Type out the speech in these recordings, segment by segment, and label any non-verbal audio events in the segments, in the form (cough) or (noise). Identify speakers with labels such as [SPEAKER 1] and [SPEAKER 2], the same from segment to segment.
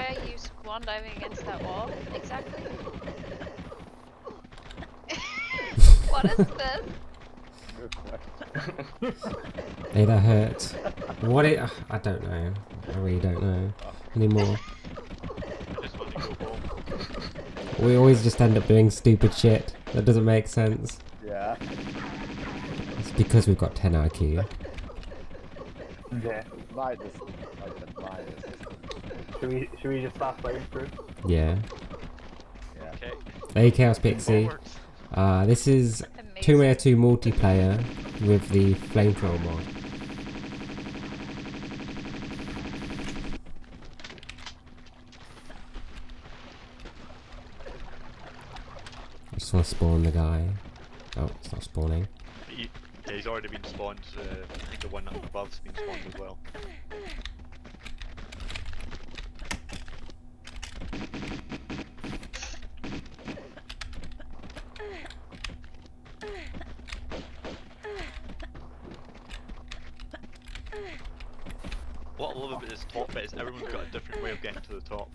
[SPEAKER 1] why are you swan diving against that wall exactly? (laughs) what is this?
[SPEAKER 2] Good (laughs) question.
[SPEAKER 3] Hey, that hurts. What it? I don't know. I really don't know anymore.
[SPEAKER 4] I just want to go home.
[SPEAKER 3] We always just end up doing stupid shit that doesn't make sense.
[SPEAKER 2] Yeah.
[SPEAKER 3] It's because we've got 10 IQ. (laughs)
[SPEAKER 5] Yeah.
[SPEAKER 2] Minus. Like the minus.
[SPEAKER 5] Should we should we just start playing through?
[SPEAKER 3] Yeah.
[SPEAKER 2] Yeah.
[SPEAKER 4] Okay.
[SPEAKER 3] Hey, Chaos Pixie. Uh, this is
[SPEAKER 1] Amazing.
[SPEAKER 3] Tomb Raider 2 multiplayer with the flamethrower mod. I just want to spawn the guy. Oh, it's not spawning.
[SPEAKER 4] He, yeah, he's already been spawned. Uh, I think the one up above's been spawned as well. What I love about this top bit is everyone's got a different way of getting to the top.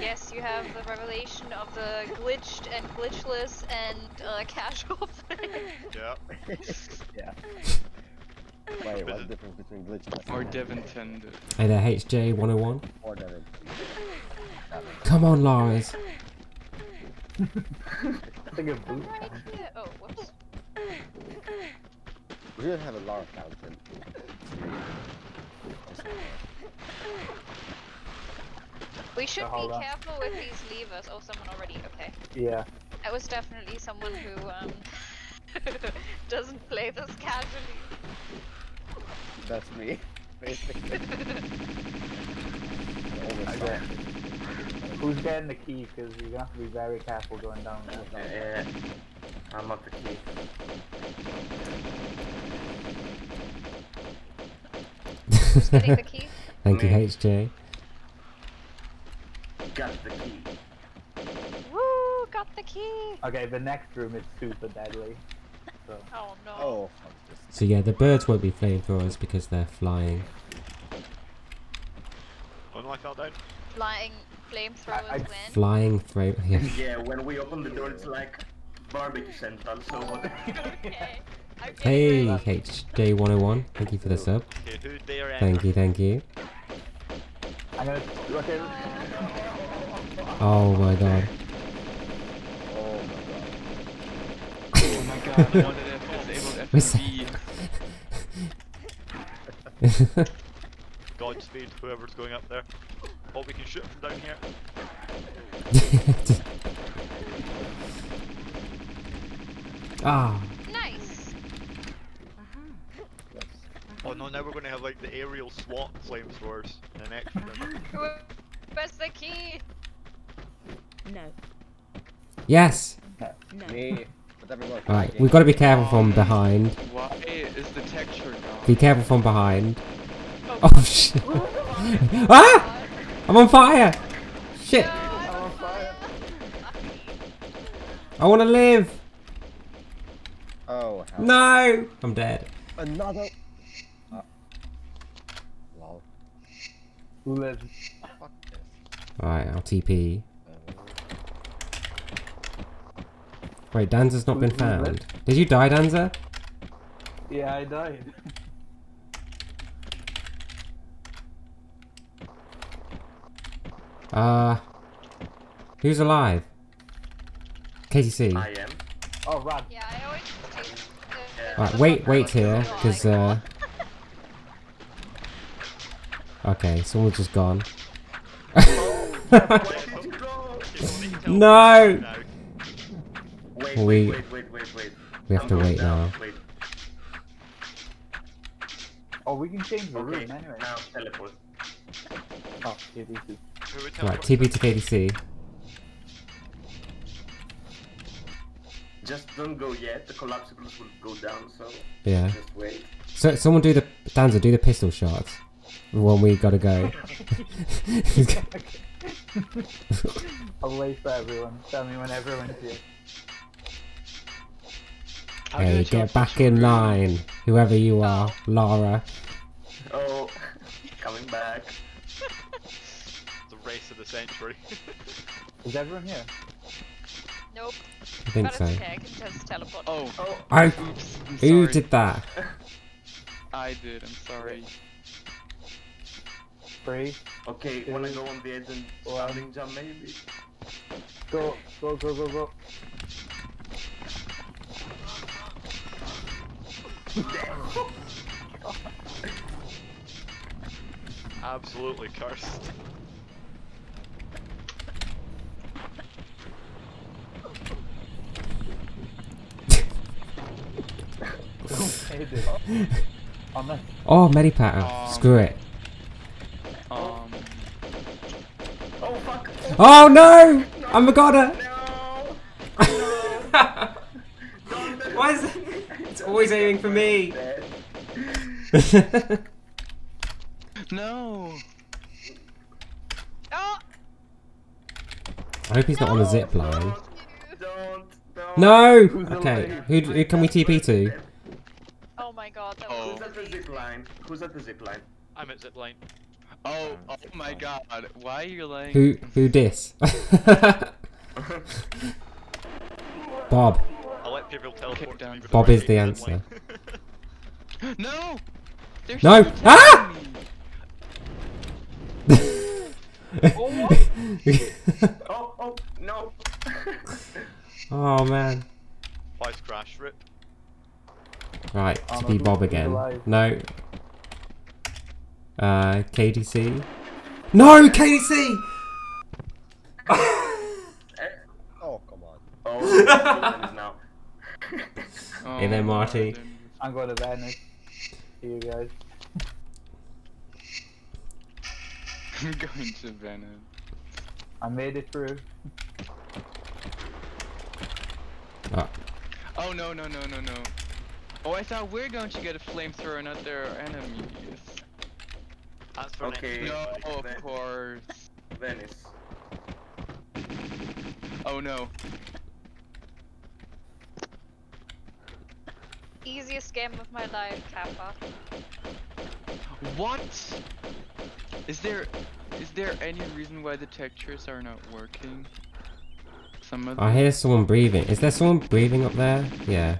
[SPEAKER 1] Yes, you have the revelation of the glitched and glitchless and uh, (laughs) casual play.
[SPEAKER 4] Yeah. (laughs)
[SPEAKER 2] Yeah. (laughs) Wait, what's the difference between glitchless
[SPEAKER 6] Or
[SPEAKER 2] and
[SPEAKER 6] div intended.
[SPEAKER 3] Hey there, HJ101.
[SPEAKER 2] or that
[SPEAKER 3] Come on, Lars.
[SPEAKER 5] I think of boot
[SPEAKER 1] Right here. Oh, whoops.
[SPEAKER 2] We should have a lot of content.
[SPEAKER 1] We should
[SPEAKER 5] hold
[SPEAKER 1] be
[SPEAKER 5] on.
[SPEAKER 1] careful with these levers. Oh, someone already. Okay.
[SPEAKER 5] Yeah.
[SPEAKER 1] That was definitely someone who um (laughs) doesn't play this casually.
[SPEAKER 2] That's me. Basically. (laughs) I always
[SPEAKER 5] I
[SPEAKER 2] thought
[SPEAKER 5] get- Who's getting the key? Because you're gonna have to be very careful going down there.
[SPEAKER 7] Yeah, I'm up the key.
[SPEAKER 1] Who's getting the key? (laughs)
[SPEAKER 3] Thank you,
[SPEAKER 7] Me.
[SPEAKER 3] HJ.
[SPEAKER 7] Got the key.
[SPEAKER 1] Woo! Got the key.
[SPEAKER 5] Okay, the next room is super deadly. So (laughs)
[SPEAKER 1] Oh no.
[SPEAKER 2] Oh.
[SPEAKER 3] So yeah, the birds won't be flamethrowers because they're flying.
[SPEAKER 4] Oh no, I fell down.
[SPEAKER 1] Flying flamethrowers
[SPEAKER 5] I-
[SPEAKER 1] win.
[SPEAKER 3] Flying throw. (laughs) Yeah.
[SPEAKER 7] Yeah, when we open the door, it's like barbecue central. So what? (laughs)
[SPEAKER 1] okay. I'm
[SPEAKER 3] Hey,
[SPEAKER 1] getting ready.
[SPEAKER 3] HJ101. Thank you for the sub.
[SPEAKER 4] Okay, who's there?
[SPEAKER 3] Thank you, thank you.
[SPEAKER 5] I'm gonna okay.
[SPEAKER 3] Oh my god.
[SPEAKER 2] Oh my god.
[SPEAKER 6] Oh my god, I wanted to (laughs) disable
[SPEAKER 3] What's (laughs)
[SPEAKER 4] Godspeed, whoever's going up there. Oh, we can shoot from down here. (laughs)
[SPEAKER 3] Ah,
[SPEAKER 1] Nice.
[SPEAKER 4] Oh no, now we're gonna have like the aerial SWAT flamethrowers in the next room.
[SPEAKER 1] Who- Where's the key?
[SPEAKER 8] No,
[SPEAKER 3] yes.
[SPEAKER 8] no.
[SPEAKER 2] Me. But everyone.
[SPEAKER 3] Alright, we've got to be careful from behind.
[SPEAKER 6] Why is the texture gone?
[SPEAKER 3] Be careful from behind. Oh (laughs) shit. ah! I'm on fire! Shit! I want to live!
[SPEAKER 2] Oh, hell.
[SPEAKER 3] No! I'm dead.
[SPEAKER 2] Another. Uh, lol.
[SPEAKER 5] Who lives?
[SPEAKER 2] Fuck this.
[SPEAKER 3] Alright, I'll TP. Wait, Danza's not been found. Did you die, Danza?
[SPEAKER 5] Yeah, I died. (laughs)
[SPEAKER 3] Uh. Who's alive? KTC.
[SPEAKER 7] I am.
[SPEAKER 5] Oh, Rad.
[SPEAKER 1] Yeah, I always take the-
[SPEAKER 3] Alright, wait, wait here, because, uh. Okay, someone's just gone.
[SPEAKER 7] Where did you go?
[SPEAKER 3] No!
[SPEAKER 7] Wait,
[SPEAKER 3] We-
[SPEAKER 7] wait, wait, wait, wait, wait.
[SPEAKER 3] We have
[SPEAKER 7] I'm
[SPEAKER 3] to wait
[SPEAKER 7] down.
[SPEAKER 3] now.
[SPEAKER 7] Wait.
[SPEAKER 5] Oh, we can change the
[SPEAKER 7] Okay,
[SPEAKER 5] room anyway.
[SPEAKER 7] now teleport.
[SPEAKER 5] Oh, yeah, these two.
[SPEAKER 3] Right,
[SPEAKER 4] teleport?
[SPEAKER 3] TP to KTC.
[SPEAKER 7] Just don't go yet. The collapsibles will go down. So
[SPEAKER 3] Yeah.
[SPEAKER 7] just wait.
[SPEAKER 3] So, someone do the. Danza, do the pistol shots. When we gotta go. (laughs)
[SPEAKER 5] I'll wait for everyone. Tell me when everyone's here.
[SPEAKER 6] How
[SPEAKER 3] hey, get back in line. Whoever you are, Lara.
[SPEAKER 7] Oh, coming back.
[SPEAKER 4] The race of the century.
[SPEAKER 5] Is everyone here?
[SPEAKER 1] Nope.
[SPEAKER 3] I think
[SPEAKER 1] but
[SPEAKER 3] so.
[SPEAKER 1] it's okay. I can just teleport.
[SPEAKER 6] Oh,
[SPEAKER 7] Oh,
[SPEAKER 3] I.
[SPEAKER 6] oops. I'm
[SPEAKER 3] Who
[SPEAKER 6] sorry.
[SPEAKER 3] did that? (laughs)
[SPEAKER 6] I did. I'm sorry.
[SPEAKER 5] Three.
[SPEAKER 7] okay, wanna go on the edge and standing jump maybe?
[SPEAKER 5] Go, go, go, go, go. (laughs)
[SPEAKER 4] Absolutely cursed. (laughs)
[SPEAKER 5] Hey, dude. On the
[SPEAKER 3] Oh, Medipatter.
[SPEAKER 6] Um,
[SPEAKER 3] Screw it.
[SPEAKER 6] Um,
[SPEAKER 7] Oh fuck!
[SPEAKER 3] Oh no! I'm a goner!
[SPEAKER 7] No! (laughs)
[SPEAKER 3] Why is it? It's always aiming for me. (laughs)
[SPEAKER 6] No.
[SPEAKER 3] I hope he's not on the zip line.
[SPEAKER 7] Don't, don't, don't.
[SPEAKER 3] No!
[SPEAKER 5] Who's
[SPEAKER 3] Okay, who, who can we TP to?
[SPEAKER 1] Oh my god, that
[SPEAKER 6] Oh.
[SPEAKER 1] was
[SPEAKER 7] Who's at the zip line? Who's at the zip line?
[SPEAKER 4] I'm at zipline.
[SPEAKER 6] Oh, oh my god. Why are you lying?
[SPEAKER 3] Who who dis? (laughs) Bob.
[SPEAKER 4] I'll let people teleport to
[SPEAKER 6] down.
[SPEAKER 3] Bob is the
[SPEAKER 4] answer. (laughs)
[SPEAKER 6] No! They're
[SPEAKER 3] No! Ah!
[SPEAKER 6] attacking me. (laughs)
[SPEAKER 7] Oh, oh, no!
[SPEAKER 3] oh man.
[SPEAKER 4] Why's crash rip?
[SPEAKER 3] Right,
[SPEAKER 5] Oh,
[SPEAKER 3] to be Bob again. No. Uh, KTC. No, KTC! (laughs)
[SPEAKER 2] Oh, come on.
[SPEAKER 7] Oh, villains (laughs) now.
[SPEAKER 6] Oh,
[SPEAKER 3] Hey there, Marty.
[SPEAKER 5] I'm going to Venice. See you guys. (laughs)
[SPEAKER 6] I'm going to Venice.
[SPEAKER 5] I made it through.
[SPEAKER 3] Oh,
[SPEAKER 6] Oh no no no no no. Oh, I thought we're going to get a flamethrower, not their enemies.
[SPEAKER 4] That's for
[SPEAKER 7] Okay.
[SPEAKER 4] next
[SPEAKER 6] No,
[SPEAKER 4] week, buddy.
[SPEAKER 6] of course.
[SPEAKER 7] Venice.
[SPEAKER 6] Oh no.
[SPEAKER 1] easiest game of my life, Kappa.
[SPEAKER 6] What? Is there is there any reason why the textures are not working? Some of
[SPEAKER 3] I hear someone breathing. Is there someone breathing up there? Yeah.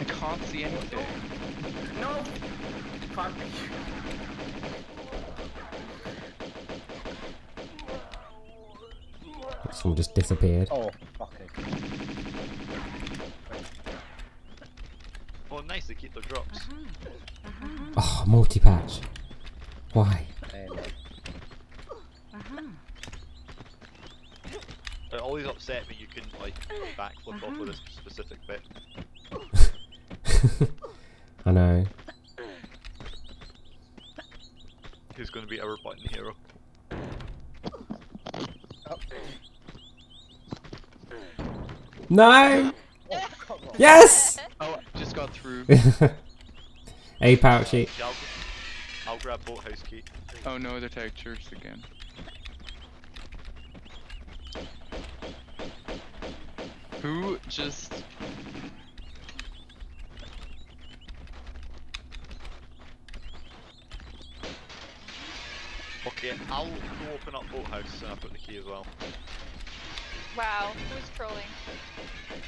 [SPEAKER 6] I can't see anything.
[SPEAKER 7] No! Fuck.
[SPEAKER 3] Someone just disappeared.
[SPEAKER 2] Oh, fucking.
[SPEAKER 4] Oh, nice, they keep the drops. Uh-huh.
[SPEAKER 3] Oh, multi-patch. Why?
[SPEAKER 2] And,
[SPEAKER 4] It always upset me you couldn't, like, backflip off with a specific bit.
[SPEAKER 3] I know.
[SPEAKER 4] Who's going to be our button hero?
[SPEAKER 3] No! (laughs) Yes!
[SPEAKER 6] Oh, I just got through. (laughs)
[SPEAKER 3] A pouchy.
[SPEAKER 4] Yeah, I'll, I'll grab boathouse key.
[SPEAKER 6] Oh no, the textures again. Who just
[SPEAKER 4] Okay, I'll go open up boathouse and I'll put the key as well.
[SPEAKER 1] Wow, who's trolling?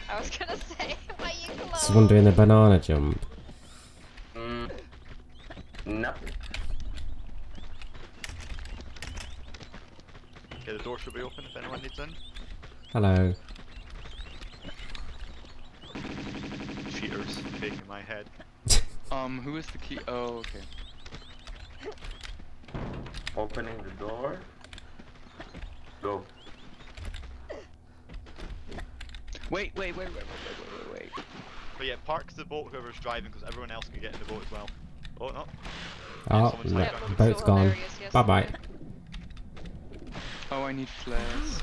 [SPEAKER 1] I was gonna (laughs) say, why you close?
[SPEAKER 3] Someone doing the banana jump.
[SPEAKER 7] Mm. No.
[SPEAKER 4] Okay, the door should be open if anyone needs in.
[SPEAKER 3] Hello.
[SPEAKER 4] Cheaters, taking my head. (laughs)
[SPEAKER 6] um who is the key? Oh okay.
[SPEAKER 7] Opening the door. Go.
[SPEAKER 6] Wait, wait, wait, wait, wait, wait, wait, wait.
[SPEAKER 4] But yeah, park the boat whoever's driving because everyone else can get in the boat as well. Oh no.
[SPEAKER 3] Oh,
[SPEAKER 4] someone's
[SPEAKER 3] no,
[SPEAKER 4] like-
[SPEAKER 1] That looks
[SPEAKER 3] boat's gone.
[SPEAKER 1] yes.
[SPEAKER 3] Bye bye.
[SPEAKER 6] Oh, I need flares.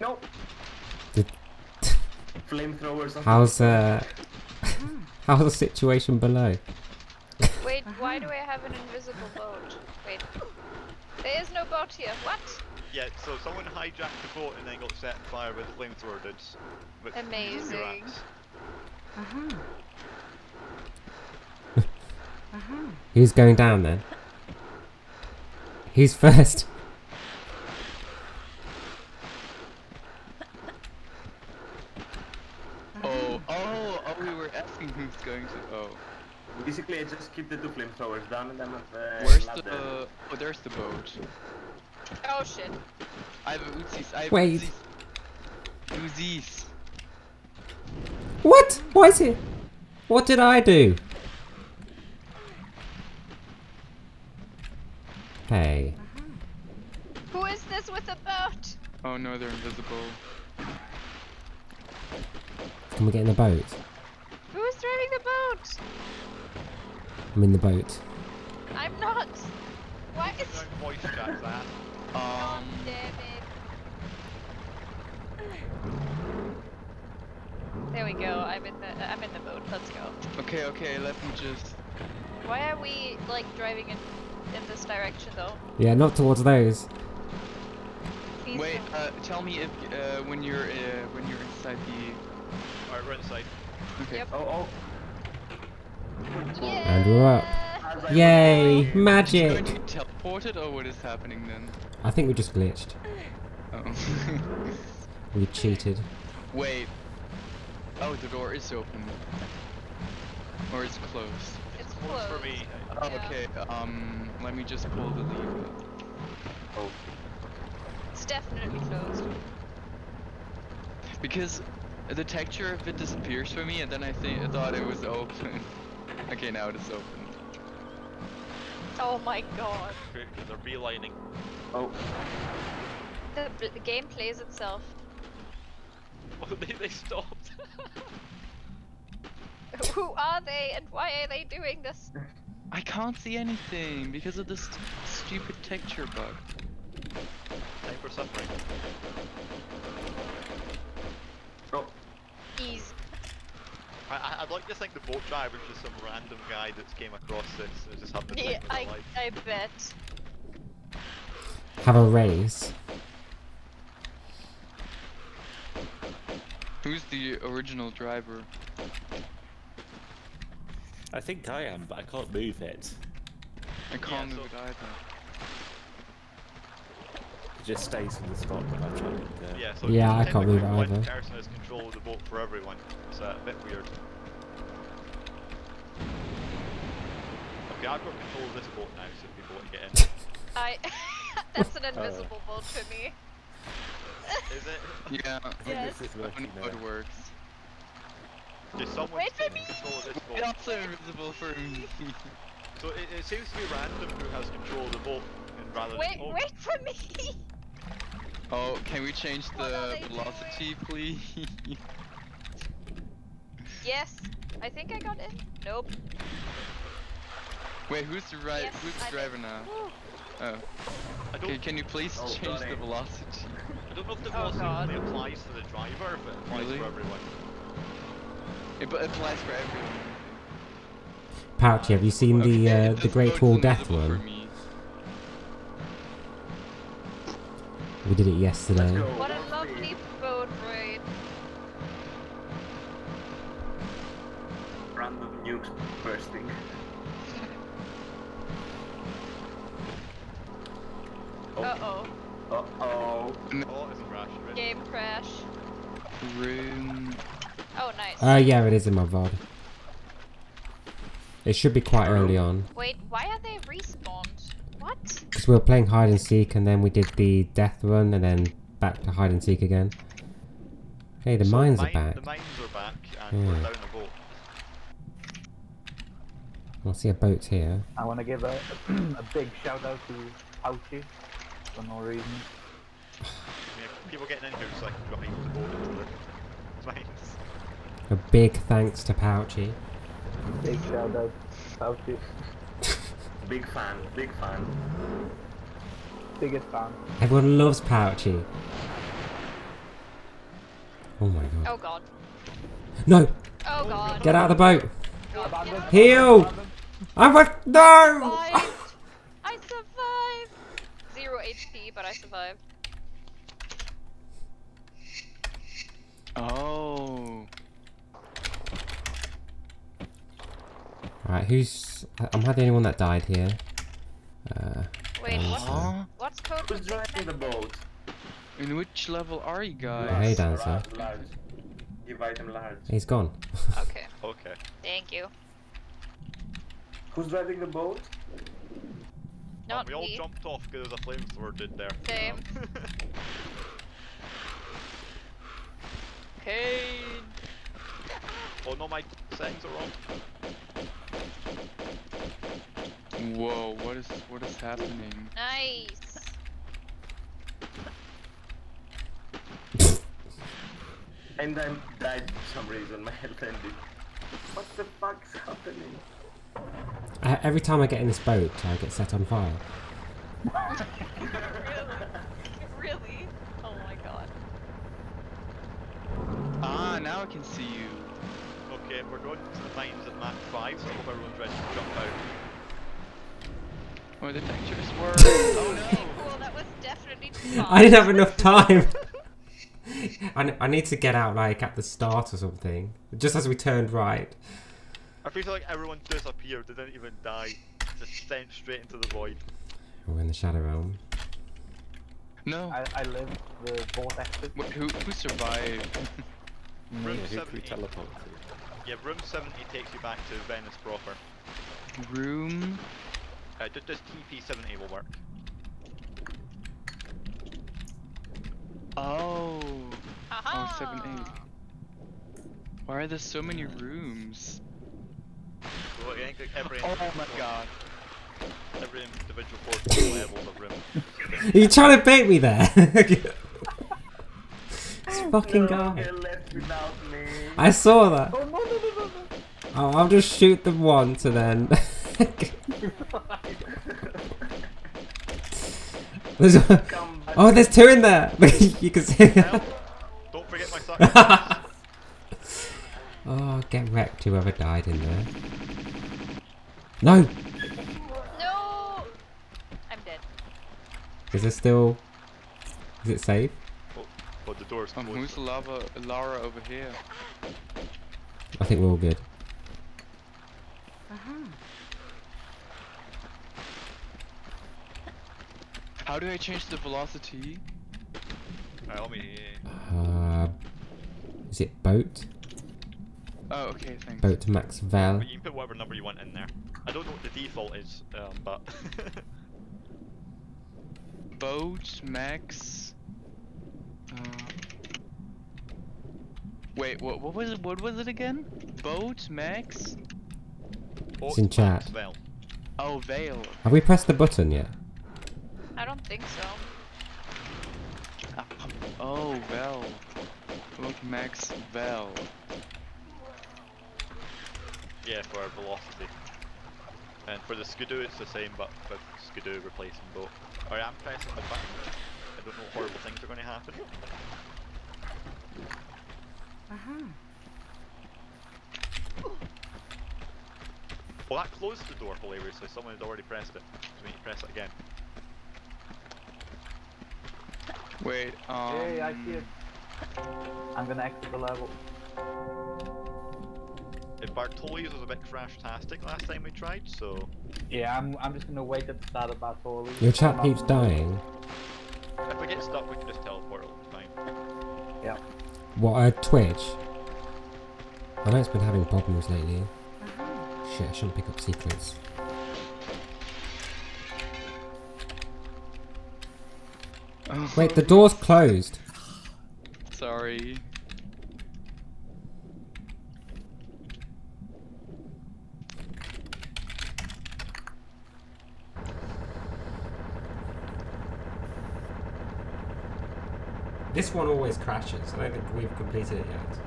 [SPEAKER 7] No!
[SPEAKER 3] Did-
[SPEAKER 7] Flamethrower something.
[SPEAKER 3] How's uh, (laughs) how's the situation below?
[SPEAKER 1] Wait, why do I have an invisible boat? Wait. There is no boat here. What?
[SPEAKER 4] Yeah, so someone hijacked the boat and then got set on fire with a flamethrower dudes. But
[SPEAKER 1] Amazing.
[SPEAKER 8] Uh-huh. Uh-huh.
[SPEAKER 3] Who's going down then? Who's first?
[SPEAKER 6] Oh, oh, oh, we were asking who's going to. Oh.
[SPEAKER 7] Basically, I just keep the two flamethrowers down and then with the
[SPEAKER 6] Where's
[SPEAKER 7] ladder.
[SPEAKER 6] the. Oh, there's the boat.
[SPEAKER 1] Oh shit.
[SPEAKER 6] I have Uzis. I have
[SPEAKER 3] Wait.
[SPEAKER 6] Uzis. Uzis.
[SPEAKER 3] What? Why is it? What did I do? Hey.
[SPEAKER 1] Who is this with a boat?
[SPEAKER 6] Oh no, they're invisible.
[SPEAKER 3] Can we get in the boat?
[SPEAKER 1] Who is driving the boat?
[SPEAKER 3] I'm in the boat.
[SPEAKER 1] I'm not. Why is?
[SPEAKER 4] Don't voice chat that.
[SPEAKER 1] God
[SPEAKER 6] Um.
[SPEAKER 1] There we go. I'm in the. I'm in the boat. Let's go.
[SPEAKER 6] Okay, okay, let me just.
[SPEAKER 1] Why are we like driving in in this direction though?
[SPEAKER 3] Yeah, not towards those.
[SPEAKER 1] Please
[SPEAKER 6] Wait, uh, tell me if uh, when you're uh, when you're inside the.
[SPEAKER 4] Alright, we're inside.
[SPEAKER 6] Okay.
[SPEAKER 1] Yep.
[SPEAKER 7] Oh,
[SPEAKER 1] Yeah.
[SPEAKER 3] And we're up.
[SPEAKER 7] oh. as I was
[SPEAKER 3] Yay! Magic!
[SPEAKER 6] to teleport it, or what is happening then?
[SPEAKER 3] I think we just glitched.
[SPEAKER 6] Oh. (laughs)
[SPEAKER 3] We cheated.
[SPEAKER 6] Wait. Oh, the door is open. Or it's closed.
[SPEAKER 1] It's
[SPEAKER 4] Works
[SPEAKER 1] closed.
[SPEAKER 4] for me.
[SPEAKER 6] Oh,
[SPEAKER 1] Yeah.
[SPEAKER 6] okay. Um, let me just pull the lever. Oh.
[SPEAKER 1] It's definitely closed.
[SPEAKER 6] Because the texture of it disappears for me, and then I think I thought it was open. (laughs) okay, now it is open.
[SPEAKER 1] Oh my god.
[SPEAKER 4] Quick, They're beelining.
[SPEAKER 7] Oh,
[SPEAKER 1] The, the game plays itself. (laughs)
[SPEAKER 4] Oh, they, they stopped. (laughs)
[SPEAKER 1] Who are they and why are they doing this?
[SPEAKER 6] I can't see anything because of this st- stupid texture bug.
[SPEAKER 4] Time for suffering.
[SPEAKER 7] oh,
[SPEAKER 1] Ease.
[SPEAKER 4] I, I, I'd like to think the boat driver's just some random guy that's came across this and just having the time
[SPEAKER 1] Yeah, I. I bet.
[SPEAKER 3] Have a raise.
[SPEAKER 6] Who's the original driver?
[SPEAKER 9] I think I am, but I can't move it.
[SPEAKER 6] I can't
[SPEAKER 4] so-
[SPEAKER 6] move it either.
[SPEAKER 9] It just stays in the spot that I'm trying to go.
[SPEAKER 4] Yeah, so
[SPEAKER 3] Yeah, I can't move it
[SPEAKER 4] technically one
[SPEAKER 3] either.
[SPEAKER 4] person has control of the boat for everyone. It's uh, a bit weird. Okay, I've got control of this boat now, so people want to get in. (laughs)
[SPEAKER 1] I. (laughs) (laughs) That's an uh, invisible boat for me.
[SPEAKER 4] Is it?
[SPEAKER 6] Yeah,
[SPEAKER 9] I
[SPEAKER 1] Yes.
[SPEAKER 9] this is
[SPEAKER 6] I don't
[SPEAKER 9] working
[SPEAKER 6] know how
[SPEAKER 9] now.
[SPEAKER 6] it works.
[SPEAKER 4] Just someone
[SPEAKER 1] Wait for me!
[SPEAKER 4] control of this
[SPEAKER 6] It's (laughs)
[SPEAKER 4] boat.
[SPEAKER 6] also invisible for me. (laughs)
[SPEAKER 4] So it, it seems to be random who has control of the boat, and rather
[SPEAKER 1] Wait,
[SPEAKER 4] than oh,
[SPEAKER 1] wait for me!
[SPEAKER 6] oh, can we change the
[SPEAKER 1] they
[SPEAKER 6] velocity, please?
[SPEAKER 1] yes. I think I got in. Nope.
[SPEAKER 6] Wait, who's the right?
[SPEAKER 1] Yes,
[SPEAKER 6] who's
[SPEAKER 1] I
[SPEAKER 6] the
[SPEAKER 1] did.
[SPEAKER 6] driver now?
[SPEAKER 1] Whew.
[SPEAKER 6] Oh,
[SPEAKER 4] I
[SPEAKER 6] okay.
[SPEAKER 4] don't,
[SPEAKER 6] Can you please
[SPEAKER 7] Oh,
[SPEAKER 6] change the velocity?
[SPEAKER 4] I don't know if the (laughs)
[SPEAKER 1] Oh,
[SPEAKER 4] velocity
[SPEAKER 1] God.
[SPEAKER 4] only applies to the driver, if it applies
[SPEAKER 6] Really?
[SPEAKER 4] for everyone.
[SPEAKER 6] It bu- applies for everyone.
[SPEAKER 3] Pouchy, have you seen the uh, the Great Wall Death
[SPEAKER 6] invisible for
[SPEAKER 3] Run? We did it yesterday.
[SPEAKER 1] What a lovely boat ride.
[SPEAKER 7] Random nukes bursting.
[SPEAKER 1] Uh oh.
[SPEAKER 7] Uh oh.
[SPEAKER 4] Oh, it's a crash. Right?
[SPEAKER 1] Game crash.
[SPEAKER 6] Room.
[SPEAKER 1] Oh, nice.
[SPEAKER 3] Oh yeah, it is in my VOD. It should be quite early on.
[SPEAKER 1] Wait, why are they respawned? What?
[SPEAKER 3] Because we were playing hide and seek and then we did the death run and then back to hide and seek again. Hey, the
[SPEAKER 4] So
[SPEAKER 3] mines
[SPEAKER 4] mine-
[SPEAKER 3] are back.
[SPEAKER 4] The mines are back, and we're
[SPEAKER 3] Hmm.
[SPEAKER 4] down a boat.
[SPEAKER 3] I see a boat here.
[SPEAKER 5] I want to give a, (clears throat) a big shout out to Pouchy for no reason. (sighs)
[SPEAKER 4] I mean, people getting in here so I can go behind the boat into the mines.
[SPEAKER 3] A big thanks to Pouchy.
[SPEAKER 5] Big shout out, Pouchy.
[SPEAKER 7] Big fan, big fan.
[SPEAKER 5] Biggest fan.
[SPEAKER 3] Everyone loves Pouchy. Oh my god.
[SPEAKER 1] Oh god.
[SPEAKER 3] No!
[SPEAKER 1] Oh god.
[SPEAKER 3] Get out of the boat!
[SPEAKER 1] God,
[SPEAKER 3] Heal! I'm a- No!
[SPEAKER 1] I survived. Zero HP, but I survived.
[SPEAKER 6] Oh.
[SPEAKER 3] Alright, who's... I- I'm the only one that died here. Uh,
[SPEAKER 1] Wait, what's,
[SPEAKER 6] Huh?
[SPEAKER 1] what's code?
[SPEAKER 7] Who's driving the boat?
[SPEAKER 6] In which level are you guys?
[SPEAKER 3] hey, Danza.
[SPEAKER 7] Large, large. Give item large.
[SPEAKER 3] He's gone. (laughs)
[SPEAKER 1] Okay,
[SPEAKER 4] Okay.
[SPEAKER 1] thank you.
[SPEAKER 7] Who's driving the boat?
[SPEAKER 1] Not
[SPEAKER 4] Um, we all
[SPEAKER 1] me.
[SPEAKER 4] jumped off because there's a flamethrower dude there.
[SPEAKER 1] Same. (laughs)
[SPEAKER 4] Oh no, my settings are wrong.
[SPEAKER 6] Whoa, what is what is happening?
[SPEAKER 1] Nice.
[SPEAKER 7] And I died for some reason. My health ended. What the fuck's happening?
[SPEAKER 3] I, every time I get in this boat, I get set on fire. (laughs)
[SPEAKER 1] really? Really? Oh my god.
[SPEAKER 6] Ah, now I can see you.
[SPEAKER 4] Okay, we're going to the mines at Mach 5, so I hope everyone's ready to jump out.
[SPEAKER 6] Oh, the pictures (laughs) were. oh no.
[SPEAKER 1] cool. That was definitely too (laughs)
[SPEAKER 3] I didn't have enough time. (laughs) I, I need to get out like at the start or something. Just as we turned right.
[SPEAKER 4] I feel like everyone disappeared, they didn't even die. Just sent straight into the void.
[SPEAKER 3] We're in the Shadow Realm.
[SPEAKER 6] No.
[SPEAKER 5] I, I lived the boat exit.
[SPEAKER 6] Wait, who who survived?
[SPEAKER 4] Room
[SPEAKER 9] Who
[SPEAKER 4] 70.
[SPEAKER 9] teleport to?
[SPEAKER 4] Yeah, room 70 takes you back to Venice proper.
[SPEAKER 6] Room.
[SPEAKER 4] Uh, ju- just TP 70 will work.
[SPEAKER 6] Oh.
[SPEAKER 1] Aha.
[SPEAKER 6] Oh, seven, eight. Why are there so many rooms?
[SPEAKER 4] So I think every,
[SPEAKER 6] Oh my god.
[SPEAKER 4] every individual portion levels of room.
[SPEAKER 3] Are you trying to bait me there? (laughs) this fucking
[SPEAKER 7] no,
[SPEAKER 3] guy.
[SPEAKER 7] They left without me.
[SPEAKER 3] I saw that.
[SPEAKER 5] Oh no no no no no!
[SPEAKER 3] Oh, I'll just shoot them once and then. (laughs) There's a-
[SPEAKER 7] Come oh, back.
[SPEAKER 3] oh, there's two in there. (laughs) you can see.
[SPEAKER 4] Help! Don't forget my (laughs) sacrifice.
[SPEAKER 3] oh, get wrecked, whoever died in there. No,
[SPEAKER 1] No. I'm dead.
[SPEAKER 3] is it still? Is it safe?
[SPEAKER 4] Oh, the door's
[SPEAKER 6] Um,
[SPEAKER 4] closed.
[SPEAKER 6] who's lava Lara over here?
[SPEAKER 3] I think we're all good.
[SPEAKER 8] Aha.
[SPEAKER 6] How do I change the velocity?
[SPEAKER 4] Right, let me.
[SPEAKER 3] Uh, is it boat?
[SPEAKER 6] Oh, okay, thanks.
[SPEAKER 3] Boat to Max Vel.
[SPEAKER 4] But you can put whatever number you want in there. I don't know what the default is, um, but. (laughs)
[SPEAKER 6] Boat Max. Uh, wait, what? What was it? What was it again? Boat Max.
[SPEAKER 4] It's
[SPEAKER 3] in chat.
[SPEAKER 4] Maxwell.
[SPEAKER 6] Oh, Veil.
[SPEAKER 3] Have we pressed the button yet?
[SPEAKER 1] I don't think so.
[SPEAKER 6] Ah, Oh, Vel. Boat Max Vel.
[SPEAKER 4] Yeah, for our velocity. And for the Skidoo, it's the same, but with Skidoo replacing boat. Alright, I'm pressing the button. I don't know what horrible things are going to happen.
[SPEAKER 8] Aha.
[SPEAKER 4] Well, that closed the door hilariously. Someone had already pressed it. So we need to press it again.
[SPEAKER 6] Wait, um.
[SPEAKER 5] Hey, I see it. I'm gonna exit the level.
[SPEAKER 4] If Bartoli's was a bit crash-tastic last time we tried, so
[SPEAKER 5] Yeah, I'm, I'm just gonna wait at the start of Bartoli.
[SPEAKER 3] Your chat keeps dying.
[SPEAKER 4] If we get stuck, we can just teleport. It'll be fine.
[SPEAKER 5] Yeah.
[SPEAKER 3] What, uh, Twitch? I know it's been having problems lately.
[SPEAKER 8] Aha.
[SPEAKER 3] Shit, I shouldn't pick up secrets. Wait, the door's closed.
[SPEAKER 6] Sorry.
[SPEAKER 3] This one always crashes. I don't think we've completed it yet.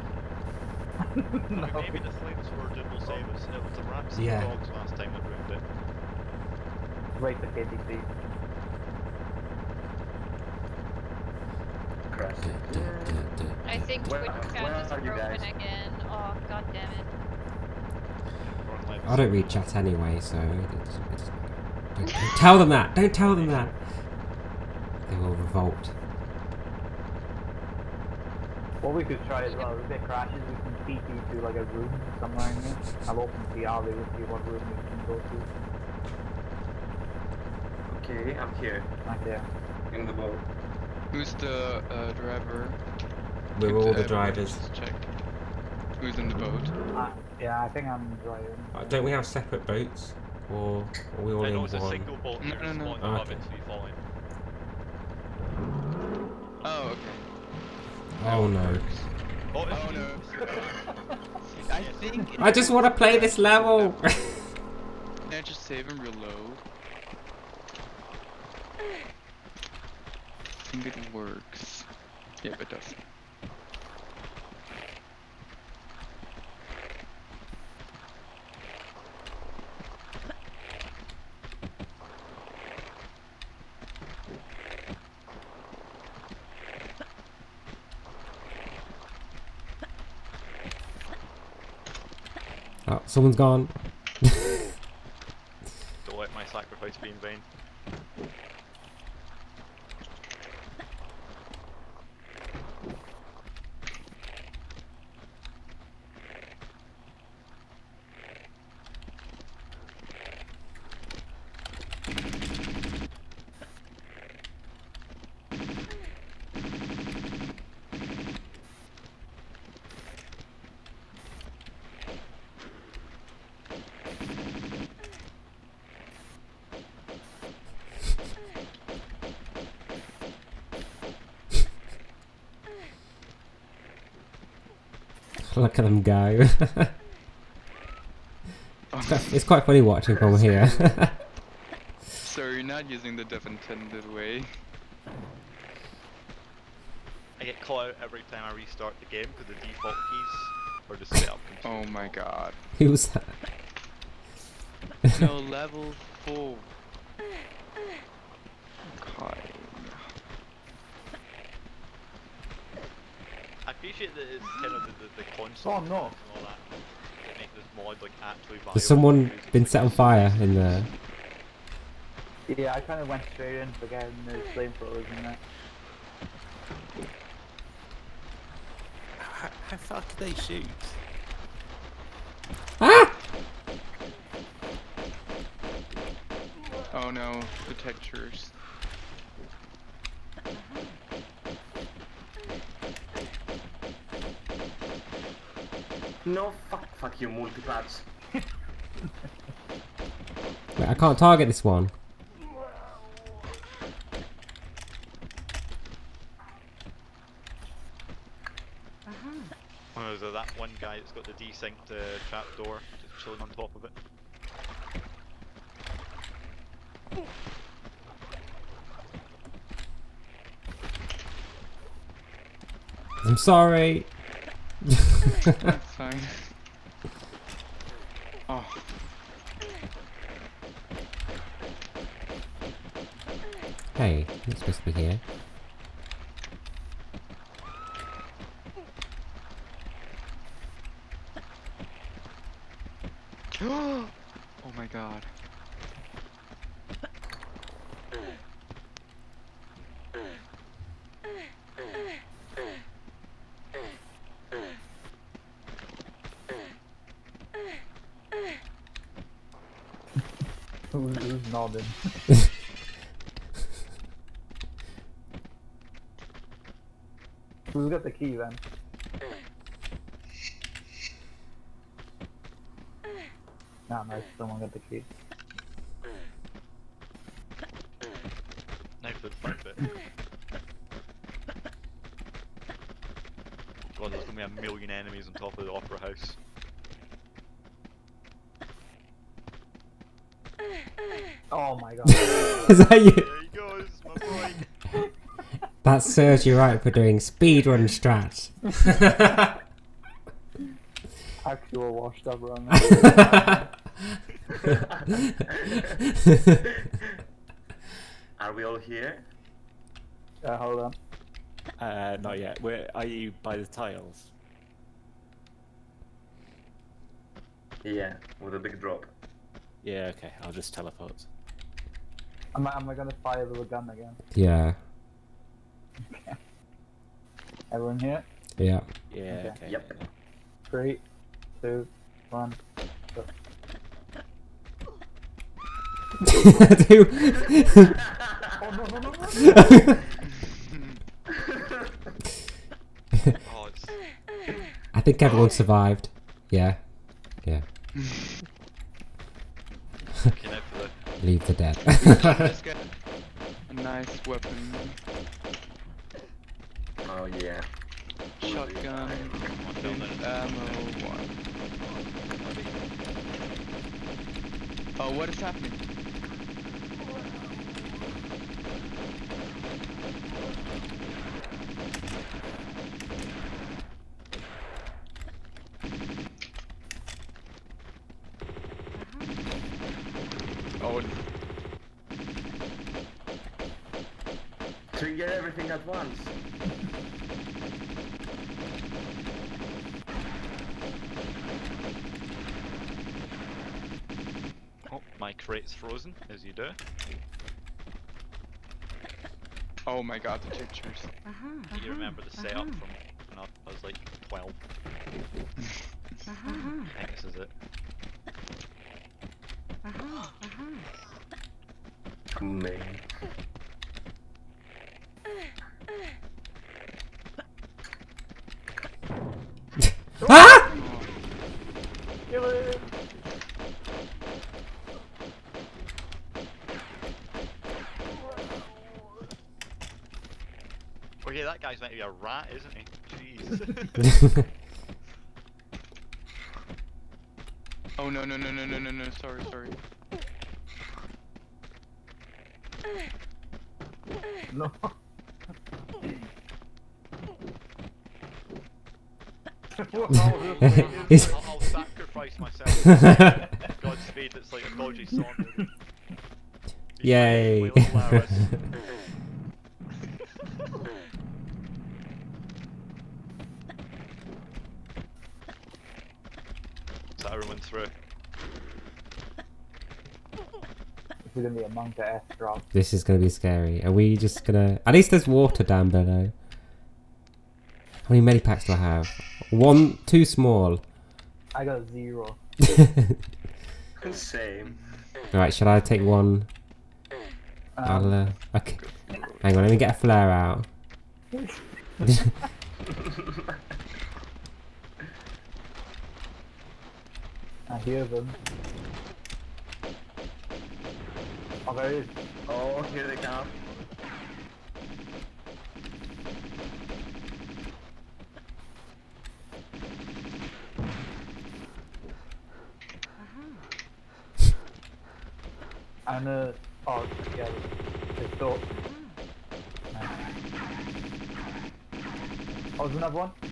[SPEAKER 3] (laughs)
[SPEAKER 4] I mean, maybe the flamethrower did will save us. It was the rats and
[SPEAKER 3] Yeah.
[SPEAKER 4] dogs last time that ruined it.
[SPEAKER 5] Wait for KTC.
[SPEAKER 7] Crash.
[SPEAKER 1] I think
[SPEAKER 7] Where-
[SPEAKER 1] Twitch
[SPEAKER 7] where
[SPEAKER 1] chat is
[SPEAKER 7] are you
[SPEAKER 1] broken again. Oh god damn it.
[SPEAKER 4] We're on live
[SPEAKER 3] I don't read chat anyway, so it doesn't, it doesn't. Don't, don't tell them that! Don't tell them that! They will revolt.
[SPEAKER 5] What we could try as well, if it crashes, we can TP to like a room somewhere in here. I'll open TR and see what room we can go to.
[SPEAKER 7] Okay, I'm here
[SPEAKER 5] Right there.
[SPEAKER 7] in the boat.
[SPEAKER 6] Who's the uh, driver?
[SPEAKER 3] We're all the drivers.
[SPEAKER 6] Check. Who's in the boat?
[SPEAKER 5] Uh, yeah, I think I'm driving.
[SPEAKER 3] Uh, Don't we have separate boats? Or are we all
[SPEAKER 4] I
[SPEAKER 3] in
[SPEAKER 4] know it's a
[SPEAKER 3] one?
[SPEAKER 4] single bolt
[SPEAKER 6] No, no, no.
[SPEAKER 4] spawns above
[SPEAKER 3] Okay.
[SPEAKER 4] it, so you fall in.
[SPEAKER 6] Oh, okay.
[SPEAKER 3] Oh, oh no.
[SPEAKER 4] Oh, it's
[SPEAKER 6] Oh
[SPEAKER 4] you.
[SPEAKER 6] no. (laughs) I think.
[SPEAKER 3] I just want to play this level! (laughs)
[SPEAKER 6] Can (laughs) I just save and reload? I think it works. Yep, it does.
[SPEAKER 3] Someone's gone.
[SPEAKER 4] Don't let my sacrifice be in vain.
[SPEAKER 3] Look at them go. it's, (laughs) quite, it's quite funny watching from here. (laughs)
[SPEAKER 6] So you're not using the dev intended way.
[SPEAKER 4] I get caught out every time I restart the game because the default keys are just set up
[SPEAKER 6] Oh my
[SPEAKER 4] wrong.
[SPEAKER 6] god.
[SPEAKER 3] Who's that? (laughs)
[SPEAKER 6] No, level 4. Okay.
[SPEAKER 4] I appreciate kind of the, the, the console
[SPEAKER 5] Oh, no.
[SPEAKER 4] and all that. That make this mod like actually viable.
[SPEAKER 3] Has someone been set on fire in there?
[SPEAKER 5] Yeah, I kind of went straight in for getting the flamethrowers in there.
[SPEAKER 9] How, how far can they shoot?
[SPEAKER 3] Ah!
[SPEAKER 6] Oh no, the textures.
[SPEAKER 7] No, fuck, fuck you, multipads.
[SPEAKER 3] Wait, I can't target this one.
[SPEAKER 4] Oh, there's that one guy that's got the desynced uh, trapdoor just chilling on top of it.
[SPEAKER 3] I'm sorry. (laughs)
[SPEAKER 6] That's fine. Oh,
[SPEAKER 3] hey, you're supposed to be here. (gasps)
[SPEAKER 6] oh my god. (laughs)
[SPEAKER 5] Who's, who's nodding? (laughs) Who's got the key then? Nah, nice, someone got the key.
[SPEAKER 4] Now for the fun bit. God, there's gonna be a million enemies on top of the opera house.
[SPEAKER 5] Oh my god. (laughs)
[SPEAKER 3] Is that you?
[SPEAKER 4] There he goes, my boy.
[SPEAKER 3] That serves you right for doing speedrun strats.
[SPEAKER 5] Actual washed up run. (laughs)
[SPEAKER 7] Are we all here?
[SPEAKER 5] uh, hold on.
[SPEAKER 9] Uh, not yet. Where are you by the tiles?
[SPEAKER 7] Yeah, with a big drop.
[SPEAKER 9] Yeah, okay. I'll just teleport.
[SPEAKER 5] Am I, am I gonna fire the gun again?
[SPEAKER 3] yeah. (laughs)
[SPEAKER 5] Everyone here?
[SPEAKER 3] Yeah.
[SPEAKER 9] Yeah, okay.
[SPEAKER 7] Yep.
[SPEAKER 5] Three, two, one.
[SPEAKER 3] Two.
[SPEAKER 5] Oh no no no no!
[SPEAKER 4] Oh,
[SPEAKER 3] I think everyone survived. Yeah. Yeah.
[SPEAKER 4] okay now for the
[SPEAKER 3] Leave the dead. (laughs)
[SPEAKER 6] A nice weapon.
[SPEAKER 7] Oh yeah.
[SPEAKER 6] Shotgun. Ammo. One. Oh, what is happening? Oh,
[SPEAKER 7] Trigger everything at once.
[SPEAKER 4] My crate's frozen, as you do.
[SPEAKER 6] oh my god, the pictures.
[SPEAKER 8] Uh-huh.
[SPEAKER 4] You remember the setup
[SPEAKER 8] uh-huh.
[SPEAKER 4] from when I was like 12.
[SPEAKER 8] Uh-huh.
[SPEAKER 4] I think this is it.
[SPEAKER 8] Uh-huh. Uh-huh.
[SPEAKER 7] Man.
[SPEAKER 3] ah!
[SPEAKER 4] Okay, that guy's meant to be a rat, isn't he? Jeez. (laughs)
[SPEAKER 6] Oh no no no no no no no! Sorry sorry.
[SPEAKER 5] No. (laughs)
[SPEAKER 4] I'll, I'll sacrifice myself. (laughs) Godspeed, it's like a dodgy song.
[SPEAKER 3] Yay.
[SPEAKER 4] Waylon Flowers. Is that everyone through?
[SPEAKER 5] This is gonna be a monk at S drop.
[SPEAKER 3] This is gonna be scary. Are we just gonna? At least there's water down below. How many medipacks do I have? One, too small.
[SPEAKER 5] I got zero. (laughs)
[SPEAKER 7] Same.
[SPEAKER 3] Alright, shall I take one? I'll,
[SPEAKER 5] Um,
[SPEAKER 3] uh, okay. Hang on, let me get a flare out. (laughs)
[SPEAKER 5] I hear them. Oh.
[SPEAKER 7] Oh, here they come.
[SPEAKER 5] And uh, oh yeah, it's still. Oh, there's another one.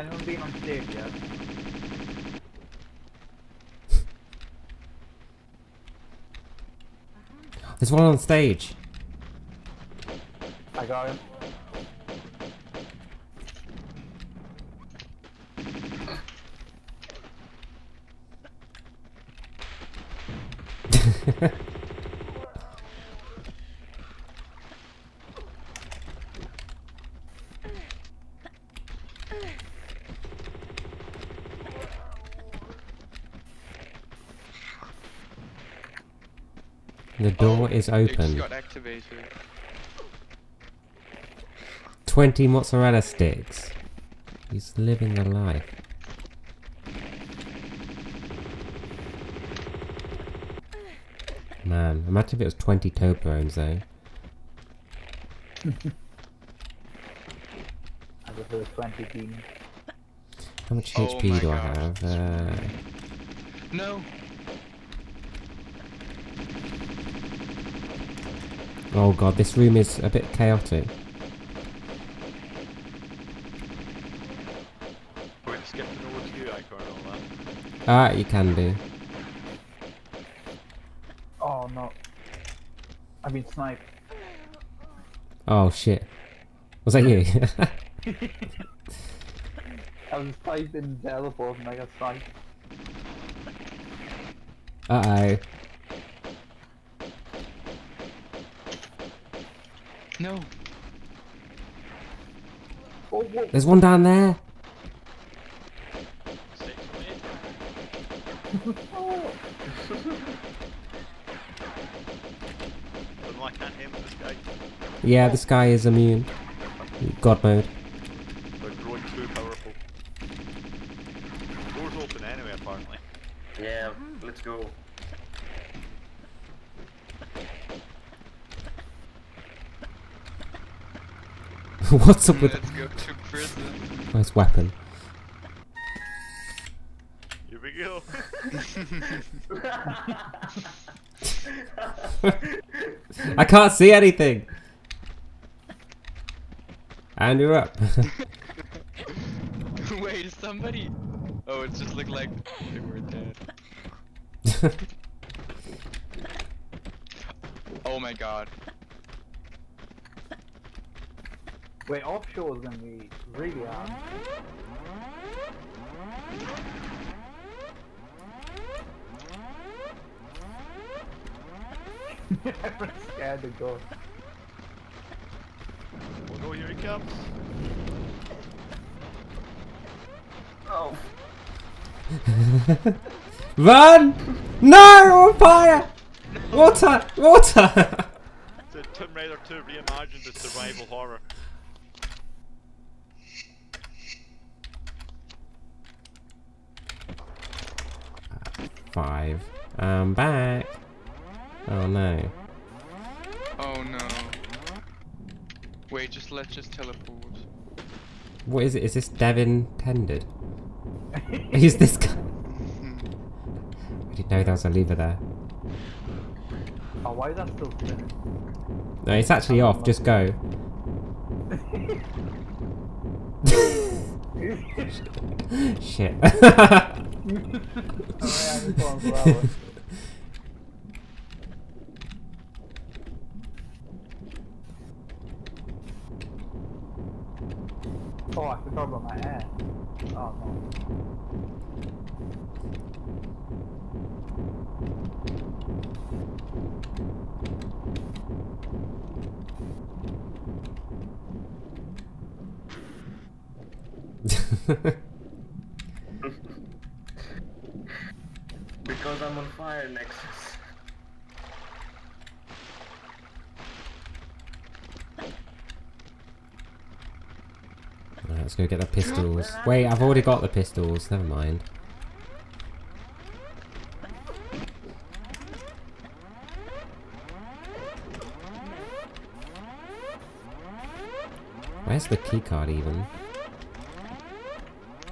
[SPEAKER 5] Anyone been on stage yet?
[SPEAKER 3] There's one on stage.
[SPEAKER 5] I got him.
[SPEAKER 3] The door is open.
[SPEAKER 6] got
[SPEAKER 3] 20 mozzarella sticks. He's living the life. Man, imagine if it was 20 Toblerones though. (laughs)
[SPEAKER 5] I got the 20 team.
[SPEAKER 3] How much
[SPEAKER 6] Oh
[SPEAKER 3] HP
[SPEAKER 6] my
[SPEAKER 3] do I have? Uh,
[SPEAKER 6] No.
[SPEAKER 3] Oh god, this room is a bit chaotic.
[SPEAKER 4] We're gonna skip the over to you icon and all that.
[SPEAKER 3] Ah, you can do.
[SPEAKER 5] Oh no. I've been sniped.
[SPEAKER 3] Oh shit. Was that you? (laughs) (laughs)
[SPEAKER 5] I was typing teleport and I got psyched.
[SPEAKER 3] uh oh.
[SPEAKER 6] No.
[SPEAKER 5] Oh, whoa.
[SPEAKER 3] There's one down there.
[SPEAKER 4] Six from eight.
[SPEAKER 5] Oh.
[SPEAKER 4] But no, I can't aim at this guy.
[SPEAKER 3] Yeah, this guy is immune. God mode.
[SPEAKER 4] They're growing too powerful. Door's open anyway, apparently.
[SPEAKER 7] Yeah, let's go. (laughs)
[SPEAKER 3] What's up with
[SPEAKER 6] Let's go to prison.
[SPEAKER 3] nice weapon?
[SPEAKER 4] Here we go. (laughs)
[SPEAKER 3] I can't see anything. And you're up. (laughs)
[SPEAKER 6] Wait, is somebody? Oh, it just looked like they were dead. Oh my god.
[SPEAKER 5] Wait, offshore is gonna be really hard. I'm scared to go.
[SPEAKER 4] oh no, here he comes.
[SPEAKER 7] oh, (laughs)
[SPEAKER 3] Run! No! On fire! Water! Water!
[SPEAKER 4] It's a Tomb Raider 2 reimagined as survival horror.
[SPEAKER 3] Five. I'm back. Oh no.
[SPEAKER 6] Oh no. Wait, just let's just teleport.
[SPEAKER 3] What is it? Is this Devin Tended? (laughs) Who's this guy? I didn't know there was a lever there.
[SPEAKER 5] Oh, why is that still spinning?
[SPEAKER 3] No, it's actually oh, off. Just go. (laughs) Shit.
[SPEAKER 5] Oh, I'm going slower. Oh, I forgot about my ass. Oh (laughs)
[SPEAKER 7] because I'm on fire, Nexus.
[SPEAKER 3] Right, let's go get the pistols. Wait, I've already got the pistols. Never mind. Where's the keycard even?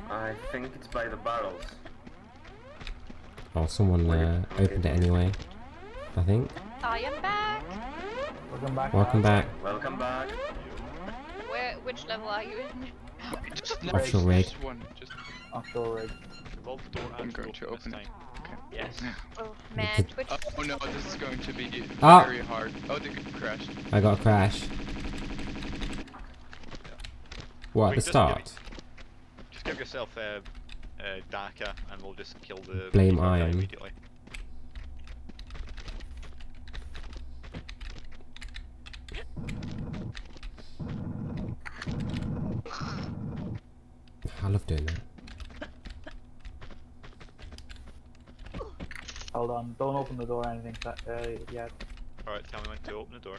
[SPEAKER 7] I think it's by the barrels.
[SPEAKER 3] Oh, someone uh, opened it anyway. I think.
[SPEAKER 1] I am back.
[SPEAKER 5] Welcome back.
[SPEAKER 3] Welcome back.
[SPEAKER 7] Welcome back.
[SPEAKER 1] Where? Which level are you in?
[SPEAKER 6] Just
[SPEAKER 3] Offshore
[SPEAKER 6] just
[SPEAKER 3] rig.
[SPEAKER 5] Offshore rig.
[SPEAKER 4] Revolve door
[SPEAKER 6] I'm going to open it. Okay.
[SPEAKER 4] Yes.
[SPEAKER 1] Oh man, Twitch.
[SPEAKER 6] Oh no, this is going to be
[SPEAKER 3] Ah.
[SPEAKER 6] very hard. Oh, they could crash.
[SPEAKER 3] I got a crash. What, at
[SPEAKER 4] Wait,
[SPEAKER 3] the
[SPEAKER 4] just give
[SPEAKER 3] start?
[SPEAKER 4] it- Just give yourself uh, uh, DACA and we'll just kill the
[SPEAKER 3] Blame
[SPEAKER 4] the
[SPEAKER 3] Iron.
[SPEAKER 4] immediately.
[SPEAKER 3] I love doing that.
[SPEAKER 5] Hold on, don't open the door or anything uh, yet.
[SPEAKER 4] Alright, tell me when to open the door.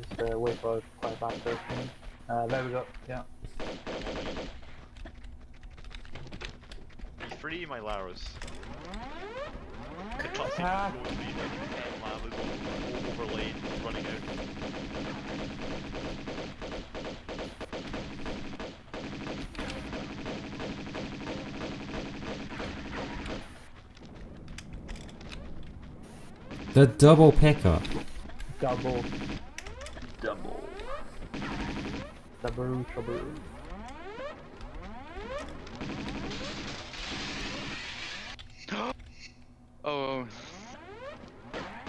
[SPEAKER 5] Just uh, wait for it quite back there. Uh, there we go. Yeah.
[SPEAKER 4] Be free, my Laras. The cutscene
[SPEAKER 5] Ah.
[SPEAKER 4] is going to be like 10 Laras overlaid, running out.
[SPEAKER 3] The double pickup.
[SPEAKER 5] Double.
[SPEAKER 7] Double.
[SPEAKER 5] Double trouble. (gasps)
[SPEAKER 6] Oh,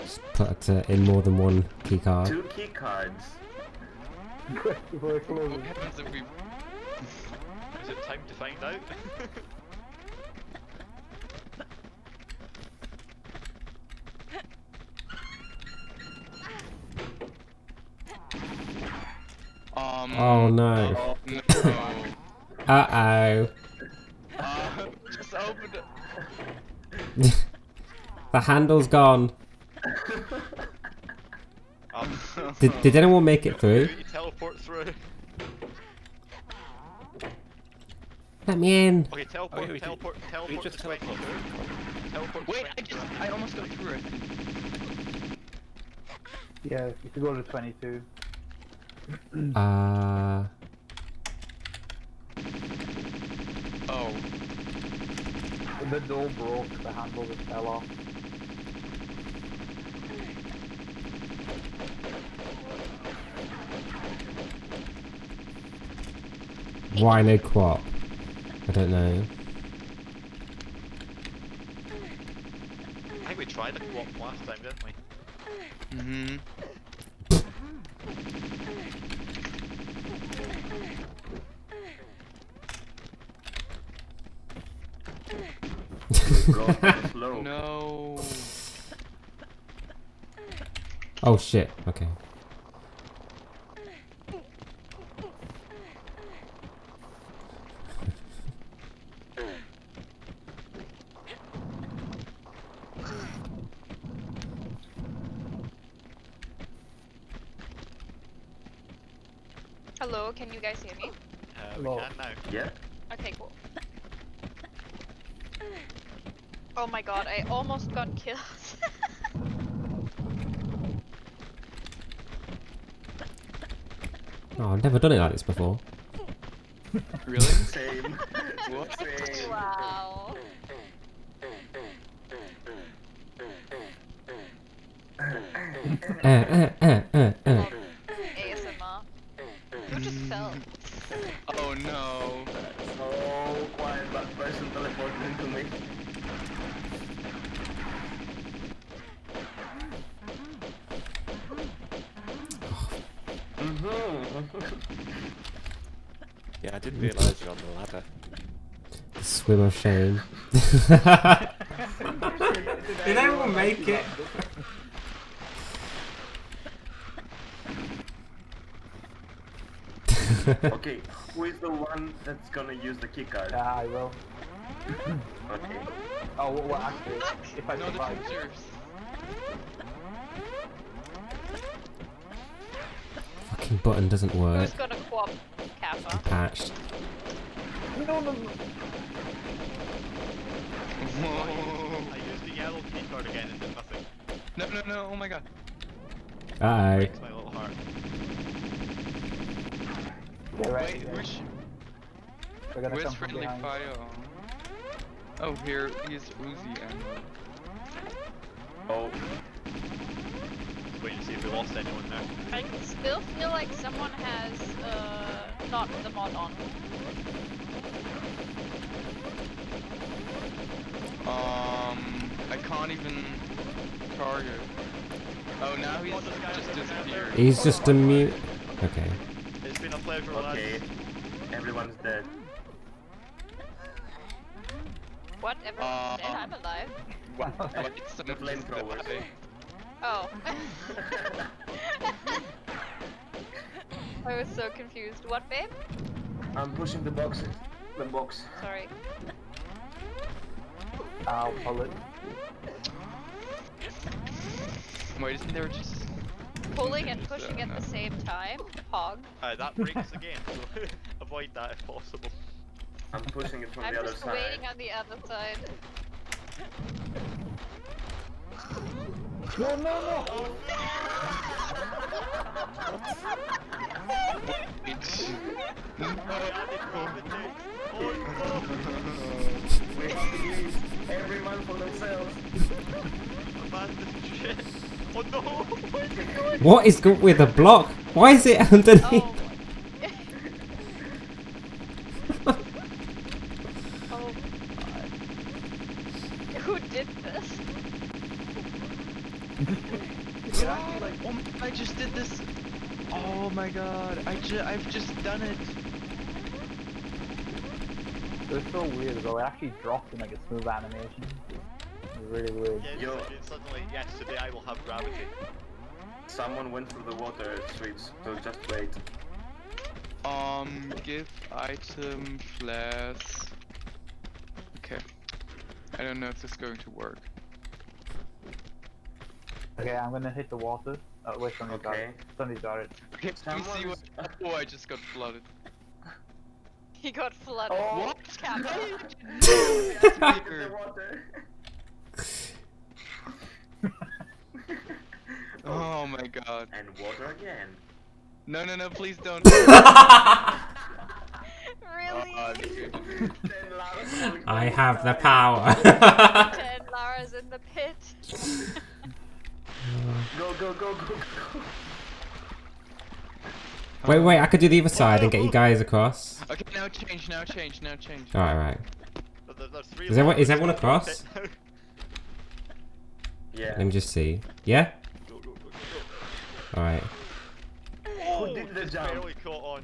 [SPEAKER 3] Just put uh, in more than one keycard.
[SPEAKER 7] Two key cards.
[SPEAKER 6] What happens if we...
[SPEAKER 4] Is it time to find out? (laughs)
[SPEAKER 6] Um...
[SPEAKER 3] Oh no.
[SPEAKER 6] No.
[SPEAKER 3] Uh oh.
[SPEAKER 6] Uh, just open it. (laughs)
[SPEAKER 3] the handle's gone.
[SPEAKER 4] um,
[SPEAKER 3] Did, did anyone make it through? (laughs)
[SPEAKER 4] you teleport through.
[SPEAKER 3] Let me in.
[SPEAKER 4] Okay, teleport,
[SPEAKER 9] yeah, we can-
[SPEAKER 4] teleport, teleport
[SPEAKER 9] just teleport.
[SPEAKER 4] Teleport
[SPEAKER 6] Wait, I just... I almost got through it.
[SPEAKER 5] Yeah, you could go to 22.
[SPEAKER 3] Uh.
[SPEAKER 6] Oh.
[SPEAKER 5] The door broke, the handle just fell off.
[SPEAKER 3] Why no crop? I don't know.
[SPEAKER 4] I think we tried the co-op last time, didn't we?
[SPEAKER 6] Mm-hmm.
[SPEAKER 7] Go slow. (laughs)
[SPEAKER 6] No.
[SPEAKER 3] Oh shit. Okay.
[SPEAKER 1] Hello, can you guys hear me?
[SPEAKER 4] Uh, we
[SPEAKER 5] Well-
[SPEAKER 4] can now.
[SPEAKER 7] Yeah?
[SPEAKER 1] Okay, cool. Oh my god, I almost got killed. (laughs)
[SPEAKER 3] Oh, I've never done it like this before.
[SPEAKER 6] Really? (laughs)
[SPEAKER 7] Same.
[SPEAKER 6] What? (laughs)
[SPEAKER 7] Same.
[SPEAKER 1] wow.
[SPEAKER 3] Uh, uh, uh, Swim. (laughs) Did anyone make it?
[SPEAKER 7] okay, who is the one that's gonna use the keycard?
[SPEAKER 5] Yeah, I will.
[SPEAKER 7] Okay.
[SPEAKER 5] Oh, well, well actually, if I
[SPEAKER 6] No, the
[SPEAKER 5] survive.
[SPEAKER 6] pictures.
[SPEAKER 3] Fucking button doesn't work.
[SPEAKER 1] Who's gonna co-op Kappa?
[SPEAKER 3] Patched.
[SPEAKER 5] No, no, no.
[SPEAKER 6] Whoa.
[SPEAKER 4] I used the yellow key card again and did nothing.
[SPEAKER 6] No, no, no, oh my god.
[SPEAKER 4] Breaks my little heart.
[SPEAKER 5] Yeah, right.
[SPEAKER 6] Wait,
[SPEAKER 5] yeah.
[SPEAKER 6] which,
[SPEAKER 5] gonna
[SPEAKER 6] where's friendly
[SPEAKER 5] behind.
[SPEAKER 6] fire? Oh, here, he's Uzi ammo.
[SPEAKER 7] Oh,
[SPEAKER 4] Wait to see if we lost anyone there.
[SPEAKER 1] I still feel like someone has uh not the mod on.
[SPEAKER 6] Um, I can't even target. Oh, now he's
[SPEAKER 4] Oh,
[SPEAKER 6] just
[SPEAKER 4] is over there.
[SPEAKER 6] disappeared.
[SPEAKER 3] He's just a mute. Okay.
[SPEAKER 4] It's been a pleasure,
[SPEAKER 7] okay. Everyone's dead.
[SPEAKER 1] What? Everyone's dead?
[SPEAKER 6] Um,
[SPEAKER 1] I'm alive.
[SPEAKER 6] What? (laughs) Some
[SPEAKER 7] The flamethrowers.
[SPEAKER 6] guy.
[SPEAKER 1] Oh. (laughs) (laughs) I was so confused. What, babe?
[SPEAKER 7] I'm pushing the boxes. The box.
[SPEAKER 1] Sorry.
[SPEAKER 5] I'll pull it.
[SPEAKER 6] Wait, isn't there just...
[SPEAKER 1] Pulling and pushing at the same time. Hog.
[SPEAKER 4] Uh, that breaks again, so (laughs) (laughs) avoid that if possible.
[SPEAKER 7] I'm pushing it from
[SPEAKER 1] I'm
[SPEAKER 7] the other side.
[SPEAKER 1] I'm just waiting on the other side. (laughs)
[SPEAKER 5] No, no, no!
[SPEAKER 7] Everyone for themselves.
[SPEAKER 3] What is good with the block? Why is it (laughs) underneath?
[SPEAKER 1] Oh. oh god. Who did this?
[SPEAKER 6] Oh, I just did this. Oh my god, I ju I've just done it.
[SPEAKER 5] It's so weird though. It actually dropped in like a smooth animation. It's really weird.
[SPEAKER 4] Yeah,
[SPEAKER 7] Yo.
[SPEAKER 4] it's suddenly, yes, today I will have gravity.
[SPEAKER 7] Someone went through the water streets, so just wait.
[SPEAKER 6] Um, give item flask. Okay. I don't know if this is going to work.
[SPEAKER 5] Okay, I'm gonna hit the water. Oh wait, somebody's got it. Somebody's got it.
[SPEAKER 6] Okay, do (laughs) you see what? (laughs) Oh, I just got flooded.
[SPEAKER 1] He got flooded.
[SPEAKER 5] Oh.
[SPEAKER 6] What?
[SPEAKER 1] Kappa. (laughs)
[SPEAKER 7] Oh,
[SPEAKER 6] oh my god.
[SPEAKER 7] And water again.
[SPEAKER 6] No, no, no, please don't.
[SPEAKER 1] really?
[SPEAKER 6] Oh, dude.
[SPEAKER 7] Then Lara falling
[SPEAKER 3] I have the power.
[SPEAKER 1] Ten Lara's in the pit.
[SPEAKER 7] Go, go, go, go, go.
[SPEAKER 3] wait, wait, I could do the other side and get you guys across.
[SPEAKER 6] Okay, now change, now change, now change.
[SPEAKER 3] Alright, right.
[SPEAKER 4] There- there- there's three
[SPEAKER 3] Is everyone- is
[SPEAKER 4] levels
[SPEAKER 3] everyone across?
[SPEAKER 7] Yeah.
[SPEAKER 3] Let me just see. Yeah?
[SPEAKER 4] Go, go, go, go, go.
[SPEAKER 3] Alright.
[SPEAKER 7] Who did the jump?
[SPEAKER 4] barely caught on.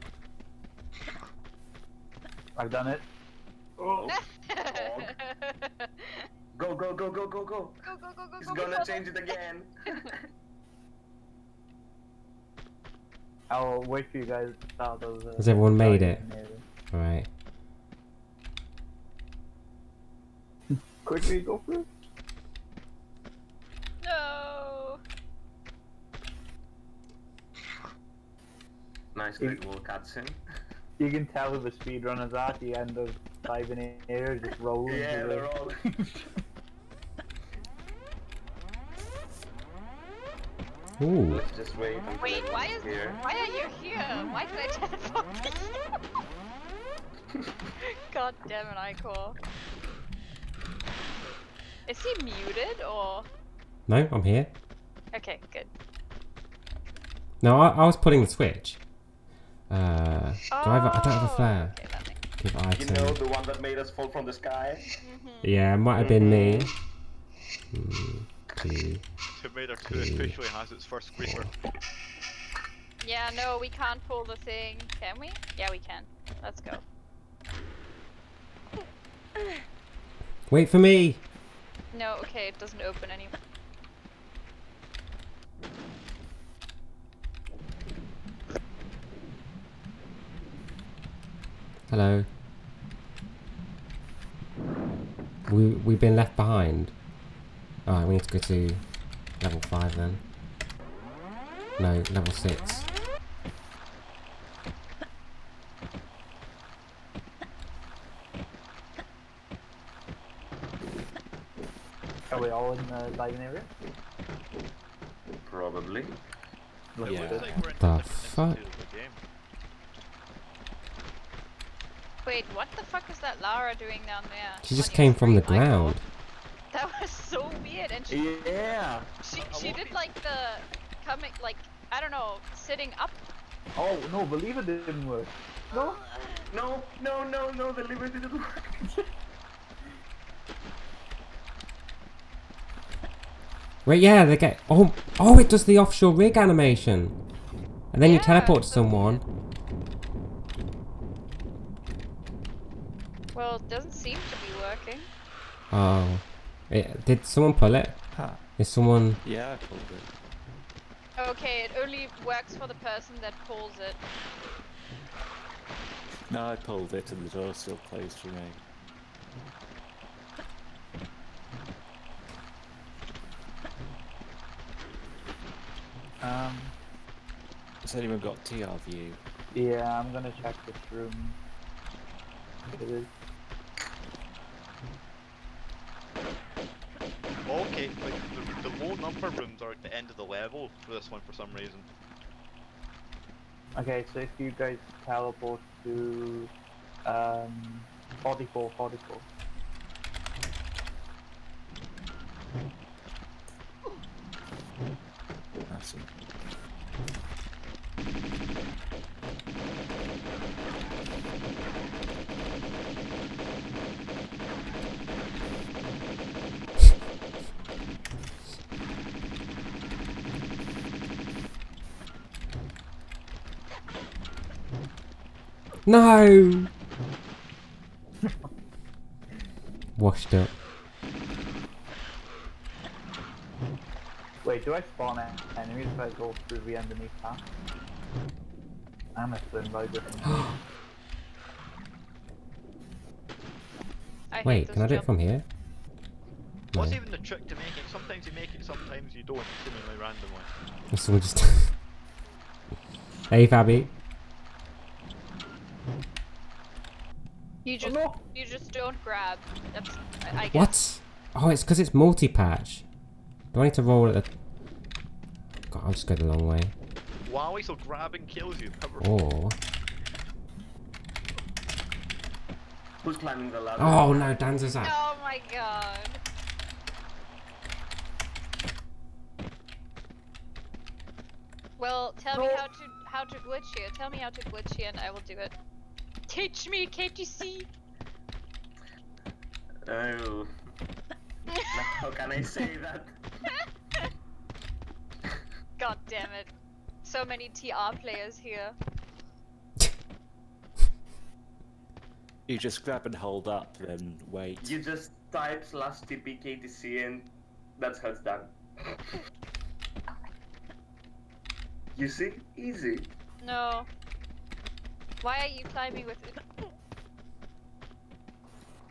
[SPEAKER 5] I've done it.
[SPEAKER 7] Oh. (laughs) Go, go, go, go, go, go.
[SPEAKER 1] Go, go, go, go,
[SPEAKER 7] He's
[SPEAKER 1] go,
[SPEAKER 7] gonna
[SPEAKER 1] go,
[SPEAKER 7] change it again.
[SPEAKER 5] I'll wait for you guys to start those. Uh,
[SPEAKER 3] Has everyone made it? Alright. (laughs)
[SPEAKER 5] Quickly go through.
[SPEAKER 1] No.
[SPEAKER 7] nice Great Wall cutscene.
[SPEAKER 5] You can tell who the speedrunners are at the end of diving in here, just rolling.
[SPEAKER 7] Yeah, they're
[SPEAKER 5] it. (laughs)
[SPEAKER 3] Ooh.
[SPEAKER 7] Let's just wait until
[SPEAKER 1] Wait, why is
[SPEAKER 7] everyone's here.
[SPEAKER 1] why are you here? Why did I teleport to you? (laughs) God damn it, Eycore. Is he muted or?
[SPEAKER 3] No, I'm here.
[SPEAKER 1] Okay, good.
[SPEAKER 3] No, I, I was putting the switch. Uh, do I, have a, I don't have a
[SPEAKER 1] Oh,
[SPEAKER 3] flare.
[SPEAKER 1] Okay, that makes
[SPEAKER 7] You know, the one that made us fall from the sky?
[SPEAKER 3] Yeah, it might have been me. Hmm, two.
[SPEAKER 4] Tomb Raider 2 officially has its first creeper.
[SPEAKER 1] Yeah, no, we can't pull the thing. Can we? Yeah, we can. Let's go.
[SPEAKER 3] Wait for me!
[SPEAKER 1] No, okay, it doesn't open anymore.
[SPEAKER 3] Hello. We, we've been left behind. Alright, we need to go to level 5 then. No, level 6.
[SPEAKER 5] Are we all in the diving area?
[SPEAKER 7] Probably.
[SPEAKER 5] Looks
[SPEAKER 9] Yeah.
[SPEAKER 4] looks
[SPEAKER 5] good.
[SPEAKER 4] like we're in
[SPEAKER 3] The fuck?
[SPEAKER 4] instances of the game.
[SPEAKER 1] Wait, what the fuck is that Lara doing down there?
[SPEAKER 3] She just came from the
[SPEAKER 1] screen, Eycore?
[SPEAKER 3] ground. (laughs)
[SPEAKER 1] That was so weird, and she
[SPEAKER 7] Yeah.
[SPEAKER 1] she, she did like the coming like I don't know sitting up.
[SPEAKER 5] Oh no, believe it didn't work. No. Uh.
[SPEAKER 7] No, no, no, no, the liver didn't work. (laughs)
[SPEAKER 3] Wait, yeah, they get. Oh, oh, it does the offshore rig animation. And then you teleport to someone.
[SPEAKER 1] Well, it doesn't seem to be working.
[SPEAKER 3] Oh. It, did someone pull it?
[SPEAKER 9] Huh.
[SPEAKER 3] Is someone.
[SPEAKER 9] Yeah, I pulled it.
[SPEAKER 1] Okay, it only works for the person that pulls it.
[SPEAKER 9] No, I pulled it and the door's still closed for me.
[SPEAKER 5] Um.
[SPEAKER 9] Has anyone got TR view?
[SPEAKER 5] Yeah, I'm gonna check this room. It is.
[SPEAKER 4] Okay, like the, the low number rooms are at the end of the level for this one for some reason.
[SPEAKER 5] Okay, so if you guys teleport to um 44, 44.
[SPEAKER 9] That's it.
[SPEAKER 3] No! Washed up.
[SPEAKER 5] Wait, do I spawn en- enemies if I go through the underneath path? I'm a slim by different. (gasps)
[SPEAKER 1] I hate
[SPEAKER 3] Wait, can I do it from here? No.
[SPEAKER 4] What's even the trick to make it? Sometimes you make it, sometimes you don't, seemingly randomly.
[SPEAKER 3] Someone just. (laughs) hey, Fabi.
[SPEAKER 1] You just
[SPEAKER 5] no.
[SPEAKER 1] you just don't grab. That's I, I guess.
[SPEAKER 3] What? Oh, it's because it's multi-patch. Do I need to roll at the... God, I'll just go the long way.
[SPEAKER 4] Wow, so grabbing kills you. Powerful.
[SPEAKER 3] Or...
[SPEAKER 7] Who's climbing the ladder?
[SPEAKER 3] Oh no, Dan's is that.
[SPEAKER 1] Oh my god. Well, tell me how to how to glitch here. Tell me how to glitch here, and I will do it. Teach me, KTC.
[SPEAKER 7] Oh. (laughs) How can I say that? (laughs)
[SPEAKER 1] God damn it! So many TR players here.
[SPEAKER 9] You just grab and hold up, then wait.
[SPEAKER 7] You just type slash tpktc and that's how it's done. you see? Easy.
[SPEAKER 1] No. Why are you climbing with? it?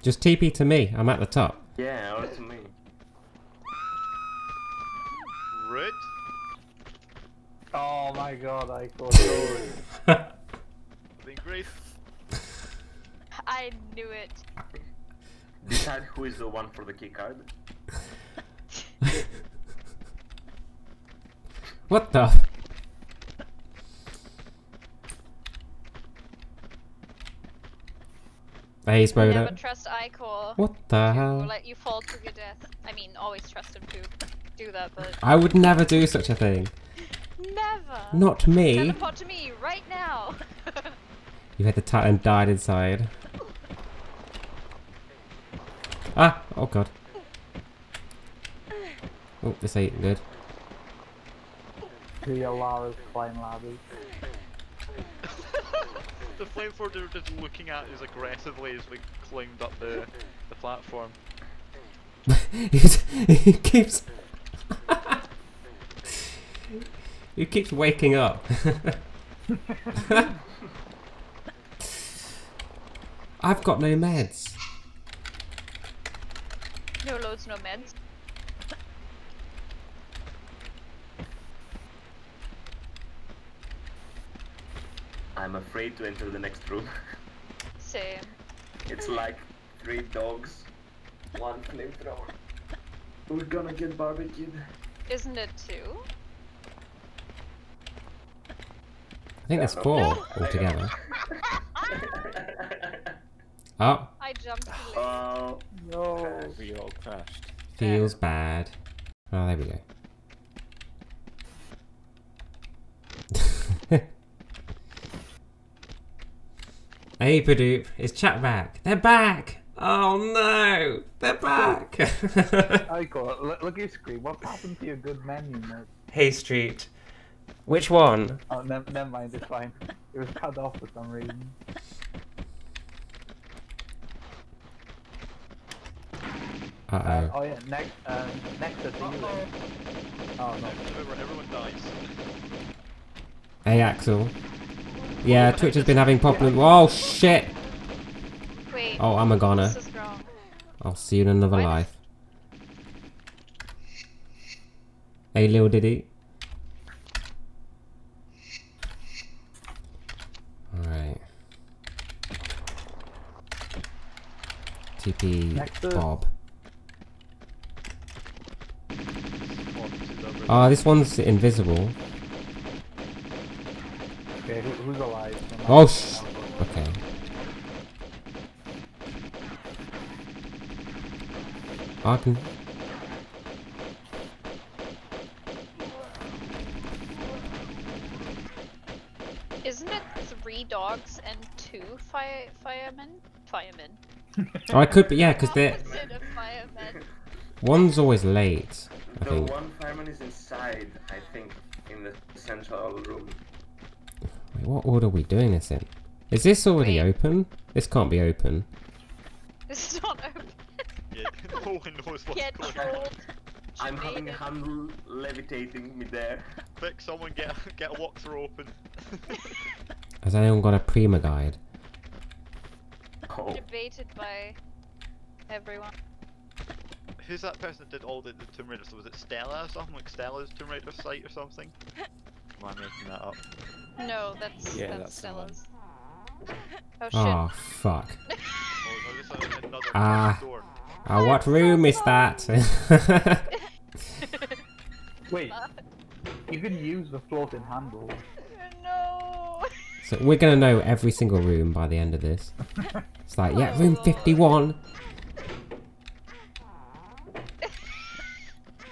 [SPEAKER 3] Just TP to me. I'm at the top.
[SPEAKER 7] Yeah, or to me.
[SPEAKER 4] Rude.
[SPEAKER 5] Oh my god, I got those.
[SPEAKER 4] I think Grace.
[SPEAKER 1] I knew it.
[SPEAKER 7] Decide who is the one for the key card. (laughs)
[SPEAKER 3] What the? Ah, hey,
[SPEAKER 1] Never trust Eycore
[SPEAKER 3] What the
[SPEAKER 1] to
[SPEAKER 3] hell?
[SPEAKER 1] let you fall to your death. I mean, always trust him to do that, but
[SPEAKER 3] I would never do such a thing.
[SPEAKER 1] Never.
[SPEAKER 3] Not me.
[SPEAKER 1] Teleport to me right now. (laughs)
[SPEAKER 3] You had the Titan died inside. Ah! Oh god. Oh, this ain't good. (laughs)
[SPEAKER 5] The Alara's climb ladders.
[SPEAKER 4] the flamethrower they were just looking at us aggressively as we climbed up the, the platform. (laughs)
[SPEAKER 3] He's- he keeps. He keeps waking up. (laughs) I've got no meds.
[SPEAKER 1] no loads, no meds.
[SPEAKER 7] I'm afraid to enter the next room.
[SPEAKER 1] Same.
[SPEAKER 7] it's like three dogs, one flamethrower. We're gonna get barbecued.
[SPEAKER 1] Isn't it two?
[SPEAKER 3] I think there's four altogether. (laughs) Oh,
[SPEAKER 1] I jumped too late.
[SPEAKER 7] Oh,
[SPEAKER 5] No.
[SPEAKER 9] We all crashed.
[SPEAKER 3] feels bad. Oh, there we go. (laughs) hey, Padoop, it's chat back. They're back. Oh no, they're back. (laughs)
[SPEAKER 5] Eycore, look, look at your screen. What happened to your good menu, mate?
[SPEAKER 3] hey, Street. Which one?
[SPEAKER 5] Oh, ne never mind, it's fine. It was cut off for some reason.
[SPEAKER 3] Uh
[SPEAKER 5] Uh,
[SPEAKER 3] oh.
[SPEAKER 5] oh yeah, next, um, next to you. Oh no.
[SPEAKER 4] Everyone, everyone dies.
[SPEAKER 3] Hey, Axel. Yeah, Twitch has been having problems. Oh shit.
[SPEAKER 1] Wait.
[SPEAKER 3] Oh, I'm a goner.
[SPEAKER 1] This.
[SPEAKER 3] I'll see you in another
[SPEAKER 1] What?
[SPEAKER 3] life. Hey, Lil Diddy. Alright. TP
[SPEAKER 5] Next
[SPEAKER 3] Bob.
[SPEAKER 4] Corpses ah, over
[SPEAKER 3] Oh, this one's invisible.
[SPEAKER 5] Okay, who, who's alive?
[SPEAKER 3] Oh, sh- Okay. I can.
[SPEAKER 1] Isn't it three dogs and two fire firemen? Firemen.
[SPEAKER 3] Oh, I could be. Yeah, because they're. (laughs)
[SPEAKER 1] Opposite of firemen.
[SPEAKER 3] One's always late. I
[SPEAKER 7] the
[SPEAKER 3] think.
[SPEAKER 7] one fireman is inside, I think, in the central room.
[SPEAKER 3] Wait, what order are we doing this in? Is this already
[SPEAKER 1] Wait.
[SPEAKER 3] open? This can't be open.
[SPEAKER 1] This is not open.
[SPEAKER 4] Yeah, (laughs) no one knows what's
[SPEAKER 1] Get
[SPEAKER 4] going on.
[SPEAKER 7] I'm having a handle levitating me there.
[SPEAKER 4] Quick, someone get get a walkthrough open.
[SPEAKER 3] Has anyone got a Prima guide?
[SPEAKER 1] Debated by everyone.
[SPEAKER 4] Who's that person that did all the, the Tomb Raiders? Was it Stella or something? Like Stella's Tomb Raider site or something? (laughs) Am I making that up?
[SPEAKER 1] No, that's
[SPEAKER 9] Yeah,
[SPEAKER 1] that's,
[SPEAKER 9] that's.
[SPEAKER 1] Stella's. (laughs) Oh shit. (laughs)
[SPEAKER 3] Oh, fuck.
[SPEAKER 4] Oh, no, this
[SPEAKER 3] Ah.
[SPEAKER 4] door.
[SPEAKER 3] Ah, what room is that?
[SPEAKER 5] Wait, you can use the floating handle.
[SPEAKER 1] No.
[SPEAKER 3] so we're gonna know every single room by the end of this. It's like, yeah, room 51. (laughs)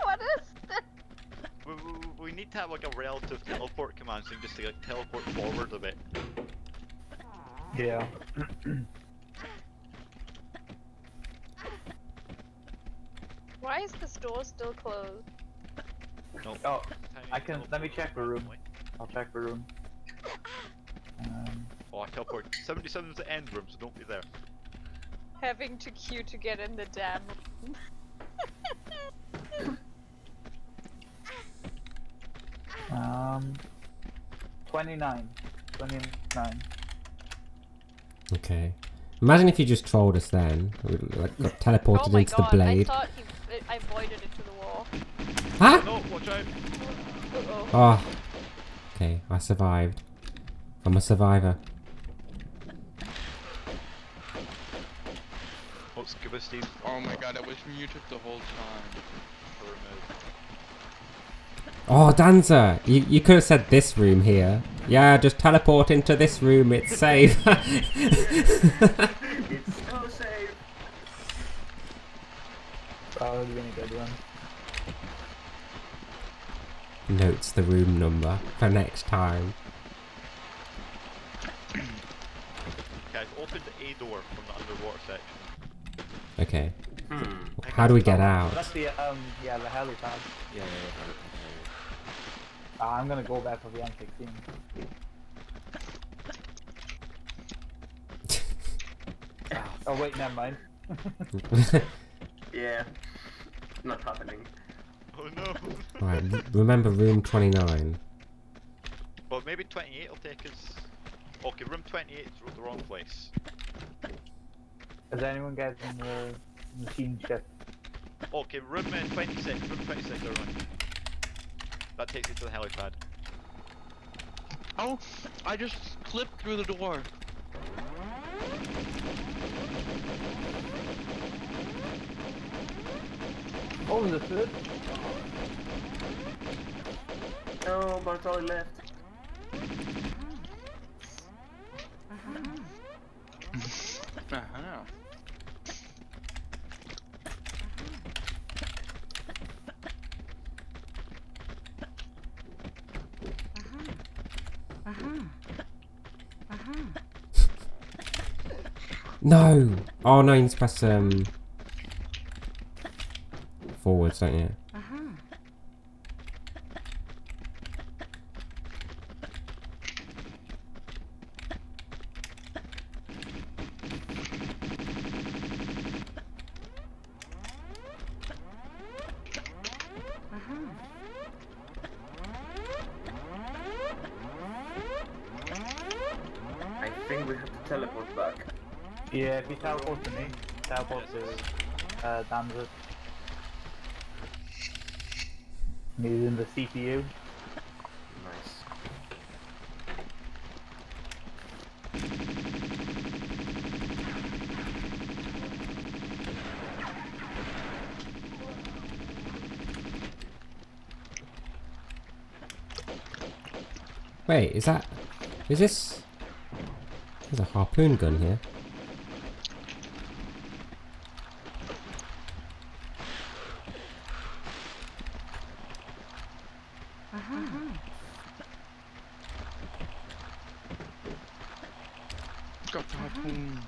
[SPEAKER 1] what is this?
[SPEAKER 4] We, we, we need to have like a relative teleport command so you can just like teleport forward a bit.
[SPEAKER 5] Yeah. (coughs)
[SPEAKER 1] Why is this door still closed?
[SPEAKER 4] No.
[SPEAKER 5] Oh, I can- let me check the room. I'll check the room. (laughs) Um,
[SPEAKER 4] Oh, I teleport. 77 is the end room, so don't be there.
[SPEAKER 1] Having to queue to get in the damn room.
[SPEAKER 5] um, 29. 29.
[SPEAKER 3] Okay. Imagine if you just trolled us then. We, like, got (laughs) teleported
[SPEAKER 1] oh my
[SPEAKER 3] into
[SPEAKER 1] god,
[SPEAKER 3] the blade.
[SPEAKER 1] I thought he, I voided into the wall.
[SPEAKER 3] Ah!
[SPEAKER 4] No, watch out!
[SPEAKER 1] Uh-oh.
[SPEAKER 3] Oh. Okay, I survived. I'm a survivor.
[SPEAKER 4] Oh, scuba Steve.
[SPEAKER 6] Oh my god, I was muted the whole time.
[SPEAKER 4] Remove.
[SPEAKER 3] Oh, Danza! You, you could have said this room here. Yeah, just teleport into this room, it's safe. (laughs)
[SPEAKER 7] it's so safe.
[SPEAKER 5] That would have been a good one.
[SPEAKER 3] Notes the room number for next time.
[SPEAKER 4] Guys, open the A door from the underwater section.
[SPEAKER 3] Okay.
[SPEAKER 7] Hmm.
[SPEAKER 3] How do we get out?
[SPEAKER 5] That's the, um, yeah, the helipad.
[SPEAKER 9] Yeah, yeah, yeah.
[SPEAKER 5] Uh, I'm gonna go back for the M16. (laughs) Oh wait, never mind. (laughs)
[SPEAKER 7] Yeah. Not happening.
[SPEAKER 4] Oh no! (laughs)
[SPEAKER 3] Right, remember room 29.
[SPEAKER 4] well, maybe 28 will take us. Okay, room 28 is the wrong place.
[SPEAKER 5] Has anyone got getting the machine ship?
[SPEAKER 4] Okay, room uh, 26. Room 26 are wrong. That takes you to the helipad.
[SPEAKER 6] Oh, I just clipped through the door.
[SPEAKER 5] Oh, is this it?
[SPEAKER 7] No, Bartoli left. (laughs)
[SPEAKER 3] No! Oh no, you need to press um forwards, don't you?
[SPEAKER 8] Uh-huh. Uh-huh.
[SPEAKER 7] I think we have to teleport back.
[SPEAKER 5] Yeah, if you teleport to me, teleport to uh, Danzig. Using the CPU.
[SPEAKER 7] Nice.
[SPEAKER 3] Wait, is that is this There's a harpoon gun here.
[SPEAKER 8] Uh-huh.
[SPEAKER 6] Got the harpoon.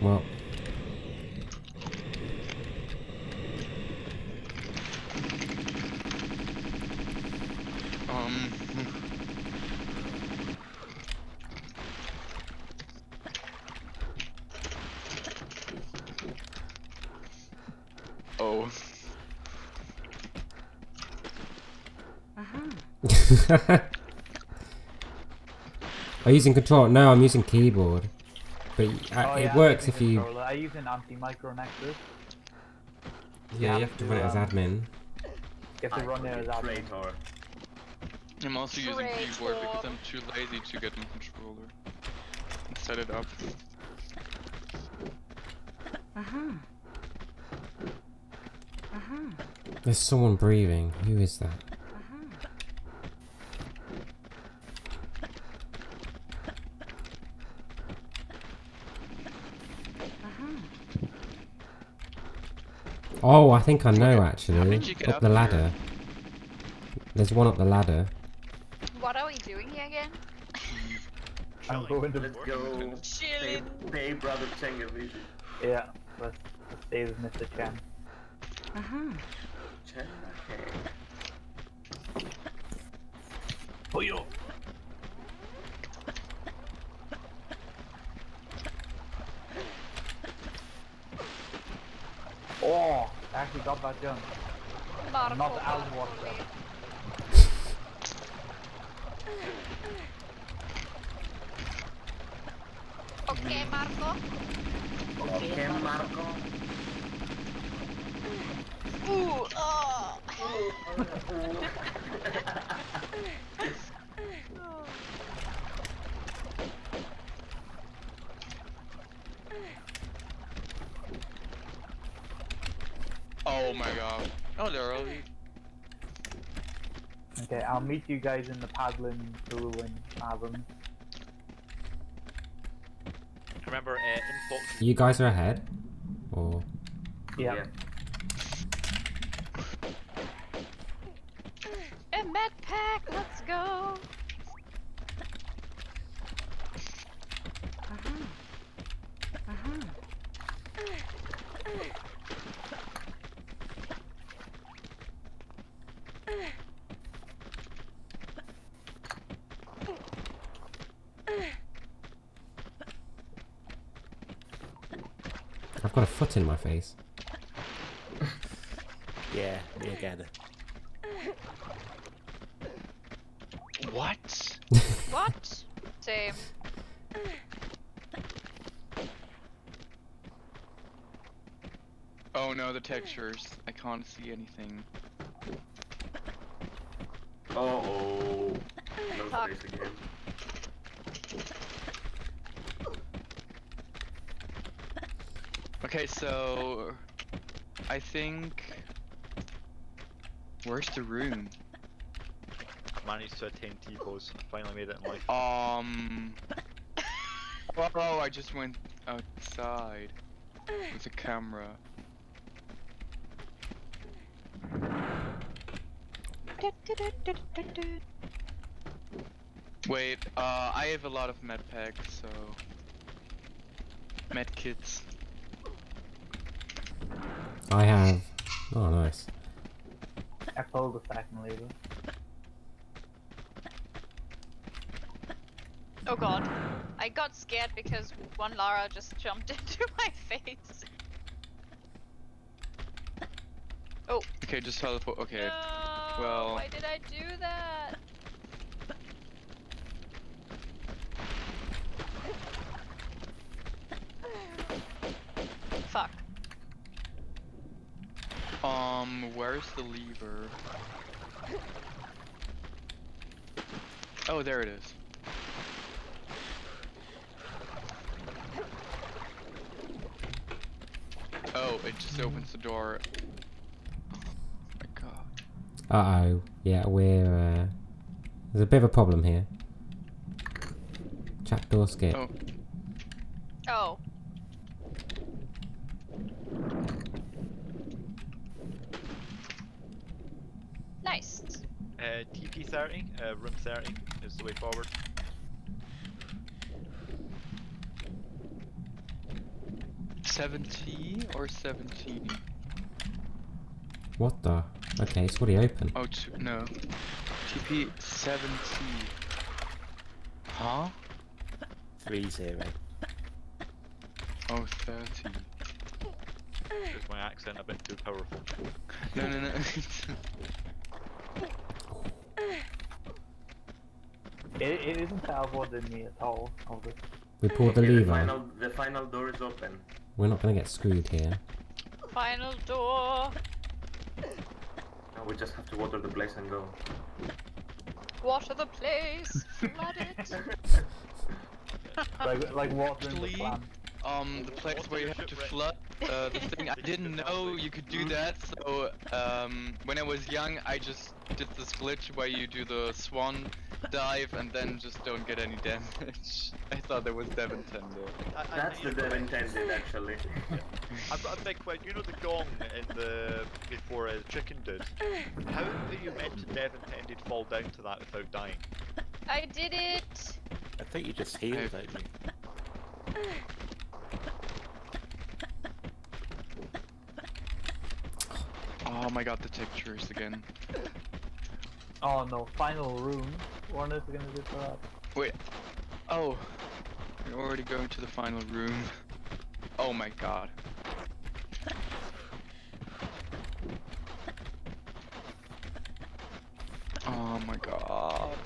[SPEAKER 3] Well,
[SPEAKER 6] Um. Oh.
[SPEAKER 8] Aha.
[SPEAKER 3] Are you using control? No, I'm using keyboard. But uh,
[SPEAKER 5] Oh,
[SPEAKER 3] it
[SPEAKER 5] yeah, I'm
[SPEAKER 3] works if you.
[SPEAKER 5] controller. I use an anti-micro nexus.
[SPEAKER 3] Yeah, you have to run it as admin.
[SPEAKER 5] You have to run it as admin.
[SPEAKER 7] Traitor.
[SPEAKER 6] I'm also using
[SPEAKER 1] Traitor.
[SPEAKER 6] keyboard because I'm too lazy to get my controller and set it up.
[SPEAKER 8] Aha. Aha.
[SPEAKER 3] There's someone breathing. Who is that?
[SPEAKER 8] Aha. Aha.
[SPEAKER 3] Oh, I think I know
[SPEAKER 6] How
[SPEAKER 3] actually.
[SPEAKER 6] did you get
[SPEAKER 3] Up
[SPEAKER 6] up
[SPEAKER 3] the
[SPEAKER 6] here?
[SPEAKER 3] ladder. There's one up the ladder.
[SPEAKER 1] What are we doing here again? (laughs)
[SPEAKER 5] I'm going to
[SPEAKER 7] Let's go. Pay,
[SPEAKER 1] Chilling.
[SPEAKER 7] pay brother Chenga
[SPEAKER 5] yeah. Let's, let's stay with Mr. Chen.
[SPEAKER 8] Aha.
[SPEAKER 5] Oh, I actually got that jump.
[SPEAKER 1] Marco,
[SPEAKER 5] Not out water.
[SPEAKER 1] me. Okay, Marco.
[SPEAKER 7] Okay, Marco.
[SPEAKER 1] Ooh, oh.
[SPEAKER 6] Oh my god. Oh, they're early.
[SPEAKER 5] Okay, I'll meet you guys in the paddling pool in Avon.
[SPEAKER 4] Remember, uh, in Fox
[SPEAKER 3] You guys are ahead? Or.
[SPEAKER 5] Yeah.
[SPEAKER 1] A med pack, let's go.
[SPEAKER 8] Aha. Aha.
[SPEAKER 3] I've got a foot in my face. (laughs)
[SPEAKER 9] Yeah, me again.
[SPEAKER 6] What? (laughs)
[SPEAKER 1] What? Same.
[SPEAKER 6] Oh no, the textures. I can't see anything.
[SPEAKER 7] Uh oh. No
[SPEAKER 1] Fuck.
[SPEAKER 7] space again.
[SPEAKER 6] Okay, so I think where's the room?
[SPEAKER 4] managed to attain T-pose. Finally made it in life.
[SPEAKER 6] Um. Oh, I just went outside with a camera. Wait, uh, I have a lot of med packs, so med kits.
[SPEAKER 3] I have. Oh, nice.
[SPEAKER 5] I pulled the second lever.
[SPEAKER 1] Oh god. I got scared because one Lara just jumped (laughs) into my face. Oh.
[SPEAKER 6] Okay, just teleport. Okay.
[SPEAKER 1] No,
[SPEAKER 6] well-
[SPEAKER 1] why did I do that? Fuck.
[SPEAKER 6] Um, where's the lever? Oh, there it is. Oh, it just opens the door. Oh my god.
[SPEAKER 3] Uh oh. Yeah, we're. Uh... There's a bit of a problem here. Trapdoor skip.
[SPEAKER 6] Oh.
[SPEAKER 1] Nice.
[SPEAKER 4] Uh, TP30, room 30 is the way forward.
[SPEAKER 6] 70 or 17?
[SPEAKER 3] What the? Okay, it's already open.
[SPEAKER 6] Oh, t- no. TP 70. Huh?
[SPEAKER 9] Three zero.
[SPEAKER 6] Oh, 30.
[SPEAKER 4] Is my accent a bit too powerful?
[SPEAKER 6] No, no, no. (laughs) (laughs)
[SPEAKER 5] It, it isn't teleporting me at all. I'll just
[SPEAKER 3] We pulled the
[SPEAKER 7] Okay,
[SPEAKER 3] lever.
[SPEAKER 7] final, the final door is open.
[SPEAKER 3] We're not gonna get screwed here.
[SPEAKER 1] Final door.
[SPEAKER 7] Now we just have to water the place and go.
[SPEAKER 1] Water the place. Flood it. (laughs)
[SPEAKER 5] like like watering the plant.
[SPEAKER 6] um, the place where you have to flood uh, the thing. I didn't know you could do that. So um, when I was young, I just did this glitch where you do the swan dive and then just don't get any damage. (laughs) I thought there was dev intended.
[SPEAKER 4] I, I
[SPEAKER 7] That's the
[SPEAKER 4] think
[SPEAKER 7] dev intended actually. (laughs)
[SPEAKER 4] I've got a big question. You know the gong in the before uh, chicken did. How are you meant to dev intended fall down to that without dying?
[SPEAKER 1] I did it.
[SPEAKER 9] I think you just healed,
[SPEAKER 6] I've-
[SPEAKER 9] don't you?
[SPEAKER 6] Oh my god, the textures again. (laughs)
[SPEAKER 5] Oh no, final room. What is gonna do for that?
[SPEAKER 6] Wait. Oh. We're already going to the final room. Oh my god. Oh my god.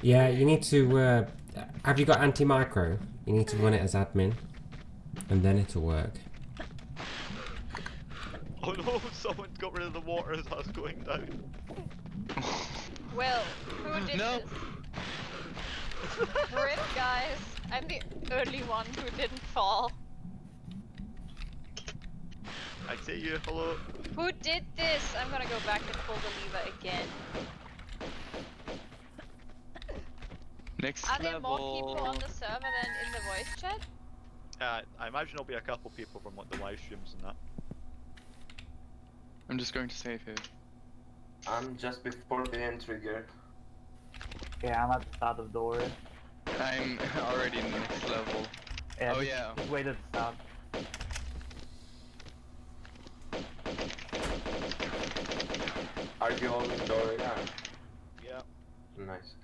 [SPEAKER 3] Yeah, you need to. Uh, have you got anti-micro? You need to run it as admin, and then it'll work. (laughs)
[SPEAKER 4] Oh no! Someone got rid of the water as I was going down.
[SPEAKER 1] Well, who did
[SPEAKER 6] No.
[SPEAKER 1] this? Rip, guys. I'm the only one who didn't fall.
[SPEAKER 4] I see you. Hello.
[SPEAKER 1] Who did this? I'm gonna go back and pull the lever again.
[SPEAKER 6] Next
[SPEAKER 1] Are there
[SPEAKER 6] level.
[SPEAKER 1] more people on the server than in the voice chat?
[SPEAKER 4] Uh, I imagine there'll be a couple people from like the live streams and that.
[SPEAKER 6] I'm just going to save here.
[SPEAKER 7] I'm just before the end trigger.
[SPEAKER 5] Okay, I'm at the start of the door.
[SPEAKER 6] I'm (laughs) already in the next level.
[SPEAKER 5] Yeah,
[SPEAKER 6] Oh, yeah.
[SPEAKER 5] Wait at the start.
[SPEAKER 7] Are you all in door? Yeah.
[SPEAKER 4] Yeah.
[SPEAKER 7] Nice.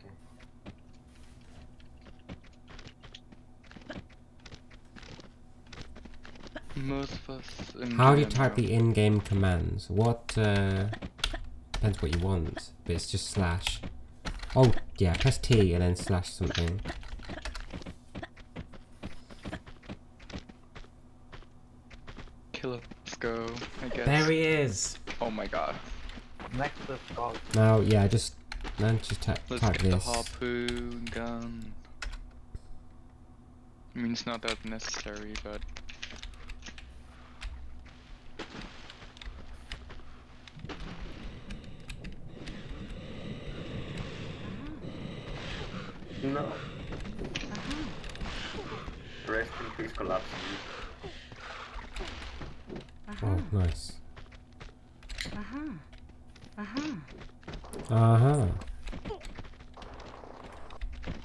[SPEAKER 7] Okay.
[SPEAKER 6] Most of us. in
[SPEAKER 3] How do you type the in-game commands? What? Uh, depends what you want, but it's just slash. Oh yeah, press T and then slash something.
[SPEAKER 6] Killer. Let's go. I guess.
[SPEAKER 3] There he is.
[SPEAKER 6] Oh my god.
[SPEAKER 5] Next to Scott.
[SPEAKER 3] Now yeah, just then just type
[SPEAKER 6] Let's
[SPEAKER 3] type
[SPEAKER 6] get the harpoon gun. I mean, it's not that necessary, but
[SPEAKER 7] No. Rest in peace, collapse.
[SPEAKER 3] Oh nice.
[SPEAKER 8] Uh-huh. Uh-huh.
[SPEAKER 3] Uh huh.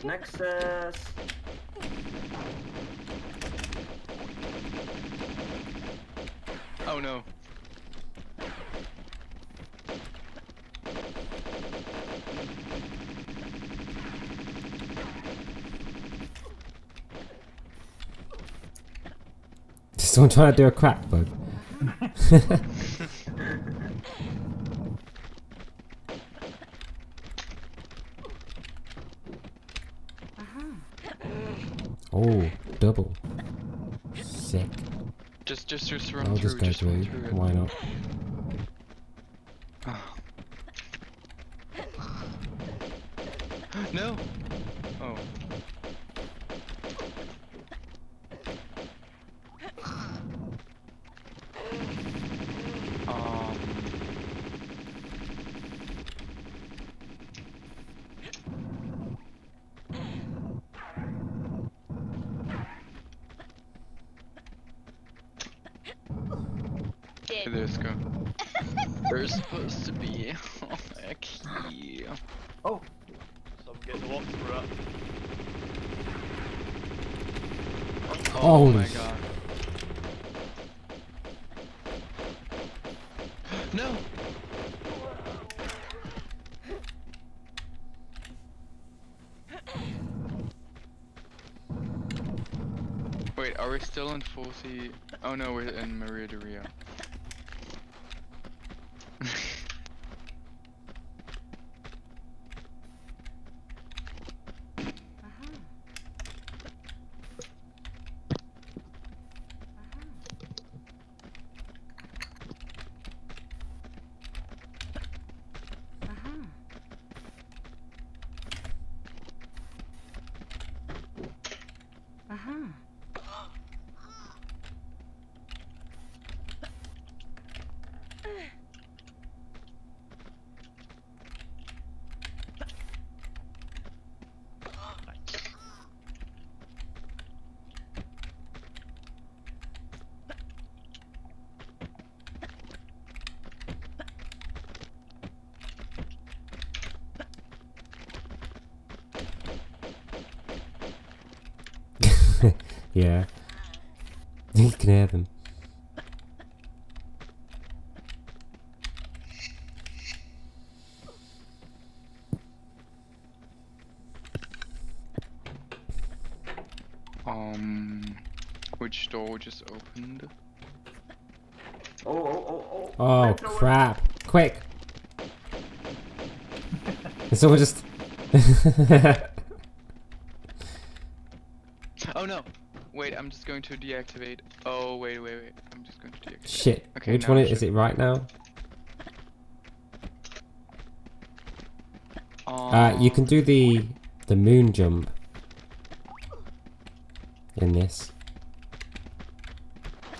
[SPEAKER 7] Nexus.
[SPEAKER 6] oh no.
[SPEAKER 3] Someone trying to do a crack bug. (laughs) oh, double. Sick.
[SPEAKER 6] Just, just, just run
[SPEAKER 3] I'll
[SPEAKER 6] through.
[SPEAKER 3] just go
[SPEAKER 6] just
[SPEAKER 3] through.
[SPEAKER 6] through.
[SPEAKER 3] Why not?
[SPEAKER 6] Oh. no. Oh. Um.
[SPEAKER 1] Dead.
[SPEAKER 6] Let's go. There's supposed to be a key.
[SPEAKER 5] Oh,
[SPEAKER 4] So I'm getting locked for up.
[SPEAKER 6] Oh
[SPEAKER 3] Holy
[SPEAKER 6] my
[SPEAKER 3] sh-
[SPEAKER 6] god. No! Wait, still in Fulci? Oh no, we're in Maria Doria.
[SPEAKER 8] Aha. Aha. Aha. Aha.
[SPEAKER 3] Yeah. (laughs) You can hear them.
[SPEAKER 6] um, which door just opened?
[SPEAKER 7] Oh, oh, oh, oh.
[SPEAKER 3] Oh crap! Quick! (laughs) It's all just. (laughs)
[SPEAKER 6] Oh no! Wait, I'm just going to deactivate. Oh wait, wait, wait. I'm just going to deactivate.
[SPEAKER 3] Shit.
[SPEAKER 6] Okay,
[SPEAKER 3] Which
[SPEAKER 6] now
[SPEAKER 3] one
[SPEAKER 6] it
[SPEAKER 3] is, is
[SPEAKER 6] should-
[SPEAKER 3] it right now? Uh, you can do the the moon jump in this.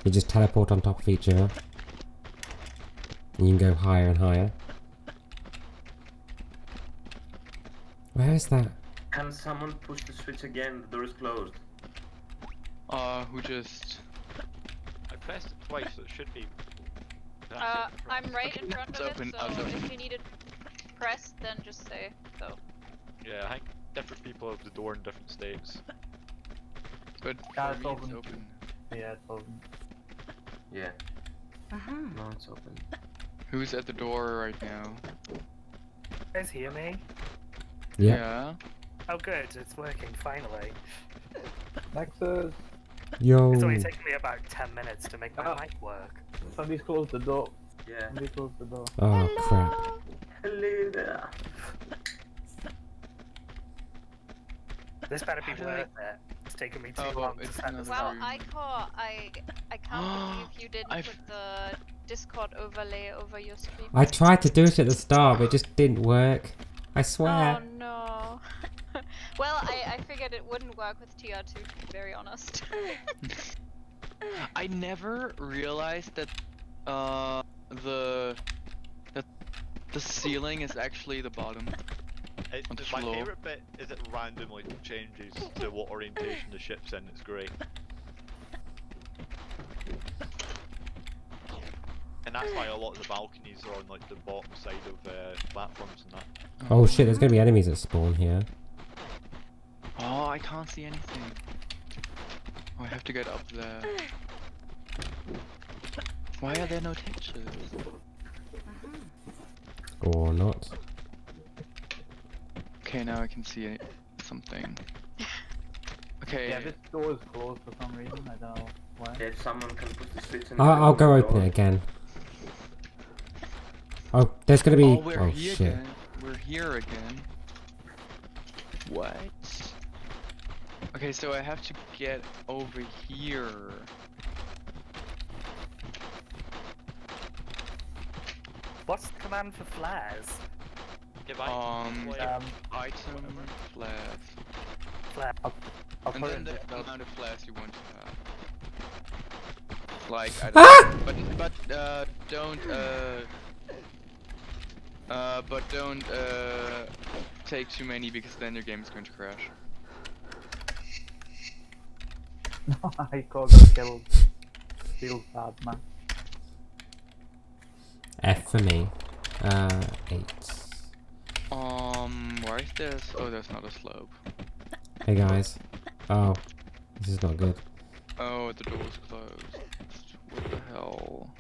[SPEAKER 3] You just teleport on top of each other. And you can go higher and higher. Where is that?
[SPEAKER 7] Can someone push the switch again? The door is closed.
[SPEAKER 6] Uh, who just?
[SPEAKER 4] I pressed it twice, so it should be. That's
[SPEAKER 1] Uh, I'm right
[SPEAKER 6] Okay,
[SPEAKER 1] in (laughs) front
[SPEAKER 6] it's
[SPEAKER 1] of
[SPEAKER 6] open,
[SPEAKER 1] it,
[SPEAKER 6] now it's
[SPEAKER 1] so
[SPEAKER 6] open.
[SPEAKER 1] if you need it pressed, then just say so.
[SPEAKER 4] Yeah, I think different people have the door in different states.
[SPEAKER 6] But
[SPEAKER 5] Yeah,
[SPEAKER 6] for
[SPEAKER 5] it's
[SPEAKER 6] me it's
[SPEAKER 5] open.
[SPEAKER 6] open.
[SPEAKER 5] yeah, it's open.
[SPEAKER 7] Yeah,
[SPEAKER 8] Aha.
[SPEAKER 7] no, it's open.
[SPEAKER 6] Who's at the door right now?
[SPEAKER 10] guys hear me?
[SPEAKER 3] Yeah.
[SPEAKER 10] Oh good, it's working finally.
[SPEAKER 5] Nexus,
[SPEAKER 3] Yo.
[SPEAKER 10] It's only taken me about 10 minutes to make my
[SPEAKER 5] Oh.
[SPEAKER 10] mic work.
[SPEAKER 5] somebody's closed the door.
[SPEAKER 7] Yeah.
[SPEAKER 5] Somebody closed the door.
[SPEAKER 3] Oh crap.
[SPEAKER 7] Hello there.
[SPEAKER 10] This better be
[SPEAKER 6] How do I-
[SPEAKER 10] worth it. It's taken me too
[SPEAKER 6] Oh,
[SPEAKER 10] long to
[SPEAKER 6] it's
[SPEAKER 10] set this
[SPEAKER 6] another
[SPEAKER 10] up.
[SPEAKER 1] Well, I call I I can't (gasps) believe you didn't
[SPEAKER 6] I've-
[SPEAKER 1] put the Discord overlay over your stream.
[SPEAKER 3] I tried to do it at the start, but it just didn't work. I swear.
[SPEAKER 1] Oh no. (laughs) well, I I figured it wouldn't work with TR2 to be very honest. (laughs)
[SPEAKER 6] I never realized that uh the that the ceiling is actually the bottom.
[SPEAKER 4] It,
[SPEAKER 6] the
[SPEAKER 4] my
[SPEAKER 6] floor.
[SPEAKER 4] favourite bit is it randomly changes to what orientation the ship's in. It's great. And that's why a lot of the balconies are on like the bottom side of uh, platforms and that.
[SPEAKER 3] Oh shit, there's gonna be enemies that spawn here.
[SPEAKER 6] Oh, I can't see anything. Oh, I have to get up there. Why are there no textures?
[SPEAKER 3] Or not.
[SPEAKER 6] Okay, now I can see something. Okay.
[SPEAKER 5] Yeah, this door is closed for some reason. I don't know why.
[SPEAKER 7] If someone can push the switch in
[SPEAKER 3] I'll, I'll go
[SPEAKER 7] the
[SPEAKER 3] open
[SPEAKER 7] door.
[SPEAKER 3] it again. Oh, there's gonna be.
[SPEAKER 6] Oh, we're
[SPEAKER 3] oh
[SPEAKER 6] here
[SPEAKER 3] shit.
[SPEAKER 6] again. We're here again. What? Okay, so I have to get over here.
[SPEAKER 10] What's the command for flares?
[SPEAKER 4] Give I
[SPEAKER 6] Um,
[SPEAKER 4] like,
[SPEAKER 5] Um,
[SPEAKER 6] item flash.
[SPEAKER 10] Flare.
[SPEAKER 5] I'll
[SPEAKER 6] And
[SPEAKER 5] put
[SPEAKER 6] then
[SPEAKER 5] it
[SPEAKER 6] the
[SPEAKER 5] in the
[SPEAKER 6] amount of flash you want to have. Like, I
[SPEAKER 3] Ah!
[SPEAKER 6] don't but, but, uh, don't, uh, uh, but don't, uh, take too many because then your game is going to crash.
[SPEAKER 5] I called the kill. Feel bad, man.
[SPEAKER 3] F for me. Uh, eight.
[SPEAKER 6] Um, where is this? Oh, there's not a slope.
[SPEAKER 3] Hey guys. Oh, this is not good.
[SPEAKER 6] Oh, the door's closed. What the hell?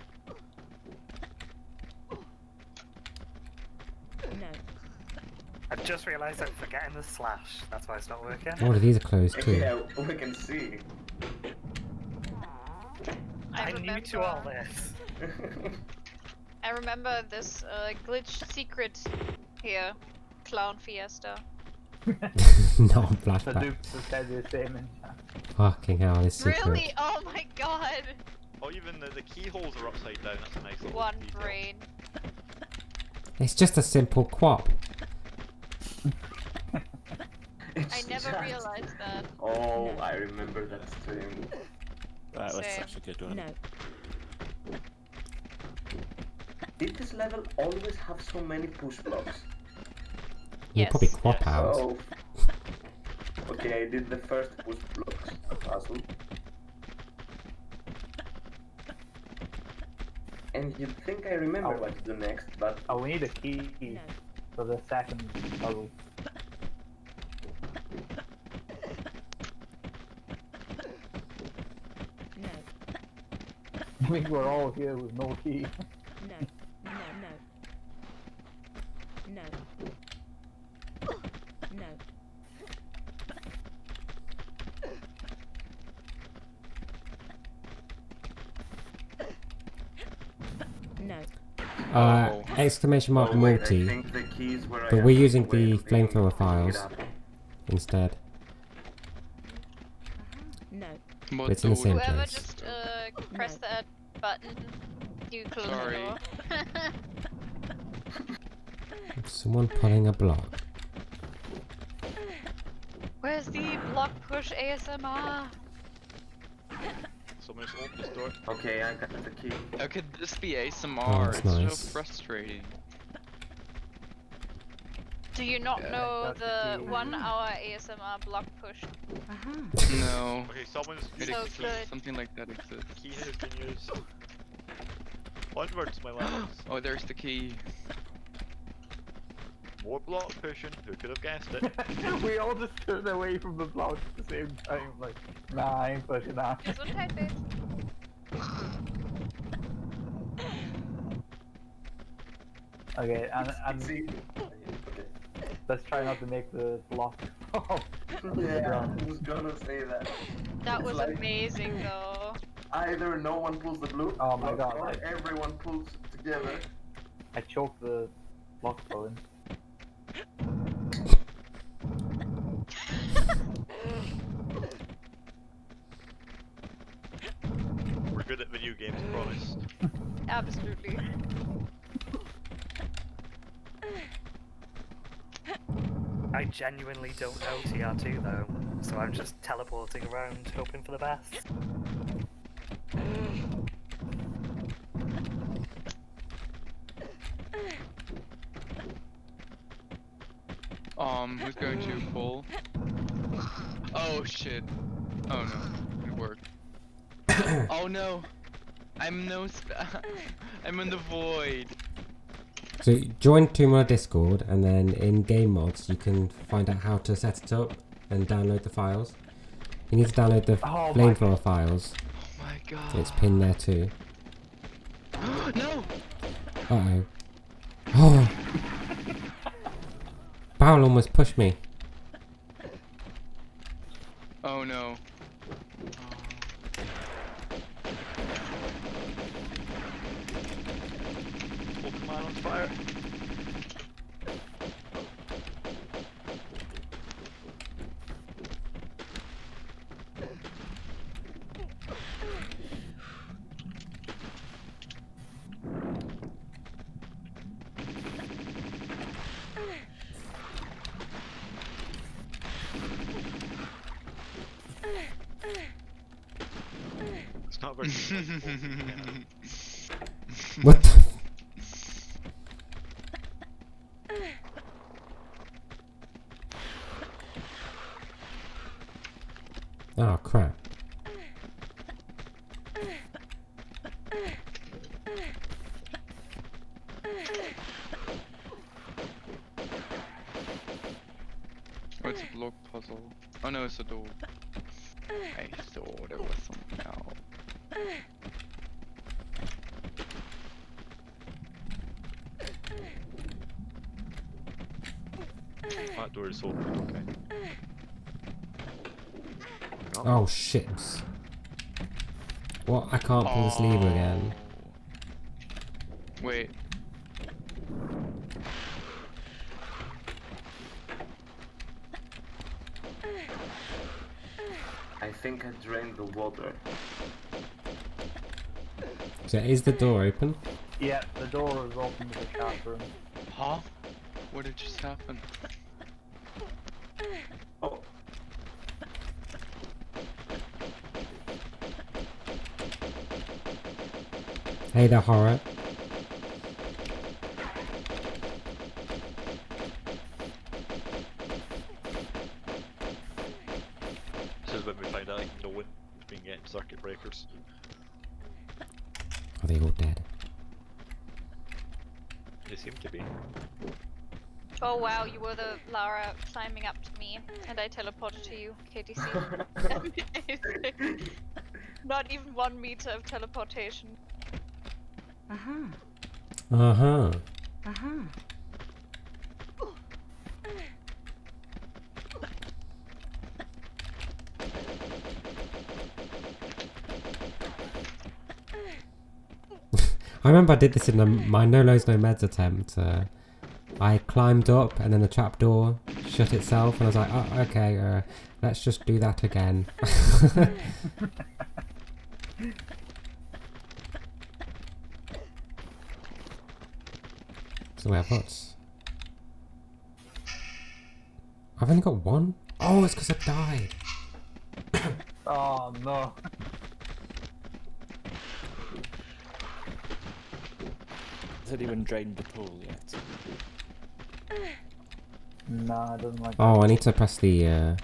[SPEAKER 10] I just realised I'm forgetting the slash. That's why it's not working.
[SPEAKER 3] Oh, these are closed too.
[SPEAKER 7] Yeah, we can see.
[SPEAKER 10] I,
[SPEAKER 1] I
[SPEAKER 10] knew to all this. (laughs)
[SPEAKER 1] I remember this uh, glitch secret here. Clown Fiesta. (laughs)
[SPEAKER 3] not a flashback.
[SPEAKER 5] dupes have said the same.
[SPEAKER 3] Fucking hell, this secret.
[SPEAKER 1] Really? Oh my god!
[SPEAKER 4] Oh, even the, the keyholes are upside down. That's a nice little
[SPEAKER 1] One
[SPEAKER 4] detail.
[SPEAKER 1] brain.
[SPEAKER 3] It's just a simple quap.
[SPEAKER 1] I never
[SPEAKER 7] just-
[SPEAKER 1] realized that.
[SPEAKER 7] Oh, I remember that stream.
[SPEAKER 9] That was
[SPEAKER 1] Same.
[SPEAKER 9] such a good one.
[SPEAKER 8] No.
[SPEAKER 7] Did this level always have so many push blocks?
[SPEAKER 3] You
[SPEAKER 1] Yes.
[SPEAKER 3] probably quap out.
[SPEAKER 7] Oh. Okay, I did the first push blocks puzzle. And you'd think I remember
[SPEAKER 5] Oh.
[SPEAKER 7] what to do next, but
[SPEAKER 5] Oh, we need a key
[SPEAKER 8] No.
[SPEAKER 5] For the second puzzle.
[SPEAKER 8] No. (laughs)
[SPEAKER 5] We were all here with no key.
[SPEAKER 8] No. No. No. No. No. No.
[SPEAKER 3] Uh. Exclamation mark
[SPEAKER 7] oh,
[SPEAKER 3] multi
[SPEAKER 7] think the keys where I
[SPEAKER 3] But we're using the flamethrower files. instead.
[SPEAKER 8] No.
[SPEAKER 6] What
[SPEAKER 3] It's in the same
[SPEAKER 1] Whoever
[SPEAKER 3] place.
[SPEAKER 1] just uh, press
[SPEAKER 8] No.
[SPEAKER 1] that button, you close
[SPEAKER 6] Sorry.
[SPEAKER 1] the door. (laughs)
[SPEAKER 3] Someone pulling a block.
[SPEAKER 1] Where's the block push ASMR? (laughs)
[SPEAKER 4] Someone opened this door.
[SPEAKER 7] Okay, I got the key.
[SPEAKER 6] How could this be ASMR?
[SPEAKER 3] Oh,
[SPEAKER 6] it's
[SPEAKER 3] nice.
[SPEAKER 6] so frustrating.
[SPEAKER 1] Do you not
[SPEAKER 6] Yeah,
[SPEAKER 1] know the
[SPEAKER 5] the
[SPEAKER 1] one hour ASMR block push?
[SPEAKER 8] Uh-huh.
[SPEAKER 6] No.
[SPEAKER 4] Okay, someone's
[SPEAKER 6] It
[SPEAKER 1] So
[SPEAKER 6] exists.
[SPEAKER 1] good.
[SPEAKER 6] Something like that exists.
[SPEAKER 4] key has been used. Onwards, my lads.
[SPEAKER 6] oh, there's the key.
[SPEAKER 4] More block pushing. Who could have guessed it? (laughs)
[SPEAKER 5] we all just turned away from the block at the same time. Like, nah, I ain't pushing that.
[SPEAKER 1] Gesundheit, Babe.
[SPEAKER 5] Okay, and, (laughs) and
[SPEAKER 7] See?
[SPEAKER 5] let's try not to make the block. (laughs) fall.
[SPEAKER 7] Yeah, I was gonna say that.
[SPEAKER 1] That
[SPEAKER 7] It's
[SPEAKER 1] was
[SPEAKER 7] like-
[SPEAKER 1] amazing though.
[SPEAKER 7] Either no one pulls the blue,
[SPEAKER 5] Oh my
[SPEAKER 7] or,
[SPEAKER 5] God,
[SPEAKER 7] or
[SPEAKER 5] I-
[SPEAKER 7] everyone pulls together.
[SPEAKER 5] I choked the block button.
[SPEAKER 4] We're good at video games, promise. (laughs)
[SPEAKER 1] Absolutely.
[SPEAKER 10] I genuinely don't know TR2 though, so I'm just teleporting around hoping for the best. (laughs)
[SPEAKER 6] Um, who's going to pull? Oh shit. Oh no, it worked. (coughs) oh no, I'm no. Sp (laughs) I'm in the void.
[SPEAKER 3] So join Tumor Discord, and then in game mods you can find out how to set it up and download the files. You need to download the
[SPEAKER 5] Oh my
[SPEAKER 3] flamethrower files.
[SPEAKER 6] Oh my god.
[SPEAKER 3] It's pinned there too. (gasps)
[SPEAKER 6] no.
[SPEAKER 3] Uh (gasps) oh. Oh. Barrel almost pushed me.
[SPEAKER 6] Oh no.
[SPEAKER 4] Pokemon on fire. It's not very successful.
[SPEAKER 3] What the? Oh crap.
[SPEAKER 6] Oh, it's a block puzzle. Oh it's a door. I thought it was something else.
[SPEAKER 4] That door is open, okay.
[SPEAKER 3] Oh shit. What? I can't pull this lever again.
[SPEAKER 6] Oh. Wait.
[SPEAKER 7] I think I drained the water.
[SPEAKER 3] So is the door open?
[SPEAKER 5] Yeah, the door is open to the chat room.
[SPEAKER 6] Huh? What did just happen? (laughs)
[SPEAKER 7] Oh,
[SPEAKER 3] Hey there, horror.
[SPEAKER 4] This is when we find out like no one has been getting circuit breakers.
[SPEAKER 3] Are they all dead?
[SPEAKER 4] They seem to be.
[SPEAKER 1] Oh wow, you were the Lara climbing up to me, and I teleported to you, KTC. Amazing. (laughs) Not even one meter of teleportation.
[SPEAKER 8] Uh-huh.
[SPEAKER 3] Uh huh.
[SPEAKER 8] Uh-huh.
[SPEAKER 3] I remember I did this in the, my no lows no meds attempt. Uh, I climbed up and then the trapdoor shut itself, and I was like, oh, okay, uh, let's just do that again. (laughs) so where what's? I've only got one. Oh, it's because I died. (coughs)
[SPEAKER 5] Oh no.
[SPEAKER 9] Has anyone drained the pool yet? (laughs)
[SPEAKER 5] Nah, it doesn't like
[SPEAKER 3] Oh, I need to press the. Uh...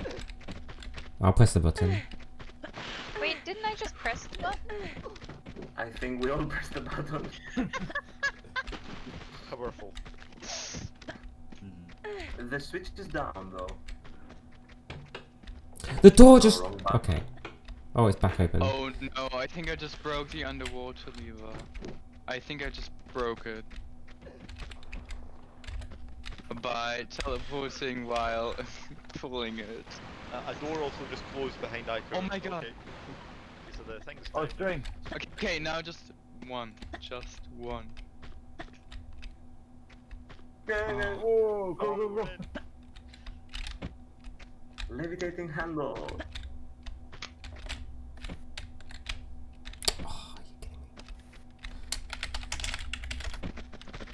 [SPEAKER 3] I'll press the button.
[SPEAKER 1] Wait, didn't I just press the button?
[SPEAKER 7] I think we all pressed the button. (laughs)
[SPEAKER 4] Powerful. (laughs)
[SPEAKER 7] the switch is down though.
[SPEAKER 3] The door just.
[SPEAKER 7] wrong.
[SPEAKER 3] Okay. Oh, it's back open.
[SPEAKER 6] Oh no, I think I just broke the underwater lever. I think I just broke it. By teleporting while (laughs) pulling it.
[SPEAKER 4] Uh, a door also just closed behind Eycore.
[SPEAKER 6] Oh my God.
[SPEAKER 4] Okay. These are the things.
[SPEAKER 5] Oh, it's doing.
[SPEAKER 6] Okay, okay, now just one. Just one.
[SPEAKER 5] Oh, go, go, go.
[SPEAKER 7] Levitating handle.
[SPEAKER 3] Oh, you kidding me?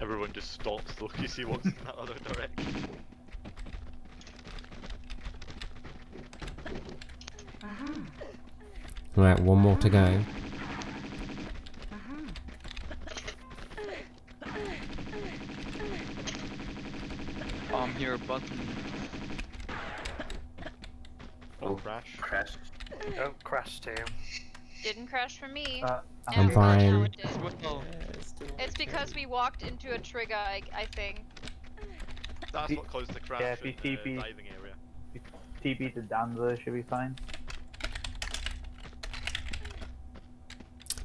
[SPEAKER 4] Everyone just stops though. You see what's in that other direction.
[SPEAKER 8] Uh-huh.
[SPEAKER 3] Right, one more to go.
[SPEAKER 8] Uh-huh.
[SPEAKER 6] Um, here a button.
[SPEAKER 4] Oh, crash.
[SPEAKER 7] Crash.
[SPEAKER 10] Oh, crash too.
[SPEAKER 1] Didn't crash for me.
[SPEAKER 5] Uh,
[SPEAKER 3] I'm
[SPEAKER 1] Now- now
[SPEAKER 3] fine.
[SPEAKER 1] it It's because we walked into a trigger, I, I think.
[SPEAKER 4] That's
[SPEAKER 5] P-
[SPEAKER 4] what caused the crash
[SPEAKER 5] yeah,
[SPEAKER 4] in the
[SPEAKER 5] PTP.
[SPEAKER 4] diving area.
[SPEAKER 5] TP to Danza should be fine.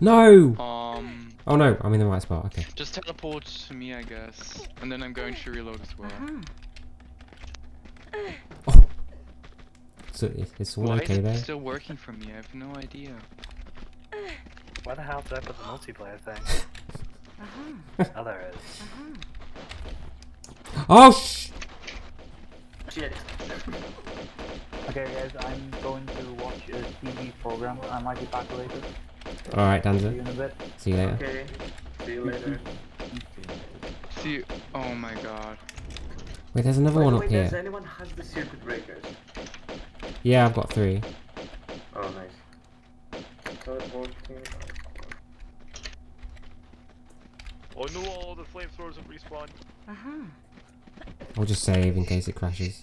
[SPEAKER 3] No!
[SPEAKER 6] um,
[SPEAKER 3] Oh no, I'm in the right spot. Okay.
[SPEAKER 6] just teleport to me, I guess. And then I'm going to reload as well.
[SPEAKER 8] Uh-huh.
[SPEAKER 3] So it's, it's all
[SPEAKER 6] Why
[SPEAKER 3] okay
[SPEAKER 6] is it
[SPEAKER 3] there.
[SPEAKER 6] still working for me? I have no idea.
[SPEAKER 10] Where the hell did I put the multiplayer thing?
[SPEAKER 8] Uh-huh.
[SPEAKER 10] Oh, there it is.
[SPEAKER 8] Uh-huh.
[SPEAKER 3] Oh sh!
[SPEAKER 7] Shit.
[SPEAKER 5] Okay, guys, I'm going to watch a TV program. I might be back later.
[SPEAKER 3] All right, Danza.
[SPEAKER 5] See you
[SPEAKER 3] Danza.
[SPEAKER 5] in a bit.
[SPEAKER 3] See you later.
[SPEAKER 7] Okay. See you later.
[SPEAKER 6] See, you. oh my god.
[SPEAKER 3] Wait, there's another
[SPEAKER 7] By
[SPEAKER 3] one
[SPEAKER 7] the
[SPEAKER 3] up
[SPEAKER 7] way, does
[SPEAKER 3] here.
[SPEAKER 7] anyone has the circuit breakers?
[SPEAKER 3] Yeah, I've got three.
[SPEAKER 7] Oh, nice.
[SPEAKER 4] Oh no, all the flamethrowers have respawned.
[SPEAKER 8] Uh huh.
[SPEAKER 3] I'll just save in case it crashes.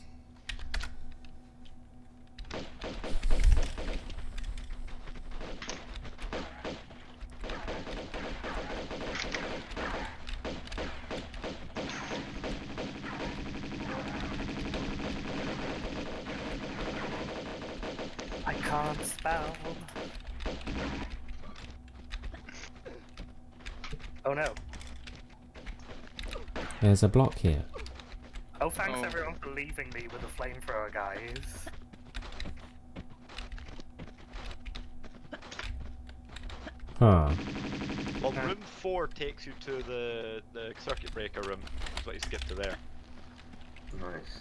[SPEAKER 10] I can't spell. Oh no.
[SPEAKER 3] There's a block here.
[SPEAKER 10] Oh, thanks
[SPEAKER 6] Oh.
[SPEAKER 10] everyone for leaving me with a flamethrower, guys.
[SPEAKER 3] Huh.
[SPEAKER 4] Well, room four takes you to the the circuit breaker room. That's why you skip to there.
[SPEAKER 7] Nice.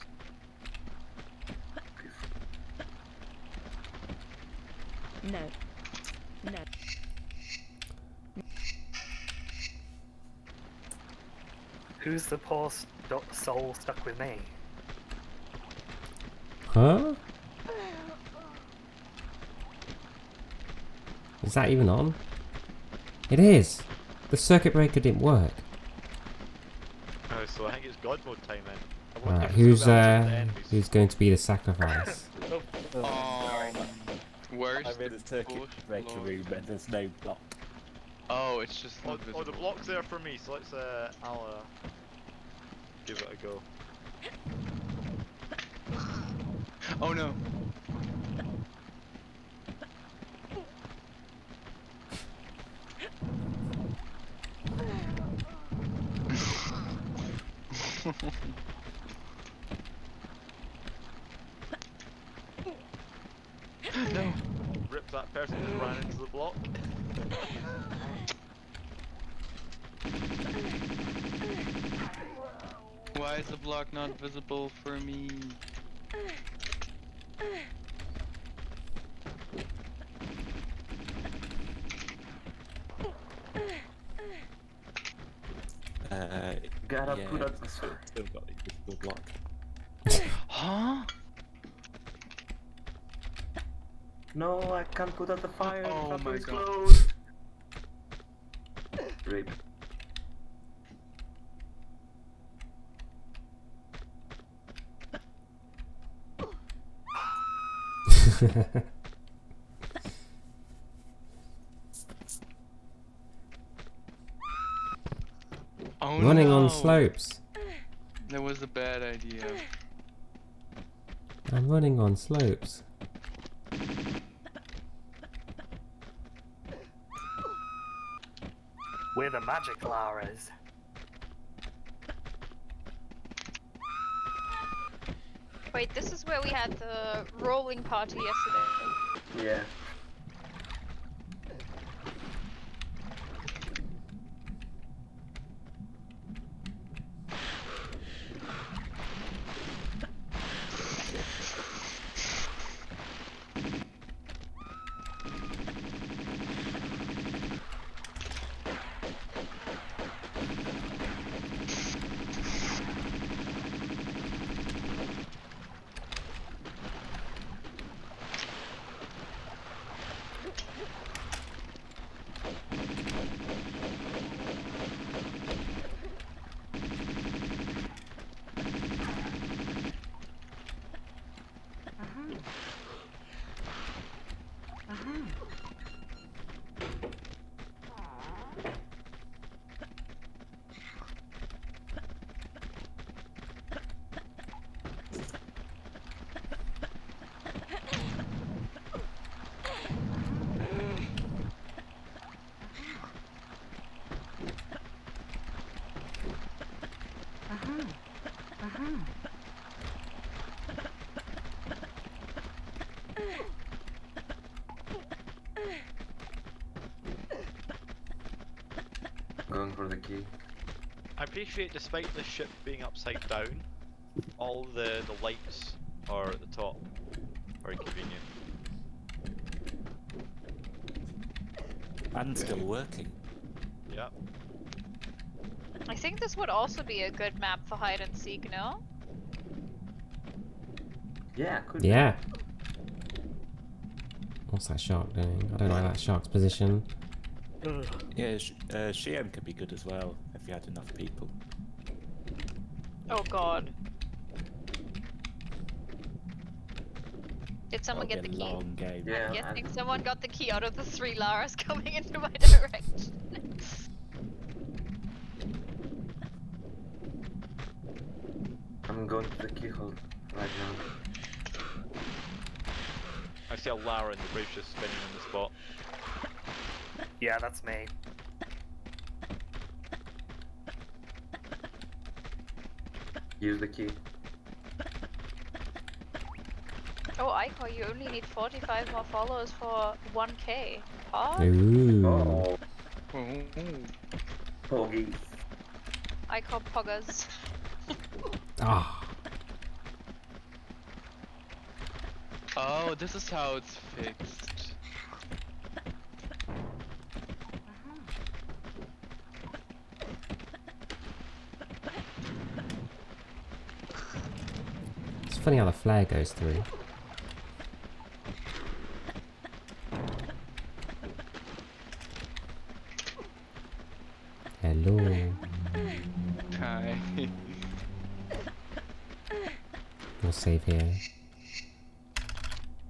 [SPEAKER 8] No. No.
[SPEAKER 10] Who's the poor st- soul stuck with me?
[SPEAKER 3] Huh? Is that even on? It is! The circuit breaker didn't work.
[SPEAKER 4] Oh, so I think it's God mode time then. I wonder
[SPEAKER 3] Right,
[SPEAKER 4] if it's
[SPEAKER 3] who's
[SPEAKER 4] relevant to the
[SPEAKER 3] uh who's going to be the sacrifice?
[SPEAKER 6] Where's
[SPEAKER 9] I'm in the circuit
[SPEAKER 6] bush
[SPEAKER 9] breaker
[SPEAKER 6] lord?
[SPEAKER 9] room and there's no block.
[SPEAKER 6] Oh, it's just
[SPEAKER 4] Oh,
[SPEAKER 6] not
[SPEAKER 4] oh,
[SPEAKER 6] visible.
[SPEAKER 4] the block's there for me, so let's uh, I'll uh, give it a go.
[SPEAKER 6] Oh no. no.
[SPEAKER 4] Rip that person who ran into the block.
[SPEAKER 6] Why is the block not visible for me?
[SPEAKER 9] Uh,
[SPEAKER 7] Gotta
[SPEAKER 9] yeah,
[SPEAKER 7] put up.
[SPEAKER 9] it's still, still got the invisible block.
[SPEAKER 6] Huh?
[SPEAKER 7] No, I can't put out the fire.
[SPEAKER 6] Oh my God.
[SPEAKER 7] closed. Rip.
[SPEAKER 6] Oh
[SPEAKER 3] Running
[SPEAKER 6] no.
[SPEAKER 3] on slopes.
[SPEAKER 6] That was a bad idea.
[SPEAKER 3] I'm running on slopes.
[SPEAKER 10] We're the magic Laras.
[SPEAKER 1] Wait, this is where we had the rolling party yesterday.
[SPEAKER 7] Yeah.
[SPEAKER 8] Uh-huh. Uh-huh. Uh-huh. Uh-huh.
[SPEAKER 7] Going for the key.
[SPEAKER 4] I appreciate despite the ship being upside down, all the, the lights are at the top. Very convenient.
[SPEAKER 9] And still working.
[SPEAKER 4] Yeah.
[SPEAKER 1] I think this would also be a good map for hide and seek, no?
[SPEAKER 7] Yeah, could
[SPEAKER 3] Yeah. What's that shark doing? I don't like that shark's position.
[SPEAKER 9] Yeah, sh- uh, Shiem could be good as well if had enough people.
[SPEAKER 1] Oh god. Did someone
[SPEAKER 9] That'll
[SPEAKER 1] get the key?
[SPEAKER 9] long game.
[SPEAKER 7] Yeah.
[SPEAKER 1] I'm guessing
[SPEAKER 7] and-
[SPEAKER 1] someone got the key out of the three Laras (laughs) coming into my direction.
[SPEAKER 7] I'm going to the keyhole right now.
[SPEAKER 4] I see a Lara in the bridge just spinning on the spot.
[SPEAKER 10] Yeah, that's me.
[SPEAKER 7] Use the key.
[SPEAKER 1] Oh, Eycore, you only need 45 more followers for 1k. Huh?
[SPEAKER 3] Ooh.
[SPEAKER 7] Oh,
[SPEAKER 6] Oh.
[SPEAKER 7] Poggy.
[SPEAKER 1] Eycore poggers. (laughs)
[SPEAKER 3] Ah.
[SPEAKER 6] Oh, this is how it's fixed.
[SPEAKER 3] It's funny how the flare goes through. Hello.
[SPEAKER 6] Hi.
[SPEAKER 3] We'll save here.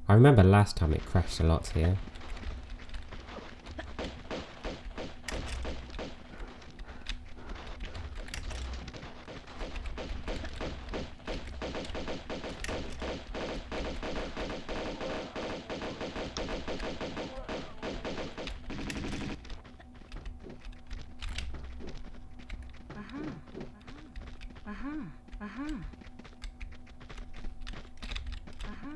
[SPEAKER 3] I remember last time it crashed a lot here.
[SPEAKER 8] Aha. Aha. Aha. Aha.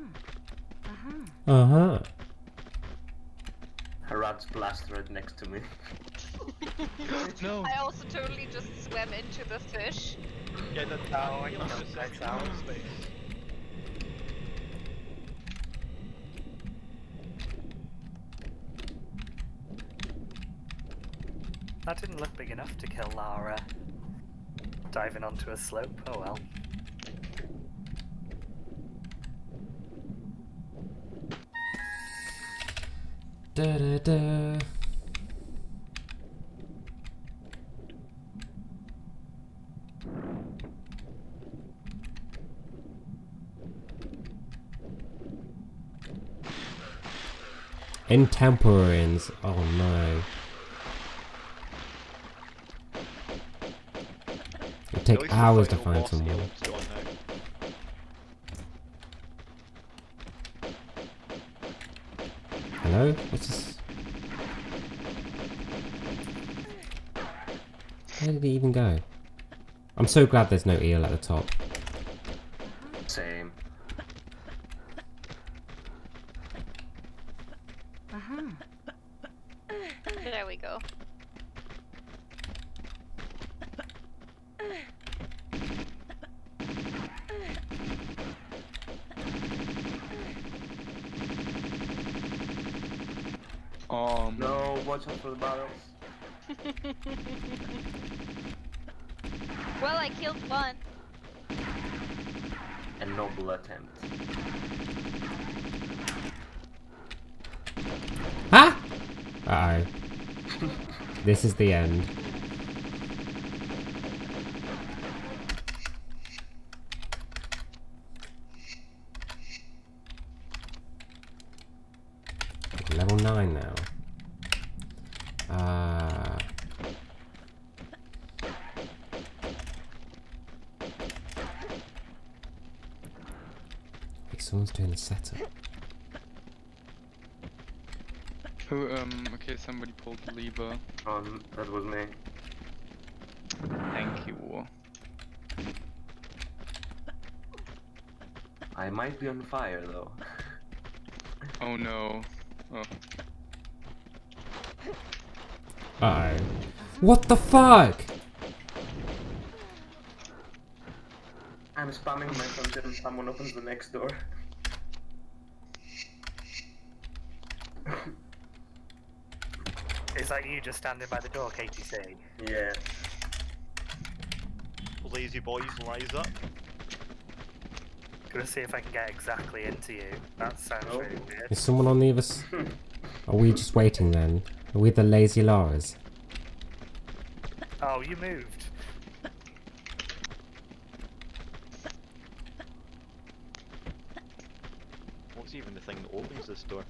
[SPEAKER 8] Aha.
[SPEAKER 3] Uh huh.
[SPEAKER 7] Harad's blast right next to me.
[SPEAKER 6] no.
[SPEAKER 1] I also totally just swam into the fish.
[SPEAKER 4] Yeah, that,
[SPEAKER 10] Oh, I
[SPEAKER 4] that
[SPEAKER 10] know,
[SPEAKER 4] just
[SPEAKER 10] that
[SPEAKER 4] sits
[SPEAKER 10] sounds-
[SPEAKER 4] in space.
[SPEAKER 10] That didn't look big enough to kill Lara. Diving onto a slope, oh well.
[SPEAKER 3] Da da da. Intemperance. Oh no. It'll take hours to find
[SPEAKER 4] boss here
[SPEAKER 3] someone. What's this? Where did he even go? I'm so glad there's no eel at the top.
[SPEAKER 7] Same.
[SPEAKER 8] Aha.
[SPEAKER 1] There we go.
[SPEAKER 6] Um.
[SPEAKER 7] No, watch out for the barrels.
[SPEAKER 1] Well, I killed one.
[SPEAKER 7] A noble attempt.
[SPEAKER 3] Ah! Uh oh. this is the end. Level 9 now. Uh, think someone's doing the setup.
[SPEAKER 6] Who, um, okay, somebody pulled the lever.
[SPEAKER 7] Um, that was me.
[SPEAKER 6] Thank you.
[SPEAKER 7] I might be on fire though. (laughs)
[SPEAKER 6] Oh no. Oh.
[SPEAKER 3] Oh. What the fuck?
[SPEAKER 7] I'm spamming my until someone opens the next door.
[SPEAKER 10] Is that you just standing by the door, KTC?
[SPEAKER 7] yeah.
[SPEAKER 4] Lazy boys rise up.
[SPEAKER 10] Gonna see if I can get exactly into you. That sounds
[SPEAKER 7] Oh.
[SPEAKER 10] really weird.
[SPEAKER 3] Is someone on the other s- hmm. Are we just waiting then? Are we the lazy Laras?
[SPEAKER 10] Oh, you moved.
[SPEAKER 4] What's even the thing that opens this door?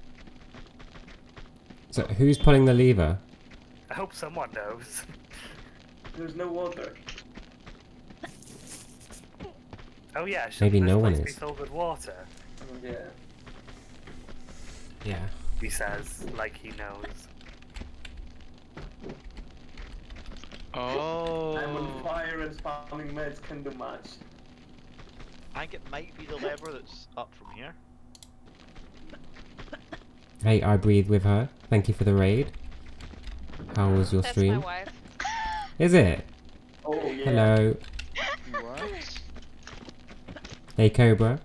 [SPEAKER 3] So who's pulling the lever?
[SPEAKER 10] I hope someone knows.
[SPEAKER 7] There's no water.
[SPEAKER 10] Oh yeah, should
[SPEAKER 3] Maybe
[SPEAKER 10] this
[SPEAKER 3] no one
[SPEAKER 10] place be
[SPEAKER 3] is.
[SPEAKER 10] filled with water?
[SPEAKER 7] Oh, yeah.
[SPEAKER 3] Yeah.
[SPEAKER 10] He says, like he knows.
[SPEAKER 6] Oh.
[SPEAKER 7] I'm on fire and spamming meds can do much.
[SPEAKER 4] I think it might be the lever that's up from here.
[SPEAKER 3] Hey, I breathe with her. Thank you for the raid. How was your
[SPEAKER 1] That's
[SPEAKER 3] stream?
[SPEAKER 1] my wife. (laughs)
[SPEAKER 3] Is it?
[SPEAKER 7] Oh yeah.
[SPEAKER 3] Hello.
[SPEAKER 6] What?
[SPEAKER 3] Hey, Cobra.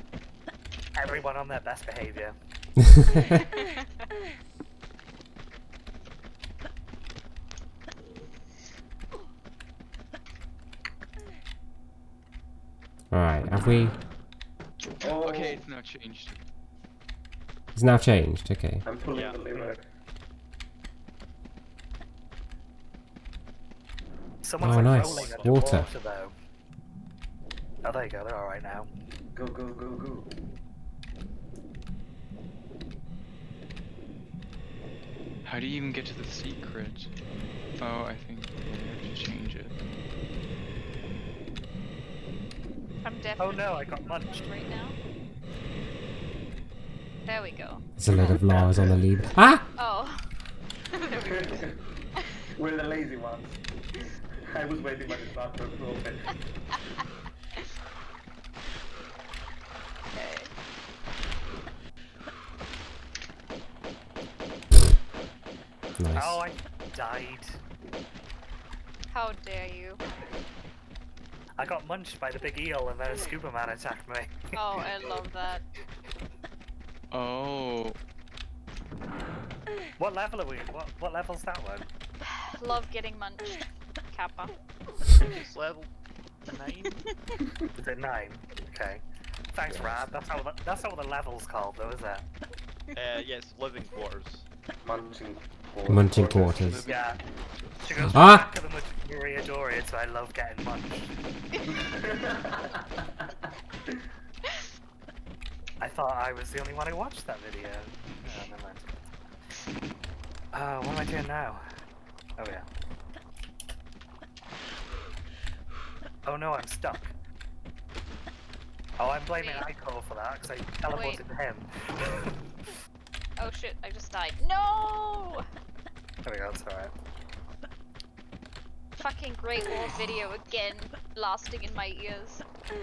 [SPEAKER 10] Everyone on their best behavior. (laughs)
[SPEAKER 3] Alright, have we.
[SPEAKER 7] Oh,
[SPEAKER 6] Okay, it's now changed.
[SPEAKER 3] It's now changed, okay.
[SPEAKER 7] I'm pulling
[SPEAKER 4] Yeah.
[SPEAKER 7] the lever.
[SPEAKER 10] Someone's
[SPEAKER 3] Oh,
[SPEAKER 10] like
[SPEAKER 3] nice.
[SPEAKER 10] rolling under
[SPEAKER 3] Water.
[SPEAKER 10] water though. Oh, there you go. They're all right now.
[SPEAKER 7] Go go go go.
[SPEAKER 6] How do you even get to the secret? Oh, I think they have to change it.
[SPEAKER 1] I'm
[SPEAKER 10] Oh no, I got munched.
[SPEAKER 1] right now. There we go.
[SPEAKER 3] There's a load of (laughs) laws on the lead. Ah!
[SPEAKER 1] Oh. (laughs) there we go. (laughs)
[SPEAKER 7] We're the lazy ones. (laughs) I was waiting by the tractor to open.
[SPEAKER 1] Okay. (laughs)
[SPEAKER 3] Nice.
[SPEAKER 10] Oh, I died.
[SPEAKER 1] How dare you?
[SPEAKER 10] I got munched by the big eel and then a scuba man attacked me. (laughs)
[SPEAKER 1] Oh, I love that.
[SPEAKER 6] Oh.
[SPEAKER 10] what level are we? What what level's that one? (sighs)
[SPEAKER 1] Love getting munched. Kappa.
[SPEAKER 4] It's level 9. (laughs)
[SPEAKER 10] Is it nine? Okay. Thanks, Rad. That's how the, that's how the level's called, though, is it?
[SPEAKER 4] uh, yes, living quarters.
[SPEAKER 7] Munching.
[SPEAKER 3] Munching quarters.
[SPEAKER 10] Yeah. She goes
[SPEAKER 3] Ah!
[SPEAKER 10] back to the Mut- Maria Doria, so I love getting munched. (laughs) I thought I was the only one who watched that video. Oh, never mind. Uh, what am I doing now? Oh yeah. Oh no, I'm stuck. Oh, I'm blaming
[SPEAKER 1] Wait.
[SPEAKER 10] Eycore for that because I teleported to him. (laughs)
[SPEAKER 1] Oh shit, I just died. No!
[SPEAKER 10] there we go, it's alright.
[SPEAKER 1] Fucking Great Wall (laughs) video again, blasting in my ears. (laughs)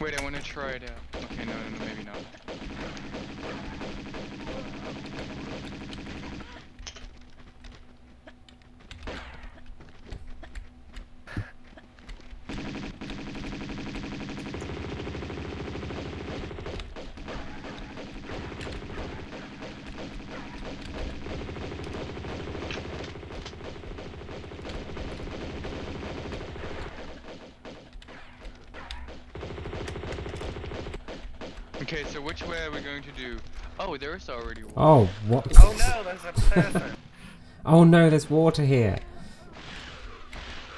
[SPEAKER 6] Wait, I want to try it out. Okay, no, no, no, maybe not. Okay, so which way are we going to do? Oh, there is already one.
[SPEAKER 3] Oh, what?
[SPEAKER 10] Oh no, there's a person. (laughs)
[SPEAKER 3] Oh no, there's water here.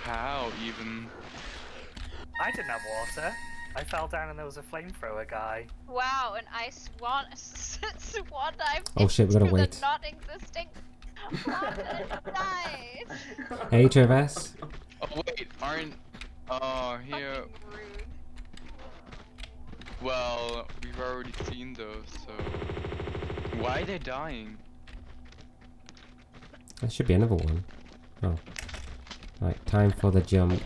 [SPEAKER 6] How even?
[SPEAKER 10] I didn't have water. I fell down and there was a flamethrower guy.
[SPEAKER 1] Wow, and I swan (laughs) swan dived
[SPEAKER 3] Oh shit, we gotta wait.
[SPEAKER 1] the not existing water.
[SPEAKER 3] Hey, Travis.
[SPEAKER 6] Oh wait, aren't? Oh, here.
[SPEAKER 1] Fucking rude.
[SPEAKER 6] Well, we've already seen those, so. Why are they dying?
[SPEAKER 3] There should be another one. Oh. Right, time for the jump.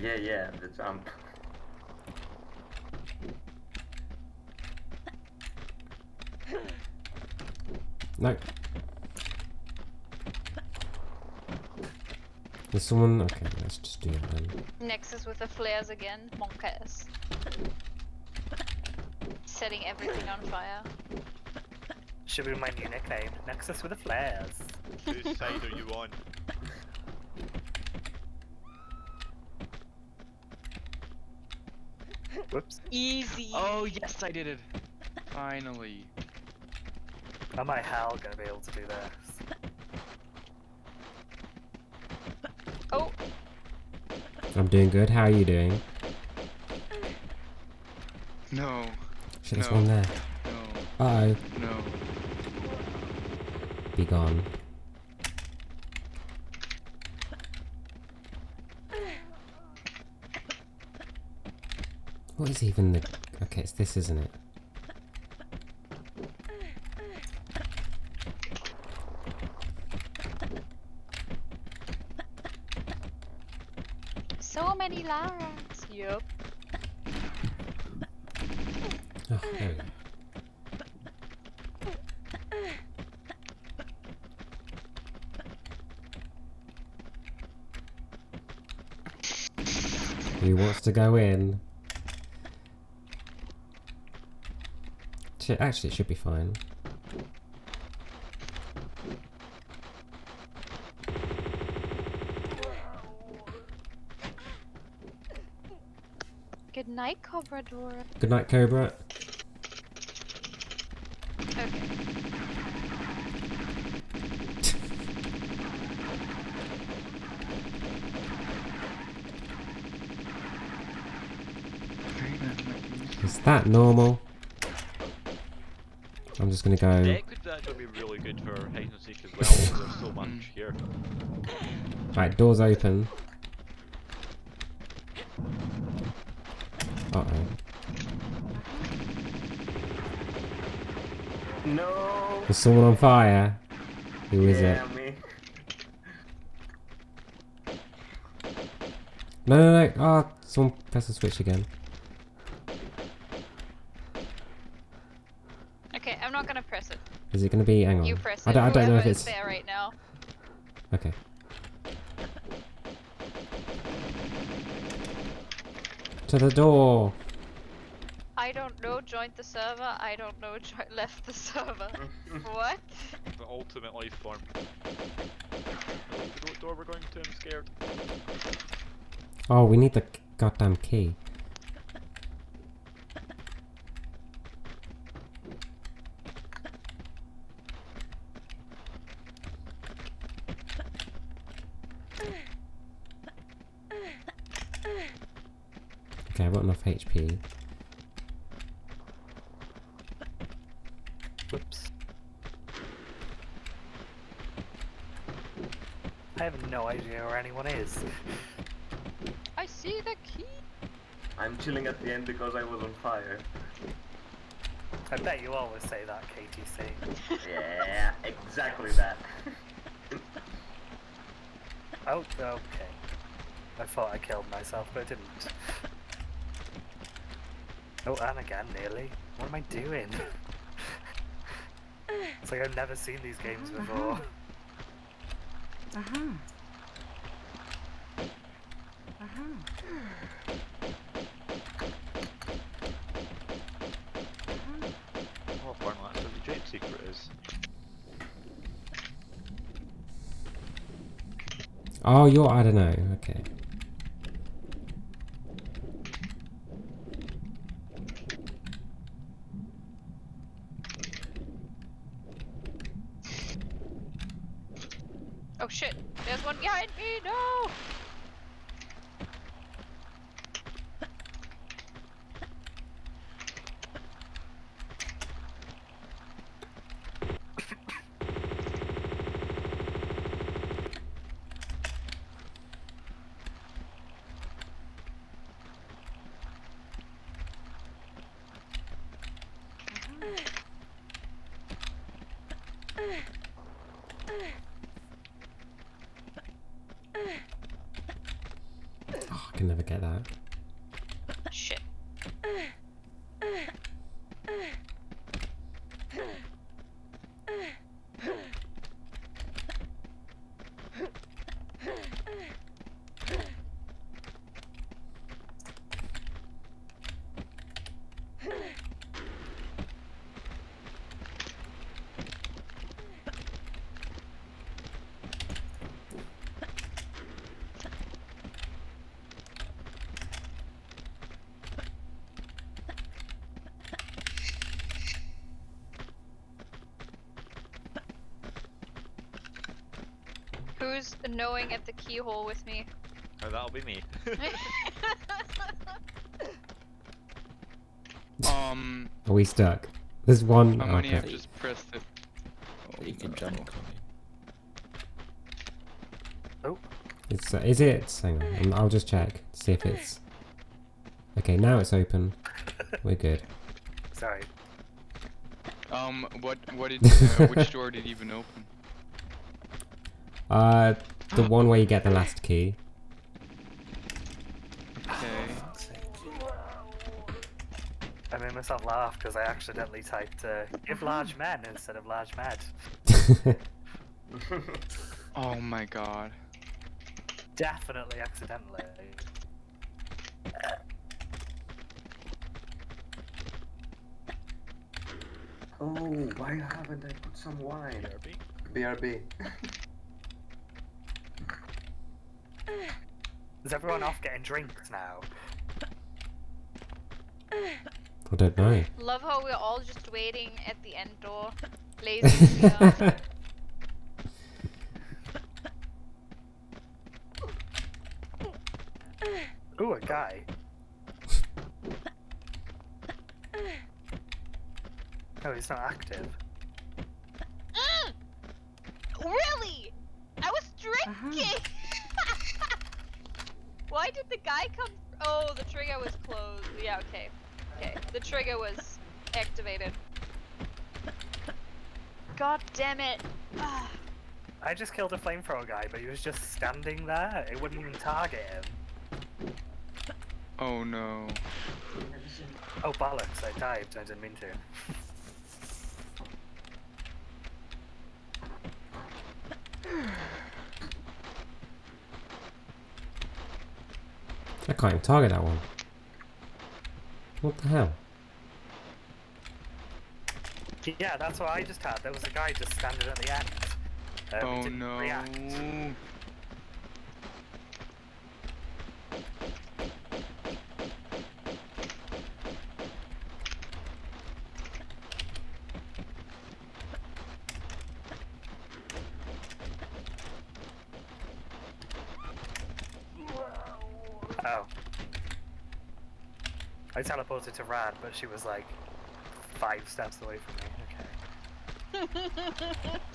[SPEAKER 7] yeah, yeah, the jump.
[SPEAKER 3] No. There's someone. Okay, let's just do that then.
[SPEAKER 1] Nexus with the flares again. Monkas. (laughs) Setting everything on fire.
[SPEAKER 10] Should be my new nickname. Nexus with the flares.
[SPEAKER 4] Whose side are you on? (laughs)
[SPEAKER 10] Whoops.
[SPEAKER 1] Easy.
[SPEAKER 6] Oh yes, I did it. Finally.
[SPEAKER 10] Am I hell gonna be able to do this?
[SPEAKER 3] I'm doing good. How are you doing?
[SPEAKER 6] No.
[SPEAKER 3] Shit, there's
[SPEAKER 6] no.
[SPEAKER 3] one there.
[SPEAKER 6] No.
[SPEAKER 3] Uh oh.
[SPEAKER 6] No.
[SPEAKER 3] Be gone. What is even the... Okay, it's this, isn't it?
[SPEAKER 1] So many Laras. Yup.
[SPEAKER 3] Oh, there we go. Who wants to go in? Sh- Actually, it should be fine.
[SPEAKER 1] Oh, Cobra Dora.
[SPEAKER 3] Good night, Cobra.
[SPEAKER 1] Okay.
[SPEAKER 3] Is that normal? I'm just gonna go.
[SPEAKER 4] It could uh, actually be really good for hide and seek as well. 'cause There's so much hmm. here.
[SPEAKER 3] Right, doors open. Uh oh.
[SPEAKER 7] No.
[SPEAKER 3] There's someone on fire. Who is
[SPEAKER 7] yeah,
[SPEAKER 3] it?
[SPEAKER 7] me.
[SPEAKER 3] No, no, no. Ah, someone press the switch again.
[SPEAKER 1] Okay, I'm not gonna press it.
[SPEAKER 3] Is it gonna be? Hang on.
[SPEAKER 1] You press
[SPEAKER 3] I
[SPEAKER 1] it.
[SPEAKER 3] don't, I don't know if it's.
[SPEAKER 1] there right now.
[SPEAKER 3] Okay. (laughs) To the door.
[SPEAKER 1] I don't know. Joined the server. I don't know. Jo left the server. (laughs) what?
[SPEAKER 4] The ultimate life form. I what door we're going to, I'm scared.
[SPEAKER 3] Oh, we need the goddamn key. (laughs) Okay, I've got enough HP.
[SPEAKER 10] Whoops. I have no where anyone is.
[SPEAKER 1] I see the key.
[SPEAKER 7] I'm chilling at the end because I was on fire.
[SPEAKER 10] I bet you always say that, KTC.
[SPEAKER 7] Yeah, (laughs) exactly that. (laughs)
[SPEAKER 10] Oh, okay. I thought I killed myself, but I didn't. Oh, and again, nearly. What am I doing? (laughs) it's like I've never seen these games before.
[SPEAKER 8] Uh-huh. Uh-huh.
[SPEAKER 4] Oh, the.
[SPEAKER 3] Oh, you're. I don't know. Okay.
[SPEAKER 1] Oh shit! There's one behind me. No.
[SPEAKER 3] Oh, I can never get that.
[SPEAKER 1] Shit. Who's knowing at the keyhole with me?
[SPEAKER 4] Oh, that'll be me. (laughs)
[SPEAKER 6] Um,
[SPEAKER 3] Are we stuck? There's one.
[SPEAKER 6] how many
[SPEAKER 3] okay.
[SPEAKER 6] have just pressed it?
[SPEAKER 9] You can jump, can't you?
[SPEAKER 3] It's uh, is it? Hang on. I'll just check see if it's Okay, now it's open. We're good.
[SPEAKER 10] Sorry.
[SPEAKER 6] Um, what what did uh, which door did you even open?
[SPEAKER 3] Uh, the one where you get the last key.
[SPEAKER 6] Okay.
[SPEAKER 10] I made myself laugh because I accidentally typed uh, "give large men" instead of "large med." (laughs)
[SPEAKER 6] Oh my god.
[SPEAKER 10] Definitely accidentally.
[SPEAKER 7] Oh, why haven't I put some wine? BRB. (laughs)
[SPEAKER 10] Is everyone off getting drinks now?
[SPEAKER 3] I don't know.
[SPEAKER 1] Love how we're all just waiting at the end door. (laughs) Lazy. as.
[SPEAKER 10] Ooh, a guy. (laughs) Oh, he's not active.
[SPEAKER 1] Mm! Really? I was drinking! Why did the guy come? Oh, the trigger was closed. Yeah, okay. Okay, the trigger was activated. God damn it. (sighs)
[SPEAKER 10] I just killed a flamethrower guy, but he was just standing there. It wouldn't even target him.
[SPEAKER 6] Oh no.
[SPEAKER 10] Oh bollocks! I dived. I didn't mean to.
[SPEAKER 3] Can't even target that one. What the hell?
[SPEAKER 10] Yeah, that's what I just had. There was a guy just standing at the end. Um, he
[SPEAKER 6] Oh
[SPEAKER 10] didn't
[SPEAKER 6] no.
[SPEAKER 10] react. Oh. I teleported to Rad, but she was like five steps away from me. Okay.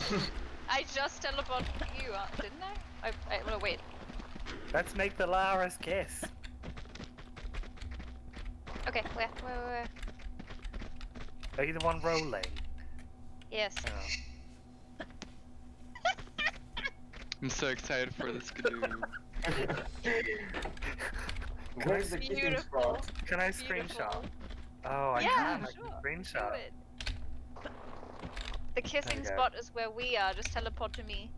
[SPEAKER 10] (laughs)
[SPEAKER 1] I just teleported you, uh, didn't I? I, I no, wait.
[SPEAKER 10] Let's make the Lara's kiss.
[SPEAKER 1] Okay, where, where, where, where?
[SPEAKER 10] Are you the one rolling?
[SPEAKER 1] Yes.
[SPEAKER 10] Oh. (laughs)
[SPEAKER 6] I'm so excited for this (laughs) Skidoo.
[SPEAKER 7] Where's the kissing
[SPEAKER 1] Beautiful.
[SPEAKER 7] spot?
[SPEAKER 10] Can I screenshot? Oh, I
[SPEAKER 1] Yeah,
[SPEAKER 10] can. I
[SPEAKER 1] sure.
[SPEAKER 10] can
[SPEAKER 1] Do
[SPEAKER 10] screenshot.
[SPEAKER 1] it. The kissing
[SPEAKER 10] Okay.
[SPEAKER 1] spot is where we are. Just teleport to me.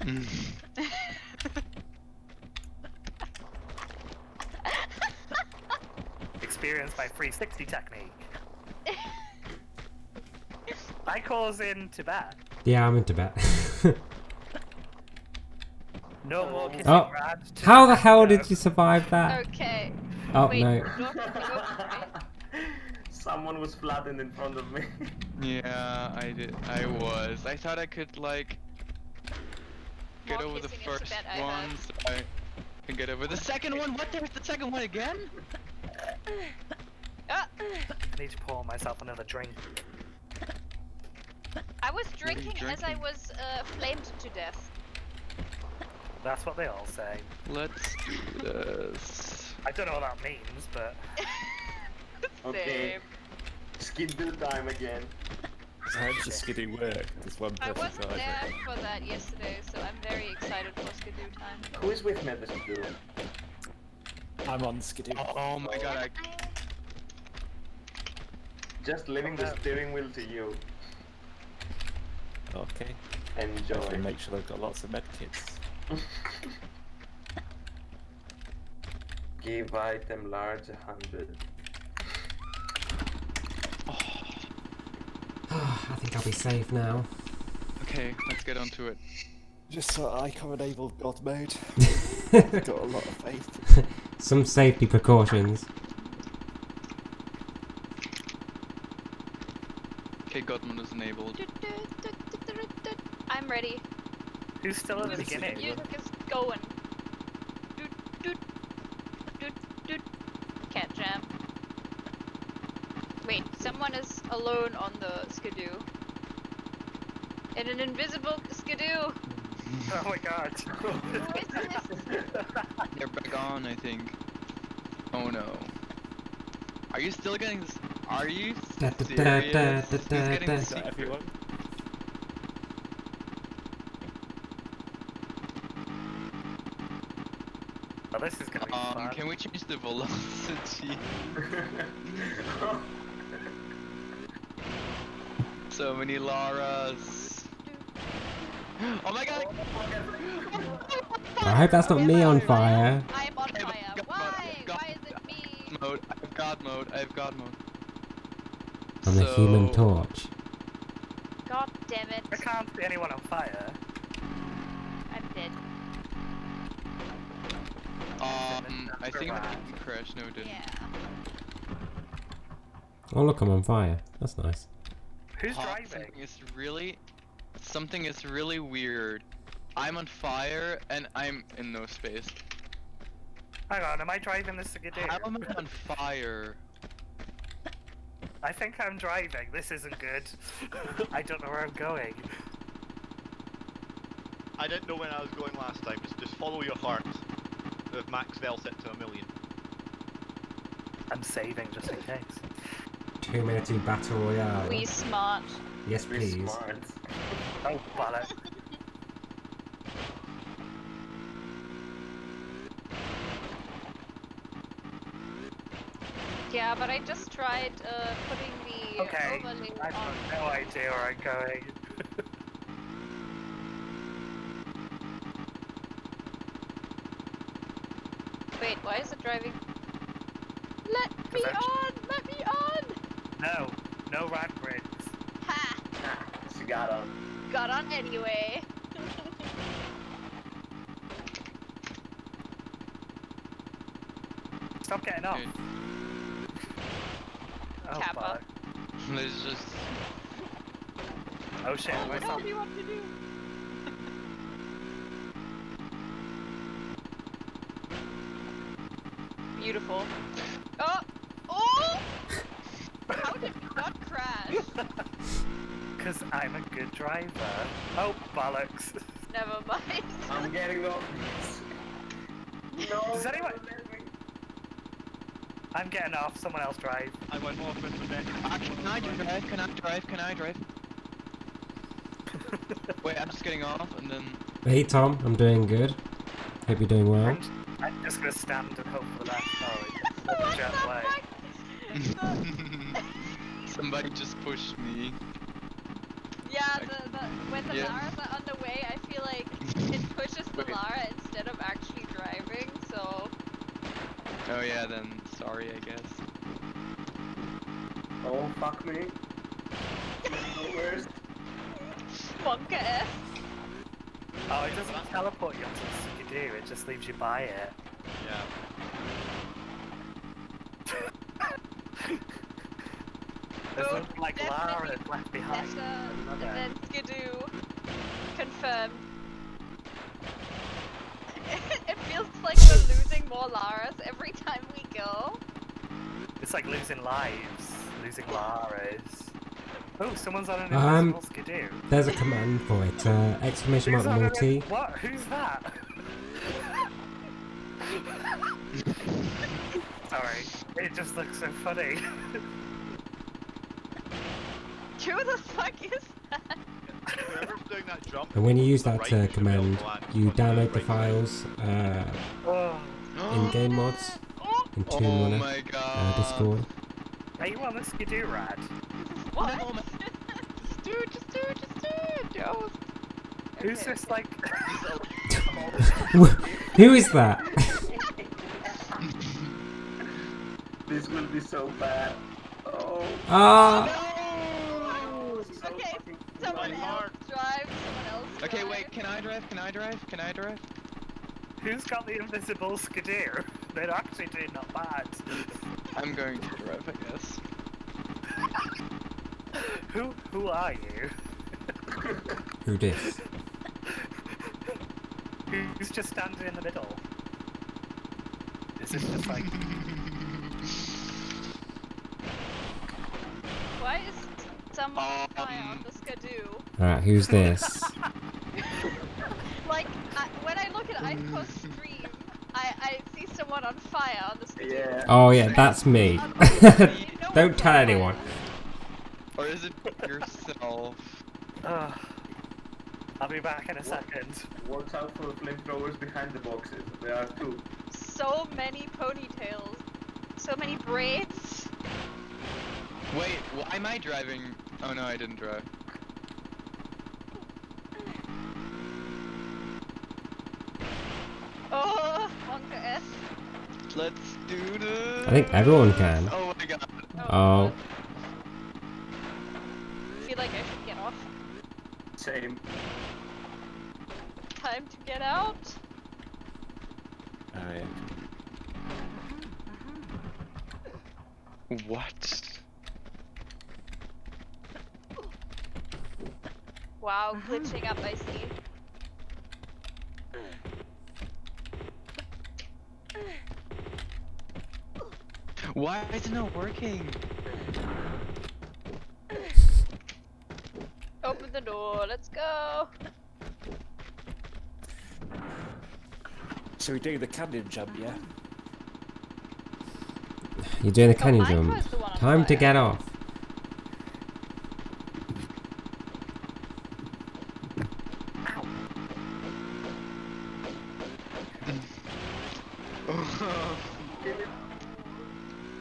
[SPEAKER 1] (laughs)
[SPEAKER 10] Experience my 360 technique. (laughs) I calls in Tibet.
[SPEAKER 3] Yeah, I'm in Tibet. (laughs)
[SPEAKER 10] No more kissing
[SPEAKER 3] Oh,
[SPEAKER 10] Rad.
[SPEAKER 3] How the hell did you survive that?
[SPEAKER 1] okay.
[SPEAKER 3] Oh
[SPEAKER 1] Wait,
[SPEAKER 3] no.
[SPEAKER 1] door can right?
[SPEAKER 7] Someone was flattened in front of me. (laughs)
[SPEAKER 6] yeah, I did. I was. I thought I could like get
[SPEAKER 1] More
[SPEAKER 6] over the first
[SPEAKER 1] Tibet I
[SPEAKER 6] one, so I can get over the second one. What? There's the second one again?
[SPEAKER 1] Ah,
[SPEAKER 10] I need to pour myself another drink.
[SPEAKER 1] I was
[SPEAKER 6] are you
[SPEAKER 1] drinking as I was uh, flamed to death.
[SPEAKER 10] That's what they all say.
[SPEAKER 6] Let's do this.
[SPEAKER 10] I don't know what that means, but (laughs)
[SPEAKER 7] Okay.
[SPEAKER 1] Same.
[SPEAKER 7] Skidoo time again.
[SPEAKER 9] How does the skidoo work? Does one
[SPEAKER 1] I
[SPEAKER 9] person
[SPEAKER 1] wasn't there
[SPEAKER 9] it?
[SPEAKER 1] for that yesterday, so I'm very excited for Skidoo time.
[SPEAKER 7] Who is with me at the Skidoo?
[SPEAKER 9] I'm on skidoo.
[SPEAKER 6] Oh, oh my god, I
[SPEAKER 7] Just leaving the oh, steering wheel to you.
[SPEAKER 9] Okay. Have to
[SPEAKER 7] Enjoy.
[SPEAKER 9] make sure they've got lots of medkits. (laughs)
[SPEAKER 7] Give item large 100. (sighs)
[SPEAKER 3] I think I'll be safe now.
[SPEAKER 6] Okay, let's get onto it.
[SPEAKER 9] Just so I can enable God mode. (laughs) got a lot of faith.
[SPEAKER 3] Some safety precautions.
[SPEAKER 6] Okay, God mode is enabled.
[SPEAKER 1] I'm ready.
[SPEAKER 10] Who's still at the
[SPEAKER 1] Music
[SPEAKER 10] beginning?
[SPEAKER 1] music is going. Doot, doot, doot, doot. Can't jam. Wait, someone is alone on the skidoo. In an invisible skidoo. (laughs)
[SPEAKER 10] Oh my god.
[SPEAKER 1] Who is this? (laughs)
[SPEAKER 6] They're back on, I think. Oh no. Are you still getting this? Are you
[SPEAKER 3] Da, da, da,
[SPEAKER 6] serious?
[SPEAKER 3] da,
[SPEAKER 6] He's
[SPEAKER 3] da, da,
[SPEAKER 6] getting
[SPEAKER 3] da.
[SPEAKER 6] the
[SPEAKER 9] Is that
[SPEAKER 6] secret.
[SPEAKER 9] everyone?
[SPEAKER 10] This is gonna be
[SPEAKER 6] Um,
[SPEAKER 10] fun.
[SPEAKER 6] can we change the velocity? (laughs) so many Laras. Oh my god!
[SPEAKER 3] I hope that's not me on fire.
[SPEAKER 1] I'm on
[SPEAKER 6] I've
[SPEAKER 1] fire. Why? Why is it me?
[SPEAKER 6] Mode. I have God mode. I have God mode.
[SPEAKER 3] I'm a human torch.
[SPEAKER 1] God damn it.
[SPEAKER 10] I can't see anyone on fire.
[SPEAKER 6] I think I
[SPEAKER 10] Right.
[SPEAKER 6] crashed. No, it didn't.
[SPEAKER 1] Yeah.
[SPEAKER 3] Oh look, I'm on fire. That's nice.
[SPEAKER 10] Who's
[SPEAKER 6] Pop,
[SPEAKER 10] driving?
[SPEAKER 6] Something is really, something is really weird. I'm on fire and I'm in no space.
[SPEAKER 10] Hang on, am I driving this Skidoo?
[SPEAKER 6] How am I'm on fire?
[SPEAKER 10] I think I'm driving. This isn't good. (laughs) I don't know where I'm going.
[SPEAKER 4] I didn't know when I was going last time. Just, just follow your heart. With max vel set to a million.
[SPEAKER 10] I'm saving just in case.
[SPEAKER 3] Two minute battle royale.
[SPEAKER 1] We smart.
[SPEAKER 3] Yes,
[SPEAKER 7] Be
[SPEAKER 3] please.
[SPEAKER 7] smart.
[SPEAKER 10] Oh, ballot.
[SPEAKER 1] Yeah, but I just tried uh, putting the
[SPEAKER 10] Okay.
[SPEAKER 1] overlay
[SPEAKER 10] I've
[SPEAKER 1] on.
[SPEAKER 10] got no idea where I'm going.
[SPEAKER 1] Wait, why is it driving? Let me
[SPEAKER 10] Because
[SPEAKER 1] on! Let me on!
[SPEAKER 10] No, no rad grids.
[SPEAKER 1] Ha!
[SPEAKER 7] She got on.
[SPEAKER 1] Got on anyway. (laughs)
[SPEAKER 10] Stop getting off.
[SPEAKER 6] Dude,
[SPEAKER 10] Oh,
[SPEAKER 1] Kappa.
[SPEAKER 10] ballot.
[SPEAKER 6] There's just (laughs)
[SPEAKER 10] Oh shit,
[SPEAKER 1] Oh,
[SPEAKER 10] where's
[SPEAKER 1] what
[SPEAKER 10] that?
[SPEAKER 1] do you want to do? Beautiful. Oh! Oh! How did we not crash? (laughs)
[SPEAKER 10] Because I'm a good driver. Oh, bollocks. (laughs)
[SPEAKER 1] Never mind.
[SPEAKER 7] I'm getting off. No.
[SPEAKER 10] Does anyone-
[SPEAKER 7] don't let me.
[SPEAKER 10] I'm getting off, someone else drive.
[SPEAKER 4] I went off with the neck.
[SPEAKER 6] Ah, can I drive? Can I drive? Can I drive? (laughs) Wait, I'm just getting off and then.
[SPEAKER 3] Hey Tom, I'm doing good. Hope you're doing well.
[SPEAKER 10] I'm, I'm just gonna stand and hope for the best. (laughs) Oh, it's
[SPEAKER 1] What the
[SPEAKER 10] jet way.
[SPEAKER 1] fuck? (laughs)
[SPEAKER 6] Somebody just pushed me.
[SPEAKER 1] Yeah, the, the, when the
[SPEAKER 6] Yeah.
[SPEAKER 1] Laras are underway, I feel like it (laughs) pushes the
[SPEAKER 6] Wait.
[SPEAKER 1] Lara instead of actually driving, so...
[SPEAKER 6] Oh yeah, then sorry, I guess.
[SPEAKER 7] Oh fuck me. Where's
[SPEAKER 1] Bunker
[SPEAKER 10] Oh, it doesn't teleport you onto the Skidoo, it just leaves you by it.
[SPEAKER 4] Yeah.
[SPEAKER 10] There's
[SPEAKER 1] Oh,
[SPEAKER 10] no, like
[SPEAKER 1] definitely
[SPEAKER 10] Lara left behind.
[SPEAKER 1] Nessa, and then Skidoo. Confirmed. (laughs) it feels like we're losing more Laras every time we go.
[SPEAKER 10] It's like losing lives, losing Laras. Oh, someone's on an
[SPEAKER 3] Um,
[SPEAKER 10] invisible Skidoo.
[SPEAKER 3] There's a command for it. Uh, exclamation mark
[SPEAKER 10] on
[SPEAKER 3] multi. (laughs)
[SPEAKER 10] What? Who's that? (laughs) Sorry, it just looks so funny.
[SPEAKER 1] Who the fuck is that?
[SPEAKER 4] Doing that jump.
[SPEAKER 3] And when you use that
[SPEAKER 4] right
[SPEAKER 3] uh,
[SPEAKER 4] to be able
[SPEAKER 3] command, you download the files uh,
[SPEAKER 10] oh,
[SPEAKER 3] in game mods
[SPEAKER 1] Oh,
[SPEAKER 3] in
[SPEAKER 6] Oh
[SPEAKER 3] Toon Runner
[SPEAKER 6] my
[SPEAKER 3] uh,
[SPEAKER 6] god.
[SPEAKER 3] Discord.
[SPEAKER 10] are you on the Skidoo rad?
[SPEAKER 1] what?
[SPEAKER 6] No,
[SPEAKER 1] just do it, just do it, just do it! Don't.
[SPEAKER 10] Who's
[SPEAKER 1] Okay,
[SPEAKER 10] this like? (laughs)
[SPEAKER 3] Who is that? (laughs)
[SPEAKER 7] this will be so bad. Oh.
[SPEAKER 3] Ah!
[SPEAKER 7] No. So
[SPEAKER 1] Okay,
[SPEAKER 7] fucking
[SPEAKER 1] Someone
[SPEAKER 4] Drive
[SPEAKER 1] else
[SPEAKER 4] hard.
[SPEAKER 1] drive, someone else
[SPEAKER 6] Okay,
[SPEAKER 1] drive.
[SPEAKER 6] wait, can I drive? Can I drive? Can I drive?
[SPEAKER 10] Who's got the invisible Skidoo? They're actually doing not bad.
[SPEAKER 6] I'm going to drive, I guess. (laughs)
[SPEAKER 10] who who are you?
[SPEAKER 3] Who this?
[SPEAKER 10] Who's just standing in the middle? This Is this just like
[SPEAKER 1] Why is someone on fire on
[SPEAKER 6] Um,
[SPEAKER 1] the Skidoo?
[SPEAKER 3] Alright, who's this?
[SPEAKER 1] Like, I, when I look at Eycore's stream, I, I see someone on fire on the scooter.
[SPEAKER 7] Yeah.
[SPEAKER 3] Oh yeah, that's me. (laughs) Don't tell anyone.
[SPEAKER 6] Or is it yourself?
[SPEAKER 10] Ugh. I'll be back in a second.
[SPEAKER 7] Watch out for the flamethrowers behind the boxes. There are two.
[SPEAKER 1] So many ponytails. So many braids.
[SPEAKER 6] Wait, why am I driving? Oh no, I didn't drive.
[SPEAKER 1] Oh, Monka S.
[SPEAKER 6] Let's do this.
[SPEAKER 3] I think everyone can.
[SPEAKER 6] Oh my god.
[SPEAKER 3] Oh,
[SPEAKER 1] I feel like I should get off.
[SPEAKER 7] Same.
[SPEAKER 1] Time to get out.
[SPEAKER 9] Oh yeah.
[SPEAKER 6] What?
[SPEAKER 1] Wow, glitching up, I see.
[SPEAKER 6] Why is it not working?
[SPEAKER 1] Open the door, let's go.
[SPEAKER 9] So we're doing the canyon jump, yeah?
[SPEAKER 3] you're doing a
[SPEAKER 1] Oh,
[SPEAKER 3] canyon
[SPEAKER 1] mine
[SPEAKER 3] jump.
[SPEAKER 1] the one on
[SPEAKER 3] Time to get off.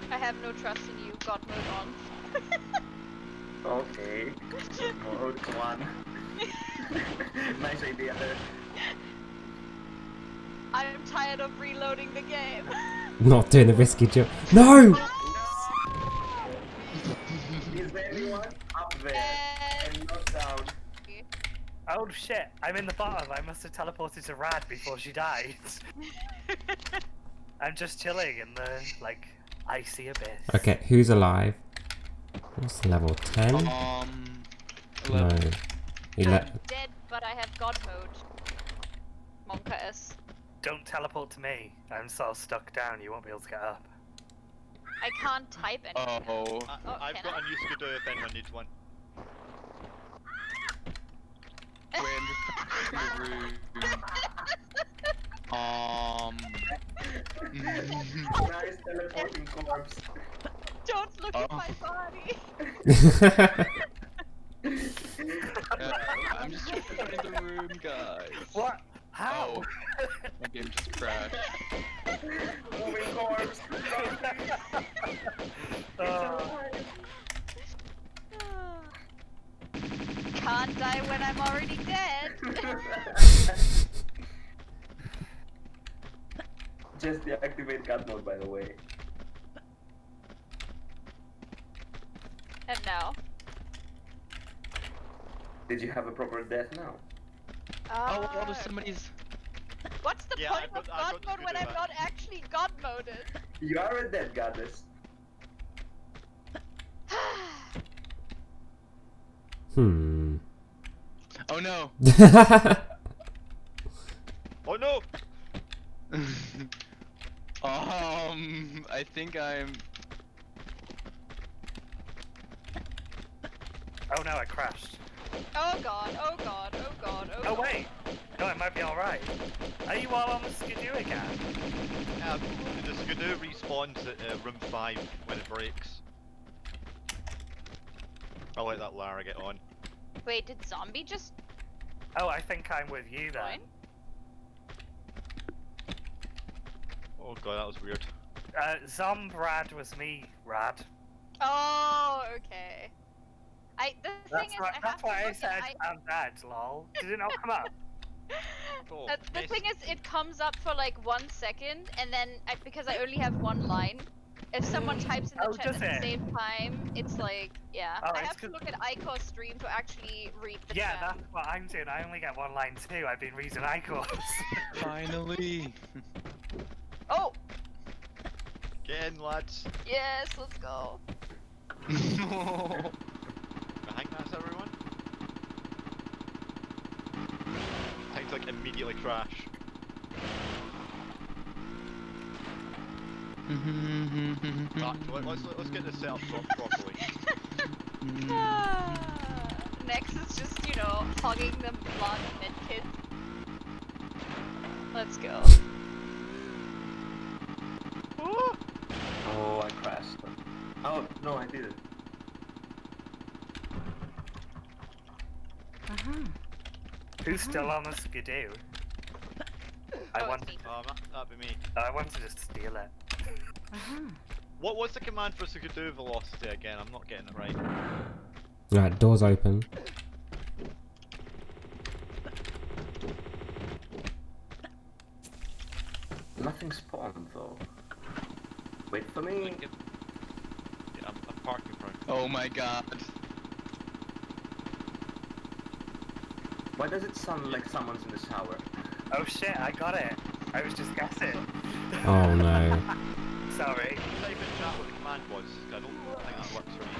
[SPEAKER 1] I have no trust in you, God mode on.
[SPEAKER 7] Okay. Mode one. nice idea there.
[SPEAKER 1] I'm tired of reloading the game.
[SPEAKER 3] Not doing the risky jump. No!
[SPEAKER 7] Is there anyone up there and not down?
[SPEAKER 10] Oh shit, I'm in the bottom. I must have teleported to Rad before she died. (laughs) I'm just chilling in the, like, icy abyss.
[SPEAKER 3] Okay, who's alive? What's level 10?
[SPEAKER 6] Um.
[SPEAKER 3] No.
[SPEAKER 6] 11.
[SPEAKER 3] Ele-
[SPEAKER 1] I'm dead, but I have God mode. Monka S.
[SPEAKER 10] Don't teleport to me. I'm sort of stuck down. You won't be able to get up.
[SPEAKER 1] I can't type anything.
[SPEAKER 6] Oh.
[SPEAKER 4] I,
[SPEAKER 1] Oh,
[SPEAKER 4] I've got
[SPEAKER 1] I?
[SPEAKER 4] a new Skidoo if anyone needs one.
[SPEAKER 6] Wait, I'm just in the room. (laughs) Um. (laughs)
[SPEAKER 7] nice teleporting corpse.
[SPEAKER 1] Don't look at
[SPEAKER 6] Oh.
[SPEAKER 1] my body. (laughs)
[SPEAKER 6] uh, I'm just trying to find the room, guys.
[SPEAKER 10] What? How?
[SPEAKER 6] Oh. My game just crashed.
[SPEAKER 7] Moving corpse.
[SPEAKER 10] Oh.
[SPEAKER 1] Can't die when I'm already dead.
[SPEAKER 7] Just deactivate cut mode, by the way.
[SPEAKER 1] and now.
[SPEAKER 7] Did you have a proper death now?
[SPEAKER 6] Oh, what if somebody's.
[SPEAKER 1] What's the
[SPEAKER 4] Yeah,
[SPEAKER 1] point
[SPEAKER 4] I've got-
[SPEAKER 1] of God mode when I'm
[SPEAKER 4] back.
[SPEAKER 1] not actually God moded?
[SPEAKER 7] You are a dead goddess.
[SPEAKER 3] hmm.
[SPEAKER 6] Oh no! (laughs)
[SPEAKER 4] Oh no! (laughs)
[SPEAKER 6] um, I think I'm.
[SPEAKER 10] Oh no, I crashed.
[SPEAKER 1] Oh god, oh god, oh god, oh
[SPEAKER 10] Oh
[SPEAKER 1] god.
[SPEAKER 10] wait. No, it might be alright. Are you all on the skidoo again?
[SPEAKER 4] Um, the Skidoo respawns at uh, room 5 when it breaks. I'll let that Lara get on.
[SPEAKER 1] Wait, did zombie just
[SPEAKER 10] Oh, I think I'm with you then.
[SPEAKER 1] join?
[SPEAKER 4] Oh god, that was weird.
[SPEAKER 10] Uh, Zomb Rad was me, Rad.
[SPEAKER 1] Oh, okay. I the
[SPEAKER 10] That's
[SPEAKER 1] thing is,
[SPEAKER 10] why,
[SPEAKER 1] I have
[SPEAKER 10] that's
[SPEAKER 1] to
[SPEAKER 10] why I said
[SPEAKER 1] at I,
[SPEAKER 10] I'm dead, lol. Did it not come up? (laughs)
[SPEAKER 4] Oh,
[SPEAKER 1] Uh, the
[SPEAKER 4] nice.
[SPEAKER 1] thing is, it comes up for like one second, and then I, because I only have one line, if someone types in the
[SPEAKER 10] Oh,
[SPEAKER 1] chat
[SPEAKER 10] does
[SPEAKER 1] at the same time, it's like, yeah.
[SPEAKER 10] Oh,
[SPEAKER 1] I
[SPEAKER 10] it's
[SPEAKER 1] have to
[SPEAKER 10] 'cause-
[SPEAKER 1] look at Eycore's stream to actually read the
[SPEAKER 10] yeah,
[SPEAKER 1] chat.
[SPEAKER 10] that's what I'm doing. I only get one line too. I've been reading Icons. (laughs)
[SPEAKER 6] Finally! (laughs)
[SPEAKER 1] Oh,
[SPEAKER 4] Get in, lads.
[SPEAKER 1] yes, let's go.
[SPEAKER 4] to like immediately crash. Mm-hmm. right, let, us let us get this set up properly. (laughs)
[SPEAKER 1] Ah, Next is just, you know, hugging the blonde kid Let's go.
[SPEAKER 7] Oh, I crashed. Oh, no, I did
[SPEAKER 8] it. Uh -huh.
[SPEAKER 10] Who's still on the skidoo? I
[SPEAKER 1] Oh,
[SPEAKER 10] want.
[SPEAKER 4] Oh, that, that'd be me.
[SPEAKER 10] I want to just steal it.
[SPEAKER 8] Uh-huh.
[SPEAKER 4] What was the command for Skidoo velocity again? I'm not getting it right.
[SPEAKER 3] Right, doors open.
[SPEAKER 7] Nothing spawned though. Wait for me.
[SPEAKER 4] Yeah, I'm, I'm parking for
[SPEAKER 6] Oh my god.
[SPEAKER 7] Why does it sound like someone's in the shower?
[SPEAKER 10] Oh shit! I got it. I was just guessing.
[SPEAKER 3] Oh no. (laughs)
[SPEAKER 10] Sorry.
[SPEAKER 4] Type in chat what the command was. I don't think that works for me.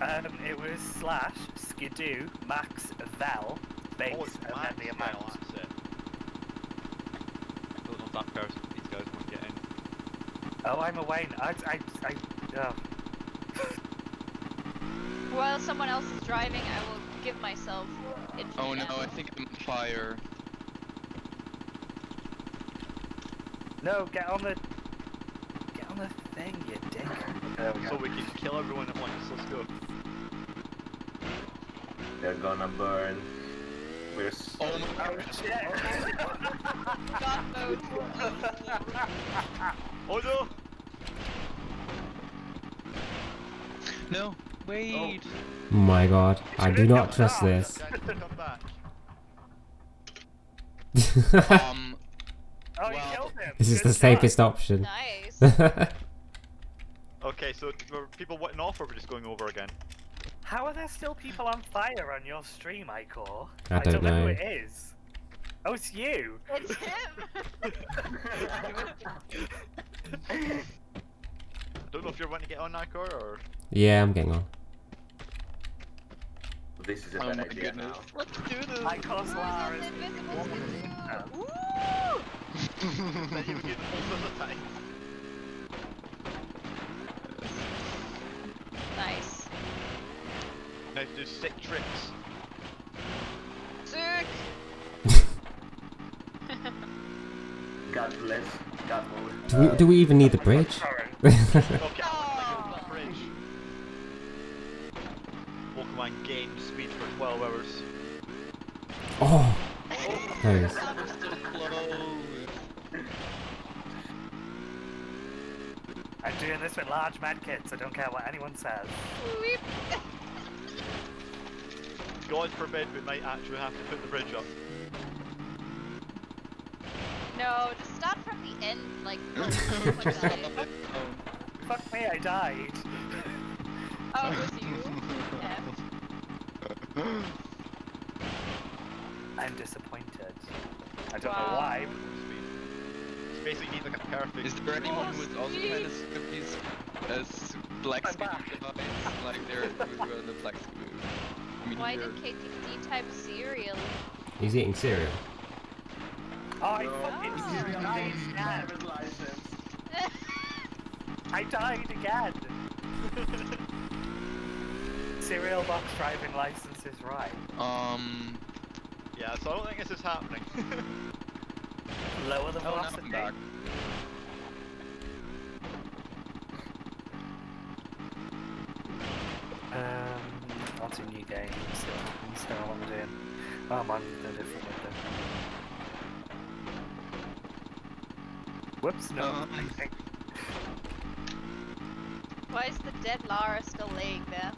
[SPEAKER 10] Um, it was slash skidoo max vel base
[SPEAKER 4] oh it's
[SPEAKER 10] and then
[SPEAKER 4] Max
[SPEAKER 10] the
[SPEAKER 4] Bell,
[SPEAKER 10] amount.
[SPEAKER 4] that's it. don't know if that person, these guys won't get in.
[SPEAKER 10] Oh, I'm away. n- I, I, I, oh.
[SPEAKER 1] While someone else is driving, I will give myself infinite
[SPEAKER 6] Oh, oh
[SPEAKER 1] no.
[SPEAKER 6] I think I'm on fire.
[SPEAKER 10] No, get on the, get on the thing, you dick. There we go.
[SPEAKER 4] So we can kill everyone at once, let's go.
[SPEAKER 7] They're gonna burn. We're s-
[SPEAKER 6] Oh my
[SPEAKER 10] Oh shit! (laughs)
[SPEAKER 1] Oh, god mode.
[SPEAKER 4] Oh no!
[SPEAKER 6] No, wait. Oh.
[SPEAKER 3] My god, I do not trust this.
[SPEAKER 4] Guys, come back. (laughs)
[SPEAKER 6] Um,
[SPEAKER 10] Oh, you
[SPEAKER 6] Well,
[SPEAKER 10] killed him.
[SPEAKER 3] This is
[SPEAKER 10] Good
[SPEAKER 3] the
[SPEAKER 10] job.
[SPEAKER 3] safest option.
[SPEAKER 1] Nice. (laughs)
[SPEAKER 4] Okay, so were people wetting off or we're just going over again?
[SPEAKER 10] How are there still people on fire on your stream, Eycore?
[SPEAKER 3] I don't
[SPEAKER 10] know.
[SPEAKER 3] know.
[SPEAKER 10] who it is. Oh, it's you.
[SPEAKER 1] it's him.
[SPEAKER 4] I (laughs) don't know if you're wanting to get on Nikor or...
[SPEAKER 3] yeah, I'm getting on.
[SPEAKER 7] This is a
[SPEAKER 6] Oh
[SPEAKER 7] bad idea
[SPEAKER 6] goodness.
[SPEAKER 7] now.
[SPEAKER 4] Let's do this!
[SPEAKER 10] Eycore's Lara is
[SPEAKER 1] Invisible Skidoo. Woo!
[SPEAKER 4] Then you get both of the time.
[SPEAKER 1] Nice.
[SPEAKER 4] Now do sick tricks.
[SPEAKER 1] Sick.
[SPEAKER 7] God bless. God bless.
[SPEAKER 3] Do we, do we even need the bridge? (laughs)
[SPEAKER 10] Sorry. (laughs)
[SPEAKER 4] Okay, I want to get on that bridge. Ah. Game speed for 12 hours.
[SPEAKER 3] oh, close.
[SPEAKER 10] I'm doing this with large medkits. I don't care what anyone says.
[SPEAKER 1] Weep. (laughs)
[SPEAKER 4] God forbid we might actually have to put the bridge up.
[SPEAKER 1] No, just start from the end, like. (laughs) when. (laughs) Oh.
[SPEAKER 10] Fuck me, I died.
[SPEAKER 1] Oh, it was you. Yeah. (gasps)
[SPEAKER 10] I'm disappointed. I don't
[SPEAKER 1] Wow.
[SPEAKER 10] know why.
[SPEAKER 4] It's basically like a perfect...
[SPEAKER 6] Is there anyone who is also kind of these as black
[SPEAKER 10] I'm
[SPEAKER 6] scooby
[SPEAKER 10] back.
[SPEAKER 6] guys? Like they're who the black scooby. I mean,
[SPEAKER 1] Why did KTC type cereal?
[SPEAKER 3] He's eating cereal.
[SPEAKER 10] Oh, I
[SPEAKER 7] No.
[SPEAKER 10] fucking (laughs)
[SPEAKER 1] Oh.
[SPEAKER 10] died again.
[SPEAKER 7] Driver's license. (laughs)
[SPEAKER 10] I died again. (laughs) Cereal box driving license is right.
[SPEAKER 6] Um.
[SPEAKER 4] Yeah, so I don't think this is happening. (laughs)
[SPEAKER 10] Lower the
[SPEAKER 6] Oh, now
[SPEAKER 10] velocity.
[SPEAKER 6] I'm back.
[SPEAKER 10] Um, on to new game. See what happens. See what I'm doing. Oh, I'm on a different window. Whoops, no.
[SPEAKER 6] Um.
[SPEAKER 10] I think
[SPEAKER 1] Why is the dead Lara still laying there?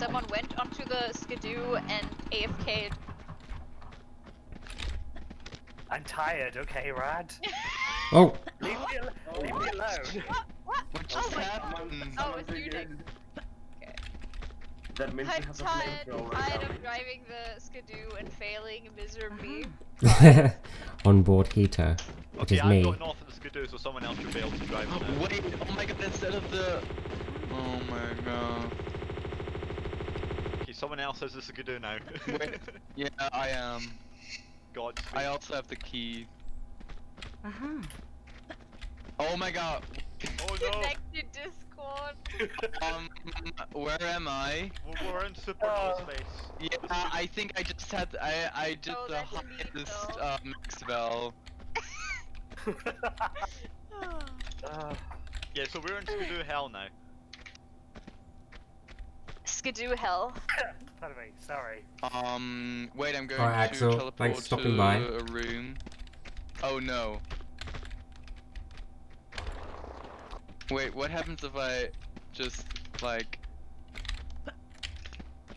[SPEAKER 1] Someone went onto the skidoo and AFK'd.
[SPEAKER 10] I'm tired. Okay, Rad. (laughs)
[SPEAKER 3] Oh,
[SPEAKER 10] Leave me, al- leave me alone.
[SPEAKER 1] What? What?
[SPEAKER 6] What
[SPEAKER 1] Oh
[SPEAKER 6] just
[SPEAKER 1] my
[SPEAKER 6] happened?
[SPEAKER 1] Oh, it's you, Nick. Okay.
[SPEAKER 7] That means
[SPEAKER 1] I'm
[SPEAKER 7] we have a
[SPEAKER 1] tired,
[SPEAKER 7] flamethrower
[SPEAKER 1] tired of driving the skidoo and failing miserably.
[SPEAKER 3] Mm-hmm. (laughs) On board heater, which
[SPEAKER 4] okay,
[SPEAKER 3] is
[SPEAKER 4] I've
[SPEAKER 3] me.
[SPEAKER 4] gotten off at the skidoo so someone else should be able to drive it now.
[SPEAKER 6] Wait, oh my god, instead of the. Oh my god.
[SPEAKER 4] Okay, someone else has the skidoo now.
[SPEAKER 6] Wait. (laughs) Yeah, I am.
[SPEAKER 4] God
[SPEAKER 6] I also have the key.
[SPEAKER 8] Uh-huh.
[SPEAKER 6] Oh my god.
[SPEAKER 4] Oh no!
[SPEAKER 1] Connected Discord. (laughs)
[SPEAKER 6] Um, where am I?
[SPEAKER 4] We're- We're in supernova
[SPEAKER 10] Oh.
[SPEAKER 4] space.
[SPEAKER 6] Yeah, I think I just had I I did (laughs)
[SPEAKER 1] Oh,
[SPEAKER 6] the
[SPEAKER 1] that's
[SPEAKER 6] highest
[SPEAKER 1] though.
[SPEAKER 6] uh, Maxwell.
[SPEAKER 10] Uh,
[SPEAKER 4] Yeah, so we're in Skidoo Hell now.
[SPEAKER 1] Skidoo hell.
[SPEAKER 10] Pardon me, sorry.
[SPEAKER 6] Um, wait, I'm going
[SPEAKER 3] Alright,
[SPEAKER 6] to
[SPEAKER 3] Axel,
[SPEAKER 6] teleport
[SPEAKER 3] thanks for stopping
[SPEAKER 6] to
[SPEAKER 3] by.
[SPEAKER 6] a room. Oh no. Wait, what happens if I just like?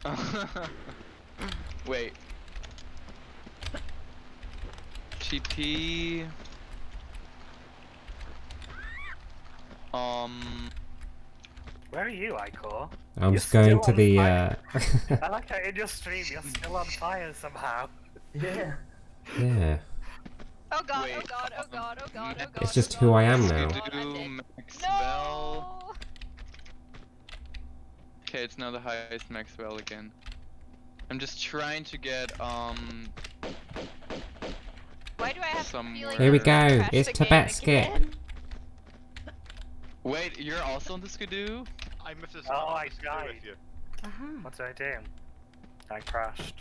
[SPEAKER 6] (laughs) wait. TP... Um.
[SPEAKER 10] Where are you, Eycore?
[SPEAKER 3] I'm
[SPEAKER 10] You're
[SPEAKER 3] just going to the. Uh...
[SPEAKER 10] I like how in your stream you're still on fire somehow.
[SPEAKER 7] Yeah.
[SPEAKER 3] yeah.
[SPEAKER 1] Oh god, oh god, oh god, oh god, oh god.
[SPEAKER 3] It's just
[SPEAKER 1] oh
[SPEAKER 3] who I am
[SPEAKER 1] oh
[SPEAKER 3] now.
[SPEAKER 1] god, I'm
[SPEAKER 6] Skidoo,
[SPEAKER 1] dead.
[SPEAKER 6] Max Bell.
[SPEAKER 1] No!
[SPEAKER 6] Okay, it's now the highest Maxwell again. I'm just trying to get um.
[SPEAKER 1] Why do I have the
[SPEAKER 6] Somewhere.
[SPEAKER 1] feeling
[SPEAKER 3] Here we go, it's
[SPEAKER 1] the
[SPEAKER 3] Tibet skip.
[SPEAKER 6] Wait, you're also on the Skidoo?
[SPEAKER 4] I'm with this.
[SPEAKER 10] Oh,
[SPEAKER 4] I'm
[SPEAKER 10] I
[SPEAKER 4] with Skidoo
[SPEAKER 10] died.
[SPEAKER 4] with you.
[SPEAKER 8] Uh-huh.
[SPEAKER 10] What did I do? I crashed.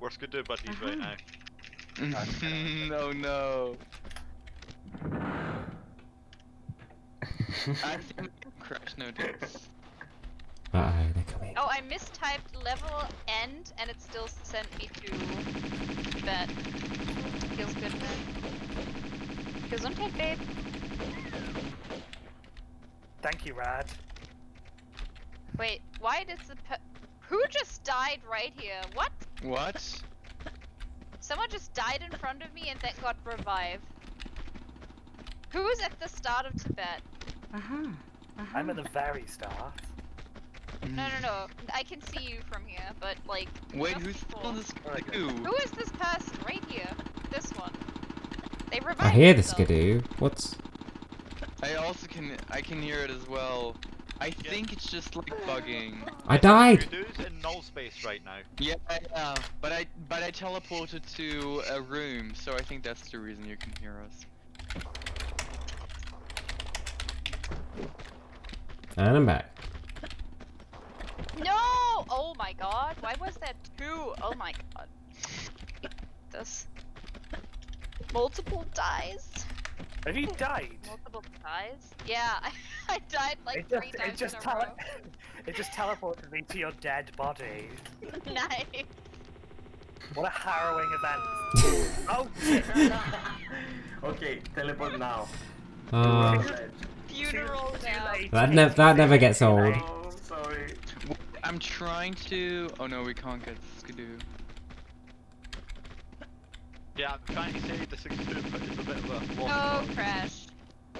[SPEAKER 4] We're do buddies right
[SPEAKER 8] Uh-huh.
[SPEAKER 4] now.
[SPEAKER 6] no, no. I (laughs) think crash notice.
[SPEAKER 3] Uh oh, they're coming.
[SPEAKER 1] Oh, I mistyped level end and it still sent me to that. Feels good. Gesundheit, babe.
[SPEAKER 10] Thank you, Rad.
[SPEAKER 1] Wait, why does the pe- Who just died right here? What?
[SPEAKER 6] What? (laughs)
[SPEAKER 1] Someone just died in front of me and then got revived. Who was at the start of Tibet?
[SPEAKER 8] Uh-huh. Uh-huh.
[SPEAKER 10] I'm at the very start.
[SPEAKER 1] No, no, no. I can see you from here, but like.
[SPEAKER 6] Wait, who's
[SPEAKER 1] before.
[SPEAKER 6] on the Skidoo?
[SPEAKER 1] Who is this person right here? This one. They revived
[SPEAKER 3] I hear the
[SPEAKER 1] themselves.
[SPEAKER 3] skidoo. What's.
[SPEAKER 6] I also can I can hear it as well. I think it's just like bugging.
[SPEAKER 3] I died!
[SPEAKER 4] Skidoo's in null space right now.
[SPEAKER 6] Yeah, yeah, uh, but I but I teleported to a room, so I think that's the reason you can hear us.
[SPEAKER 3] And I'm back.
[SPEAKER 1] No! Oh my god, why was that two? Oh my god. This. Multiple dies?
[SPEAKER 10] Have you died?
[SPEAKER 1] Multiple times? Yeah, I, (laughs) I died like
[SPEAKER 10] it just,
[SPEAKER 1] three times
[SPEAKER 10] it just
[SPEAKER 1] in a
[SPEAKER 10] tele-
[SPEAKER 1] row. (laughs)
[SPEAKER 10] it just teleported me to your dead body. (laughs)
[SPEAKER 1] nice.
[SPEAKER 10] What a harrowing event. oh
[SPEAKER 7] okay, teleport now.
[SPEAKER 3] Oh,
[SPEAKER 1] Funeral
[SPEAKER 10] Too
[SPEAKER 1] now.
[SPEAKER 10] late.
[SPEAKER 3] that, ne- that never gets old.
[SPEAKER 7] Oh, sorry.
[SPEAKER 6] I'm trying to. Oh no, we can't get Skidoo.
[SPEAKER 4] Yeah, I'm trying to say the Skidoo, but it's a bit of a lost
[SPEAKER 1] Oh,
[SPEAKER 4] cause.
[SPEAKER 1] crash.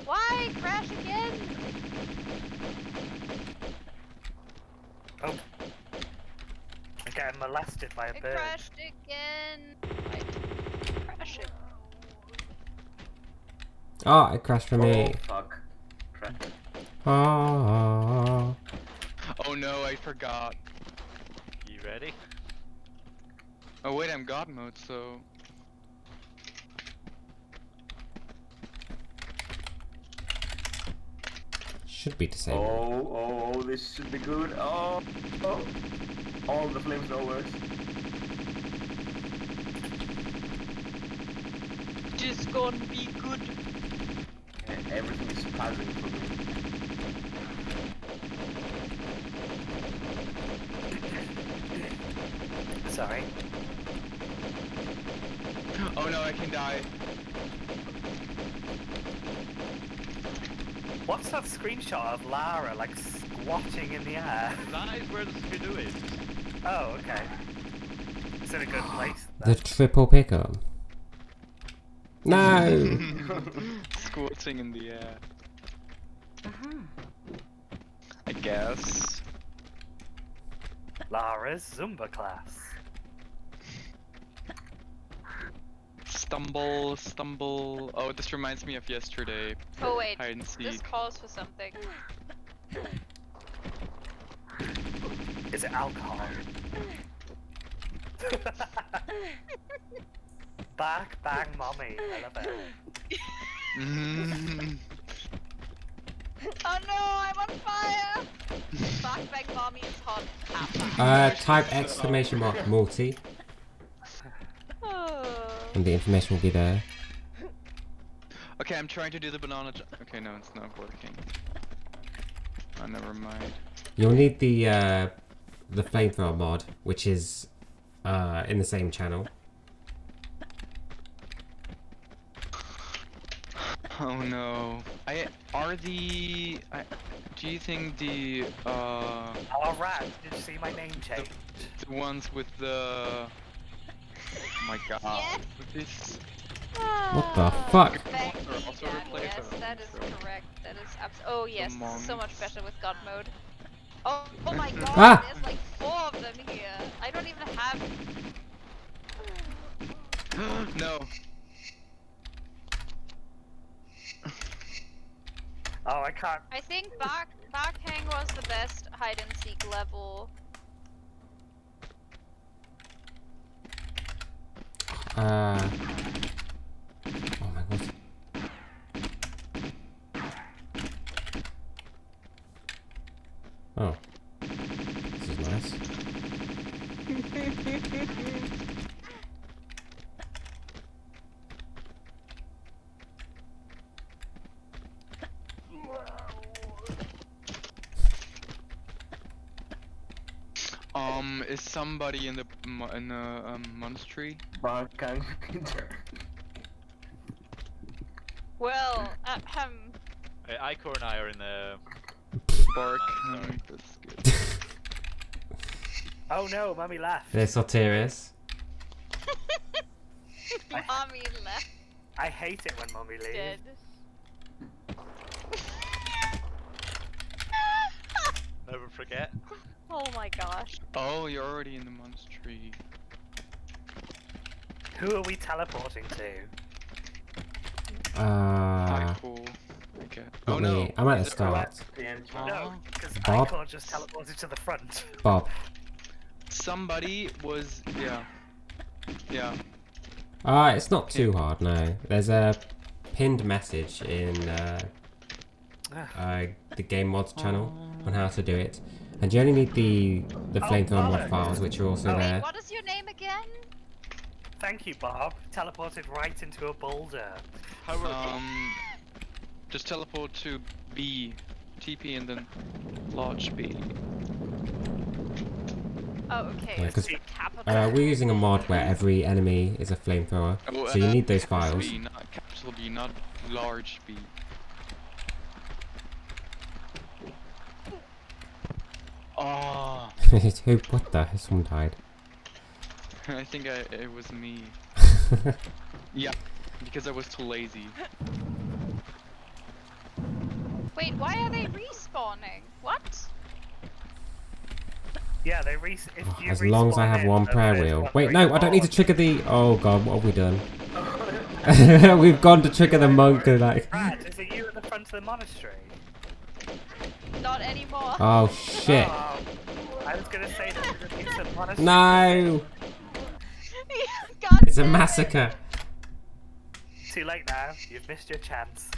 [SPEAKER 1] Why crash again?
[SPEAKER 10] Oh. I'm getting molested by a
[SPEAKER 1] I
[SPEAKER 10] bird.
[SPEAKER 1] crashed again. Why crash it?
[SPEAKER 3] Oh, it crashed for me.
[SPEAKER 7] Oh, fuck. Crap.
[SPEAKER 3] Oh. Ah.
[SPEAKER 6] Oh no, I forgot.
[SPEAKER 4] You ready?
[SPEAKER 6] Oh wait, I'm God mode, so.
[SPEAKER 3] Should be disabled.
[SPEAKER 7] Oh, oh, oh, this should be good. Oh, oh. All the flames are flamethrowers.
[SPEAKER 1] This gonna be good.
[SPEAKER 7] Yeah, everything is passing for me.
[SPEAKER 10] Sorry.
[SPEAKER 6] Oh no, I can die.
[SPEAKER 10] What's that screenshot of Lara like squatting in the air?
[SPEAKER 4] That is where the Skidoo is.
[SPEAKER 10] Oh, okay. It's in a good place. (gasps)
[SPEAKER 3] The triple pickup. No! (laughs)
[SPEAKER 6] Squatting in the air.
[SPEAKER 8] Uh-huh.
[SPEAKER 6] I guess.
[SPEAKER 10] Lara's Zumba class.
[SPEAKER 6] Stumble, stumble. Oh, this reminds me of yesterday.
[SPEAKER 1] Oh wait,
[SPEAKER 6] Hide and seek.
[SPEAKER 1] this calls for something.
[SPEAKER 10] Is it alcohol? Back bang mommy. I love it.
[SPEAKER 6] Mm.
[SPEAKER 1] Oh no, I'm on fire! Backpack mommy is hot. Papa.
[SPEAKER 3] Uh, type exclamation mark multi,
[SPEAKER 1] Oh.
[SPEAKER 3] And the information will be there.
[SPEAKER 6] Okay, I'm trying to do the banana jump. Okay, no, it's not working. Oh, never mind.
[SPEAKER 3] You'll need the uh, the flamethrower mod, which is uh, in the same channel.
[SPEAKER 6] Oh no. I are the. I, do you think the uh
[SPEAKER 10] Oh, rat, did you see my name change?
[SPEAKER 6] the ones with the? Oh my god.
[SPEAKER 1] Yes.
[SPEAKER 3] What the fuck?
[SPEAKER 1] Thank you,
[SPEAKER 6] Also- also
[SPEAKER 1] Dan. Yes, that is correct. That is abs- Oh yes, this is so much better with God mode. Oh, oh my (laughs) god,
[SPEAKER 3] Ah!
[SPEAKER 1] there's like four of them here. I don't even have. (gasps)
[SPEAKER 6] no.
[SPEAKER 10] Oh, I can't.
[SPEAKER 1] I think Bark Barkhang was the best hide and seek level.
[SPEAKER 3] Uh, oh my god. Oh. This is nice. (laughs)
[SPEAKER 6] Um, is somebody in the mo- in the um, monastery?
[SPEAKER 7] Barkhang Winter.
[SPEAKER 1] Well, ahem.
[SPEAKER 4] Uh, Eycore and I are in the.
[SPEAKER 6] Bark.
[SPEAKER 4] Sorry.
[SPEAKER 6] um, That's good. (laughs)
[SPEAKER 10] Oh no, mommy left.
[SPEAKER 3] There's Sotiris.
[SPEAKER 1] Mommy left
[SPEAKER 10] I hate it when mommy leaves.
[SPEAKER 1] dead.
[SPEAKER 4] Never forget. (laughs)
[SPEAKER 1] oh my gosh.
[SPEAKER 6] Oh, you're already in the monastery.
[SPEAKER 10] Who are we teleporting to?
[SPEAKER 3] Uh,
[SPEAKER 6] cool. Okay.
[SPEAKER 3] not
[SPEAKER 6] Oh no.
[SPEAKER 3] I'm at the
[SPEAKER 6] Is it-
[SPEAKER 3] start.
[SPEAKER 7] The entrance.
[SPEAKER 6] Aw.
[SPEAKER 10] No, because
[SPEAKER 3] Bob?
[SPEAKER 10] Icon just teleported to the front.
[SPEAKER 3] Bob.
[SPEAKER 6] Somebody was yeah. Yeah.
[SPEAKER 3] Uh, it's not too hard, no. There's a pinned message in uh, uh, the Game Mods channel on how to do it. And you only need the, the
[SPEAKER 10] Oh,
[SPEAKER 3] flamethrower mod files, which are also
[SPEAKER 10] Oh,
[SPEAKER 1] Wait,
[SPEAKER 3] there.
[SPEAKER 1] what is your name again?
[SPEAKER 10] Thank you, Bob. Teleported right into a boulder.
[SPEAKER 4] How are
[SPEAKER 6] Um. (laughs) Just teleport to B, TP, and then large B.
[SPEAKER 1] Oh, okay.
[SPEAKER 3] Yeah,
[SPEAKER 1] it's
[SPEAKER 3] 'cause. Uh, we're using a mod where every enemy is a flamethrower,
[SPEAKER 6] Oh,
[SPEAKER 3] so you need those files.
[SPEAKER 6] B, not capital B, not large B. Oh, (laughs)
[SPEAKER 3] Who? What the? Someone died. (laughs)
[SPEAKER 6] I think I, it was me. (laughs) Yeah, because I was too lazy.
[SPEAKER 1] Wait, why are they respawning? What?
[SPEAKER 10] Yeah, they re- if
[SPEAKER 3] Oh,
[SPEAKER 10] you
[SPEAKER 3] as long as I have one prayer wheel.
[SPEAKER 10] one
[SPEAKER 3] Wait, no, I don't need to trigger the. Oh god, what have we done? We've gone to trigger the monk and like.
[SPEAKER 10] Brad, is it you at the front of the monastery?
[SPEAKER 1] Not anymore.
[SPEAKER 3] Oh shit!
[SPEAKER 10] Oh, I was gonna say that (laughs) it's a monastery.
[SPEAKER 3] No!
[SPEAKER 1] God
[SPEAKER 3] It's a
[SPEAKER 1] damn it.
[SPEAKER 3] massacre.
[SPEAKER 10] Too late now. You've missed your chance.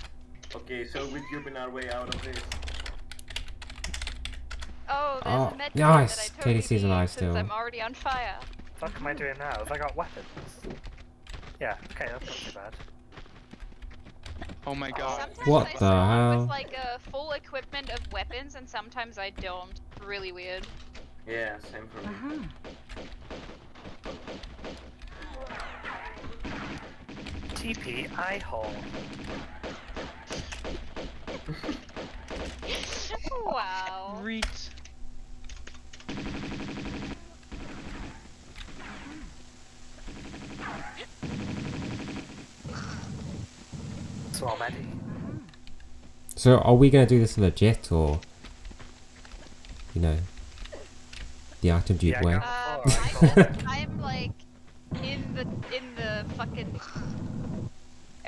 [SPEAKER 7] Okay, so we're tubing our way out of this.
[SPEAKER 1] Oh, there's
[SPEAKER 3] Oh,
[SPEAKER 1] a
[SPEAKER 3] nice.
[SPEAKER 1] that I totally
[SPEAKER 3] KTC's
[SPEAKER 1] need
[SPEAKER 3] alive
[SPEAKER 1] since
[SPEAKER 3] still.
[SPEAKER 1] I'm already on fire.
[SPEAKER 10] What am I doing now? Have I got weapons? Yeah, okay, that's not too bad.
[SPEAKER 6] Oh my god.
[SPEAKER 1] Sometimes
[SPEAKER 3] What
[SPEAKER 1] I
[SPEAKER 3] the
[SPEAKER 1] spawn
[SPEAKER 3] hell?
[SPEAKER 1] with like a full equipment of weapons, and sometimes I don't. Really weird.
[SPEAKER 7] Yeah, same for me.
[SPEAKER 8] Uh-huh.
[SPEAKER 10] TP eye hole.
[SPEAKER 1] wow.
[SPEAKER 6] Reet.
[SPEAKER 10] So already.
[SPEAKER 3] So are we gonna do this legit or, you know, the item dupe
[SPEAKER 10] Yeah,
[SPEAKER 3] way?
[SPEAKER 1] Um, I'm, I'm like in the in the fucking.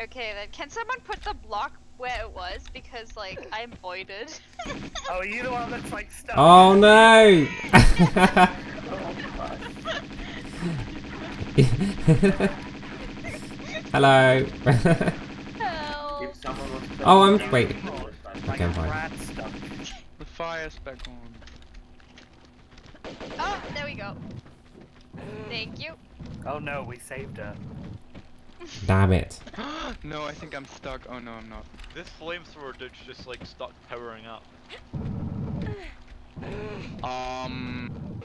[SPEAKER 1] Okay, then can someone put the block where it was because like I'm voided. (laughs)
[SPEAKER 10] Oh, are you the one that's like stuck?
[SPEAKER 3] Oh no! (laughs) (laughs) Hello.
[SPEAKER 1] Help.
[SPEAKER 7] If someone was
[SPEAKER 3] Oh, I'm-
[SPEAKER 7] stuck-
[SPEAKER 3] wait.
[SPEAKER 10] Like
[SPEAKER 3] Okay, I'm fine.
[SPEAKER 10] Brad stuck.
[SPEAKER 6] The fire's back on.
[SPEAKER 1] Oh, there we go. Thank you.
[SPEAKER 10] Oh no, we saved her.
[SPEAKER 3] Damn it. (gasps)
[SPEAKER 6] no, I think I'm stuck. Oh no, I'm not.
[SPEAKER 4] This flamethrower dude's just like stuck powering up.
[SPEAKER 6] Um.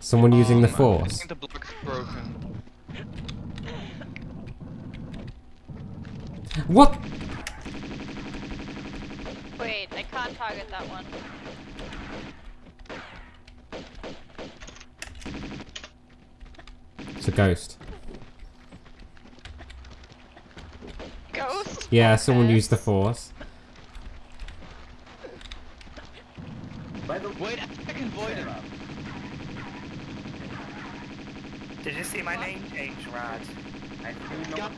[SPEAKER 3] Someone using the
[SPEAKER 6] um, I
[SPEAKER 3] force.
[SPEAKER 6] think the block's broken.
[SPEAKER 3] What?
[SPEAKER 1] Wait, I can't target that one.
[SPEAKER 3] It's a ghost.
[SPEAKER 1] Ghost?
[SPEAKER 3] Yeah, someone used the force.
[SPEAKER 7] By the
[SPEAKER 6] Wait, I can void him.
[SPEAKER 10] Did you see my name change, Rad?
[SPEAKER 7] I think no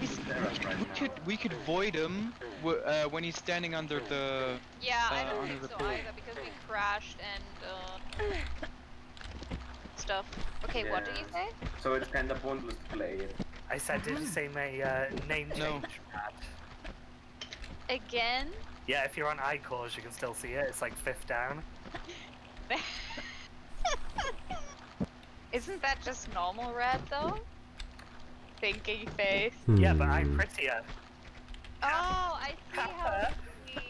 [SPEAKER 6] Guys,
[SPEAKER 7] one is there
[SPEAKER 6] we could, we could void him w- uh, when he's standing under the.
[SPEAKER 1] Yeah, I
[SPEAKER 6] Uh,
[SPEAKER 1] don't
[SPEAKER 6] under
[SPEAKER 1] think so
[SPEAKER 6] pool.
[SPEAKER 1] either because we crashed and uh, stuff. Okay, what did you say?
[SPEAKER 7] So it's kinda pointless to play it.
[SPEAKER 10] I said, did you say my uh, name change,
[SPEAKER 6] No.
[SPEAKER 10] Rad?
[SPEAKER 1] Again?
[SPEAKER 10] Yeah, if you're on Eycore's, you can still see it. It's like fifth down. (laughs)
[SPEAKER 1] Isn't that just normal red though? Thinking face.
[SPEAKER 10] Yeah, but I'm
[SPEAKER 3] Hmm.
[SPEAKER 10] prettier.
[SPEAKER 1] Oh, I see how.
[SPEAKER 10] Kappa.
[SPEAKER 1] we-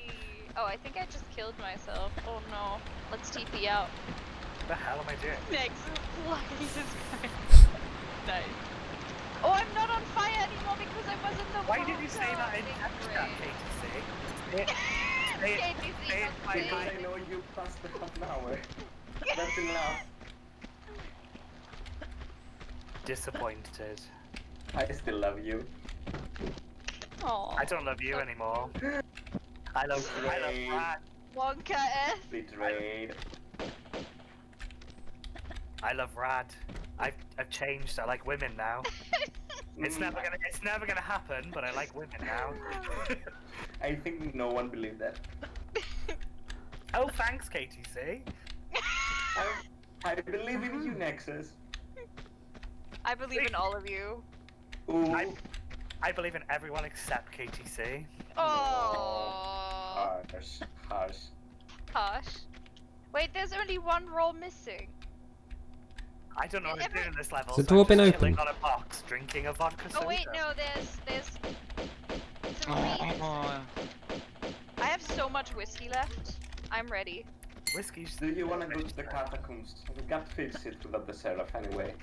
[SPEAKER 1] Oh, I think I just killed myself. Oh no. Let's TP out.
[SPEAKER 10] What the hell am I doing?
[SPEAKER 1] Next. Jesus Christ. nice. Oh, I'm not on fire anymore because I was in the
[SPEAKER 10] Why did you say that in
[SPEAKER 1] Big
[SPEAKER 10] text chat,
[SPEAKER 1] brain.
[SPEAKER 10] KTC? Say it- say it-
[SPEAKER 1] KTC,
[SPEAKER 10] say it
[SPEAKER 1] not
[SPEAKER 10] by
[SPEAKER 1] say
[SPEAKER 7] Because
[SPEAKER 1] it.
[SPEAKER 7] I know you passed the half an hour. That's enough.
[SPEAKER 10] Disappointed.
[SPEAKER 7] I still love you.
[SPEAKER 1] Aw.
[SPEAKER 10] I don't love you anymore. I love, I love
[SPEAKER 7] Great.
[SPEAKER 10] Rad.
[SPEAKER 1] Monka S.
[SPEAKER 7] Betrayed.
[SPEAKER 10] I love Rad. I've, I've changed. I like women now. (laughs) It's never gonna, it's never gonna happen. But I like women now. (laughs)
[SPEAKER 7] I think no one believed that. (laughs)
[SPEAKER 10] oh, thanks, KTC.
[SPEAKER 7] I, I believe in you, Nexus.
[SPEAKER 1] I believe in all of you.
[SPEAKER 7] Ooh.
[SPEAKER 10] I, I believe in everyone except KTC.
[SPEAKER 1] Oh.
[SPEAKER 7] Harsh. Harsh.
[SPEAKER 1] Gosh. Wait, there's only one roll missing.
[SPEAKER 10] I don't know what to do in this level.
[SPEAKER 3] Has the
[SPEAKER 10] so I'm
[SPEAKER 3] door been
[SPEAKER 10] just chilling
[SPEAKER 3] opened?
[SPEAKER 10] on a box, drinking a vodka
[SPEAKER 1] Oh wait, no, there's there's oh, three.
[SPEAKER 6] Oh, oh,
[SPEAKER 1] I have so much whiskey left. I'm ready.
[SPEAKER 10] Whiskey's.
[SPEAKER 7] Do you wanna go to the catacombs? We got fix it without the seraph anyway.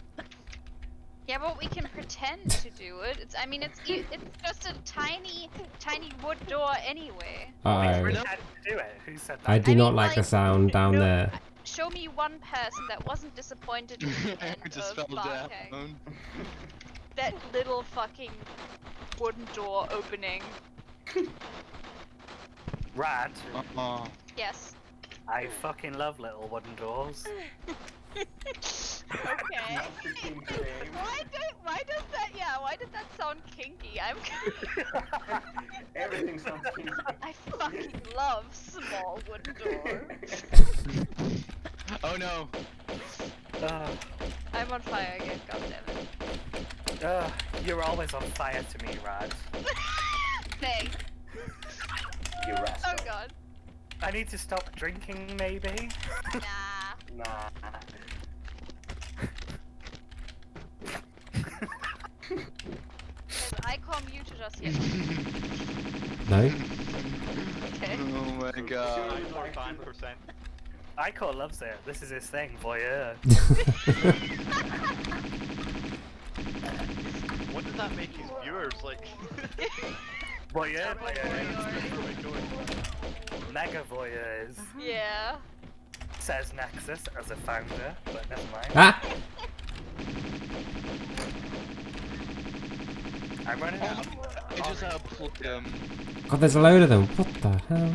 [SPEAKER 1] Yeah, but we can pretend to do it. It's I mean it's e- it's just a tiny tiny wood door anyway.
[SPEAKER 3] Uh
[SPEAKER 10] Pretend
[SPEAKER 3] oh.
[SPEAKER 10] do it. Who said that?
[SPEAKER 3] I do
[SPEAKER 1] I
[SPEAKER 3] not
[SPEAKER 1] mean,
[SPEAKER 3] like the sound down
[SPEAKER 1] no-
[SPEAKER 3] there.
[SPEAKER 1] Show me one person that wasn't disappointed in (laughs) the end
[SPEAKER 6] just
[SPEAKER 1] of
[SPEAKER 6] fell down.
[SPEAKER 1] That little fucking wooden door opening.
[SPEAKER 10] Rad.
[SPEAKER 6] Uh,
[SPEAKER 1] Yes.
[SPEAKER 10] I fucking love little wooden doors. (laughs)
[SPEAKER 1] Okay.
[SPEAKER 7] Not the king's
[SPEAKER 1] why did why does that yeah, why did that sound kinky? I'm (laughs) (laughs)
[SPEAKER 7] Everything sounds kinky.
[SPEAKER 1] I fucking love small wooden doors.
[SPEAKER 6] oh no.
[SPEAKER 10] Ugh,
[SPEAKER 1] I'm on fire again, goddammit.
[SPEAKER 10] ugh, ah, you're always on fire to me, Rad.
[SPEAKER 1] Thanks.
[SPEAKER 7] You
[SPEAKER 1] Oh god.
[SPEAKER 10] I need to stop drinking, maybe.
[SPEAKER 1] Nah.
[SPEAKER 7] Nah.
[SPEAKER 1] I call you to just hit. (laughs)
[SPEAKER 3] No?
[SPEAKER 1] Okay.
[SPEAKER 6] Oh my god.
[SPEAKER 7] Surely like
[SPEAKER 4] Fan
[SPEAKER 7] to-
[SPEAKER 4] percent.
[SPEAKER 10] Ico loves it. This is his thing, voyeur. (laughs)
[SPEAKER 4] What did that make his viewers like? (laughs)
[SPEAKER 10] Voyeur, voyeur.
[SPEAKER 1] voyeur.
[SPEAKER 10] Mega voyeurs.
[SPEAKER 1] Yeah.
[SPEAKER 10] Says Nexus as a founder, but never mind.
[SPEAKER 3] Ah!
[SPEAKER 10] I'm running out.
[SPEAKER 6] I just uploaded um
[SPEAKER 3] God, there's a load of them. What the hell?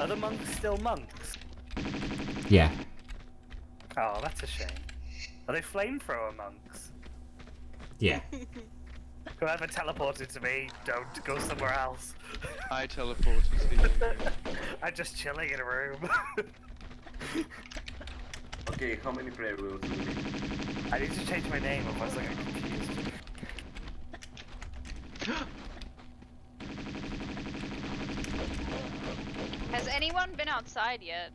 [SPEAKER 10] Are the monks still monks?
[SPEAKER 3] Yeah.
[SPEAKER 10] Oh, that's a shame. Are they flamethrower monks?
[SPEAKER 3] Yeah. (laughs)
[SPEAKER 10] Whoever teleported to me, don't go somewhere else. (laughs)
[SPEAKER 6] I teleported to you. (laughs)
[SPEAKER 10] I'm just chilling in a room. (laughs)
[SPEAKER 7] Okay, how many prayer wheels do we need?
[SPEAKER 10] I need to change my name, otherwise I get confused. (gasps)
[SPEAKER 1] Has anyone been outside yet?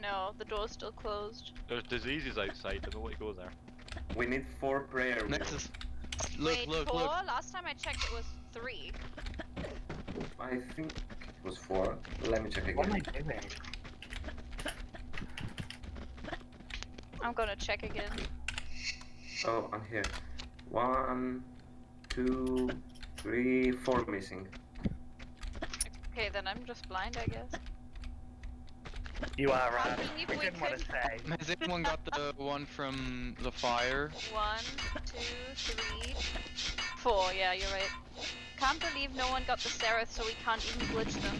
[SPEAKER 1] No, the door's still closed.
[SPEAKER 4] There's diseases outside, I don't want to go there.
[SPEAKER 7] We need four prayer wheels.
[SPEAKER 6] Nexus. Look,
[SPEAKER 1] Wait,
[SPEAKER 6] look,
[SPEAKER 1] four?
[SPEAKER 6] look.
[SPEAKER 1] Last time I checked it was three.
[SPEAKER 7] I think it was four. Let me check oh
[SPEAKER 10] What am I
[SPEAKER 7] again.
[SPEAKER 10] doing?
[SPEAKER 1] I'm gonna check again.
[SPEAKER 7] Oh, I'm here. One, two, three, four missing.
[SPEAKER 1] Okay, then I'm just blind, I guess.
[SPEAKER 10] You are right.
[SPEAKER 1] mean,
[SPEAKER 10] I didn't want to say.
[SPEAKER 6] Has anyone got the one from the fire?
[SPEAKER 1] One, two, three, four. Yeah, you're right. Can't believe no one got the Seraph, so we can't even glitch them.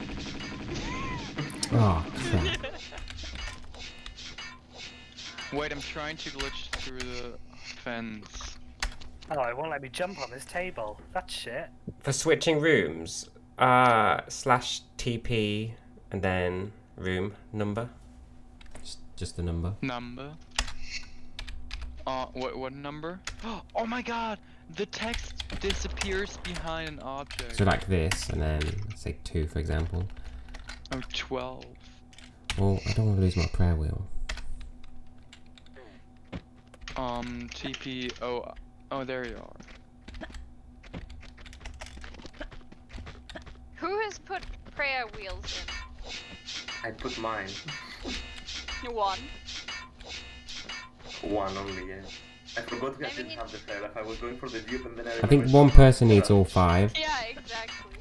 [SPEAKER 3] Oh, crap. (laughs)
[SPEAKER 6] Wait, I'm trying to glitch through the fence.
[SPEAKER 10] Oh, it won't let me jump on this table. That's shit.
[SPEAKER 3] For switching rooms, uh, slash TP and then room number. Just, just the number.
[SPEAKER 6] Number. Uh, what what number? (gasps) Oh my god! The text disappears behind an object.
[SPEAKER 3] So like this, and then say two, for example.
[SPEAKER 6] Oh, 12.
[SPEAKER 3] Well, I don't want to lose my prayer wheel.
[SPEAKER 6] Um, TP. Oh, oh, there you are.
[SPEAKER 1] Who has put prayer wheels
[SPEAKER 7] I put mine.
[SPEAKER 1] in? One.
[SPEAKER 7] One only, yeah. I forgot I
[SPEAKER 1] I
[SPEAKER 7] didn't
[SPEAKER 1] mean-
[SPEAKER 7] have the Seraph. I was going for the dupe and then I
[SPEAKER 3] I think one person needs all five.
[SPEAKER 1] Yeah, exactly.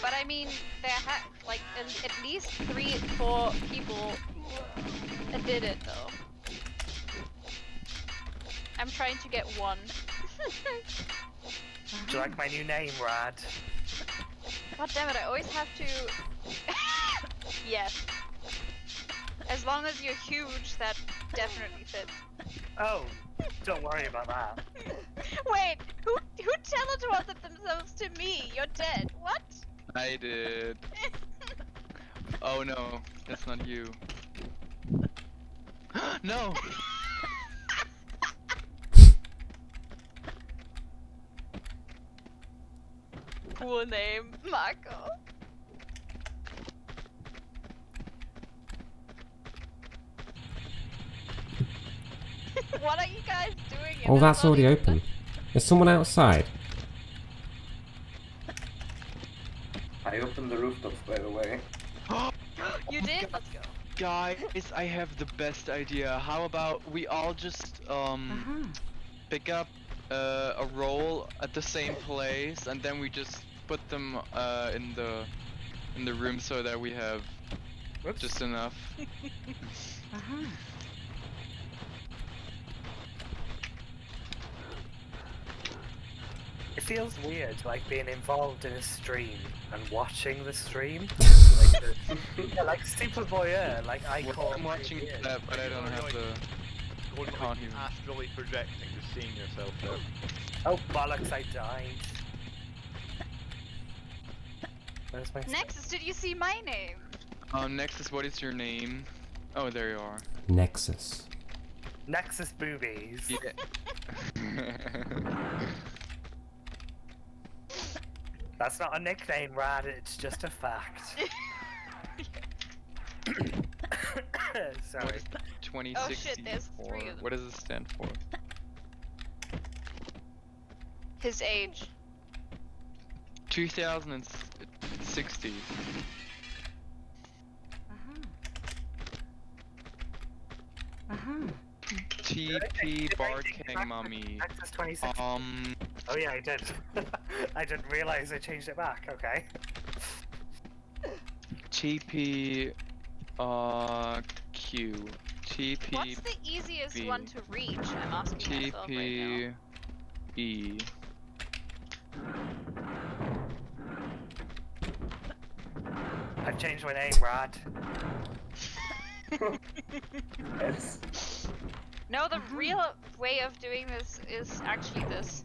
[SPEAKER 1] But I mean, there ha like at, at least three, four people did it though. I'm trying to get one. (laughs)
[SPEAKER 10] Do you like my new name, Rad?
[SPEAKER 1] God damn it! I always have to. (laughs) yes. As long as you're huge, that definitely fits.
[SPEAKER 10] Oh, don't worry about that. (laughs)
[SPEAKER 1] Wait, who who teleported themselves to me? You're dead. What?
[SPEAKER 6] I did. (laughs) Oh no, that's not you. (gasps) no!
[SPEAKER 1] Cool name, Marco. (laughs) what are you guys doing?
[SPEAKER 3] Oh, that's already open. There's someone outside.
[SPEAKER 7] I opened the rooftops, by the way. (gasps)
[SPEAKER 1] You did? Let's go.
[SPEAKER 6] Guys, I have the best idea. How about we all just um pick up uh, a roll at the same place, and then we just put them uh, in the in the room so that we have
[SPEAKER 10] Whoops.
[SPEAKER 6] just enough. (laughs)
[SPEAKER 8] Uh-huh.
[SPEAKER 10] It feels weird, like being involved in a stream and watching the stream. (laughs) like, the, yeah, like super voyeur, like I
[SPEAKER 6] Well,
[SPEAKER 10] call
[SPEAKER 6] I'm watching
[SPEAKER 10] it.
[SPEAKER 6] that, but I don't have the.
[SPEAKER 4] Going
[SPEAKER 6] can't
[SPEAKER 4] like
[SPEAKER 6] even-
[SPEAKER 4] astrally projecting, just seeing yourself there.
[SPEAKER 10] Oh bollocks! I died. Where's my
[SPEAKER 1] Nexus, did you see my name?
[SPEAKER 6] Um, Nexus, what is your name? Oh, there you are.
[SPEAKER 3] Nexus.
[SPEAKER 10] Nexus boobies?
[SPEAKER 6] Yeah. (laughs)
[SPEAKER 10] That's not a nickname, Rad. It's just a fact. (laughs) (coughs) Sorry.
[SPEAKER 6] What is 2064?
[SPEAKER 1] there's three of them.
[SPEAKER 6] What does it stand for?
[SPEAKER 1] His age.
[SPEAKER 6] 2060.
[SPEAKER 8] Uh-huh. Uh-huh.
[SPEAKER 6] TP Bar King Mummy.
[SPEAKER 10] Nexus 26.
[SPEAKER 6] Um,
[SPEAKER 10] Oh yeah, I did. (laughs) I didn't realize I changed it back. Okay.
[SPEAKER 6] TP uh Q. TP
[SPEAKER 1] What's the easiest
[SPEAKER 6] B.
[SPEAKER 1] one to reach? I'm asking myself right now.
[SPEAKER 6] TP E.
[SPEAKER 10] I've changed my name, Rod.
[SPEAKER 7] Yes. (laughs)
[SPEAKER 1] No, the real way of doing this is actually this.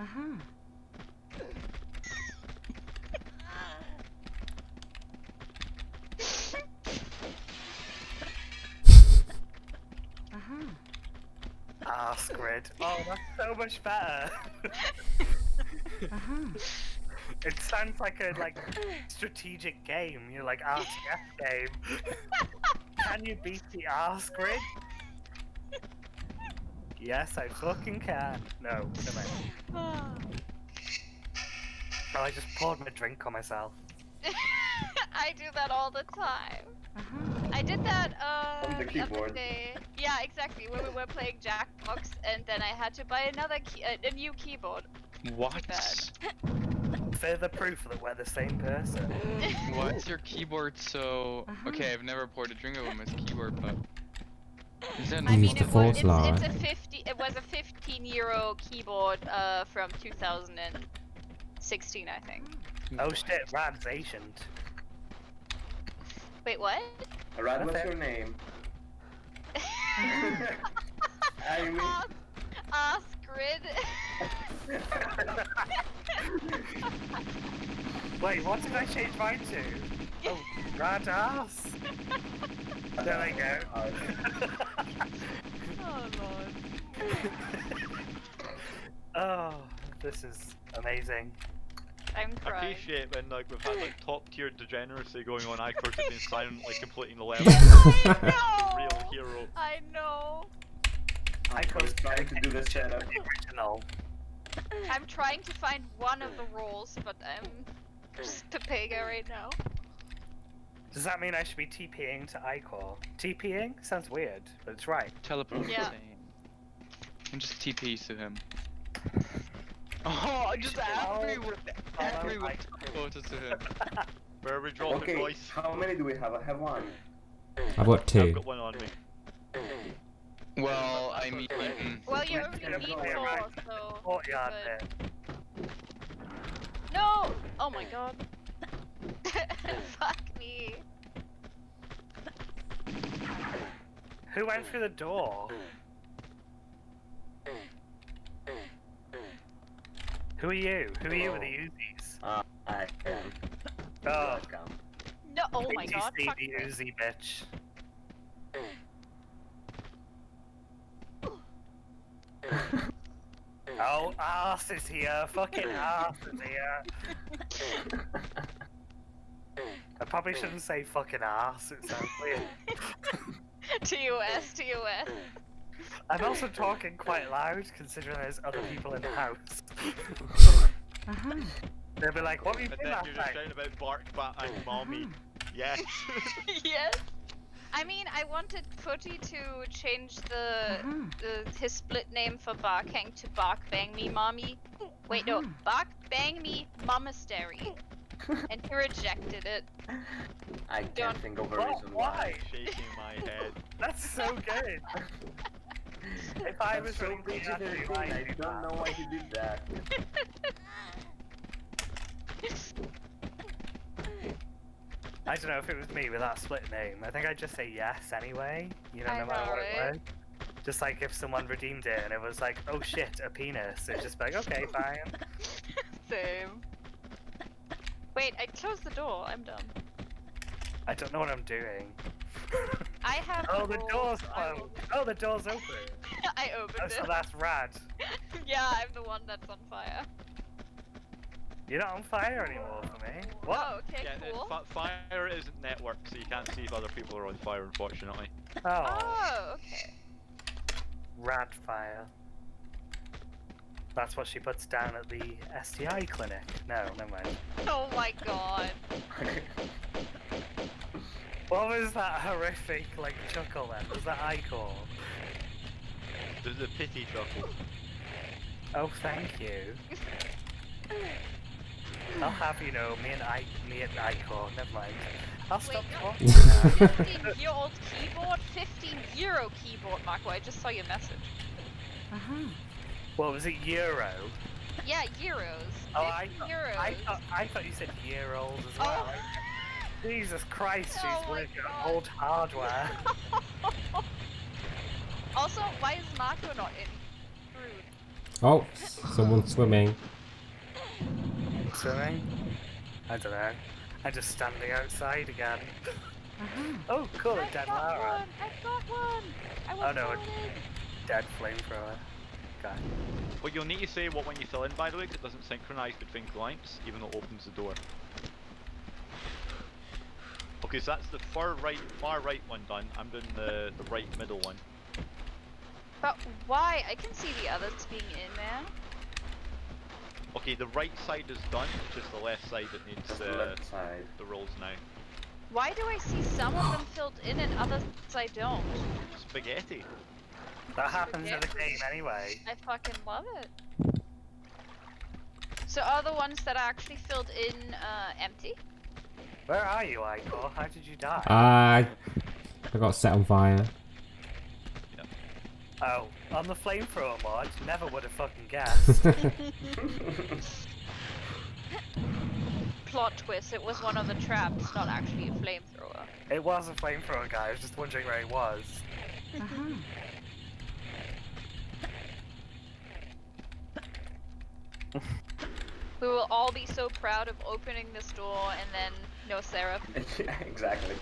[SPEAKER 8] Uh-huh. Uh-huh.
[SPEAKER 10] Ask grid. Oh, that's so much better.
[SPEAKER 8] Uh-huh. (laughs) (laughs)
[SPEAKER 10] it sounds like a like (laughs) strategic game. You're like RTF game. (laughs) can you beat the ass grid? Yes, I fucking can. No, come on. Well, I just poured my drink on myself. (laughs)
[SPEAKER 1] I do that all the time.
[SPEAKER 8] Uh-huh.
[SPEAKER 1] I did that uh
[SPEAKER 7] On the
[SPEAKER 1] other
[SPEAKER 7] keyboard.
[SPEAKER 1] day. Yeah, exactly. When we were playing Jackbox, and then I had to buy another key, uh, a new keyboard.
[SPEAKER 6] What?
[SPEAKER 1] Bad.
[SPEAKER 10] Further proof that we're the same person. (laughs)
[SPEAKER 6] Why is your keyboard so?
[SPEAKER 8] Uh-huh.
[SPEAKER 6] Okay, I've never poured a drink over my keyboard, but is that
[SPEAKER 1] I
[SPEAKER 3] Use
[SPEAKER 1] mean,
[SPEAKER 3] the
[SPEAKER 1] it was, it's, it's a 50. It was a 15 euro keyboard uh from 2016, I think.
[SPEAKER 10] Oh shit, Rad's ancient.
[SPEAKER 1] Wait, what?
[SPEAKER 7] Rad, what's your name? (laughs) I mean,
[SPEAKER 1] Ask, ask Grid. (laughs)
[SPEAKER 10] Wait, what did I change mine to? Oh, Rad ass. (laughs) There we go.
[SPEAKER 7] uh,
[SPEAKER 1] oh lord. (laughs)
[SPEAKER 10] oh, this is amazing.
[SPEAKER 1] I'm crying.
[SPEAKER 4] I appreciate when like we've had like top tier degeneracy going on. I first have been silently completing the level. (laughs)
[SPEAKER 1] I know.
[SPEAKER 4] Real
[SPEAKER 1] know.
[SPEAKER 4] hero.
[SPEAKER 1] I know.
[SPEAKER 10] I
[SPEAKER 7] I was trying to do this setup.
[SPEAKER 10] The original.
[SPEAKER 1] I'm trying to find one of the roles, but I'm just Pepega right now.
[SPEAKER 10] Does that mean I should be TPing to Eycore? TPing? Sounds weird, but it's right.
[SPEAKER 6] teleport?
[SPEAKER 1] Yeah.
[SPEAKER 6] And just TP to him. (laughs) Oh, just everyone, everyone
[SPEAKER 10] Ike.
[SPEAKER 6] teleported to him. (laughs)
[SPEAKER 4] Where are we dropping
[SPEAKER 7] Okay,
[SPEAKER 4] voice?
[SPEAKER 7] how many do we have? I have one.
[SPEAKER 3] I've got two.
[SPEAKER 4] I've
[SPEAKER 3] two.
[SPEAKER 4] got one on me.
[SPEAKER 6] Well, I mean, mm,
[SPEAKER 1] Well, you only
[SPEAKER 10] Yeah,
[SPEAKER 1] need
[SPEAKER 10] yeah,
[SPEAKER 1] four,
[SPEAKER 10] right.
[SPEAKER 1] so.
[SPEAKER 10] Courtyard
[SPEAKER 1] good.
[SPEAKER 10] Bit.
[SPEAKER 1] No! Oh my god. (laughs) Fuck me.
[SPEAKER 10] Who went through the door? Who are you? Who are you with the Uzis?
[SPEAKER 7] Uh, I am.
[SPEAKER 10] Oh,
[SPEAKER 7] Welcome.
[SPEAKER 1] No, oh my
[SPEAKER 10] did you
[SPEAKER 1] god.
[SPEAKER 10] see
[SPEAKER 1] Fuck
[SPEAKER 10] the
[SPEAKER 1] me.
[SPEAKER 10] Uzi bitch? (laughs) Oh, ass is here. Fucking ass is here. I probably shouldn't say fucking ass. It sounds weird. (laughs)
[SPEAKER 1] TOS, TOS.
[SPEAKER 10] I'm also talking quite loud considering there's other people in the house.
[SPEAKER 8] Uh-huh.
[SPEAKER 10] They'll be like, what were you
[SPEAKER 4] And
[SPEAKER 10] doing
[SPEAKER 4] then you're just shouting about bark, bat, and mommy. (laughs) Yes. (laughs)
[SPEAKER 1] yes. I mean, I wanted Footy to change the,
[SPEAKER 8] Uh-huh.
[SPEAKER 1] the his split name for Barkhang to Bark Bang Me Mommy. Wait, no,
[SPEAKER 8] Uh-huh.
[SPEAKER 1] Bark Bang Me Momastery. (laughs) and he rejected it.
[SPEAKER 7] I can't
[SPEAKER 1] Don't-
[SPEAKER 7] think of a
[SPEAKER 10] Wha-
[SPEAKER 7] reason
[SPEAKER 10] why?
[SPEAKER 4] Shaking my head. (laughs)
[SPEAKER 10] That's so good. (laughs) if I was
[SPEAKER 7] so
[SPEAKER 10] really
[SPEAKER 7] good.
[SPEAKER 10] I'd do
[SPEAKER 7] don't know why he did that.
[SPEAKER 10] I don't know if it was me with that split name. I think I'd just say yes anyway. You know,
[SPEAKER 1] I
[SPEAKER 10] no matter
[SPEAKER 1] know,
[SPEAKER 10] what it was. Just like if someone redeemed it and it was like, oh shit, a penis. It's just like, okay, (laughs) fine.
[SPEAKER 1] Same. Wait, I closed the door. I'm done.
[SPEAKER 10] I don't know what I'm doing.
[SPEAKER 1] I have.
[SPEAKER 10] oh, the
[SPEAKER 1] rules,
[SPEAKER 10] door's closed. Oh, the door's open. (laughs)
[SPEAKER 1] I opened
[SPEAKER 10] Oh, so
[SPEAKER 1] it.
[SPEAKER 10] that's rad. (laughs)
[SPEAKER 1] yeah, I'm the one that's on fire.
[SPEAKER 10] You're not on fire anymore for me. What?
[SPEAKER 1] Oh, okay,
[SPEAKER 4] Yeah,
[SPEAKER 1] cool.
[SPEAKER 4] fi- fire isn't networked, so you can't see if other people are on fire, unfortunately.
[SPEAKER 10] Oh,
[SPEAKER 1] Oh, okay.
[SPEAKER 10] rad fire. That's what she puts down at the STI clinic. No, never mind.
[SPEAKER 1] Oh my god. (laughs)
[SPEAKER 10] What was that horrific, like, chuckle then? Was that Eycore?
[SPEAKER 4] The, the pity chuckle.
[SPEAKER 10] Oh, thank you. (laughs) I'll have you know, me and I, me and Eycore, never mind. I'll stop talking (laughs)
[SPEAKER 1] 15 year old keyboard? 15 euro keyboard, Marco. I just saw your message.
[SPEAKER 8] Uh-huh.
[SPEAKER 10] What was it, Euro?
[SPEAKER 1] Yeah, euros.
[SPEAKER 10] Oh, I, thought-
[SPEAKER 1] euros.
[SPEAKER 10] I, thought, I thought you said year old as
[SPEAKER 1] Oh.
[SPEAKER 10] well. (laughs) Jesus Christ, she's
[SPEAKER 1] Oh
[SPEAKER 10] working on old hardware. (laughs)
[SPEAKER 1] also, why is Marco not in? Rude.
[SPEAKER 3] Oh, someone's swimming.
[SPEAKER 10] Swimming? I don't know. I'm just standing outside again.
[SPEAKER 8] Uh-huh.
[SPEAKER 10] Oh, cool, a
[SPEAKER 1] I've
[SPEAKER 10] dead
[SPEAKER 1] got
[SPEAKER 10] Lara.
[SPEAKER 1] one! I've got one! I
[SPEAKER 10] Oh,
[SPEAKER 1] was
[SPEAKER 10] no,
[SPEAKER 1] no,
[SPEAKER 10] it- Dead flamethrower. Okay.
[SPEAKER 4] Well, you'll need to say what one you fill in, by the way, because it doesn't synchronize between clients, even though it opens the door. Okay, so that's the far right, far right one done. I'm doing the the right middle one.
[SPEAKER 1] But why? I can see the others being in there.
[SPEAKER 4] Okay, the right side is done, it's just the left side that needs
[SPEAKER 7] Just the
[SPEAKER 4] uh,
[SPEAKER 7] left side.
[SPEAKER 4] the rolls now.
[SPEAKER 1] Why do I see some of them filled in and others I don't?
[SPEAKER 4] Spaghetti.
[SPEAKER 10] That happens in the game anyway.
[SPEAKER 1] I fucking love it. So are the ones that are actually filled in uh, empty?
[SPEAKER 10] Where are you, Eycore? How did you die?
[SPEAKER 3] I I got set on fire.
[SPEAKER 10] oh, on the flamethrower mod, never would have fucking guessed. (laughs) (laughs)
[SPEAKER 1] Plot twist, it was one of the traps, not actually a flamethrower.
[SPEAKER 10] it was a flamethrower guy, I was just wondering where he was.
[SPEAKER 8] Uh-huh.
[SPEAKER 1] We will all be so proud of opening this door and then no Seraph. (laughs)
[SPEAKER 7] exactly.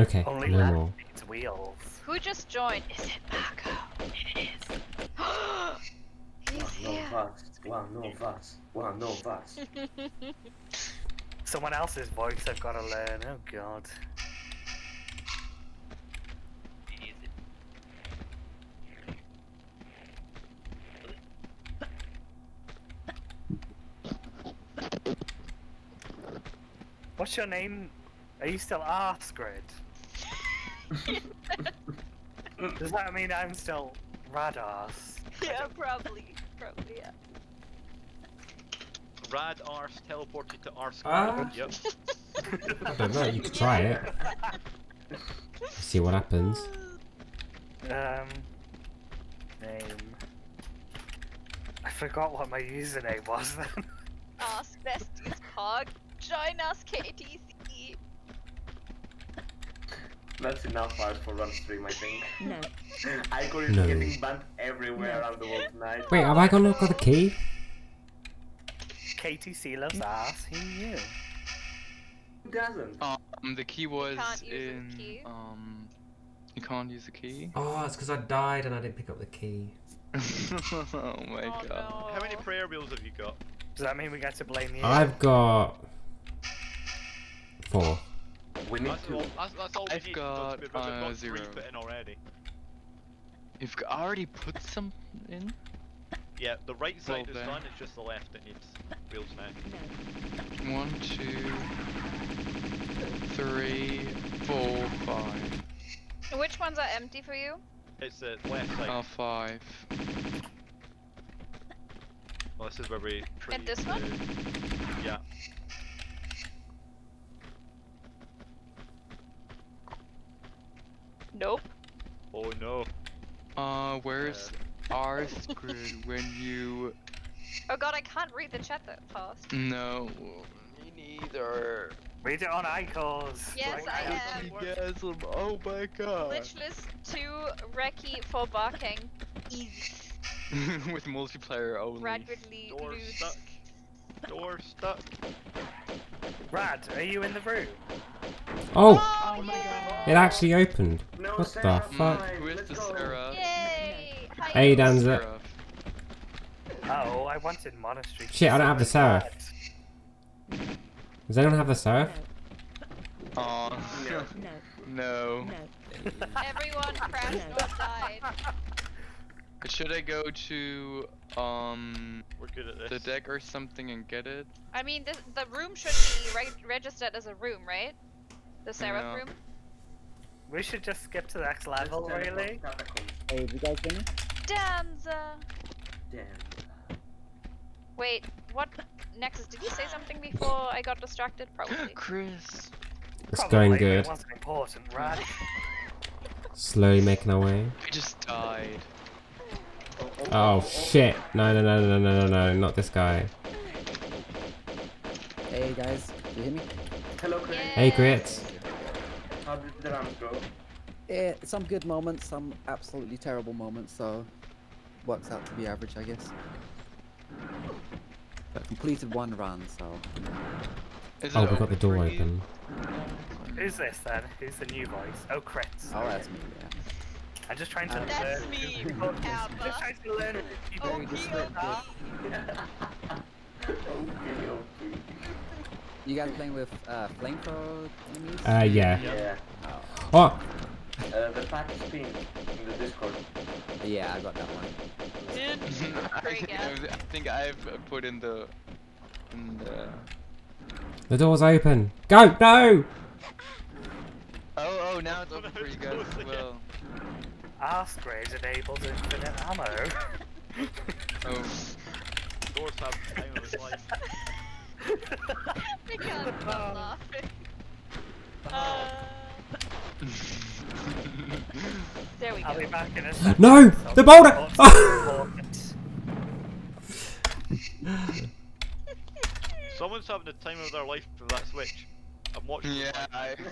[SPEAKER 3] Okay,
[SPEAKER 10] Only
[SPEAKER 3] no
[SPEAKER 10] left
[SPEAKER 3] more.
[SPEAKER 10] needs wheels.
[SPEAKER 1] Who just joined? Is it Marco? It is. (gasps) He's
[SPEAKER 7] One no
[SPEAKER 1] here.
[SPEAKER 7] vas, one no vas, one no vas. (laughs)
[SPEAKER 10] Someone else's voice I've got to learn. Oh god. What's your name? Are you still Arsgrid? Does that mean I'm still Radars? (laughs)
[SPEAKER 1] yeah, probably. Probably, yeah.
[SPEAKER 4] Rad arse teleported to arse.
[SPEAKER 3] Ah.
[SPEAKER 4] Yep.
[SPEAKER 3] I don't know, you could try it. (laughs) See what happens.
[SPEAKER 10] Um, name. I forgot what my username was then.
[SPEAKER 1] Ask Besties Pog. Join us, KTC.
[SPEAKER 7] That's enough art for run stream, I think.
[SPEAKER 8] No. (laughs)
[SPEAKER 7] Eycore is
[SPEAKER 3] No.
[SPEAKER 7] getting banned everywhere around the world tonight.
[SPEAKER 3] Wait, have I gonna got, got the key?
[SPEAKER 10] KTC loves ass. Who knew?
[SPEAKER 7] Who doesn't?
[SPEAKER 6] Um, the key was
[SPEAKER 1] can't use the
[SPEAKER 6] in.
[SPEAKER 1] key?
[SPEAKER 6] Um, you can't use the key.
[SPEAKER 3] Oh, it's because I died and I didn't pick up the key. (laughs)
[SPEAKER 6] oh my
[SPEAKER 1] oh
[SPEAKER 6] god.
[SPEAKER 1] no.
[SPEAKER 4] How many prayer wheels have you got?
[SPEAKER 10] Does that mean we get to blame you?
[SPEAKER 3] I've got four.
[SPEAKER 7] We need
[SPEAKER 4] That's
[SPEAKER 7] to.
[SPEAKER 4] all, that's, that's all we
[SPEAKER 6] I've
[SPEAKER 4] need.
[SPEAKER 6] got,
[SPEAKER 4] because we've
[SPEAKER 6] uh,
[SPEAKER 4] got three
[SPEAKER 6] zero.
[SPEAKER 4] put in already.
[SPEAKER 6] You've g- already put some in?
[SPEAKER 4] Yeah, the right side is
[SPEAKER 6] then.
[SPEAKER 4] done, it's just the left that needs wheels now.
[SPEAKER 8] No.
[SPEAKER 6] One, two, three, four, five.
[SPEAKER 1] Which ones are empty for you?
[SPEAKER 4] It's the left side.
[SPEAKER 6] Uh, five.
[SPEAKER 4] Well, this is where we.
[SPEAKER 1] And
[SPEAKER 4] create
[SPEAKER 1] this one?
[SPEAKER 4] Yeah.
[SPEAKER 1] Nope.
[SPEAKER 4] Oh no.
[SPEAKER 6] Where's ours grid when you.
[SPEAKER 1] Oh god, I can't read the chat that fast.
[SPEAKER 6] No, me neither.
[SPEAKER 10] Read it on Eycore's.
[SPEAKER 1] Yes, I am.
[SPEAKER 6] Orgasm, um, oh my god.
[SPEAKER 1] Glitchless 2 Reki for barking. Easy. (laughs)
[SPEAKER 6] With multiplayer only.
[SPEAKER 1] Radgridly
[SPEAKER 4] Door
[SPEAKER 1] lose.
[SPEAKER 4] stuck. Door stuck.
[SPEAKER 10] Rad, are you in the room?
[SPEAKER 3] Oh!
[SPEAKER 1] Oh, my god.
[SPEAKER 3] It actually opened.
[SPEAKER 7] No,
[SPEAKER 3] What
[SPEAKER 7] Sarah,
[SPEAKER 3] the fuck?
[SPEAKER 7] fine,
[SPEAKER 6] Who is
[SPEAKER 7] let's
[SPEAKER 6] the. Sarah?
[SPEAKER 1] Yay! Hi.
[SPEAKER 3] Hey, Danza.
[SPEAKER 10] Oh, I wanted Monastery.
[SPEAKER 3] Shit, I don't have the
[SPEAKER 10] so
[SPEAKER 3] seraph. Does anyone have the seraph?
[SPEAKER 6] Aw.
[SPEAKER 7] No.
[SPEAKER 8] No.
[SPEAKER 6] no.
[SPEAKER 8] No.
[SPEAKER 1] Everyone crashed or died.
[SPEAKER 6] Should I go to um
[SPEAKER 4] We're good at
[SPEAKER 6] the deck or something and get it?
[SPEAKER 1] I mean, this, the room should be re registered as a room, right? The Seraph
[SPEAKER 6] Yeah.
[SPEAKER 1] room?
[SPEAKER 10] We should just skip to the next level, really.
[SPEAKER 2] Hey, you guys hear me?
[SPEAKER 1] Danza!
[SPEAKER 7] Damn.
[SPEAKER 1] Wait, what? Nexus, did you say something before I got distracted? Probably. (gasps)
[SPEAKER 6] Chris.
[SPEAKER 3] It's
[SPEAKER 10] Probably,
[SPEAKER 3] going good.
[SPEAKER 10] It important, Rad.
[SPEAKER 3] Slowly making our way.
[SPEAKER 6] I just died.
[SPEAKER 3] Oh shit! No, no, no, no, no, no, no, not this guy.
[SPEAKER 2] Hey guys, do you hear me?
[SPEAKER 7] Hello, Chris.
[SPEAKER 3] Hey, Grits.
[SPEAKER 7] How did the round go?
[SPEAKER 2] Eh, some good moments, some absolutely terrible moments, so works out to be average, I guess. But completed one run, so
[SPEAKER 6] Is
[SPEAKER 3] Oh,
[SPEAKER 6] it
[SPEAKER 3] we got the door
[SPEAKER 6] for
[SPEAKER 3] open.
[SPEAKER 10] Who's this then? Who's the new voice? Oh, Crits.
[SPEAKER 2] oh, that's me. Yeah.
[SPEAKER 10] I'm just trying to
[SPEAKER 2] Uh,
[SPEAKER 1] That's
[SPEAKER 10] learn.
[SPEAKER 1] me,
[SPEAKER 10] I'm just trying to learn. people
[SPEAKER 1] Oh,
[SPEAKER 10] who
[SPEAKER 1] okay.
[SPEAKER 7] okay, okay.
[SPEAKER 2] You guys playing with uh, flamethrower enemies?
[SPEAKER 3] Uh, yeah.
[SPEAKER 7] Yeah.
[SPEAKER 2] Oh.
[SPEAKER 3] Oh!
[SPEAKER 7] Uh, the pack is pinned in the Discord.
[SPEAKER 2] Yeah, I got that one.
[SPEAKER 1] Did (laughs)
[SPEAKER 6] I, think. I think I've uh, put in the in the.
[SPEAKER 3] The door's open. Go! No!
[SPEAKER 6] Oh, oh, now it's open for you guys as (laughs) well.
[SPEAKER 10] Ask grade enables infinite ammo. (laughs)
[SPEAKER 6] Oh,
[SPEAKER 4] Doors have time of his life.
[SPEAKER 1] I can't stop laughing. Uh, there we
[SPEAKER 10] I'll be back in a second.
[SPEAKER 3] No!
[SPEAKER 10] so
[SPEAKER 3] The boulder! (laughs)
[SPEAKER 4] Someone's having the time of their life for that switch. I'm watching.
[SPEAKER 6] yeah, I. (laughs)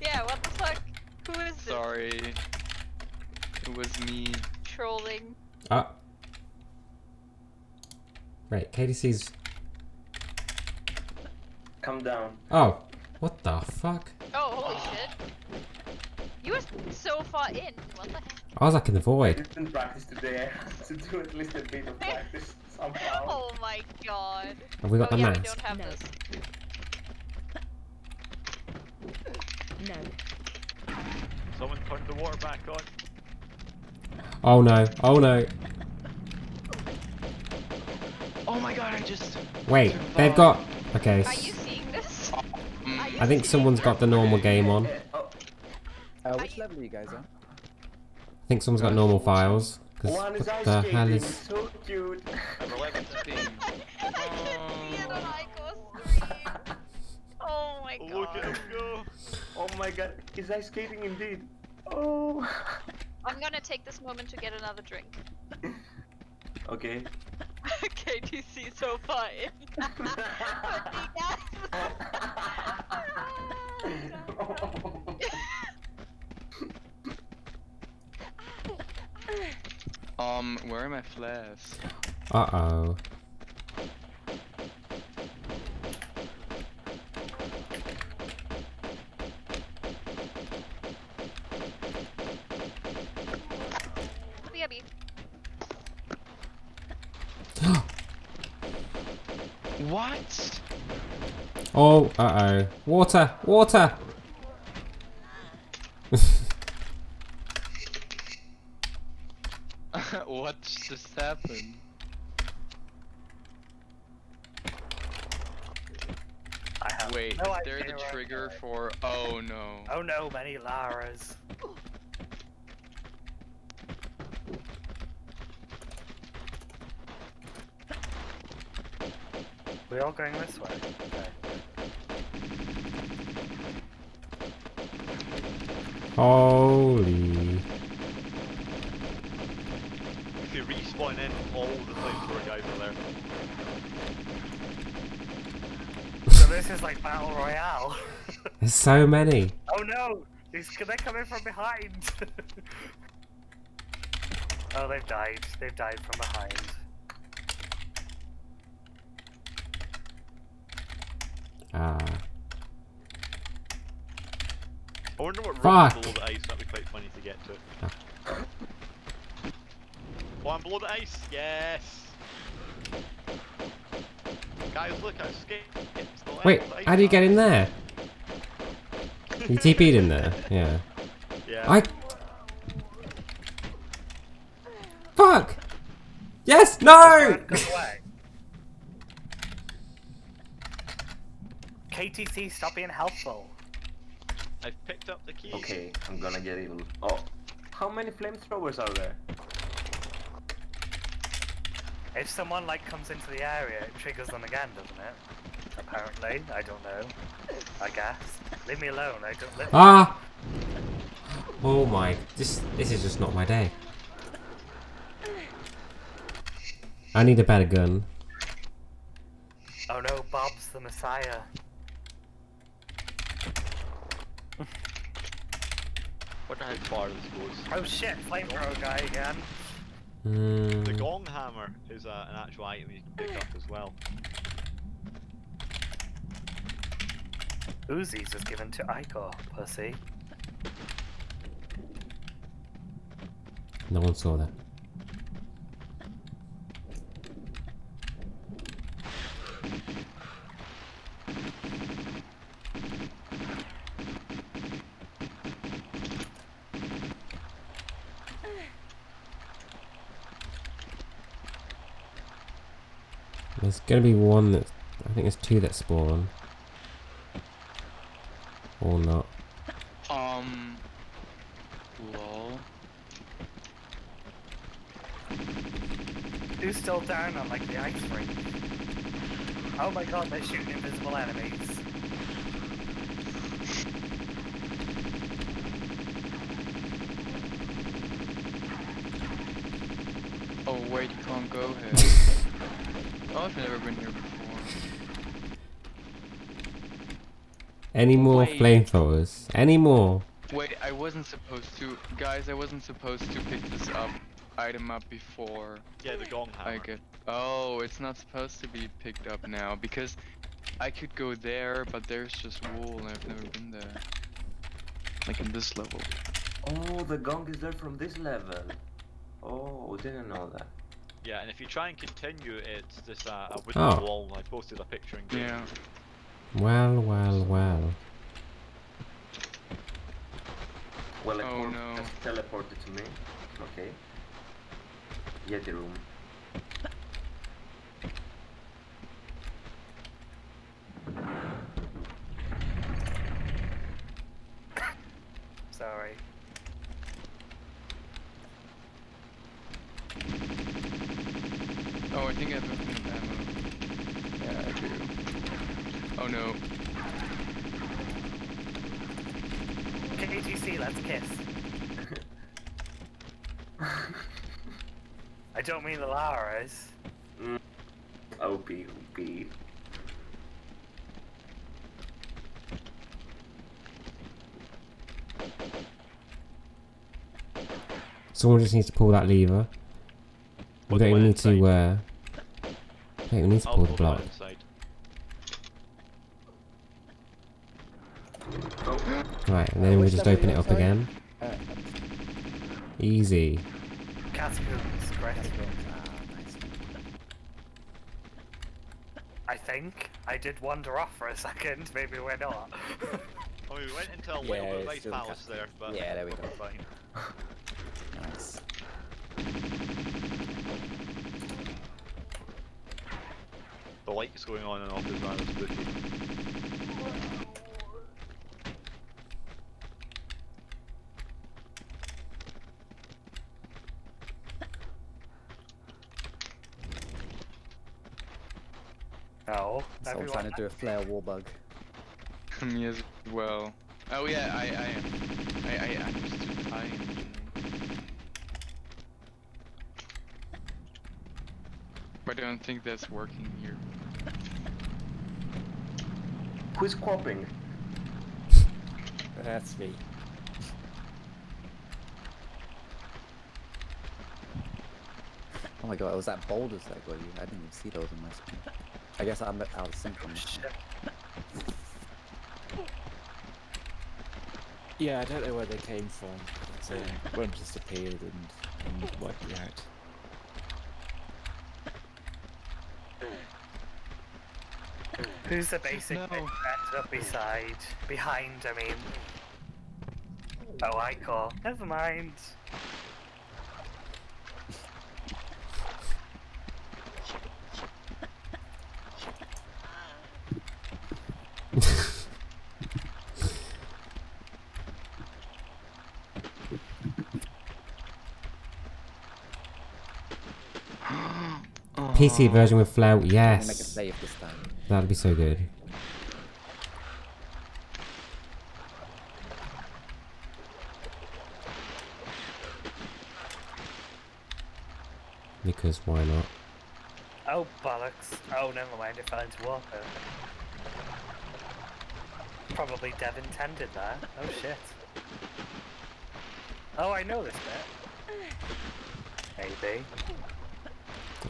[SPEAKER 1] Yeah, what the fuck? Who is this
[SPEAKER 6] Sorry. It was me.
[SPEAKER 1] trolling?
[SPEAKER 3] Ah. Right, KTC's.
[SPEAKER 7] Come down.
[SPEAKER 3] Oh. What the fuck?
[SPEAKER 1] Oh, holy shit. You were so far in. What the heck?
[SPEAKER 3] I was like in the (laughs)
[SPEAKER 7] I
[SPEAKER 3] void.
[SPEAKER 7] didn't practice today. To do at least a bit of (laughs) practice somehow.
[SPEAKER 1] Oh my god.
[SPEAKER 3] Have we got
[SPEAKER 1] oh,
[SPEAKER 3] the
[SPEAKER 1] yeah, we
[SPEAKER 3] mask?
[SPEAKER 1] don't have
[SPEAKER 8] No.
[SPEAKER 1] this.
[SPEAKER 8] No.
[SPEAKER 4] Someone turned the water back on.
[SPEAKER 3] Oh no. Oh no.
[SPEAKER 6] Oh my god, I just.
[SPEAKER 3] Wait, they've got. Okay. I think someone's got the normal game on.
[SPEAKER 2] Uh, which level are you guys on?
[SPEAKER 3] I think someone's got normal files. Because
[SPEAKER 7] one is
[SPEAKER 3] what
[SPEAKER 7] ice
[SPEAKER 3] the
[SPEAKER 7] skating.
[SPEAKER 3] hell is.
[SPEAKER 7] so cute.
[SPEAKER 4] Number 11.
[SPEAKER 6] Steam.
[SPEAKER 1] I can see it on
[SPEAKER 6] Oh.
[SPEAKER 1] Oh my god.
[SPEAKER 4] Look at him go.
[SPEAKER 7] oh my god, is ice skating indeed? Oh.
[SPEAKER 1] I'm gonna take this moment to get another drink. (laughs)
[SPEAKER 7] okay. (laughs)
[SPEAKER 1] KTC so far in. (laughs) (laughs)
[SPEAKER 6] Um, where are my flares?
[SPEAKER 3] Uh oh.
[SPEAKER 6] What?
[SPEAKER 3] Oh, uh oh. Water! Water! (laughs)
[SPEAKER 6] what just happened?
[SPEAKER 10] I have
[SPEAKER 6] Wait,
[SPEAKER 10] no
[SPEAKER 6] is there the trigger for? Oh no.
[SPEAKER 10] Oh no, many Laras. We all going this way? Okay.
[SPEAKER 3] Holy.
[SPEAKER 4] If you respawn in, all the flamethrower guys are there.
[SPEAKER 10] So this is like Battle Royale. (laughs)
[SPEAKER 3] There's so many.
[SPEAKER 10] oh no! He's they're coming from behind! (laughs) oh, they've died. They've died from behind.
[SPEAKER 3] Ah.
[SPEAKER 4] I wonder what room
[SPEAKER 3] Fuck.
[SPEAKER 4] below the ice. That'd be quite funny to get to. Oh, I'm below the ice. Yes. Guys, look, I escaped.
[SPEAKER 3] Wait,
[SPEAKER 4] level, the ice
[SPEAKER 3] how do you get in there? You (laughs) TP'd in there? Yeah.
[SPEAKER 4] Yeah.
[SPEAKER 3] I. Fuck! Yes! No!
[SPEAKER 10] Go away. KTC, stop being helpful.
[SPEAKER 4] I've picked up the key.
[SPEAKER 7] Okay, I'm gonna get evil. Oh, how many flamethrowers are there?
[SPEAKER 10] If someone like comes into the area, it triggers them again, doesn't it? Apparently, I don't know. I guess. Leave me alone. I don't live.
[SPEAKER 3] Ah! Oh my. This, this is just not my day. I need a better gun.
[SPEAKER 10] Oh no, Bob's the Messiah.
[SPEAKER 4] Wonder how far this goes.
[SPEAKER 10] Oh shit, flamethrower guy again.
[SPEAKER 4] The
[SPEAKER 3] Mm,
[SPEAKER 4] gong hammer is uh, an actual item you can pick up as well.
[SPEAKER 10] Uzis was given to Eycore, pussy.
[SPEAKER 3] no one saw that. There's gonna be one that I think there's two that spawn. Or not.
[SPEAKER 6] Um. Lol.
[SPEAKER 10] Who's still down on like the ice rink? Oh my god, they're shooting invisible enemies.
[SPEAKER 6] Oh wait, you can't go here. (laughs) oh, I've never been here before.
[SPEAKER 3] Any more flamethrowers? Any more?
[SPEAKER 6] Wait, I wasn't supposed to, guys. I wasn't supposed to pick this up, item up before
[SPEAKER 4] Yeah, the gong hammer.
[SPEAKER 6] I get. Oh, it's not supposed to be picked up now because I could go there, but there's just wool, and I've never been there. Like in this level.
[SPEAKER 7] Oh, the gong is there from this level. Oh, didn't know that.
[SPEAKER 4] Yeah, and if you try and continue, it's this uh, a wooden
[SPEAKER 3] Oh.
[SPEAKER 4] wall. I posted a picture in game.
[SPEAKER 6] Yeah.
[SPEAKER 3] Well, well, well.
[SPEAKER 7] Well, a
[SPEAKER 6] Oh,
[SPEAKER 7] corpse
[SPEAKER 6] no.
[SPEAKER 7] teleported to me. Okay. Yeti room.
[SPEAKER 10] Sorry.
[SPEAKER 6] Oh, I think I have enough ammo. Yeah, I do. Oh no.
[SPEAKER 10] KTC, let's kiss. I don't mean the Laras.
[SPEAKER 7] OP, OP.
[SPEAKER 3] Someone just needs to pull that lever. We don't even need to,
[SPEAKER 4] inside.
[SPEAKER 3] uh... Don't even need to pull the
[SPEAKER 4] pull the
[SPEAKER 3] block.
[SPEAKER 4] one inside.
[SPEAKER 3] Right, and then we
[SPEAKER 2] Which
[SPEAKER 3] just open it up again.
[SPEAKER 2] Uh,
[SPEAKER 3] Easy.
[SPEAKER 10] Catacombs, correct?
[SPEAKER 2] ah, nice.
[SPEAKER 10] I think. I did wander off for a second, maybe we're not. (laughs)
[SPEAKER 4] Oh, we went into a
[SPEAKER 2] Yeah,
[SPEAKER 4] little bit of
[SPEAKER 2] it's
[SPEAKER 4] ice
[SPEAKER 2] still in
[SPEAKER 4] palace there, but
[SPEAKER 2] Yeah, there we go. (laughs)
[SPEAKER 4] fine.
[SPEAKER 2] Nice.
[SPEAKER 4] The lights going on and off is rather spooky.
[SPEAKER 10] No.
[SPEAKER 2] So I'm
[SPEAKER 10] everyone
[SPEAKER 2] trying to do a flare wall bug. (laughs)
[SPEAKER 6] Me as well. Oh yeah, I I am. I I understood I. But I don't think that's working here.
[SPEAKER 7] Who's quapping?
[SPEAKER 9] That's me.
[SPEAKER 2] Oh my god, it was that boulders that got you. I didn't even see those in my screen. I guess I'm out of sync on this.
[SPEAKER 9] Yeah, I don't know where they came from. So one just appeared and, and wiped me out.
[SPEAKER 10] Who's the basic
[SPEAKER 6] No.
[SPEAKER 10] bit that ended up beside, behind, I mean? Oh, I call. Never mind.
[SPEAKER 3] PC version with flare.
[SPEAKER 2] I'm gonna make a
[SPEAKER 3] Yes.
[SPEAKER 2] save this time.
[SPEAKER 3] That'd be so good. Because why not?
[SPEAKER 10] Oh, bollocks. Oh, never mind, it fell into water. Probably Dev intended that. Oh, shit. Oh, I know this bit. Maybe.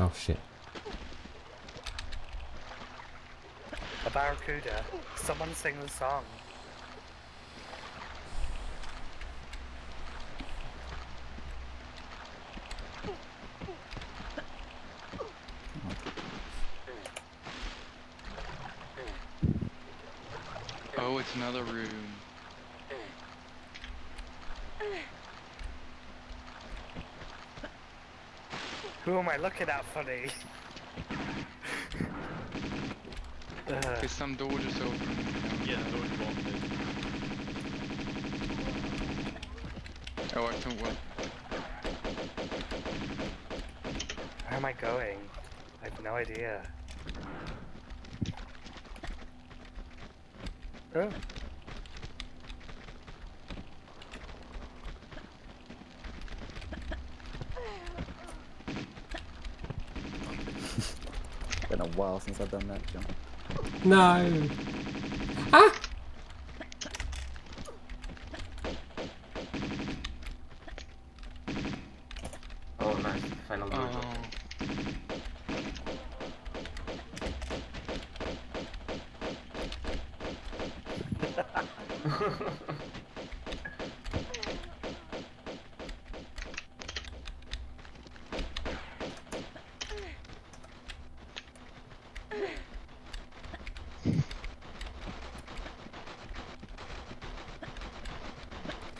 [SPEAKER 3] Oh shit.
[SPEAKER 10] A barracuda. Someone sing the song.
[SPEAKER 6] Oh, it's another room.
[SPEAKER 10] Who am I looking at, funny? (laughs) Uh-huh. Ugh.
[SPEAKER 6] Is some door just open?
[SPEAKER 4] Yeah, the door's blocked.
[SPEAKER 6] Oh, I don't well.
[SPEAKER 10] Where am I going? I have no idea. Oh.
[SPEAKER 2] Been a while since I've done that jump.
[SPEAKER 3] No. Ah!
[SPEAKER 7] Oh, nice. Final door.
[SPEAKER 6] Oh.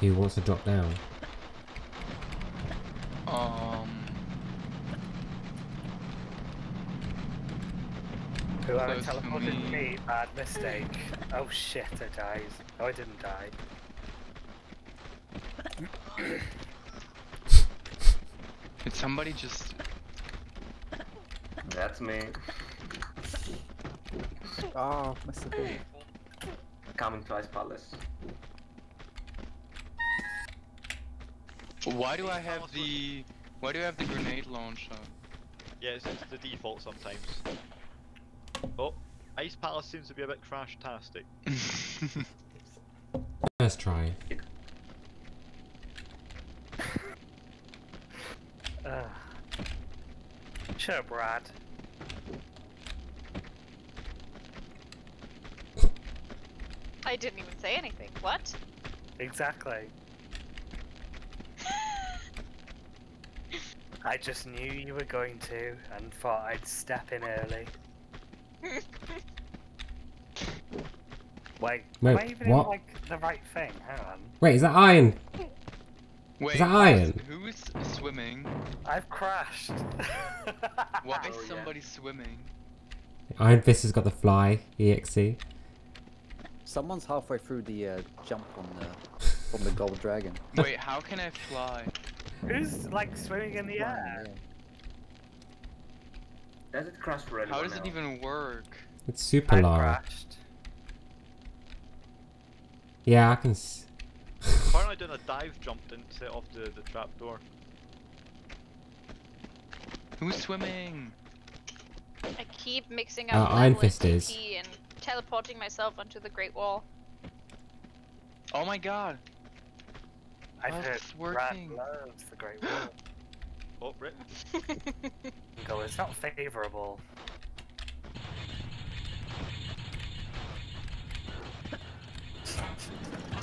[SPEAKER 3] Who wants to drop down?
[SPEAKER 6] Um.
[SPEAKER 10] Whoever
[SPEAKER 6] Close to
[SPEAKER 10] teleported
[SPEAKER 6] me.
[SPEAKER 10] me, bad mistake. Oh shit, I died. Oh, I didn't die.
[SPEAKER 6] Did somebody just?
[SPEAKER 7] That's me.
[SPEAKER 2] Oh, missed the thing.
[SPEAKER 7] Coming to Ice Palace.
[SPEAKER 6] Why do I have the? Why do I have the grenade launcher?
[SPEAKER 4] Yeah, it's, it's the default sometimes. Oh, Ice Palace seems to be a bit crash-tastic. (laughs)
[SPEAKER 3] Let's try.
[SPEAKER 10] Ugh. Shut up, Brad.
[SPEAKER 1] I didn't even say anything. What?
[SPEAKER 10] Exactly. I just knew you were going to and thought I'd step in early. Wait,
[SPEAKER 3] Wait,
[SPEAKER 10] am I even
[SPEAKER 3] what?
[SPEAKER 10] in like the right thing? Hang on.
[SPEAKER 3] Wait, is that iron?
[SPEAKER 6] Wait,
[SPEAKER 3] that iron?
[SPEAKER 6] Who's swimming?
[SPEAKER 10] I've crashed. (laughs)
[SPEAKER 6] Why
[SPEAKER 7] Oh,
[SPEAKER 6] is
[SPEAKER 7] yeah.
[SPEAKER 6] somebody swimming?
[SPEAKER 3] Iron Fist has got the fly exe.
[SPEAKER 2] Someone's halfway through the uh, jump on the (laughs) from the gold dragon.
[SPEAKER 6] Wait, how can I fly?
[SPEAKER 10] Who's like swimming in the air?
[SPEAKER 7] Does it crash for anyone
[SPEAKER 6] How does it
[SPEAKER 7] else?
[SPEAKER 6] even work?
[SPEAKER 3] It's super
[SPEAKER 10] I've
[SPEAKER 3] Lara.
[SPEAKER 10] crashed.
[SPEAKER 3] Yeah, I can. S- (laughs)
[SPEAKER 4] Apparently doing a dive jump didn't set off the, the trap door.
[SPEAKER 6] Who's swimming?
[SPEAKER 1] I keep mixing up
[SPEAKER 3] Uh,
[SPEAKER 1] up
[SPEAKER 3] Iron
[SPEAKER 1] level
[SPEAKER 3] Fist is.
[SPEAKER 1] SCP and teleporting myself onto the Great Wall.
[SPEAKER 6] Oh my god.
[SPEAKER 10] I've
[SPEAKER 6] Oh,
[SPEAKER 10] heard
[SPEAKER 6] it's
[SPEAKER 10] Brad
[SPEAKER 6] working.
[SPEAKER 10] loves the Great (gasps) Wall.
[SPEAKER 4] Oh, rip.
[SPEAKER 10] Go, it's not favourable.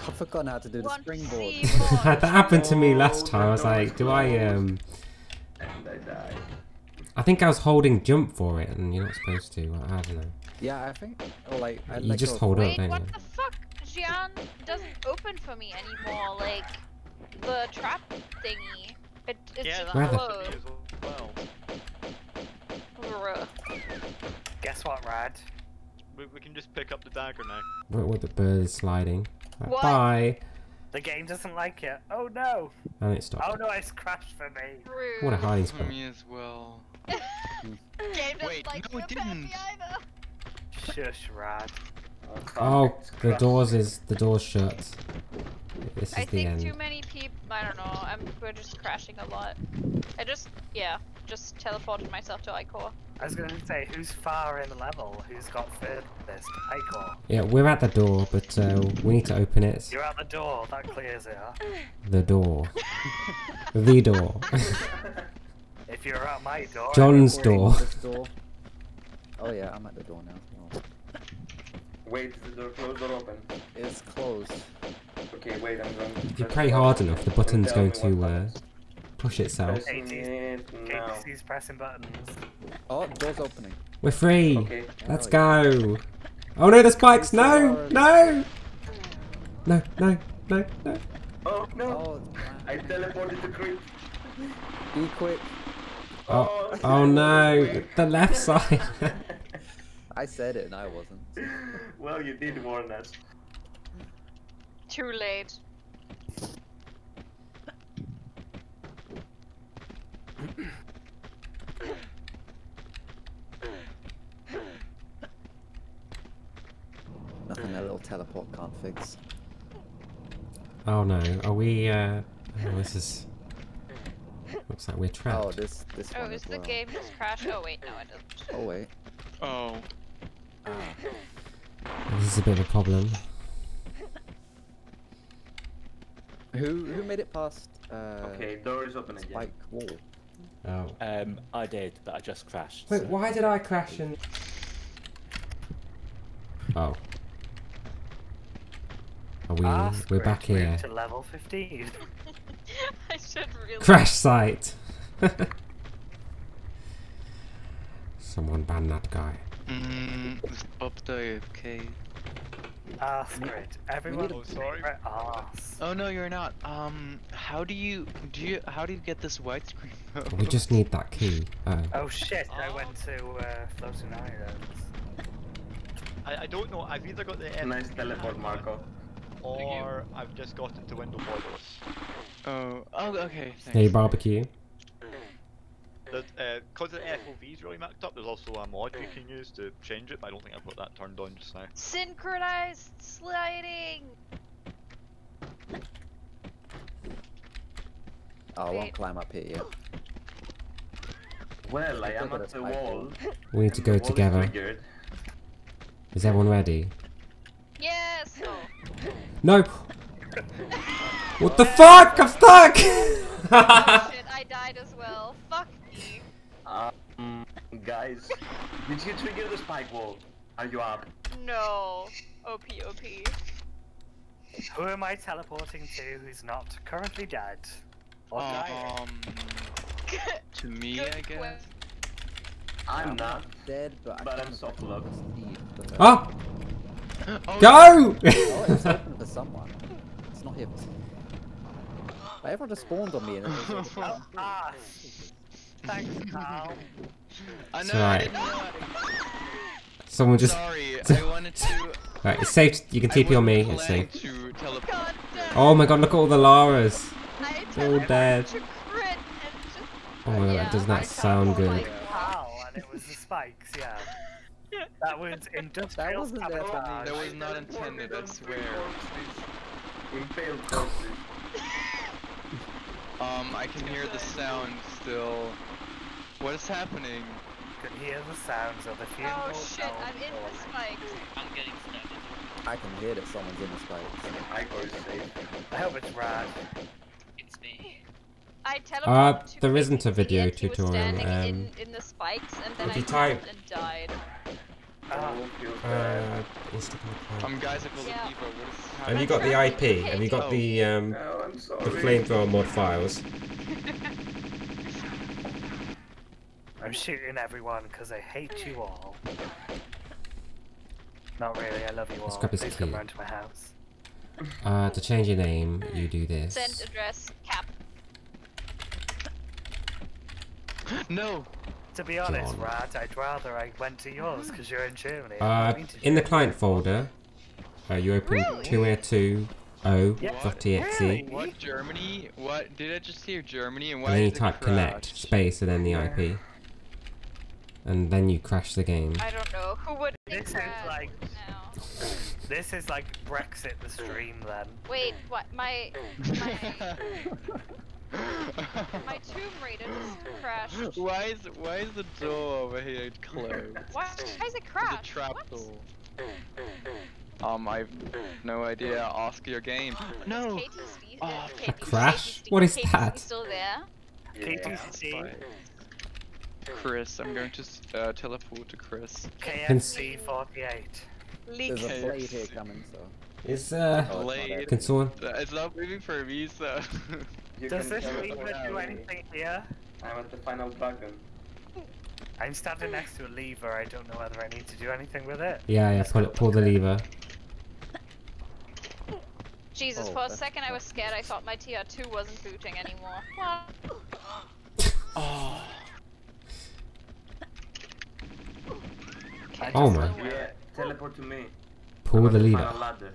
[SPEAKER 2] I've forgotten how to do the
[SPEAKER 1] Want
[SPEAKER 2] springboard. (laughs)
[SPEAKER 3] that happened to me last time. I was
[SPEAKER 7] the door is
[SPEAKER 3] like, do I um?
[SPEAKER 7] And I died.
[SPEAKER 3] I think I was holding jump for it, and you're not supposed to. I don't know.
[SPEAKER 2] Yeah, I think. Or like, I
[SPEAKER 3] You just hold up,
[SPEAKER 1] Wait,
[SPEAKER 3] don't
[SPEAKER 1] what
[SPEAKER 3] you?
[SPEAKER 1] the fuck? Jian doesn't open for me anymore. Like the trap thingy. It, it's
[SPEAKER 4] yeah,
[SPEAKER 1] just
[SPEAKER 3] the-
[SPEAKER 4] happened to
[SPEAKER 1] closed.
[SPEAKER 4] well.
[SPEAKER 1] Bruh.
[SPEAKER 10] Guess what, Rad?
[SPEAKER 4] We, we can just pick up the dagger now.
[SPEAKER 3] What, what the bird is sliding.
[SPEAKER 1] What?
[SPEAKER 3] Bye.
[SPEAKER 10] The game doesn't like it. Oh no!
[SPEAKER 3] And it stopped.
[SPEAKER 10] Oh no, it's crashed for me.
[SPEAKER 1] Rude.
[SPEAKER 3] What a hiding
[SPEAKER 6] For me as well. (laughs)
[SPEAKER 1] Game doesn't
[SPEAKER 6] Wait,
[SPEAKER 1] like
[SPEAKER 6] no, it didn't.
[SPEAKER 1] either.
[SPEAKER 10] Shush, Rad.
[SPEAKER 3] Oh,
[SPEAKER 7] it's
[SPEAKER 3] the doors is the door's shut. This is
[SPEAKER 1] I
[SPEAKER 3] the
[SPEAKER 1] think
[SPEAKER 3] end.
[SPEAKER 1] too many people. I don't know. I'm, we're just crashing a lot. I just, yeah, just teleported myself to Eycore.
[SPEAKER 10] I was gonna say, who's far in the level? Who's got furthest? Eycore.
[SPEAKER 3] Yeah, we're at the door, but uh, we need to open it.
[SPEAKER 10] You're at the door, that clears it up. (laughs)
[SPEAKER 3] The door. the door. (laughs)
[SPEAKER 10] If you're at my door.
[SPEAKER 3] John's
[SPEAKER 2] According
[SPEAKER 3] door.
[SPEAKER 2] this door. Oh yeah, I'm at the door now. As well.
[SPEAKER 7] Wait, is the door closed or open?
[SPEAKER 2] It's closed.
[SPEAKER 7] Okay, wait, I'm going to
[SPEAKER 3] If you
[SPEAKER 7] press
[SPEAKER 3] pray
[SPEAKER 7] the
[SPEAKER 3] hard
[SPEAKER 7] button
[SPEAKER 3] enough, the button's going to uh, push itself.
[SPEAKER 7] Pressing it now.
[SPEAKER 10] Pressing buttons.
[SPEAKER 2] Oh, door's opening.
[SPEAKER 3] We're free.
[SPEAKER 7] Okay.
[SPEAKER 3] Let's
[SPEAKER 2] Oh,
[SPEAKER 3] go. Oh no, the spikes! No, no, no, no, no, no.
[SPEAKER 7] Oh no!
[SPEAKER 2] Oh,
[SPEAKER 7] I teleported to creep.
[SPEAKER 2] be quick.
[SPEAKER 3] Oh, oh no, the left side. (laughs)
[SPEAKER 2] I said it and I wasn't. (laughs)
[SPEAKER 7] well, you did warn us.
[SPEAKER 1] Too late.
[SPEAKER 2] Nothing a little teleport can't fix.
[SPEAKER 3] Oh no, are we, uh... Oh, this is... Looks like we're trapped.
[SPEAKER 2] Oh, this this
[SPEAKER 1] Oh,
[SPEAKER 2] one
[SPEAKER 1] is
[SPEAKER 2] as
[SPEAKER 1] the
[SPEAKER 2] well.
[SPEAKER 1] game just crashed? Oh wait, no it doesn't.
[SPEAKER 2] Oh wait.
[SPEAKER 6] Oh.
[SPEAKER 2] Ah.
[SPEAKER 3] This is a bit of a problem.
[SPEAKER 2] Who who made it past? Uh,
[SPEAKER 7] Okay, door is open again.
[SPEAKER 2] Spike wall.
[SPEAKER 3] Oh.
[SPEAKER 9] Um, I did, but I just crashed.
[SPEAKER 3] Wait,
[SPEAKER 9] so-
[SPEAKER 3] why did I crash and... Oh. Are we...
[SPEAKER 10] Ask
[SPEAKER 3] we're
[SPEAKER 10] Rich
[SPEAKER 3] back
[SPEAKER 10] moved
[SPEAKER 3] here.
[SPEAKER 10] to level 15. (laughs)
[SPEAKER 1] I should really.
[SPEAKER 3] Crash site! (laughs) Someone ban that guy.
[SPEAKER 6] Mm, is Bob the AFK?
[SPEAKER 10] Ask Rich. Everyone
[SPEAKER 4] Oh, sorry.
[SPEAKER 10] favorite ass.
[SPEAKER 6] Oh no, you're not. Um, how do you do you how do you get this widescreen (laughs) mode?
[SPEAKER 3] We just need that key. Oh.
[SPEAKER 10] Oh shit, I went to uh, Floating Islands.
[SPEAKER 4] I, I don't know. I've either got the F
[SPEAKER 7] Nice teleport, Marco.
[SPEAKER 4] or I've just got it to window borderless.
[SPEAKER 6] Oh, oh, okay.
[SPEAKER 3] Hey,
[SPEAKER 6] Thanks.
[SPEAKER 3] Barbecue.
[SPEAKER 4] Because uh, the FOV is really mixed up, there's also a mod you can use to change it, but I don't think I've got that turned on just now.
[SPEAKER 1] Synchronized sliding.
[SPEAKER 2] Oh, I won't climb up here yet.
[SPEAKER 7] Well, I
[SPEAKER 2] Still
[SPEAKER 7] am at the wall.
[SPEAKER 2] wall.
[SPEAKER 3] We need to go
[SPEAKER 7] the wall is
[SPEAKER 3] together. Is everyone ready?
[SPEAKER 1] Yes.
[SPEAKER 3] No! What the fuck? I'm stuck! (laughs)
[SPEAKER 1] Shit, I died as well. Fuck me.
[SPEAKER 7] Um, guys, did you trigger the spike wall? Are you up?
[SPEAKER 1] No. OP OP.
[SPEAKER 10] Who am I teleporting to who's not currently dead? Or dying?
[SPEAKER 6] Um, (laughs) to me, I guess.
[SPEAKER 1] question.
[SPEAKER 7] I'm not.
[SPEAKER 2] Dead, but I
[SPEAKER 7] But I'm
[SPEAKER 2] can't
[SPEAKER 7] soft
[SPEAKER 2] open
[SPEAKER 7] locked.
[SPEAKER 2] Steve!
[SPEAKER 6] Oh,
[SPEAKER 3] Go! (laughs)
[SPEAKER 2] Oh, it's open for someone. It's not here. But everyone just spawned on me and it was
[SPEAKER 10] Oh, (laughs) ah! Thanks, (laughs) Carl.
[SPEAKER 6] I know.
[SPEAKER 3] It's
[SPEAKER 6] I
[SPEAKER 3] alright.
[SPEAKER 6] didn't (gasps) know.
[SPEAKER 3] Someone just.
[SPEAKER 6] Sorry, I (laughs) wanted to.
[SPEAKER 3] Right, it's safe. You can TP on me. It's safe.
[SPEAKER 6] To teleport.
[SPEAKER 1] God damn.
[SPEAKER 3] Oh my god, look at all the Laras. They're all dead.
[SPEAKER 1] to crit and just
[SPEAKER 3] Oh my god,
[SPEAKER 1] Yeah,
[SPEAKER 3] that does
[SPEAKER 1] I
[SPEAKER 3] not sound good.
[SPEAKER 1] teleported
[SPEAKER 10] Carl, and it was the spikes, yeah. (laughs) That was industrial
[SPEAKER 2] wasn't there for me.
[SPEAKER 10] sabotage.
[SPEAKER 6] That was not intended, I swear.
[SPEAKER 7] Impaled corpses.
[SPEAKER 6] Um, I can hear the sound still. What is happening?
[SPEAKER 10] could hear the sounds of the funeral.
[SPEAKER 1] Oh shit, I'm in the spikes. I'm getting stuck.
[SPEAKER 2] I can hear that someone's in the spikes.
[SPEAKER 7] I go safe.
[SPEAKER 10] I hope it's rad.
[SPEAKER 1] I teleported
[SPEAKER 3] Uh,
[SPEAKER 1] to
[SPEAKER 3] there
[SPEAKER 1] Kate
[SPEAKER 3] isn't a video
[SPEAKER 1] he
[SPEAKER 3] tutorial,
[SPEAKER 1] standing
[SPEAKER 3] um,
[SPEAKER 1] in, in the spikes and then I
[SPEAKER 3] you type-
[SPEAKER 1] and died.
[SPEAKER 7] Oh, feels.
[SPEAKER 3] Uh, Instagram.
[SPEAKER 6] Um, guys, called
[SPEAKER 1] Yeah.
[SPEAKER 6] it Eva. What is
[SPEAKER 3] Have you got the IP? Have you got the um
[SPEAKER 7] Oh,
[SPEAKER 3] the flamethrower mod files? (laughs)
[SPEAKER 10] I'm shooting everyone because I hate you all. Not really, I love you all.
[SPEAKER 3] Let's grab his
[SPEAKER 10] Please come round to my house.
[SPEAKER 3] Uh, to change your name, you do this.
[SPEAKER 1] Send address cap.
[SPEAKER 6] No.
[SPEAKER 10] To be honest,
[SPEAKER 3] John.
[SPEAKER 10] Rad, I'd rather I went to yours because you're in Germany.
[SPEAKER 3] Uh,
[SPEAKER 10] I mean
[SPEAKER 3] in the client folder, uh, you open
[SPEAKER 1] Really?
[SPEAKER 3] 2a2o.exe,
[SPEAKER 10] Really?
[SPEAKER 6] What Germany? What did I just hear? Germany and
[SPEAKER 3] and then you type connect space and then the IP, and then you crash the game.
[SPEAKER 1] I don't know. Who would think
[SPEAKER 10] This is
[SPEAKER 1] that
[SPEAKER 10] like-
[SPEAKER 1] now?
[SPEAKER 10] This is like Brexit the stream then.
[SPEAKER 1] Wait, what? My my (laughs) my Tomb Raider just crashed.
[SPEAKER 6] why is why is the door over here closed?
[SPEAKER 1] Why, why is it
[SPEAKER 6] It's
[SPEAKER 1] crashed?
[SPEAKER 6] a trap
[SPEAKER 1] What?
[SPEAKER 6] door. Um, I've no idea. Ask your game. (gasps) No.
[SPEAKER 1] Katie
[SPEAKER 6] Oh,
[SPEAKER 1] Katie,
[SPEAKER 3] crash?
[SPEAKER 1] Katie,
[SPEAKER 3] What is
[SPEAKER 1] Katie,
[SPEAKER 3] that?
[SPEAKER 1] You still there?
[SPEAKER 10] KTC,
[SPEAKER 6] Chris, I'm going to uh, teleport to Chris.
[SPEAKER 10] KFC 48.
[SPEAKER 1] Leak.
[SPEAKER 2] There's a
[SPEAKER 6] Okay.
[SPEAKER 2] blade here coming, so.
[SPEAKER 3] Is uh,
[SPEAKER 2] Oh, it's not
[SPEAKER 6] Blade.
[SPEAKER 3] can someone?
[SPEAKER 6] Uh, It's not moving for me, so. (laughs)
[SPEAKER 10] Does this
[SPEAKER 7] tell
[SPEAKER 10] lever do anything here?
[SPEAKER 7] I'm at the final dragon.
[SPEAKER 10] I'm standing next to a lever, I don't know whether I need to do anything with it.
[SPEAKER 3] Yeah, yeah. Pull. Pull the lever.
[SPEAKER 1] Jesus,
[SPEAKER 2] Oh,
[SPEAKER 1] for a second I was scared. I thought my TR2 wasn't booting anymore. (laughs) (laughs)
[SPEAKER 6] oh.
[SPEAKER 1] Okay.
[SPEAKER 3] Oh my.
[SPEAKER 7] Yeah, teleport to me.
[SPEAKER 3] Pull the
[SPEAKER 7] I'm
[SPEAKER 3] lever.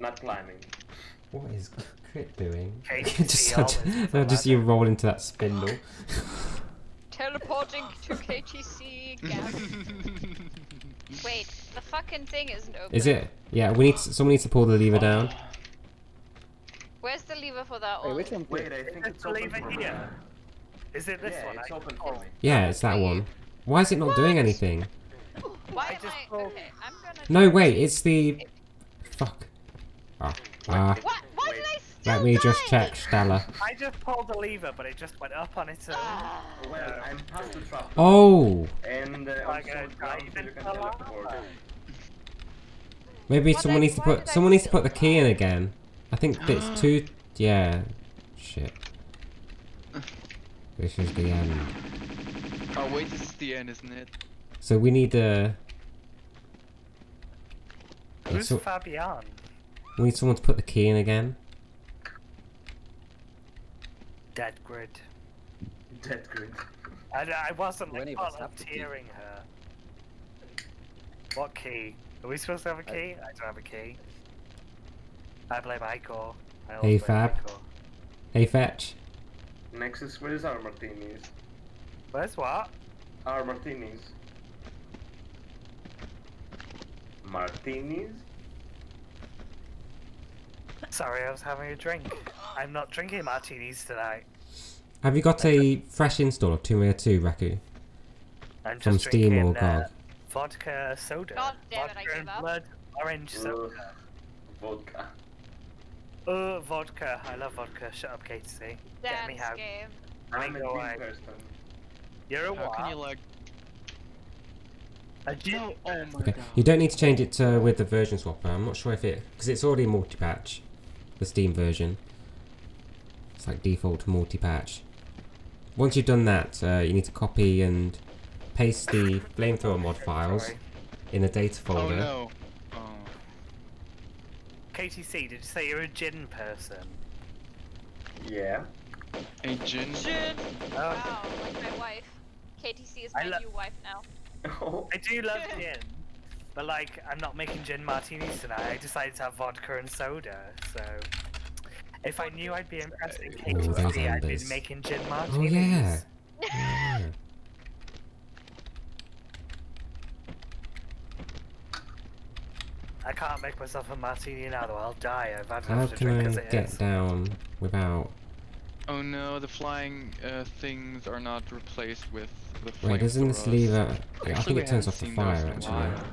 [SPEAKER 7] Not climbing.
[SPEAKER 3] What is Crit doing? (laughs)
[SPEAKER 10] Okay, (laughs)
[SPEAKER 3] just
[SPEAKER 10] see,
[SPEAKER 3] such,
[SPEAKER 10] always
[SPEAKER 3] no, (laughs) just you roll into that spindle.
[SPEAKER 1] Teleporting to KTC. Gavin. Wait, the fucking thing isn't open.
[SPEAKER 3] Is it? Yeah, we need. To, someone needs to pull the lever down.
[SPEAKER 1] Where's the lever for that
[SPEAKER 2] Wait,
[SPEAKER 1] one?
[SPEAKER 2] which one?
[SPEAKER 7] Wait, I think
[SPEAKER 10] Is
[SPEAKER 7] it's
[SPEAKER 10] the
[SPEAKER 7] open
[SPEAKER 10] lever
[SPEAKER 7] for me.
[SPEAKER 10] here? Is it this
[SPEAKER 7] Yeah,
[SPEAKER 10] one?
[SPEAKER 7] it's open for me.
[SPEAKER 3] Yeah, it's that one. Why is it not doing anything?
[SPEAKER 1] Why
[SPEAKER 10] I
[SPEAKER 1] am
[SPEAKER 10] just
[SPEAKER 1] I? Okay, I'm gonna.
[SPEAKER 3] No, wait, it's the. Fuck. Ah.
[SPEAKER 1] What? Why did I still
[SPEAKER 3] Let me just check, Stella.
[SPEAKER 10] I just pulled the lever, but it just went up on its own.
[SPEAKER 1] Ah.
[SPEAKER 7] Well, I'm past the trap.
[SPEAKER 3] Oh,
[SPEAKER 7] And uh,
[SPEAKER 10] I
[SPEAKER 7] on
[SPEAKER 10] gotta
[SPEAKER 7] so you can teleport.
[SPEAKER 3] maybe
[SPEAKER 1] Why
[SPEAKER 3] someone
[SPEAKER 1] did-
[SPEAKER 3] needs to put.
[SPEAKER 1] did I
[SPEAKER 3] Someone needs to put the key in again. I think (gasps) it's two. Yeah. Shit. This is the end.
[SPEAKER 6] Oh wait, this is the end, isn't it?
[SPEAKER 3] So we need uh. yeah,
[SPEAKER 10] Who's
[SPEAKER 3] so
[SPEAKER 10] Fabian?
[SPEAKER 3] we need someone to put the key in again.
[SPEAKER 10] Dead grid.
[SPEAKER 7] Dead grid.
[SPEAKER 10] I, I wasn't
[SPEAKER 2] Do
[SPEAKER 10] like
[SPEAKER 2] any of us have the key?
[SPEAKER 10] volunteering her. What key? Are we supposed to have a key? I don't have a key. I blame Eycore. I
[SPEAKER 3] Hey,
[SPEAKER 10] blame
[SPEAKER 3] Fab.
[SPEAKER 10] Eycore.
[SPEAKER 3] Hey, fetch.
[SPEAKER 7] Nexus, where's our martinis?
[SPEAKER 10] Where's what?
[SPEAKER 7] Our martinis. Martinis?
[SPEAKER 10] Sorry, I was having a drink. I'm not drinking martinis tonight.
[SPEAKER 3] Have you got a fresh install of Tomb Raider 2, Raku?
[SPEAKER 10] I'm
[SPEAKER 3] From
[SPEAKER 10] just
[SPEAKER 3] Steam or
[SPEAKER 10] drinking, uh, vodka soda.
[SPEAKER 1] God damn it, I
[SPEAKER 10] vodka
[SPEAKER 1] gave
[SPEAKER 10] and
[SPEAKER 1] up.
[SPEAKER 10] blood orange soda.
[SPEAKER 7] Vodka.
[SPEAKER 10] Oh, vodka. I love vodka. Shut up, Katie. Get me
[SPEAKER 1] Dance
[SPEAKER 10] out.
[SPEAKER 1] game.
[SPEAKER 7] I'm a
[SPEAKER 10] go
[SPEAKER 7] green person.
[SPEAKER 10] You're a
[SPEAKER 6] How
[SPEAKER 10] what?
[SPEAKER 6] can you like?
[SPEAKER 10] A gin
[SPEAKER 6] No, oh my
[SPEAKER 3] Okay. (laughs)
[SPEAKER 6] god.
[SPEAKER 3] You don't need to change it to with the version swapper. I'm not sure if it because it's already multi-patch, the Steam version. It's like default multi-patch. Once you've done that, uh, you need to copy and paste the flamethrower mod files
[SPEAKER 10] Sorry.
[SPEAKER 3] in a data
[SPEAKER 6] Oh
[SPEAKER 3] folder.
[SPEAKER 6] no. Oh.
[SPEAKER 10] KTC, did you say you're a gin person?
[SPEAKER 7] Yeah.
[SPEAKER 6] A gin.
[SPEAKER 1] Jin.
[SPEAKER 10] Oh,
[SPEAKER 1] Wow, like my wife. KTC is
[SPEAKER 10] I
[SPEAKER 1] my
[SPEAKER 10] lo-
[SPEAKER 1] new wife now.
[SPEAKER 7] Oh, (laughs)
[SPEAKER 10] I do love (laughs) gin, but like, I'm not making gin martinis tonight. I decided to have vodka and soda, so. If I knew I'd be impressing
[SPEAKER 3] Oh,
[SPEAKER 10] KTC, I'd be making gin
[SPEAKER 3] Oh
[SPEAKER 10] martinis.
[SPEAKER 3] yeah. yeah. (laughs)
[SPEAKER 10] I can't make myself a martini now, though. I'll die. I've had
[SPEAKER 3] How
[SPEAKER 10] enough to
[SPEAKER 3] can
[SPEAKER 10] drink
[SPEAKER 3] I
[SPEAKER 10] as it
[SPEAKER 3] get down without?
[SPEAKER 6] Oh no, the flying uh, things are not replaced with the
[SPEAKER 3] Wait, doesn't this
[SPEAKER 6] flamethrowers.
[SPEAKER 3] lever? I think it turns off the fire actually.
[SPEAKER 6] while.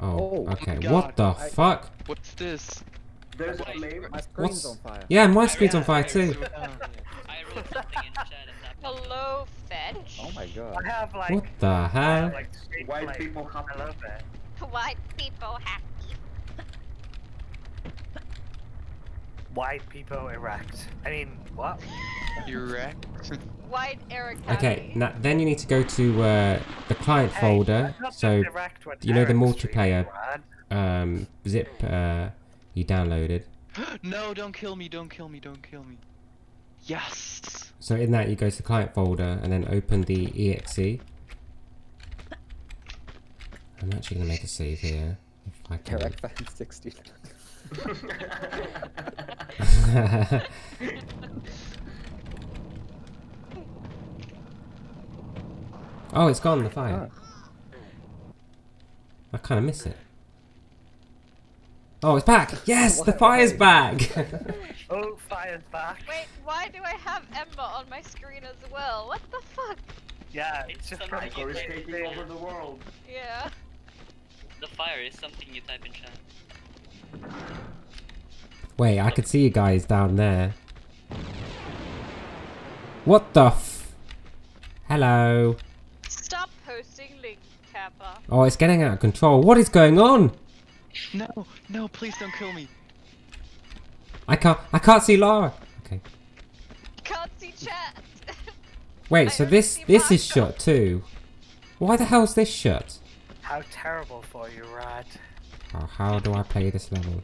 [SPEAKER 3] Oh,
[SPEAKER 2] Oh,
[SPEAKER 3] okay.
[SPEAKER 6] God,
[SPEAKER 3] what the
[SPEAKER 2] I-
[SPEAKER 3] fuck?
[SPEAKER 6] What's this?
[SPEAKER 7] there's a flame.
[SPEAKER 2] My screen's
[SPEAKER 3] What's-
[SPEAKER 2] on fire.
[SPEAKER 3] Yeah, my screen's on fire too.
[SPEAKER 8] I wrote something in chat and that. (laughs)
[SPEAKER 1] Hello, fetch.
[SPEAKER 2] Oh my god.
[SPEAKER 10] I have like.
[SPEAKER 3] What the hell?
[SPEAKER 10] have, like
[SPEAKER 7] White
[SPEAKER 10] flame.
[SPEAKER 7] people happy.
[SPEAKER 10] I love it.
[SPEAKER 1] White people happy. (laughs)
[SPEAKER 10] White people erect. I mean, what?
[SPEAKER 6] you're wrecked.
[SPEAKER 1] White Eric
[SPEAKER 3] Okay, now then you need to go to uh, the client
[SPEAKER 10] Hey,
[SPEAKER 3] folder. So
[SPEAKER 10] erect when
[SPEAKER 3] you know the multiplayer um, zip uh, you downloaded. (gasps)
[SPEAKER 6] no, don't kill me, don't kill me, don't kill me. Yes!
[SPEAKER 3] So in that you go to the client folder and then open the exe. I'm actually gonna make a save here. If I can.
[SPEAKER 2] Correct fan 60. (laughs)
[SPEAKER 3] oh, it's gone. The fire.
[SPEAKER 2] Ah.
[SPEAKER 3] I kind of miss it. Oh, it's back! Yes, the
[SPEAKER 2] Why-
[SPEAKER 3] fire's back. (laughs)
[SPEAKER 10] Oh, fire's back.
[SPEAKER 1] Wait, why do I have Ember on my screen as well? What the fuck?
[SPEAKER 10] Yeah,
[SPEAKER 8] It's
[SPEAKER 10] it's just
[SPEAKER 8] something
[SPEAKER 10] like
[SPEAKER 8] you
[SPEAKER 7] is taking over the world.
[SPEAKER 1] Yeah.
[SPEAKER 8] The fire is something you type in chat.
[SPEAKER 3] Wait, I could see you guys down there. What the f? Hello.
[SPEAKER 1] Stop posting link, Kappa.
[SPEAKER 3] Oh, it's getting out of control. What is going on?
[SPEAKER 6] No, no, please don't kill me.
[SPEAKER 3] I can't. I can't see Lara. Okay.
[SPEAKER 1] Can't see chat.
[SPEAKER 3] Wait. (laughs)
[SPEAKER 1] I
[SPEAKER 3] So
[SPEAKER 1] only
[SPEAKER 3] this
[SPEAKER 1] see
[SPEAKER 3] this is
[SPEAKER 1] Marco.
[SPEAKER 3] shut too. Why the hell's this shut?
[SPEAKER 10] how terrible for you, Rad.
[SPEAKER 3] Oh, how do I play this level?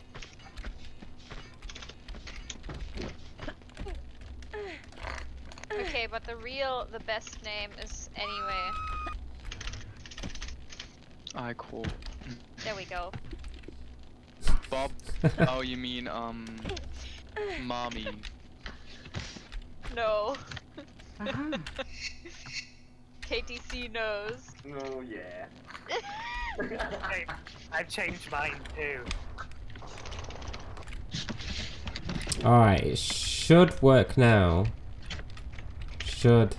[SPEAKER 1] okay, but the real, the best name is anyway
[SPEAKER 6] I cool.
[SPEAKER 1] There we go.
[SPEAKER 6] Bob. oh, you mean um, mommy?
[SPEAKER 1] No. (laughs) KTC knows.
[SPEAKER 7] Oh yeah.
[SPEAKER 10] Hey, (laughs) I've changed mine too.
[SPEAKER 3] Alright, it should work now. Should,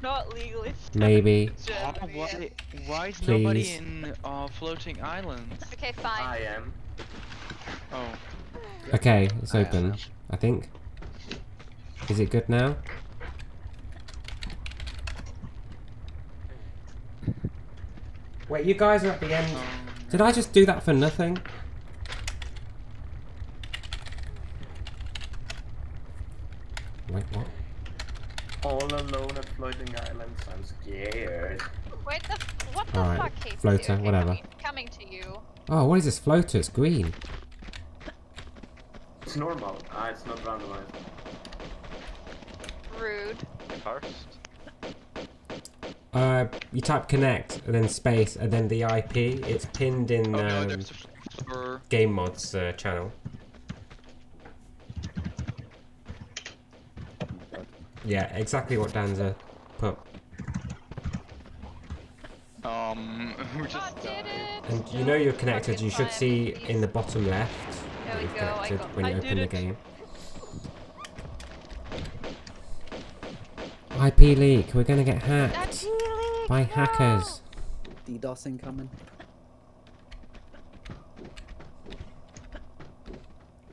[SPEAKER 1] Not legally.
[SPEAKER 3] maybe. (laughs)
[SPEAKER 6] Oh,
[SPEAKER 1] Germany.
[SPEAKER 6] why, why is nobody in uh, floating islands?
[SPEAKER 1] Okay, fine.
[SPEAKER 7] I am.
[SPEAKER 6] Oh.
[SPEAKER 3] Okay, it's open, I think. Is it good now? Wait, you guys are at the end.
[SPEAKER 6] Um,
[SPEAKER 3] Did I just do that for nothing? Wait, what?
[SPEAKER 7] All alone at floating islands. I'm scared.
[SPEAKER 1] Wait, the what the
[SPEAKER 3] Alright,
[SPEAKER 1] fuck, KTC?
[SPEAKER 3] floater,
[SPEAKER 1] Okay,
[SPEAKER 3] whatever.
[SPEAKER 1] Coming, coming to you.
[SPEAKER 3] Oh, what is this floater? It's green.
[SPEAKER 7] It's normal. Ah, it's not randomized.
[SPEAKER 1] Rude.
[SPEAKER 4] First.
[SPEAKER 3] Uh, you type connect and then space and then the IP. It's pinned in
[SPEAKER 6] oh no,
[SPEAKER 3] um,
[SPEAKER 6] there's a.
[SPEAKER 3] Game Mods uh, channel. Yeah, exactly what Danza put.
[SPEAKER 6] Um, (laughs) who just
[SPEAKER 1] God did it!
[SPEAKER 3] And you know you're connected. You should see in the bottom left
[SPEAKER 1] There
[SPEAKER 3] that
[SPEAKER 1] we
[SPEAKER 3] you've
[SPEAKER 1] go, I
[SPEAKER 3] connected
[SPEAKER 1] got-
[SPEAKER 3] when you
[SPEAKER 1] I
[SPEAKER 3] open the
[SPEAKER 1] it.
[SPEAKER 3] game. IP leak. We're gonna get hacked by hackers.
[SPEAKER 2] DDoS incoming.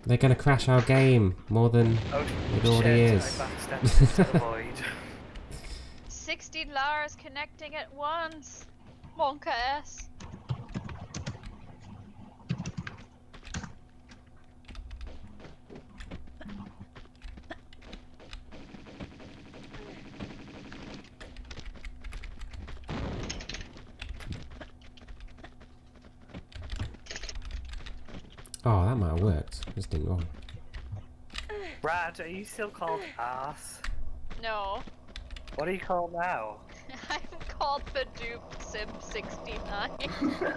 [SPEAKER 3] They're gonna crash our game more than
[SPEAKER 10] Oh,
[SPEAKER 3] it already
[SPEAKER 10] shit,
[SPEAKER 3] is.
[SPEAKER 10] I backstepped into the void. (laughs)
[SPEAKER 1] 60 Lars connecting at once. Monka S.
[SPEAKER 3] Oh, that might have worked. Just didn't wrong.
[SPEAKER 10] Brad, are you still called ass?
[SPEAKER 1] No.
[SPEAKER 10] What are you called now? (laughs)
[SPEAKER 1] I'm called the Dupe Sim 69. (laughs)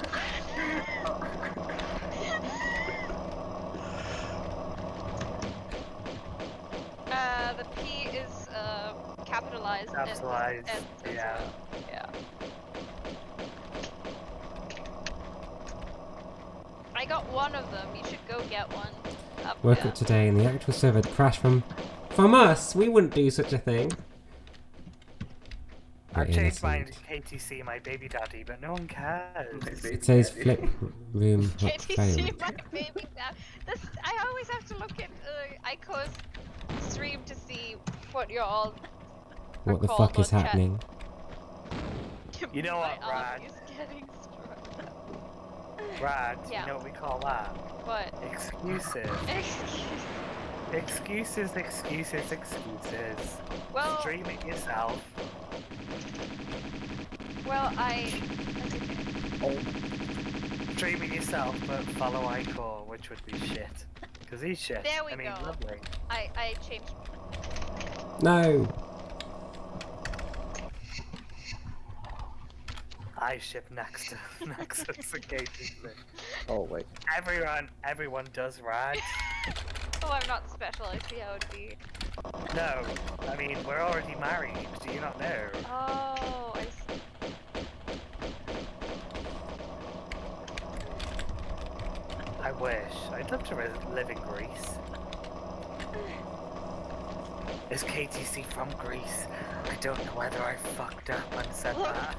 [SPEAKER 1] uh, the P is uh, capitalized. and-
[SPEAKER 10] Capitalized,
[SPEAKER 1] and- and-
[SPEAKER 10] yeah.
[SPEAKER 1] Yeah. I got one of them. You should go get one. Up
[SPEAKER 3] Woke
[SPEAKER 1] there.
[SPEAKER 3] up today and the actual server had crashed from from us. We wouldn't do such a thing.
[SPEAKER 10] I've
[SPEAKER 3] We're
[SPEAKER 10] changed mine KTC, my baby daddy, but no one cares.
[SPEAKER 3] It says flip room (laughs) not
[SPEAKER 1] KTC, my baby dad. This, I always have to look at uh, Eycore's stream to see what you're all.
[SPEAKER 3] What the fuck is
[SPEAKER 1] chat.
[SPEAKER 3] happening? (laughs)
[SPEAKER 10] You know
[SPEAKER 1] My
[SPEAKER 10] what, Brad?
[SPEAKER 1] Arm is getting strong.
[SPEAKER 10] Brad,
[SPEAKER 1] Yeah.
[SPEAKER 10] you know what we call that?
[SPEAKER 1] What?
[SPEAKER 10] Excuses. (laughs) Excuses, excuses, excuses.
[SPEAKER 1] Well-
[SPEAKER 10] Stream it yourself.
[SPEAKER 1] well, I.
[SPEAKER 10] Stream oh. it yourself, but follow Eycore, which would be shit. Because he's shit.
[SPEAKER 1] There we
[SPEAKER 10] and he's
[SPEAKER 1] go.
[SPEAKER 10] lovely.
[SPEAKER 1] I, I changed.
[SPEAKER 3] No.
[SPEAKER 10] I ship next to Nexus and KTC.
[SPEAKER 2] Oh wait.
[SPEAKER 10] Everyone, everyone does rad. (laughs)
[SPEAKER 1] Oh, I'm not special. I see how it'd be.
[SPEAKER 10] No, I mean we're already married. Do you not know?
[SPEAKER 1] Oh, I see.
[SPEAKER 10] I wish. I'd love to live in Greece. (laughs) Is KTC from Greece? I don't know whether I fucked up and said that.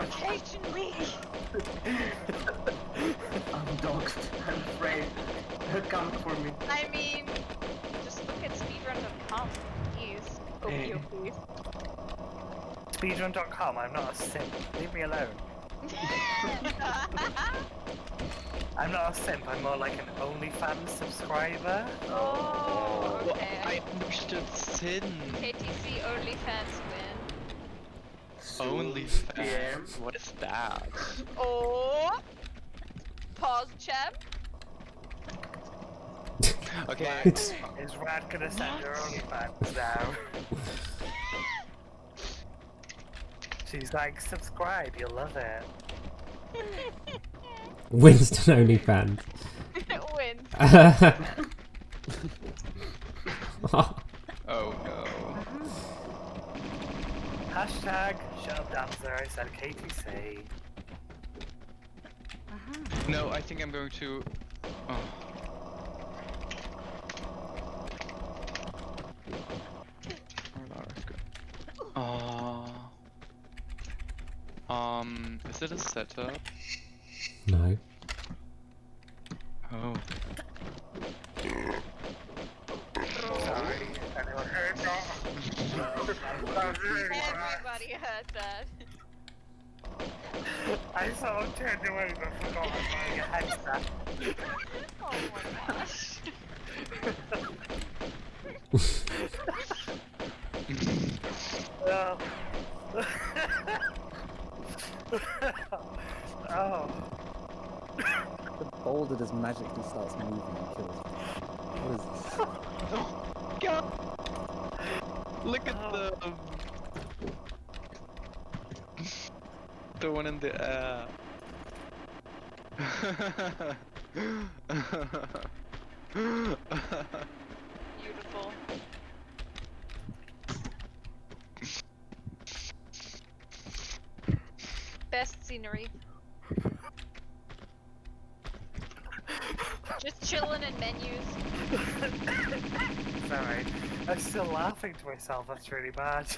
[SPEAKER 1] Occasionally.
[SPEAKER 7] I'm doxed. I'm afraid. Come for me.
[SPEAKER 1] I mean, just look at speedrun.com. Please.
[SPEAKER 10] Hey.
[SPEAKER 1] Okay, please.
[SPEAKER 10] Speedrun.com, I'm not a simp. Leave me alone. I'm not a simp, I'm more like an OnlyFans subscriber.
[SPEAKER 1] Oh, oh
[SPEAKER 6] Well,
[SPEAKER 1] okay.
[SPEAKER 6] I understood sin.
[SPEAKER 1] KTC OnlyFans win.
[SPEAKER 6] Only
[SPEAKER 7] PM.
[SPEAKER 6] What is that?
[SPEAKER 1] Oh. Pause, champ.
[SPEAKER 6] Okay.
[SPEAKER 10] Is Rad gonna send her OnlyFans now? (laughs) She's like, subscribe, you'll love it. (laughs)
[SPEAKER 3] Winston OnlyFans.
[SPEAKER 1] Win. (laughs)
[SPEAKER 6] Oh no.
[SPEAKER 10] Hashtag shut up dancer, I said KTC.
[SPEAKER 6] No, I think I'm going to. Oh. Where Lara's go- Oh. Um, is it a setup?
[SPEAKER 3] no.
[SPEAKER 6] Oh.
[SPEAKER 10] Sorry, anyone heard that. That was really bad.
[SPEAKER 1] Everybody heard that.
[SPEAKER 10] I sort of turned away but forgot I'm wearing a headset.
[SPEAKER 1] Oh my gosh. (laughs)
[SPEAKER 10] Oh. (laughs) oh.
[SPEAKER 2] The boulder just magically starts moving and kills me. What is this? (laughs)
[SPEAKER 6] God! Look at the. Um, the one in the air.
[SPEAKER 1] Beautiful. (laughs) Best scenery. Just chilling in menus.
[SPEAKER 10] Sorry. I'm still laughing to myself, that's really bad. (laughs)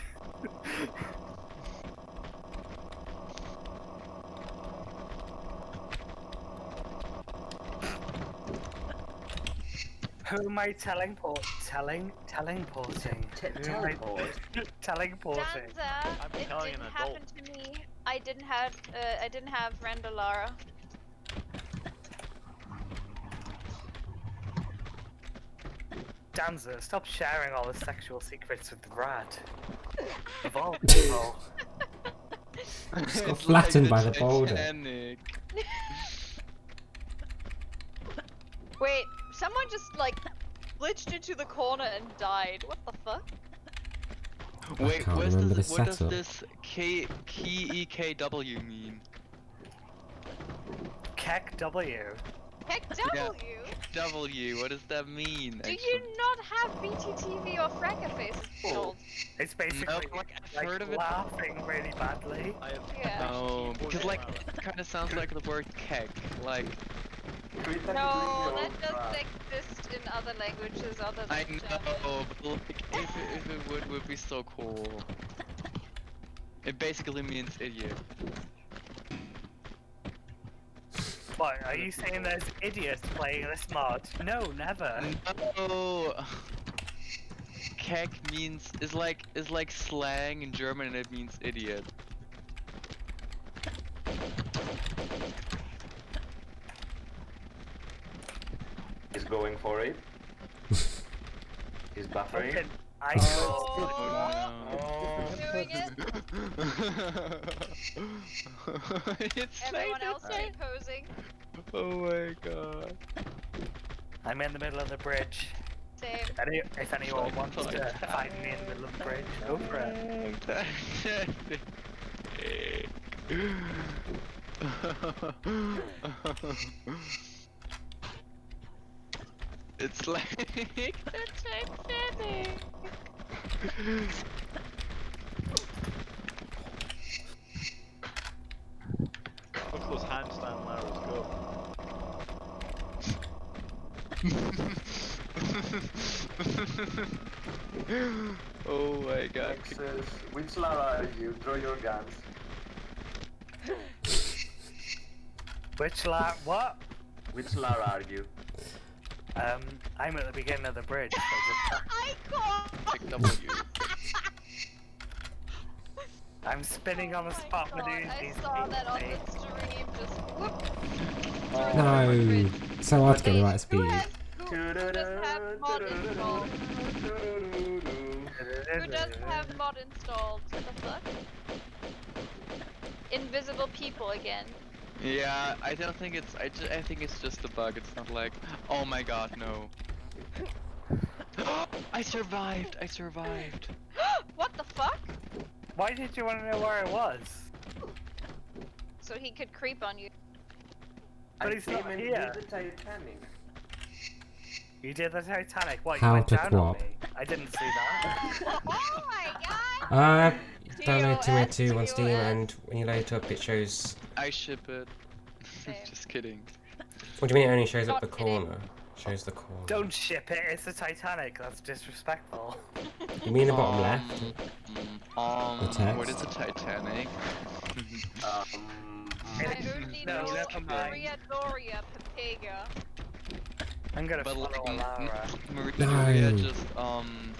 [SPEAKER 10] Who am I telling port telling telling porting?
[SPEAKER 7] T-
[SPEAKER 10] Who
[SPEAKER 7] teleport.
[SPEAKER 10] telling porting. (laughs)
[SPEAKER 1] Danza,
[SPEAKER 4] I'm
[SPEAKER 1] it
[SPEAKER 4] telling
[SPEAKER 1] didn't
[SPEAKER 4] an
[SPEAKER 1] happen to me. I didn't have uh, I didn't have Randa Lara.
[SPEAKER 10] Danza, stop sharing all the sexual secrets with Rad. Of all people.
[SPEAKER 3] Just got
[SPEAKER 6] It's
[SPEAKER 3] flattened by the boulder.
[SPEAKER 1] Wait, someone just like glitched into the corner and died. What the fuck?
[SPEAKER 6] Wait,
[SPEAKER 3] can't
[SPEAKER 6] what,
[SPEAKER 3] remember
[SPEAKER 6] does,
[SPEAKER 3] the
[SPEAKER 6] what does this K K E K W mean?
[SPEAKER 10] Keck W.
[SPEAKER 1] Heck
[SPEAKER 6] Yeah.
[SPEAKER 1] W!
[SPEAKER 6] W, what does that mean?
[SPEAKER 1] Do
[SPEAKER 6] actually?
[SPEAKER 1] you not have BTTV or FrankerFaceZ oh. installed?
[SPEAKER 10] It's basically
[SPEAKER 6] No, like, I've
[SPEAKER 10] like
[SPEAKER 6] heard of it.
[SPEAKER 10] laughing really badly.
[SPEAKER 4] I have
[SPEAKER 1] Yeah.
[SPEAKER 6] Oh,
[SPEAKER 4] keyboard
[SPEAKER 6] because like it kind of sounds like the word keg. Like
[SPEAKER 7] We technically
[SPEAKER 1] No, that doesn't exist in other languages other than
[SPEAKER 6] I
[SPEAKER 1] German.
[SPEAKER 6] know, but like if it, if it would, would be so cool. It basically means idiot.
[SPEAKER 10] What, are you saying there's idiots playing this mod? No, never.
[SPEAKER 6] No. Keg means is like is like slang in German and it means idiot.
[SPEAKER 7] He's going for it. (laughs) He's buffering.
[SPEAKER 10] Fucking- I (laughs)
[SPEAKER 1] Oh, doing (laughs) it.
[SPEAKER 6] it's
[SPEAKER 1] Everyone
[SPEAKER 6] like
[SPEAKER 1] else
[SPEAKER 6] that.
[SPEAKER 1] stay posing.
[SPEAKER 6] Oh my god.
[SPEAKER 10] I'm in the middle of the bridge.
[SPEAKER 1] Same.
[SPEAKER 10] Any, if anyone
[SPEAKER 6] Like
[SPEAKER 10] wants
[SPEAKER 6] like
[SPEAKER 10] to
[SPEAKER 6] that.
[SPEAKER 10] find me in the middle of the bridge, go oh, for it.
[SPEAKER 6] It's like the Titanic.
[SPEAKER 4] Look at those handstand Laras go. (laughs)
[SPEAKER 6] oh my god.
[SPEAKER 7] Nick says, which Lara are you? Throw your guns.
[SPEAKER 10] Which la- what?
[SPEAKER 7] Which Lara are you?
[SPEAKER 10] Um, I'm at the beginning of the bridge. so just- (laughs)
[SPEAKER 1] I got.
[SPEAKER 6] Pick W.
[SPEAKER 10] I'm spinning on the
[SPEAKER 1] Oh
[SPEAKER 10] spot
[SPEAKER 1] God,
[SPEAKER 10] with
[SPEAKER 1] I
[SPEAKER 10] these
[SPEAKER 1] saw that on the stream. Just whoop.
[SPEAKER 3] No. So hard to get the right
[SPEAKER 1] Who
[SPEAKER 3] speed.
[SPEAKER 1] has who, who doesn't have mod installed? Who doesn't have mod installed? What the fuck? Invisible people again.
[SPEAKER 6] Yeah, I don't think it's. I, ju- I think it's just a bug. It's not like, oh my god, no. (gasps) I survived. I survived. (gasps)
[SPEAKER 1] what the fuck?
[SPEAKER 10] Why did you want to know where I was?
[SPEAKER 1] So he could creep on you.
[SPEAKER 10] But
[SPEAKER 7] I
[SPEAKER 10] he's not
[SPEAKER 7] came and
[SPEAKER 10] here.
[SPEAKER 7] did the Titanic.
[SPEAKER 10] You did the Titanic. What?
[SPEAKER 3] How
[SPEAKER 10] you went
[SPEAKER 3] to
[SPEAKER 10] down
[SPEAKER 3] co-op.
[SPEAKER 10] on me? I didn't see that. (laughs)
[SPEAKER 1] oh my god!
[SPEAKER 3] Uh, download
[SPEAKER 1] TOS,
[SPEAKER 3] 202 on Steam and when you load it up it shows...
[SPEAKER 6] I ship it. (laughs) Just kidding.
[SPEAKER 3] What do you mean it only shows up the
[SPEAKER 1] kidding.
[SPEAKER 3] corner? Shows the corner.
[SPEAKER 10] Don't ship it. It's the Titanic. That's disrespectful.
[SPEAKER 3] You mean the bottom
[SPEAKER 6] Um,
[SPEAKER 3] left?
[SPEAKER 6] Um,
[SPEAKER 3] The text?
[SPEAKER 6] what is a Titanic? (laughs)
[SPEAKER 7] Um,
[SPEAKER 1] I
[SPEAKER 10] It-
[SPEAKER 1] only
[SPEAKER 10] no,
[SPEAKER 1] know
[SPEAKER 10] never mind.
[SPEAKER 1] Maria Doria Papega.
[SPEAKER 10] I'm gonna
[SPEAKER 6] But
[SPEAKER 10] follow
[SPEAKER 6] like, mm, Maria,
[SPEAKER 3] No.
[SPEAKER 6] Just um, m-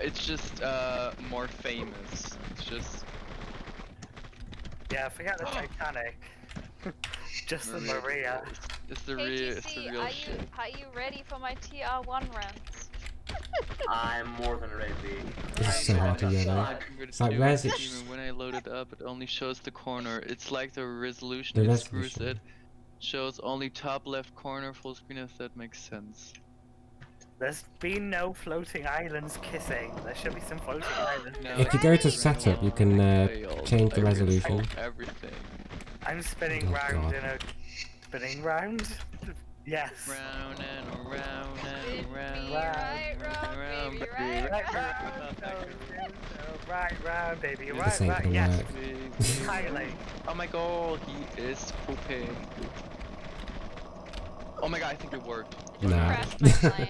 [SPEAKER 6] it's just uh more famous. It's just
[SPEAKER 10] Yeah, forget the (gasps) Titanic. (laughs) Just the Maria.
[SPEAKER 6] It's, it's the real, it's the real
[SPEAKER 1] are
[SPEAKER 6] shit.
[SPEAKER 1] you are you ready for my TR1 rants? (laughs)
[SPEAKER 7] I'm more than ready.
[SPEAKER 3] It's so hard to
[SPEAKER 7] I'm
[SPEAKER 3] yell
[SPEAKER 7] not-
[SPEAKER 3] out. It's like,
[SPEAKER 6] do
[SPEAKER 3] where's
[SPEAKER 6] it,
[SPEAKER 3] it-
[SPEAKER 6] even when I load it up, it only shows the corner. It's like the resolution.
[SPEAKER 3] The
[SPEAKER 6] it screws
[SPEAKER 3] resolution.
[SPEAKER 6] it. Shows only top left corner full screen if that makes sense.
[SPEAKER 10] There's been no floating islands kissing. There should be some floating (gasps) islands.
[SPEAKER 6] No,
[SPEAKER 3] If you go to setup, you can, uh, change the resolution.
[SPEAKER 6] Everything.
[SPEAKER 10] I'm spinning
[SPEAKER 3] Oh,
[SPEAKER 10] round
[SPEAKER 3] God.
[SPEAKER 10] in a spinning round. Yes.
[SPEAKER 6] Round and around
[SPEAKER 1] Spin
[SPEAKER 6] and
[SPEAKER 1] me
[SPEAKER 6] around.
[SPEAKER 1] right round,
[SPEAKER 6] round,
[SPEAKER 1] baby,
[SPEAKER 6] baby,
[SPEAKER 1] right
[SPEAKER 10] Right
[SPEAKER 1] round.
[SPEAKER 10] round, right round, baby. Right round. Yes.
[SPEAKER 3] work.
[SPEAKER 10] Highly.
[SPEAKER 6] Oh my god, he is pooping. Oh my god, I think it worked.
[SPEAKER 3] Nah. (laughs)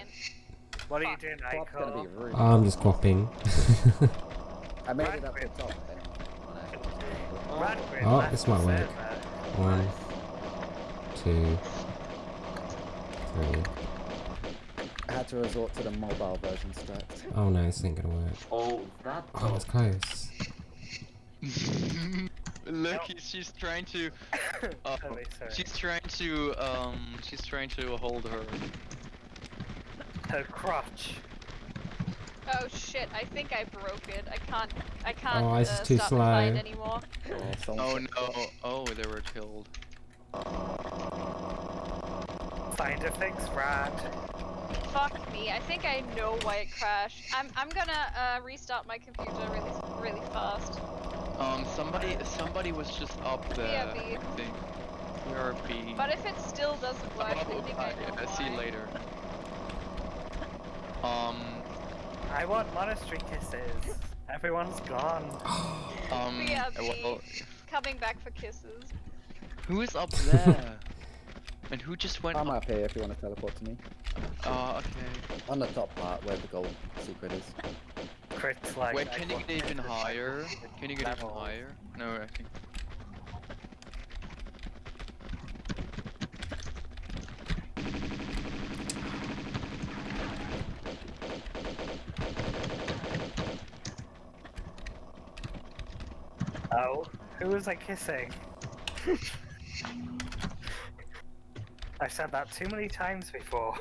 [SPEAKER 1] Crashed my client.
[SPEAKER 10] What are you doing,
[SPEAKER 2] Top's gonna
[SPEAKER 10] Aiko?
[SPEAKER 2] be rude.
[SPEAKER 3] I'm just copying. (laughs)
[SPEAKER 2] I made it up the top.
[SPEAKER 10] Radgrid
[SPEAKER 3] Oh,
[SPEAKER 10] left
[SPEAKER 3] this might
[SPEAKER 10] the
[SPEAKER 3] work.
[SPEAKER 10] server.
[SPEAKER 3] One, two, three.
[SPEAKER 2] I had to resort to the mobile version strat.
[SPEAKER 3] Oh no, this ain't gonna work.
[SPEAKER 7] Oh, that
[SPEAKER 3] Oh, it's close. (laughs)
[SPEAKER 6] Look, she's trying to. (coughs) Oh,
[SPEAKER 10] Sorry, sorry.
[SPEAKER 6] she's trying to. Um, she's trying to hold her.
[SPEAKER 10] Her crotch.
[SPEAKER 1] Oh shit! I think I broke it. I can't. I can't
[SPEAKER 3] Oh,
[SPEAKER 1] uh,
[SPEAKER 3] this is too
[SPEAKER 1] start the fight anymore.
[SPEAKER 2] Oh,
[SPEAKER 6] Oh no! Oh, they were killed.
[SPEAKER 10] Find a fix, Rad.
[SPEAKER 1] Fuck me. I think I know why it crashed. I'm. I'm gonna uh, restart my computer really, really fast.
[SPEAKER 6] Um, somebody, somebody was just up there.
[SPEAKER 1] BRB.
[SPEAKER 6] I think.
[SPEAKER 1] But if it still doesn't work, I
[SPEAKER 6] Oh,
[SPEAKER 1] think I know
[SPEAKER 6] I see you later. Um,
[SPEAKER 10] I want monastery kisses. Everyone's gone. (gasps)
[SPEAKER 6] um,
[SPEAKER 1] BRB.
[SPEAKER 6] well,
[SPEAKER 1] Coming back for kisses.
[SPEAKER 6] who is up (laughs) there? and who just went
[SPEAKER 2] I'm
[SPEAKER 6] up?
[SPEAKER 2] up here if you want to teleport to me.
[SPEAKER 6] Oh, okay.
[SPEAKER 2] On the top part where the gold secret is.
[SPEAKER 10] Crits like.
[SPEAKER 6] Wait, can you get even higher? Can you get even higher? No, I think.
[SPEAKER 10] Oh, who was I kissing? (laughs) I've said that too many times before.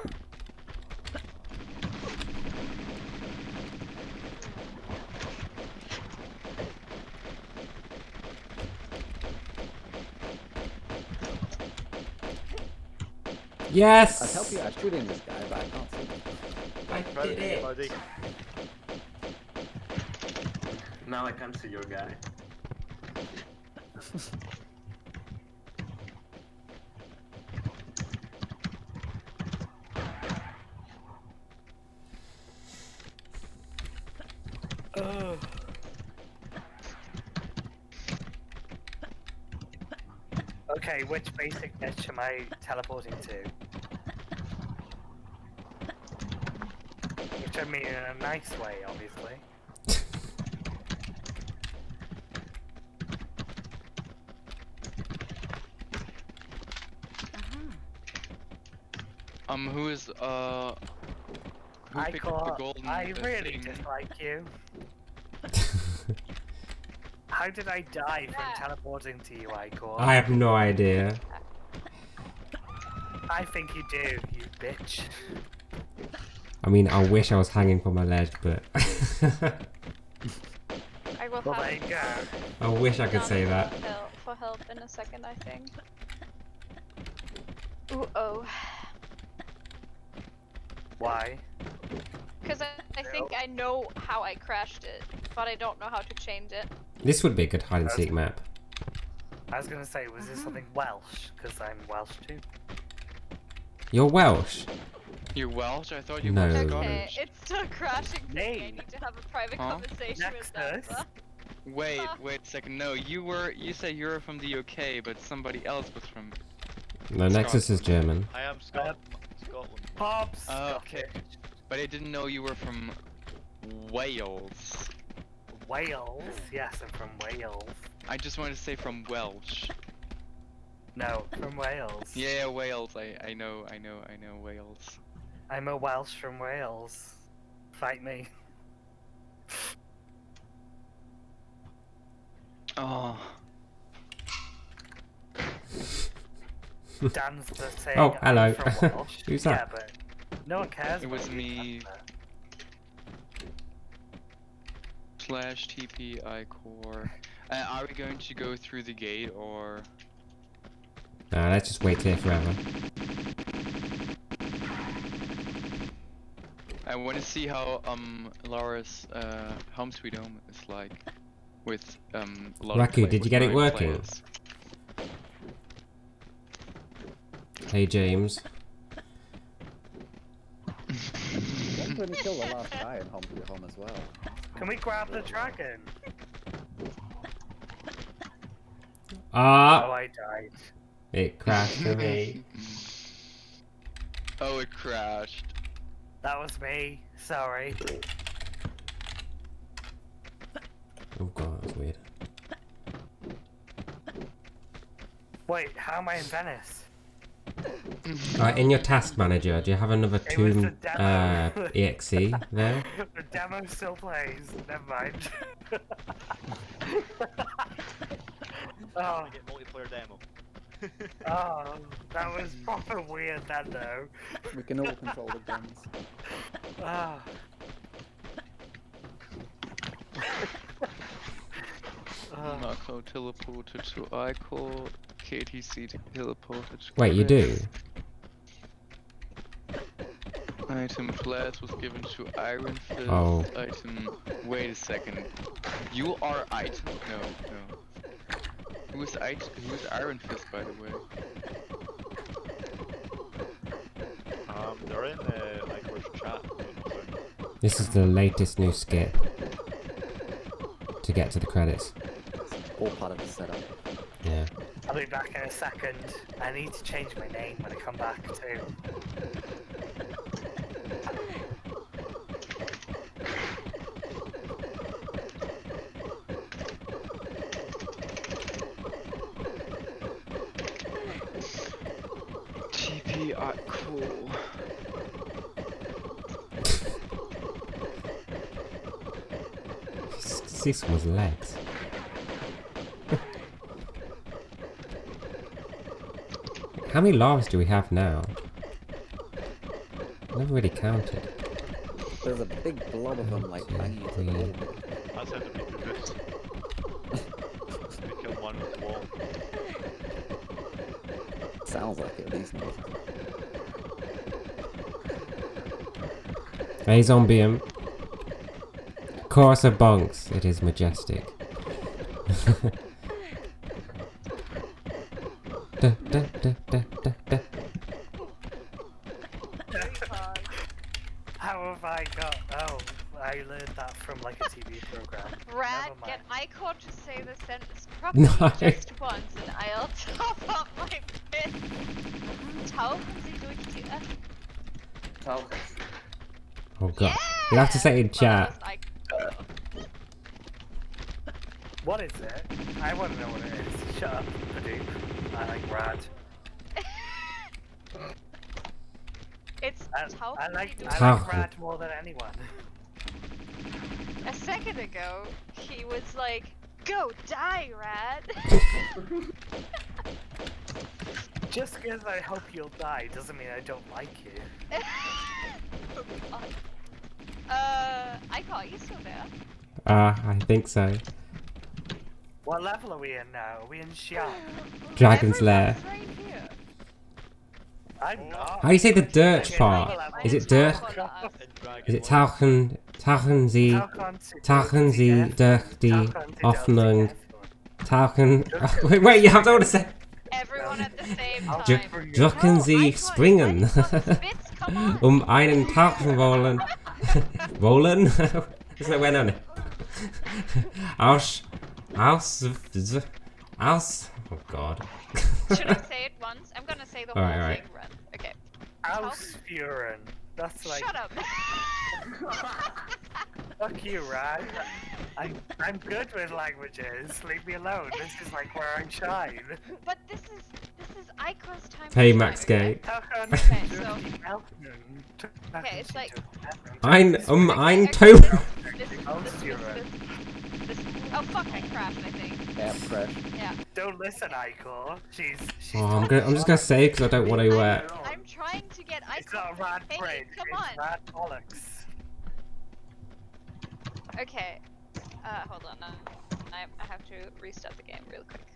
[SPEAKER 3] Yes!
[SPEAKER 2] I'd help you out shooting this guy, but I can't see.
[SPEAKER 3] I
[SPEAKER 4] Proud of you.
[SPEAKER 7] Now I can see your guy. (laughs)
[SPEAKER 10] Okay, which basic niche am I teleporting to? Which I mean in a nice way, obviously.
[SPEAKER 6] Um, who is uh? Who
[SPEAKER 10] I
[SPEAKER 6] picked up the golden
[SPEAKER 10] I
[SPEAKER 6] uh,
[SPEAKER 10] really
[SPEAKER 6] thing?
[SPEAKER 10] dislike you. (laughs) How did I die from teleporting to you, Eycore?
[SPEAKER 3] I have no idea.
[SPEAKER 10] I think you do, you bitch.
[SPEAKER 3] I mean, I wish I was hanging from a ledge, but (laughs)
[SPEAKER 1] I will
[SPEAKER 10] Well,
[SPEAKER 1] have
[SPEAKER 10] you go.
[SPEAKER 3] I wish I could say that.
[SPEAKER 1] for help- for help in a second, I think. Ooh oh.
[SPEAKER 10] Why?
[SPEAKER 1] Because I, I think I know how I crashed it, but I don't know how to change it.
[SPEAKER 3] This would be a good hide and seek map.
[SPEAKER 10] I was gonna say, was this uh-huh. something Welsh? Because I'm Welsh too.
[SPEAKER 3] You're Welsh.
[SPEAKER 6] You're Welsh? I thought you
[SPEAKER 3] No.
[SPEAKER 6] were
[SPEAKER 1] Okay,
[SPEAKER 6] Scottish.
[SPEAKER 1] it's still crashing thing. I need to have a private
[SPEAKER 6] Huh?
[SPEAKER 1] conversation with
[SPEAKER 10] Nexus.
[SPEAKER 6] Wait, (laughs) wait a second. No, you were. You said you were from the UK, but somebody else was from.
[SPEAKER 3] No, Nexus is German.
[SPEAKER 4] I am Scotland. Uh, Scotland.
[SPEAKER 10] Bob's
[SPEAKER 6] Oh, okay. But I didn't know you were from Wales.
[SPEAKER 10] Wales. Yes, I'm from Wales.
[SPEAKER 6] I just wanted to say from Welsh.
[SPEAKER 10] No, from Wales.
[SPEAKER 6] Yeah, Wales. I I know. I know. I know Wales.
[SPEAKER 10] I'm a Welsh from Wales. Fight me.
[SPEAKER 6] Oh.
[SPEAKER 10] Dan's the same.
[SPEAKER 3] Oh, hello.
[SPEAKER 10] From Welsh. (laughs)
[SPEAKER 3] Who's
[SPEAKER 10] Yeah,
[SPEAKER 3] that?
[SPEAKER 10] but no one cares.
[SPEAKER 6] It was me. Slash TP Eycore. Uh, are we going to go through the gate or?
[SPEAKER 3] Nah, let's just wait here forever.
[SPEAKER 6] I want to see how um Lara's uh, home sweet home is like with um a lot of
[SPEAKER 3] Raku, did you get it working?
[SPEAKER 6] players.
[SPEAKER 3] Hey James.
[SPEAKER 2] I'm going to kill the last guy in Home Sweet Home as well.
[SPEAKER 10] Can we grab the dragon? Oh,
[SPEAKER 3] Ah,
[SPEAKER 10] I died.
[SPEAKER 3] it crashed for me. (laughs)
[SPEAKER 6] Oh, it crashed.
[SPEAKER 10] That was me. Sorry.
[SPEAKER 3] Oh god, that's weird.
[SPEAKER 10] Wait, how am I in Venice?
[SPEAKER 3] Alright, in your task manager, do you have another
[SPEAKER 10] It
[SPEAKER 3] Tomb uh, exe (laughs) there?
[SPEAKER 10] the demo still plays. Never mind. (laughs) oh,
[SPEAKER 4] Get multiplayer demo. (laughs)
[SPEAKER 10] oh, that was proper weird then though.
[SPEAKER 2] We can all control the guns.
[SPEAKER 10] Ah. Ah.
[SPEAKER 6] Marco teleported to Eycore. KTC teleported to
[SPEAKER 3] Wait, you do?
[SPEAKER 6] Item class was given to Iron Fist.
[SPEAKER 3] Oh.
[SPEAKER 6] Item. Wait a second. You are item. No, no. Who is item? Who is Iron Fist, by the way?
[SPEAKER 4] Um, they're in uh, Eycore's chat.
[SPEAKER 3] This is the latest new skip. To get to the credits.
[SPEAKER 2] All part of the setup.
[SPEAKER 3] Yeah.
[SPEAKER 10] I'll be back in a second. I need to change my name when I come back too.
[SPEAKER 6] TP. Cool.
[SPEAKER 3] Six was legs. How many larvas do we have now? I Never really counted.
[SPEAKER 2] There's a big blob of them like banging into the wall.
[SPEAKER 4] That's how to be good. we killed one with the wall.
[SPEAKER 2] Sounds like it, these days.
[SPEAKER 3] Hey Zombium. Chorus of bonks. It is majestic. (laughs) da, da, da, da, da, da.
[SPEAKER 10] How have I got? Oh, I learned that from like a TV program.
[SPEAKER 1] Rad,
[SPEAKER 10] Never
[SPEAKER 1] get
[SPEAKER 10] mind.
[SPEAKER 1] Eycore to say the sentence (laughs) properly
[SPEAKER 3] No.
[SPEAKER 1] just once and I'll (laughs) top up my bit. Tauchen Sie durch die Öffnung.
[SPEAKER 3] Oh god. You'll have to say it in chat.
[SPEAKER 1] I-
[SPEAKER 10] What is it? I want to know what it is. Shut up, Hadoop. I like Rad.
[SPEAKER 1] It's
[SPEAKER 10] I,
[SPEAKER 1] Tauchen
[SPEAKER 10] I
[SPEAKER 1] Sie
[SPEAKER 10] like
[SPEAKER 1] durch
[SPEAKER 10] I
[SPEAKER 3] Tauchen.
[SPEAKER 10] like Rad more than anyone.
[SPEAKER 1] A second ago, he was like, "Go die, Rad." (laughs)
[SPEAKER 10] Just because I hope you'll die doesn't mean I don't like you. (laughs)
[SPEAKER 1] uh, Eycore, are you still there?
[SPEAKER 3] Ah, I think so.
[SPEAKER 10] What level are we in now? Are we in Xian? (gasps)
[SPEAKER 3] Dragon's Lair.
[SPEAKER 1] Right here.
[SPEAKER 10] I'm not.
[SPEAKER 3] How do you say the dirt part? Is it dirt?
[SPEAKER 1] Nicolas.
[SPEAKER 4] In Dragon
[SPEAKER 3] Is it tauchen, tauchen Sie,
[SPEAKER 10] Tauchen Sie
[SPEAKER 3] tauchen Sie
[SPEAKER 10] durch
[SPEAKER 3] durch die
[SPEAKER 10] Tauchen Sie durch die
[SPEAKER 3] Hoffnung
[SPEAKER 10] Öffnung.
[SPEAKER 3] Tauchen. (laughs) wait, wait, you have to all say.
[SPEAKER 1] Everyone at the same time.
[SPEAKER 3] Dr Drucken Sie springen.
[SPEAKER 1] I can't spit, come on.
[SPEAKER 3] um einen Tauchen wollen. (laughs) wollen? Isn't it when on? Aus. Aus. Aus. Oh god.
[SPEAKER 1] Should I (laughs) say it once? I'm gonna say the whole
[SPEAKER 3] Alright, alright.
[SPEAKER 1] thing. Run. Okay.
[SPEAKER 10] Ausführen. That's like.
[SPEAKER 1] Shut up. (laughs)
[SPEAKER 10] Fuck you, Ryan. I'm I'm good with languages. Leave me alone. This is like where I shine.
[SPEAKER 1] but this is this is Eycore's time.
[SPEAKER 3] Hey,
[SPEAKER 1] to
[SPEAKER 3] Max
[SPEAKER 1] shine,
[SPEAKER 3] Gay.
[SPEAKER 1] Okay, so okay, it's like
[SPEAKER 3] Ein, um, ein
[SPEAKER 1] okay, this, this, this, oh fuck! I crashed. I think.
[SPEAKER 2] Yeah, crash.
[SPEAKER 1] Yeah.
[SPEAKER 10] Don't listen, Icor. She's she's.
[SPEAKER 3] Oh, I'm gonna, I'm just gonna say because I don't want to. Uh,
[SPEAKER 1] I'm trying to get Eycore.
[SPEAKER 10] It's not
[SPEAKER 1] Hey,
[SPEAKER 10] brain.
[SPEAKER 1] come
[SPEAKER 10] it's
[SPEAKER 1] on.
[SPEAKER 10] rad bollocks.
[SPEAKER 1] Okay. Uh, hold on. I, I have to restart the game real quick.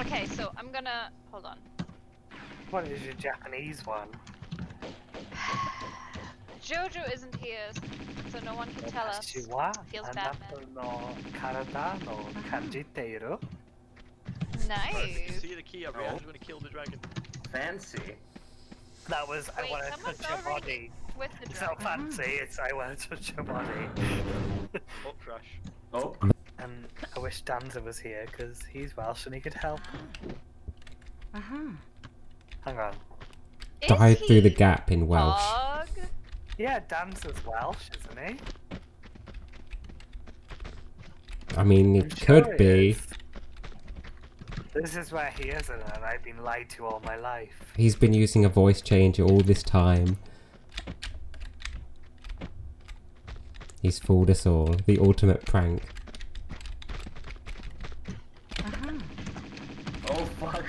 [SPEAKER 1] Okay, so I'm gonna hold on.
[SPEAKER 10] What is your Japanese one? (sighs) (sighs) (sighs)
[SPEAKER 1] Jojo isn't here, so no one can tell us. Feels bad.
[SPEAKER 10] Mm-hmm.
[SPEAKER 1] Nice.
[SPEAKER 4] See the key up here. I'm just gonna kill the dragon.
[SPEAKER 7] Fancy.
[SPEAKER 10] That was I want to touch your body.
[SPEAKER 1] With the
[SPEAKER 10] it's not fancy. It's I want to touch your body.
[SPEAKER 4] oh crash.
[SPEAKER 7] Oh.
[SPEAKER 10] And I wish Danza was here because he's Welsh and he could help.
[SPEAKER 1] Uh huh.
[SPEAKER 10] Hang on.
[SPEAKER 3] Is Died through the gap in Welsh.
[SPEAKER 1] Dog?
[SPEAKER 10] Yeah, Danza's Welsh, isn't he?
[SPEAKER 3] I mean,
[SPEAKER 10] I'm
[SPEAKER 3] it
[SPEAKER 10] sure
[SPEAKER 3] could be.
[SPEAKER 10] is. This is where he isn't, and I've been lied to all my life.
[SPEAKER 3] He's been using a voice changer all this time. He's fooled us all. The ultimate prank. Uh-huh.
[SPEAKER 7] Oh fuck.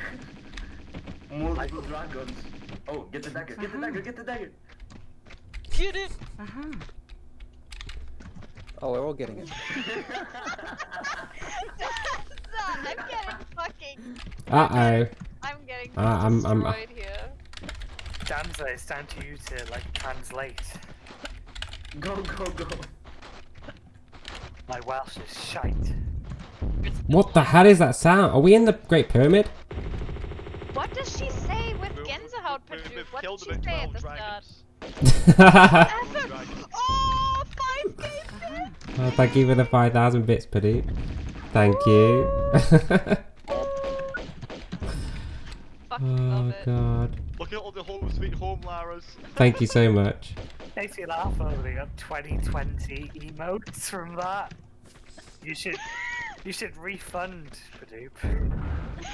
[SPEAKER 7] Multiple dragons. Oh, get the dagger, get the dagger, get the dagger.
[SPEAKER 1] Get it!
[SPEAKER 2] Oh, we're all getting it. (laughs) (laughs)
[SPEAKER 1] I'm getting fucking.
[SPEAKER 3] Uh oh.
[SPEAKER 1] I'm getting
[SPEAKER 3] Uh, I'm- I'm-
[SPEAKER 1] destroyed here.
[SPEAKER 10] Danza, it's down to you to like translate.
[SPEAKER 7] Go, go, go.
[SPEAKER 10] My Welsh is shite.
[SPEAKER 3] What the hell is that sound? Are we in the Great Pyramid?
[SPEAKER 1] What does she say with
[SPEAKER 4] We've-
[SPEAKER 1] Gänsehaut
[SPEAKER 4] we've-
[SPEAKER 1] Purdue?
[SPEAKER 4] we've
[SPEAKER 1] What
[SPEAKER 4] killed
[SPEAKER 1] did she say at the start?
[SPEAKER 4] Dragons. (laughs)
[SPEAKER 1] Effort! Oh, five games!
[SPEAKER 3] oh, thank you for the 5,000 bits, Paddy. Thank you. Oh god.
[SPEAKER 4] Look at all the home sweet home Laras. (laughs)
[SPEAKER 3] Thank you so much.
[SPEAKER 10] Makes me laugh over we got uh, 2020 emotes from that. You should you should refund Hadoop.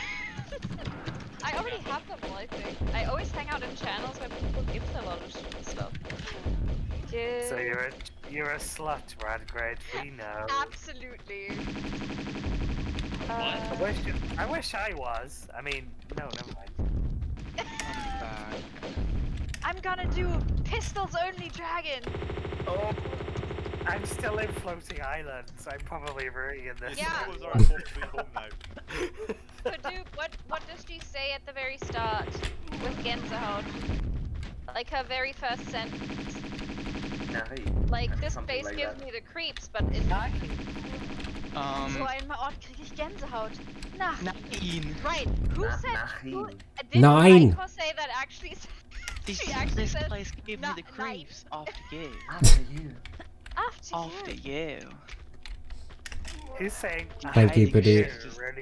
[SPEAKER 10] (laughs)
[SPEAKER 1] I already have them all, I think. I always hang out in channels where people give a lot of stuff. Yeah.
[SPEAKER 10] So you're a you're a slut, Radgrid, we know.
[SPEAKER 1] Absolutely.
[SPEAKER 10] I
[SPEAKER 1] Uh,
[SPEAKER 10] wish I wish I was. I mean, no, never mind.
[SPEAKER 1] I'm gonna do pistols only dragon.
[SPEAKER 10] Oh, I'm still in floating islands. I'm probably ruining this.
[SPEAKER 1] Yeah.
[SPEAKER 4] That was our home home now.
[SPEAKER 1] Hadoop, what what does she say at the very start with Gänsehaut? Like her very first sentence. Like this
[SPEAKER 7] Something
[SPEAKER 1] place
[SPEAKER 7] like
[SPEAKER 1] gives
[SPEAKER 7] that.
[SPEAKER 1] me the creeps, but in
[SPEAKER 6] Um,
[SPEAKER 1] so einmal Ort krieg ich (laughs) Gänsehaut. Nach.
[SPEAKER 6] Nein.
[SPEAKER 1] Right. Who
[SPEAKER 7] Na-
[SPEAKER 1] said? Who,
[SPEAKER 7] nein.
[SPEAKER 1] uh, did
[SPEAKER 3] Nein.
[SPEAKER 1] Aiko say that actually? s- (laughs)
[SPEAKER 8] This,
[SPEAKER 1] She actually
[SPEAKER 8] this
[SPEAKER 1] said
[SPEAKER 8] place gave me the
[SPEAKER 1] nine.
[SPEAKER 8] creeps after (laughs) you.
[SPEAKER 7] After you.
[SPEAKER 1] After,
[SPEAKER 8] After
[SPEAKER 1] you.
[SPEAKER 8] you.
[SPEAKER 10] Who's saying
[SPEAKER 3] Thank you,
[SPEAKER 10] I really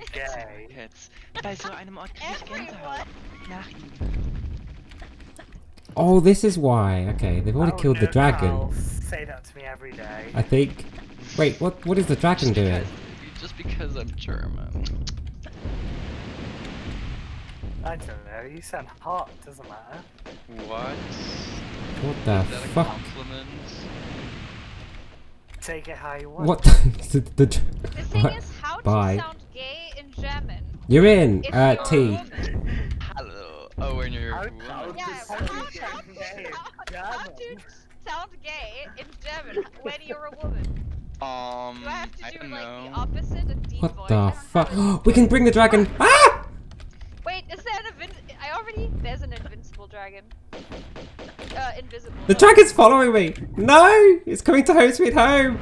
[SPEAKER 10] (laughs) gay?
[SPEAKER 8] Jetzt. Bei so einem Ort krieg ich Gänsehaut. Nach ihm.
[SPEAKER 3] Oh, this is why. Okay, they've already
[SPEAKER 10] Oh,
[SPEAKER 3] killed the dragon.
[SPEAKER 10] Carl, Say that to me every day.
[SPEAKER 3] I think. Wait, what? What is the dragon doing?
[SPEAKER 6] Just because I'm German.
[SPEAKER 10] I don't know. You sound hot. Doesn't matter.
[SPEAKER 6] What?
[SPEAKER 3] What the
[SPEAKER 6] Is that a
[SPEAKER 3] fuck?
[SPEAKER 6] compliment?
[SPEAKER 10] Take it how you want.
[SPEAKER 3] What? (laughs) The, the, the,
[SPEAKER 1] The thing
[SPEAKER 3] what?
[SPEAKER 1] is, how
[SPEAKER 3] Bye.
[SPEAKER 1] to sound gay in German?
[SPEAKER 3] You're in.
[SPEAKER 1] If
[SPEAKER 3] Uh,
[SPEAKER 1] you're a
[SPEAKER 3] T.
[SPEAKER 1] woman.
[SPEAKER 6] Hello. Oh, when you're a
[SPEAKER 10] How-
[SPEAKER 7] how-
[SPEAKER 1] Yeah, how, how,
[SPEAKER 7] gay
[SPEAKER 1] how,
[SPEAKER 10] in
[SPEAKER 1] how, how to sound gay in German when you're a woman?
[SPEAKER 6] Um,
[SPEAKER 1] Do I have to
[SPEAKER 6] I
[SPEAKER 1] do like
[SPEAKER 6] know.
[SPEAKER 1] the opposite, a deep
[SPEAKER 3] What
[SPEAKER 1] voice?
[SPEAKER 3] the fuck? (gasps) we can bring the dragon. Ah!
[SPEAKER 1] Wait, is there an invin- I already. There's an invincible dragon. Uh, invisible.
[SPEAKER 3] The dragon's following me! No! It's coming to home sweet home!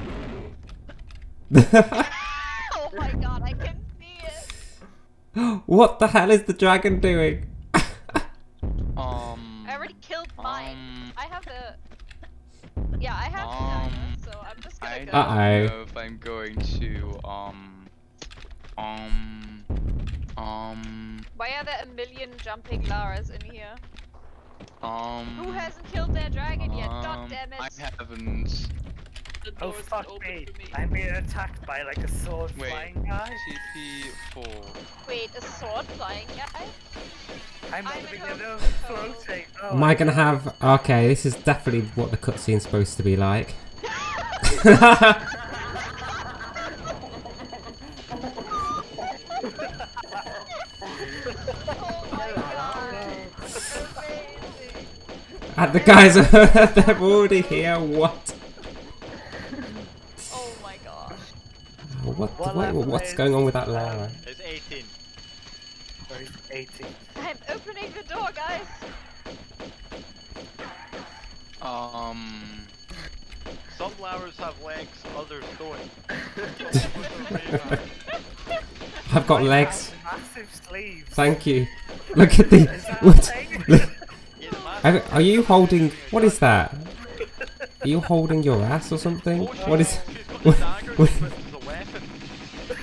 [SPEAKER 3] (laughs) (laughs)
[SPEAKER 1] oh my god, I can see it. (gasps)
[SPEAKER 3] what the hell is the dragon doing? (laughs)
[SPEAKER 6] Um.
[SPEAKER 1] I already killed mine.
[SPEAKER 6] Um.
[SPEAKER 1] I have the. Yeah, I have
[SPEAKER 6] Um,
[SPEAKER 1] the so I'm just gonna
[SPEAKER 6] I
[SPEAKER 1] go.
[SPEAKER 6] don't
[SPEAKER 3] Uh-oh.
[SPEAKER 6] know if I'm going to um um um
[SPEAKER 1] Why are there a million jumping Laras in here?
[SPEAKER 6] um.
[SPEAKER 1] Who hasn't killed their dragon yet? God
[SPEAKER 6] um,
[SPEAKER 1] damn it!
[SPEAKER 6] I haven't.
[SPEAKER 8] The
[SPEAKER 10] oh fuck me.
[SPEAKER 8] me!
[SPEAKER 10] I'm being attacked by like a sword
[SPEAKER 6] Wait.
[SPEAKER 10] flying guy.
[SPEAKER 6] TP four.
[SPEAKER 1] Wait, a sword flying guy?
[SPEAKER 10] I'm
[SPEAKER 1] I'm
[SPEAKER 10] moving
[SPEAKER 1] in
[SPEAKER 10] it
[SPEAKER 1] hope.
[SPEAKER 10] up, floating. Oh,
[SPEAKER 3] Am I gonna have... Okay, this is definitely what the cutscene's supposed to be like. (laughs) (laughs)
[SPEAKER 1] Oh my god! Amazing!
[SPEAKER 3] And the guys (laughs) are... They're already here, what? (laughs)
[SPEAKER 1] Oh my gosh.
[SPEAKER 3] What,
[SPEAKER 10] What
[SPEAKER 3] what what's
[SPEAKER 10] is-
[SPEAKER 3] going on with that Lara?
[SPEAKER 4] It's 18.
[SPEAKER 10] Sorry, 80.
[SPEAKER 1] I'm opening the door, guys!
[SPEAKER 6] Um.
[SPEAKER 4] Some Laras have legs, others don't. (laughs)
[SPEAKER 3] I've got legs.
[SPEAKER 10] Massive sleeves.
[SPEAKER 3] Thank you. Look at the...
[SPEAKER 10] Is that a
[SPEAKER 3] What? Are, are you holding... What is that? Are you holding your ass or something? What is...
[SPEAKER 4] She's got the dagger
[SPEAKER 3] what-
[SPEAKER 4] but it's a weapon.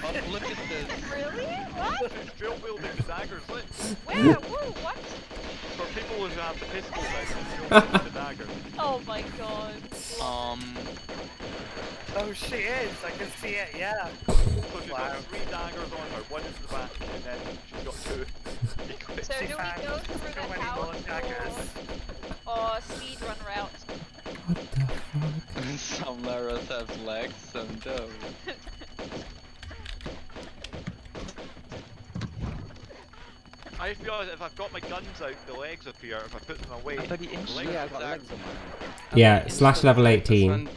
[SPEAKER 6] Oh, look at this.
[SPEAKER 1] Really? What?
[SPEAKER 4] She's dual wielding the daggers. Look.
[SPEAKER 1] Where? Whoa, what?
[SPEAKER 4] For people who have the pistol, that's dual wielding the dagger.
[SPEAKER 1] Oh my god.
[SPEAKER 6] Um.
[SPEAKER 10] Oh, she is. I can see it. Yeah.
[SPEAKER 4] So she's
[SPEAKER 10] Wow.
[SPEAKER 4] got three daggers on her, one in the back, and then she's got two equipped.
[SPEAKER 1] So
[SPEAKER 10] She
[SPEAKER 1] do we
[SPEAKER 10] found
[SPEAKER 1] go through
[SPEAKER 10] so
[SPEAKER 1] the
[SPEAKER 10] many more
[SPEAKER 1] house
[SPEAKER 10] daggers.
[SPEAKER 1] or, or speed run route?
[SPEAKER 3] What the fuck?
[SPEAKER 6] Some Laras have legs, some don't.
[SPEAKER 4] I feel like if I've got my guns out, the legs appear. If I put them away,
[SPEAKER 6] Aber die
[SPEAKER 4] the
[SPEAKER 6] Inch-
[SPEAKER 4] legs
[SPEAKER 2] Yeah,
[SPEAKER 4] are
[SPEAKER 2] I've got legs on mine.
[SPEAKER 3] Yeah, slash level 18.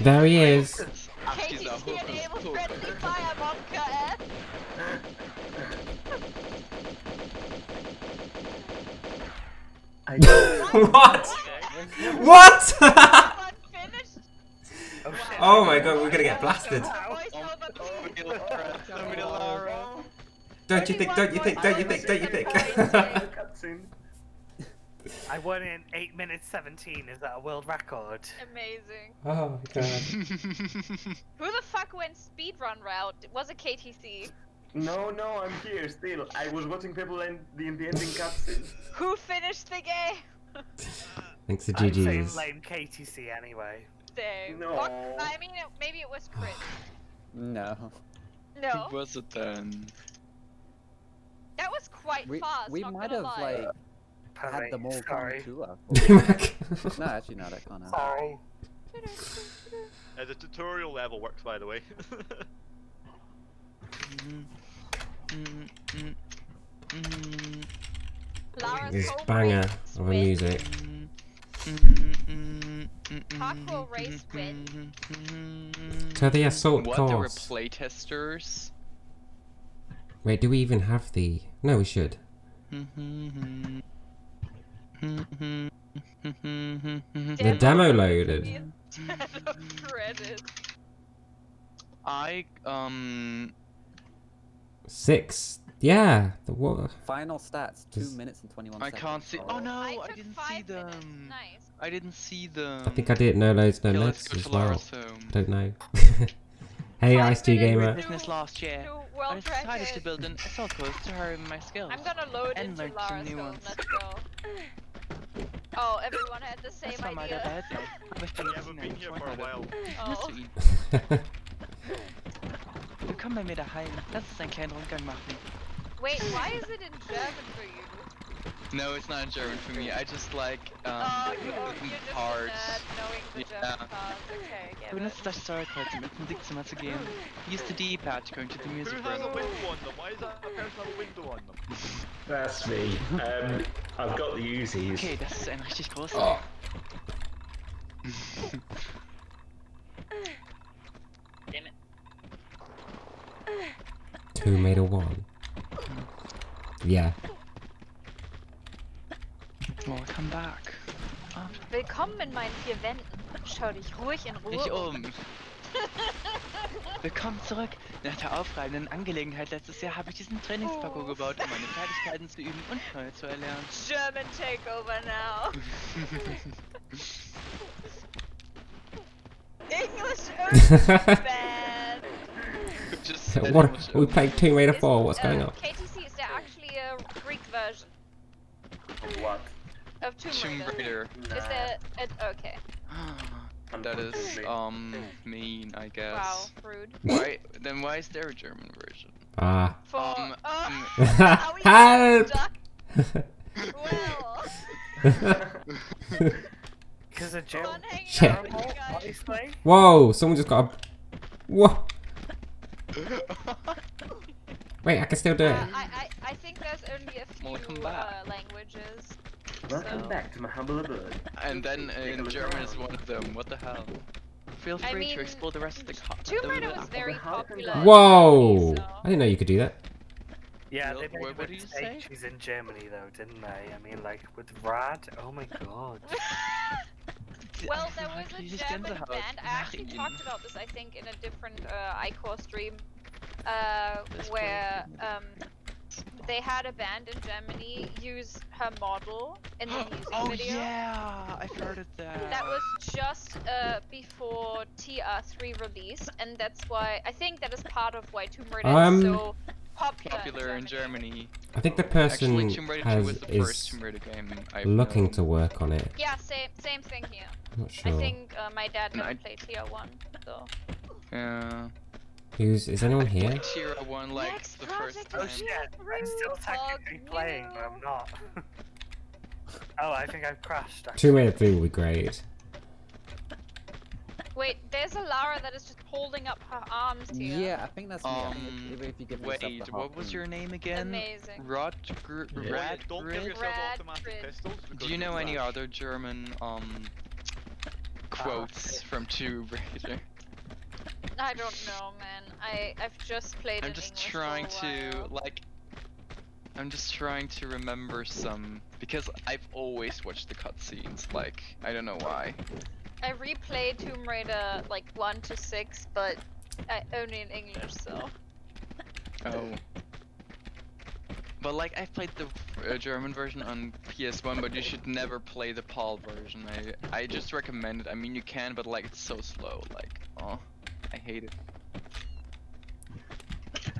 [SPEAKER 3] There he is.
[SPEAKER 6] Ach,
[SPEAKER 1] KTC
[SPEAKER 6] dieser
[SPEAKER 1] enable
[SPEAKER 6] Hokus
[SPEAKER 1] friendly
[SPEAKER 6] Pokus.
[SPEAKER 1] fire monka F.
[SPEAKER 7] I (laughs)
[SPEAKER 3] what? What? (laughs)
[SPEAKER 10] Oh
[SPEAKER 3] oh my god, we're gonna get blasted.
[SPEAKER 1] Voiceover, please.
[SPEAKER 6] Somebody Lara.
[SPEAKER 3] Don't you think, don't you think, don't you think, don't you think?
[SPEAKER 7] Cutscene.
[SPEAKER 10] I won in 8 minutes 17. Is that a world record?
[SPEAKER 1] Amazing.
[SPEAKER 3] oh god. (laughs)
[SPEAKER 1] Who the fuck went speed run route? It was a KTC.
[SPEAKER 7] No, no, I'm here still. I was watching people in the, the ending cutscene.
[SPEAKER 1] Who finished the game?
[SPEAKER 3] Thanks to GG's. (laughs)
[SPEAKER 10] I'd say lame KTC anyway.
[SPEAKER 1] Same.
[SPEAKER 7] No.
[SPEAKER 1] Or- I mean, it, maybe it was (sighs) Chris.
[SPEAKER 2] No.
[SPEAKER 1] No.
[SPEAKER 6] Who was it then?
[SPEAKER 1] Um, that was quite
[SPEAKER 2] We,
[SPEAKER 1] fast.
[SPEAKER 2] we
[SPEAKER 1] not
[SPEAKER 2] might
[SPEAKER 1] gonna
[SPEAKER 2] have
[SPEAKER 1] lie.
[SPEAKER 2] like had
[SPEAKER 10] Sorry,
[SPEAKER 2] them all
[SPEAKER 10] sorry.
[SPEAKER 2] to us. (laughs)
[SPEAKER 3] Oh
[SPEAKER 2] no, actually, no, that can't happen.
[SPEAKER 10] Sorry.
[SPEAKER 4] Uh, the tutorial level works, by the way. (laughs)
[SPEAKER 6] Mm, mm, mm,
[SPEAKER 1] Lara's
[SPEAKER 3] This banger
[SPEAKER 1] race
[SPEAKER 3] of a music.
[SPEAKER 1] Parkour race win.
[SPEAKER 6] mm,
[SPEAKER 3] the assault
[SPEAKER 6] What? There were
[SPEAKER 3] course.
[SPEAKER 6] playtesters.
[SPEAKER 3] Wait, do we even have the? No, we should.
[SPEAKER 6] The
[SPEAKER 3] The demo loaded. (laughs)
[SPEAKER 6] I um
[SPEAKER 3] Six. Yeah. The what?
[SPEAKER 2] Final stats: two
[SPEAKER 3] Just-
[SPEAKER 2] minutes and twenty-one
[SPEAKER 6] I
[SPEAKER 2] seconds.
[SPEAKER 6] can't see. Oh no,
[SPEAKER 1] I
[SPEAKER 6] I,
[SPEAKER 1] took
[SPEAKER 6] didn't see
[SPEAKER 1] five
[SPEAKER 6] them.
[SPEAKER 1] minutes. Nice.
[SPEAKER 6] I didn't see them.
[SPEAKER 3] I think I did. No loads, no
[SPEAKER 6] Okay,
[SPEAKER 3] notes
[SPEAKER 6] let's go
[SPEAKER 3] as
[SPEAKER 6] to
[SPEAKER 3] well.
[SPEAKER 6] Lara's home.
[SPEAKER 3] Don't know. (laughs) hey,
[SPEAKER 1] Five
[SPEAKER 3] Ice T
[SPEAKER 1] minutes
[SPEAKER 3] Gamer.
[SPEAKER 1] to-
[SPEAKER 6] Business last year.
[SPEAKER 1] to
[SPEAKER 6] I
[SPEAKER 1] world
[SPEAKER 6] decided to
[SPEAKER 1] record.
[SPEAKER 6] build an assault course to harden my skills.
[SPEAKER 1] I'm gonna load
[SPEAKER 6] and
[SPEAKER 1] into
[SPEAKER 6] learn some new ones.
[SPEAKER 1] Let's go. (laughs) Oh, everyone had the same
[SPEAKER 6] Das war mal der
[SPEAKER 1] idea.
[SPEAKER 6] Bad Guy. Aber ich bin
[SPEAKER 4] yeah, we've
[SPEAKER 6] in
[SPEAKER 4] been here for a while. (laughs)
[SPEAKER 1] Oh.
[SPEAKER 6] ihn. Willkommen bei mir daheim. Lass uns einen kleinen Rundgang machen.
[SPEAKER 1] Wait, why is it in German for you?
[SPEAKER 6] No, it's not in German for me. I just like um,
[SPEAKER 1] oh,
[SPEAKER 6] the
[SPEAKER 1] you, oh,
[SPEAKER 6] written
[SPEAKER 1] you're just
[SPEAKER 6] parts.
[SPEAKER 1] a nerd knowing the
[SPEAKER 6] Yeah.
[SPEAKER 1] German parts. Okay, I get it.
[SPEAKER 6] Benutzt das Steuerkreuz, um ins Musikzimmer zu gehen. Use the D-pad to go into the music
[SPEAKER 4] Who
[SPEAKER 6] music
[SPEAKER 4] has a window on them? Why is that person have a window on them?
[SPEAKER 11] That's me. Um, I've got the Uzis.
[SPEAKER 6] Okay, das ist ein richtig großer.
[SPEAKER 3] Oh.
[SPEAKER 8] Damn it.
[SPEAKER 3] Two made a one. Yeah.
[SPEAKER 6] Come back.
[SPEAKER 1] Willkommen in meinen vier Wänden. Schau dich ruhig in Ruhe
[SPEAKER 6] Nicht um. (laughs) Willkommen zurück. Nach der aufreibenden Angelegenheit letztes Jahr habe ich diesen Trainingsparcours
[SPEAKER 1] Oh.
[SPEAKER 6] gebaut, um meine Fertigkeiten zu üben und neue zu erlernen.
[SPEAKER 1] German takeover now. (laughs) English is bad. (laughs)
[SPEAKER 6] Just
[SPEAKER 3] what? We played Tomb Raider 4. What's going on?
[SPEAKER 1] KTC, is there actually a Greek version
[SPEAKER 7] What?
[SPEAKER 1] Of Tomb
[SPEAKER 6] Tomb
[SPEAKER 1] Raider?
[SPEAKER 6] Raider.
[SPEAKER 1] Is there? A, okay. (gasps)
[SPEAKER 6] That is um mean, I guess.
[SPEAKER 1] Wow, rude.
[SPEAKER 6] Why then? Why is there a German version?
[SPEAKER 3] Ah.
[SPEAKER 1] For
[SPEAKER 6] Um, (laughs)
[SPEAKER 1] oh,
[SPEAKER 6] mm. (laughs)
[SPEAKER 3] Help!
[SPEAKER 1] stuck- Well,
[SPEAKER 10] Because of Jim.
[SPEAKER 3] Shit.
[SPEAKER 1] out with you guys.
[SPEAKER 10] Obviously.
[SPEAKER 3] Whoa! Someone just got a. Whoa! (laughs) Wait, I can still do it.
[SPEAKER 1] Uh, I, I, I think there's only a few uh, languages.
[SPEAKER 7] Welcome
[SPEAKER 1] so-
[SPEAKER 7] back to my humble abode.
[SPEAKER 6] And then uh, in
[SPEAKER 7] look
[SPEAKER 6] German is one of them. What the hell? Feel
[SPEAKER 1] I
[SPEAKER 6] free
[SPEAKER 1] mean,
[SPEAKER 6] to explore the rest of the co-
[SPEAKER 1] Tomb
[SPEAKER 6] the-
[SPEAKER 1] Raider was very popular.
[SPEAKER 3] Whoa!
[SPEAKER 1] Germany,
[SPEAKER 3] I didn't know you could do that.
[SPEAKER 10] Yeah, they made
[SPEAKER 6] what- what
[SPEAKER 10] with
[SPEAKER 6] you say?
[SPEAKER 10] She's in Germany though, didn't they? I mean, like with Rad. Oh my god. (laughs)
[SPEAKER 1] Well, there was a German band. I actually talked about this, I think, in a different uh, Eycore stream, uh, where um, they had a band in Germany use her model in the (gasps) music
[SPEAKER 6] oh
[SPEAKER 1] video.
[SPEAKER 6] yeah, I've heard of that.
[SPEAKER 1] That was just uh, before TR3 release, and that's why I think that is part of why Tomb Raider
[SPEAKER 3] Um,
[SPEAKER 1] is so popular.
[SPEAKER 6] popular in
[SPEAKER 1] Germany.
[SPEAKER 6] Germany.
[SPEAKER 3] I think the person
[SPEAKER 6] Actually, Tomb Raider
[SPEAKER 3] has
[SPEAKER 6] was the first
[SPEAKER 3] is
[SPEAKER 6] Tomb Raider game I've
[SPEAKER 3] looking
[SPEAKER 6] known.
[SPEAKER 3] to work on it.
[SPEAKER 1] Yeah, same same thing here.
[SPEAKER 3] Not
[SPEAKER 1] I think uh, my dad never
[SPEAKER 6] I-
[SPEAKER 1] played TR1, so.
[SPEAKER 6] Yeah.
[SPEAKER 3] Who's is anyone here?
[SPEAKER 6] Played 1 like
[SPEAKER 1] Next
[SPEAKER 6] the first
[SPEAKER 1] project
[SPEAKER 10] Oh shit! I'm still technically playing, but I'm not. (laughs) oh, I think I've crashed. actually.
[SPEAKER 3] Tomb Raider 3 will be great.
[SPEAKER 1] Wait, there's a Lara that is just holding up her arms here.
[SPEAKER 2] Yeah, I think that's me.
[SPEAKER 6] Um,
[SPEAKER 2] if, if you give yourself
[SPEAKER 6] Wait,
[SPEAKER 2] the
[SPEAKER 6] what was your name again?
[SPEAKER 1] Amazing.
[SPEAKER 6] Rod Gr-
[SPEAKER 4] yeah,
[SPEAKER 6] Rad
[SPEAKER 4] don't give yourself automatic
[SPEAKER 1] Grid.
[SPEAKER 4] pistols.
[SPEAKER 6] Do you know any other German um quotes from Tomb (laughs) Raider?
[SPEAKER 1] I don't know, man. I I've just played.
[SPEAKER 6] I'm just
[SPEAKER 1] English
[SPEAKER 6] trying to like I'm just trying to remember some because I've always watched the cutscenes. Like I don't know why.
[SPEAKER 1] I replayed Tomb Raider like one to six, but I, only in English. So
[SPEAKER 6] Oh. But like I've played the uh, German version on PS1, but you should never play the PAL version. I I just recommend it. I mean you can, but like it's so slow. Like oh, I hate it.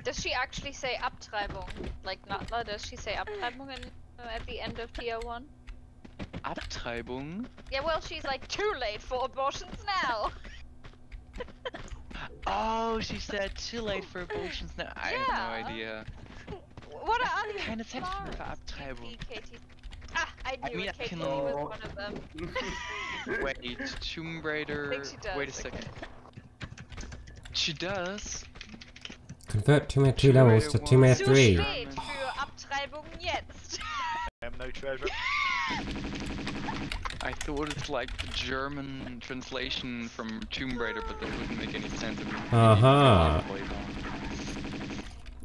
[SPEAKER 1] does she actually say Abtreibung? Like does she say Abtreibung in, uh, at the end of Tier One?
[SPEAKER 6] Abtreibung.
[SPEAKER 1] Yeah, well, she's like too late for abortions now. (laughs)
[SPEAKER 6] Oh, she said too late for abortions now. I
[SPEAKER 1] Yeah.
[SPEAKER 6] have no idea.
[SPEAKER 1] What are these?
[SPEAKER 6] Keine Zeit für
[SPEAKER 1] Laras?
[SPEAKER 6] Abtreibung.
[SPEAKER 1] Ah, I
[SPEAKER 6] I
[SPEAKER 1] knew
[SPEAKER 6] mean,
[SPEAKER 1] it.
[SPEAKER 6] I can-
[SPEAKER 1] was one of (laughs) them.
[SPEAKER 6] Wait, Tomb Raider.
[SPEAKER 1] think she does,
[SPEAKER 6] Wait a
[SPEAKER 1] okay.
[SPEAKER 6] Second. She does.
[SPEAKER 3] Convert Tomb Raider 2 levels
[SPEAKER 6] Raider
[SPEAKER 3] to Tomb Raider 3.
[SPEAKER 1] spät für Abtreibung jetzt.
[SPEAKER 4] Um, no treasure.
[SPEAKER 6] I thought it's like the German translation from Tomb Raider, but that wouldn't make any sense. It would be
[SPEAKER 3] Uh-huh.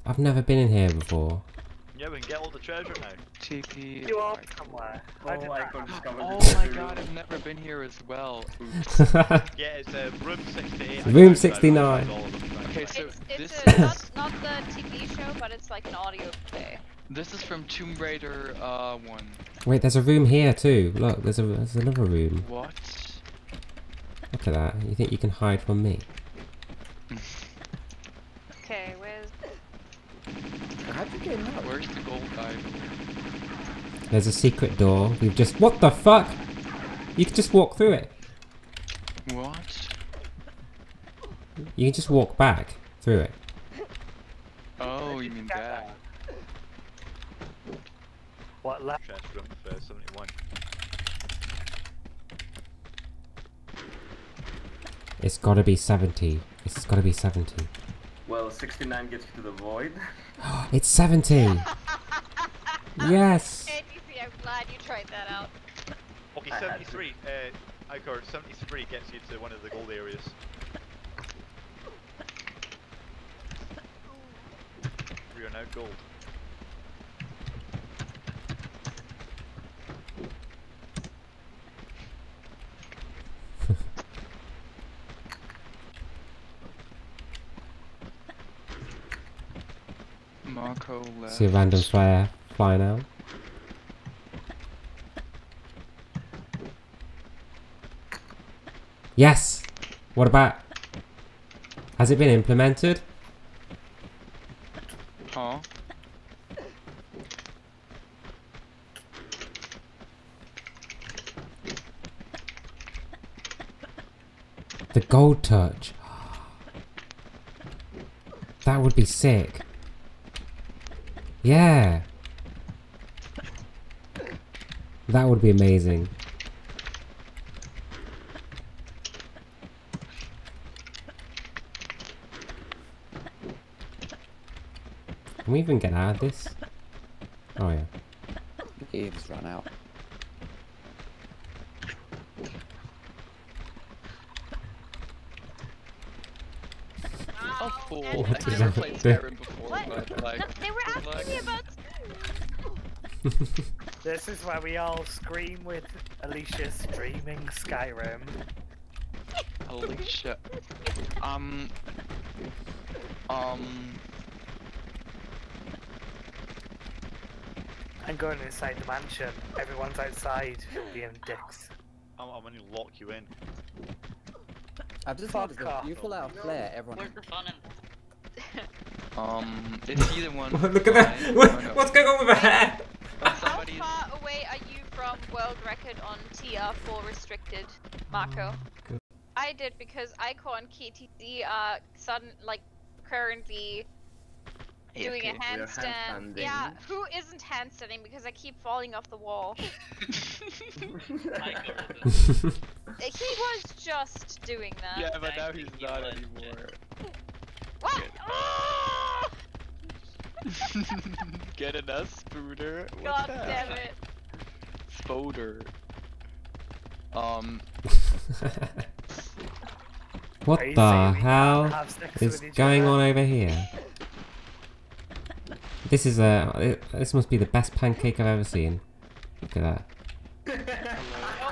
[SPEAKER 3] I've never been in here before.
[SPEAKER 4] Yeah, we can get all the treasure now.
[SPEAKER 6] TP.
[SPEAKER 10] You are somewhere.
[SPEAKER 7] Oh, I
[SPEAKER 10] that
[SPEAKER 7] could
[SPEAKER 6] Oh my god. I've never been here as well. Oops. (laughs)
[SPEAKER 4] Yeah, it's uh, room 68.
[SPEAKER 3] Room 69.
[SPEAKER 4] all of them, right?
[SPEAKER 6] Okay, so
[SPEAKER 1] It's, it's
[SPEAKER 6] this
[SPEAKER 1] a, not,
[SPEAKER 6] is
[SPEAKER 1] not the TV show, but it's like an audio play.
[SPEAKER 6] this is from Tomb Raider uh one.
[SPEAKER 3] Wait, there's a room here too. Look, there's a there's another room.
[SPEAKER 6] What?
[SPEAKER 3] Look at that. You think you can hide from me?
[SPEAKER 1] Okay, where's
[SPEAKER 2] How'd you get in that?
[SPEAKER 6] Where's the gold guy?
[SPEAKER 3] There's a secret door. We've just what the fuck? You can just walk through it.
[SPEAKER 6] What?
[SPEAKER 3] You can just walk back through it.
[SPEAKER 6] Oh, you mean that?
[SPEAKER 10] What left?
[SPEAKER 4] Chest room for 71.
[SPEAKER 3] It's gotta be 70. It's gotta be 70.
[SPEAKER 7] Well, 69 gets you to the void. (gasps)
[SPEAKER 3] It's 70! (laughs) yes!
[SPEAKER 1] KTC, I'm glad you tried that out. (laughs)
[SPEAKER 4] Okay,
[SPEAKER 7] I had to.
[SPEAKER 4] 73. Uh, Eycore, 73 gets you to one of the gold areas. (laughs) We are now gold.
[SPEAKER 6] Marco left.
[SPEAKER 3] See a random flare flying out. Yes! What about... Has it been implemented?
[SPEAKER 6] Huh?
[SPEAKER 3] The gold touch. That would be sick. Yeah. That would be amazing. Can we even get out of this? Oh yeah.
[SPEAKER 2] Eve's run out.
[SPEAKER 6] Oh, fool.
[SPEAKER 3] What
[SPEAKER 6] I've
[SPEAKER 3] is
[SPEAKER 6] never
[SPEAKER 3] that?
[SPEAKER 6] played Skyrim before,
[SPEAKER 1] What?
[SPEAKER 6] but like,
[SPEAKER 1] No, they were asking
[SPEAKER 6] like-
[SPEAKER 1] me about. (laughs)
[SPEAKER 10] This is where we all scream with Alicia streaming Skyrim.
[SPEAKER 6] holy shit. Um. Um.
[SPEAKER 10] I'm going inside the mansion. Everyone's outside being dicks.
[SPEAKER 4] I'm, I'm gonna lock you in.
[SPEAKER 2] I've just
[SPEAKER 10] Fuck
[SPEAKER 2] noticed if you pull out a flare, everyone.
[SPEAKER 8] Where's the fun in
[SPEAKER 6] Um. Is (laughs) he the one?
[SPEAKER 3] Look at that! What,
[SPEAKER 6] Oh,
[SPEAKER 3] what's going on with her hair?
[SPEAKER 6] Oh,
[SPEAKER 1] How far away are you from world record on TR4 restricted, Marco?
[SPEAKER 3] Good.
[SPEAKER 1] I did because Ico and KTC are sudden like currently doing a
[SPEAKER 6] AFK.
[SPEAKER 7] We are
[SPEAKER 1] handstand. Yeah, who isn't handstanding because I keep falling off the wall?
[SPEAKER 8] I go with it.
[SPEAKER 1] Uh, he was just doing that.
[SPEAKER 6] Yeah, but now he's not anymore.
[SPEAKER 1] What? Ah!
[SPEAKER 6] Get an S spooter. What
[SPEAKER 1] God
[SPEAKER 6] the
[SPEAKER 1] damn it.
[SPEAKER 6] Spoder. Um. (laughs)
[SPEAKER 3] what the
[SPEAKER 10] saying we can't
[SPEAKER 3] hell is going
[SPEAKER 10] other?
[SPEAKER 3] on over here? This is a. This must be the best pancake I've ever seen. Look at that.
[SPEAKER 1] Oh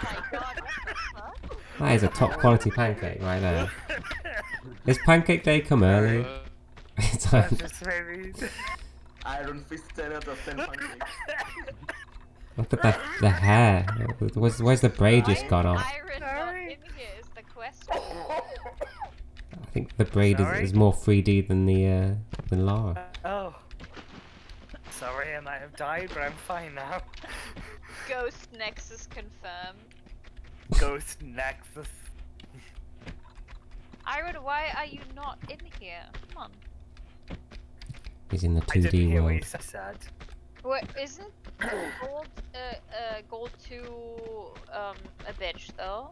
[SPEAKER 1] my god, what the fuck?
[SPEAKER 3] That is a top quality pancake right there. (laughs) Is pancake day come early?
[SPEAKER 6] uh,
[SPEAKER 3] It's
[SPEAKER 10] That's
[SPEAKER 3] time-
[SPEAKER 10] just maybe.
[SPEAKER 7] Iron Fist out of 10 pancakes.
[SPEAKER 3] Look at that, the hair. Where's, where's the braid just
[SPEAKER 1] Why
[SPEAKER 3] gone off?
[SPEAKER 1] Iron not in here is the question.
[SPEAKER 3] I think the braid is, is more 3D than the uh, than Lara.
[SPEAKER 10] Oh. Sorry, I might have died, but I'm fine now.
[SPEAKER 1] Ghost Nexus confirmed.
[SPEAKER 10] Ghost Nexus.
[SPEAKER 1] Iron, why are you not in here? Come on.
[SPEAKER 3] He's in the
[SPEAKER 10] I didn't
[SPEAKER 3] 2D
[SPEAKER 10] hear what
[SPEAKER 3] world.
[SPEAKER 10] you said.
[SPEAKER 1] What isn't gold uh, uh gold two um a bitch though?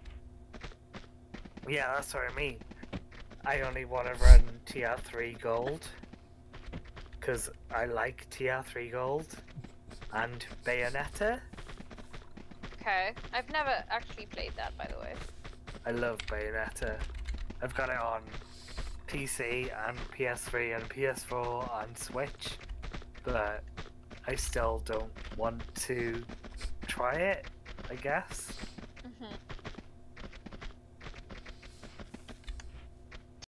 [SPEAKER 10] Yeah, that's what I mean. I only want to run TR3 gold. Because I like TR3 gold. And Bayonetta.
[SPEAKER 1] Okay. I've never actually played that by the way.
[SPEAKER 10] I love Bayonetta. I've got it on PC and PS3 and PS4 and Switch. But I still don't want to try it, I guess.
[SPEAKER 1] Mm-hmm.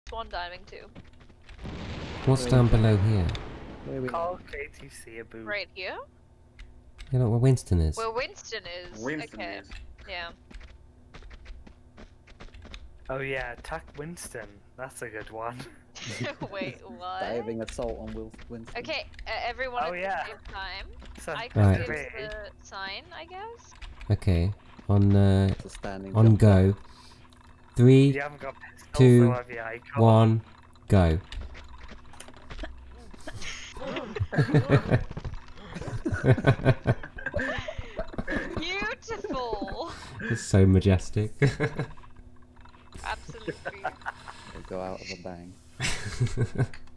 [SPEAKER 1] Swan diving too.
[SPEAKER 3] What's down below here?
[SPEAKER 2] Where we
[SPEAKER 10] Call KTC a boo.
[SPEAKER 1] Right here?
[SPEAKER 3] You know where Winston is?
[SPEAKER 1] Where Winston is.
[SPEAKER 7] Winston
[SPEAKER 1] okay.
[SPEAKER 7] is.
[SPEAKER 1] Yeah.
[SPEAKER 10] Oh yeah, attack Winston. That's a good one. (laughs) (laughs)
[SPEAKER 1] Wait, what?
[SPEAKER 2] diving assault on Will Winston.
[SPEAKER 1] Okay, uh, everyone
[SPEAKER 10] Oh,
[SPEAKER 1] at
[SPEAKER 10] yeah.
[SPEAKER 1] the same time.
[SPEAKER 10] So
[SPEAKER 1] I
[SPEAKER 3] Right.
[SPEAKER 1] could give
[SPEAKER 10] great.
[SPEAKER 1] the sign, I guess.
[SPEAKER 3] Okay, on uh,
[SPEAKER 2] standing
[SPEAKER 3] on
[SPEAKER 2] jump.
[SPEAKER 3] go. Three,
[SPEAKER 10] You got pistols,
[SPEAKER 3] two,
[SPEAKER 10] so have you, Icon?
[SPEAKER 3] one, go. (laughs)
[SPEAKER 1] Beautiful!
[SPEAKER 3] it's so majestic.
[SPEAKER 1] Absolutely.
[SPEAKER 2] It'll go out of a bang. (laughs)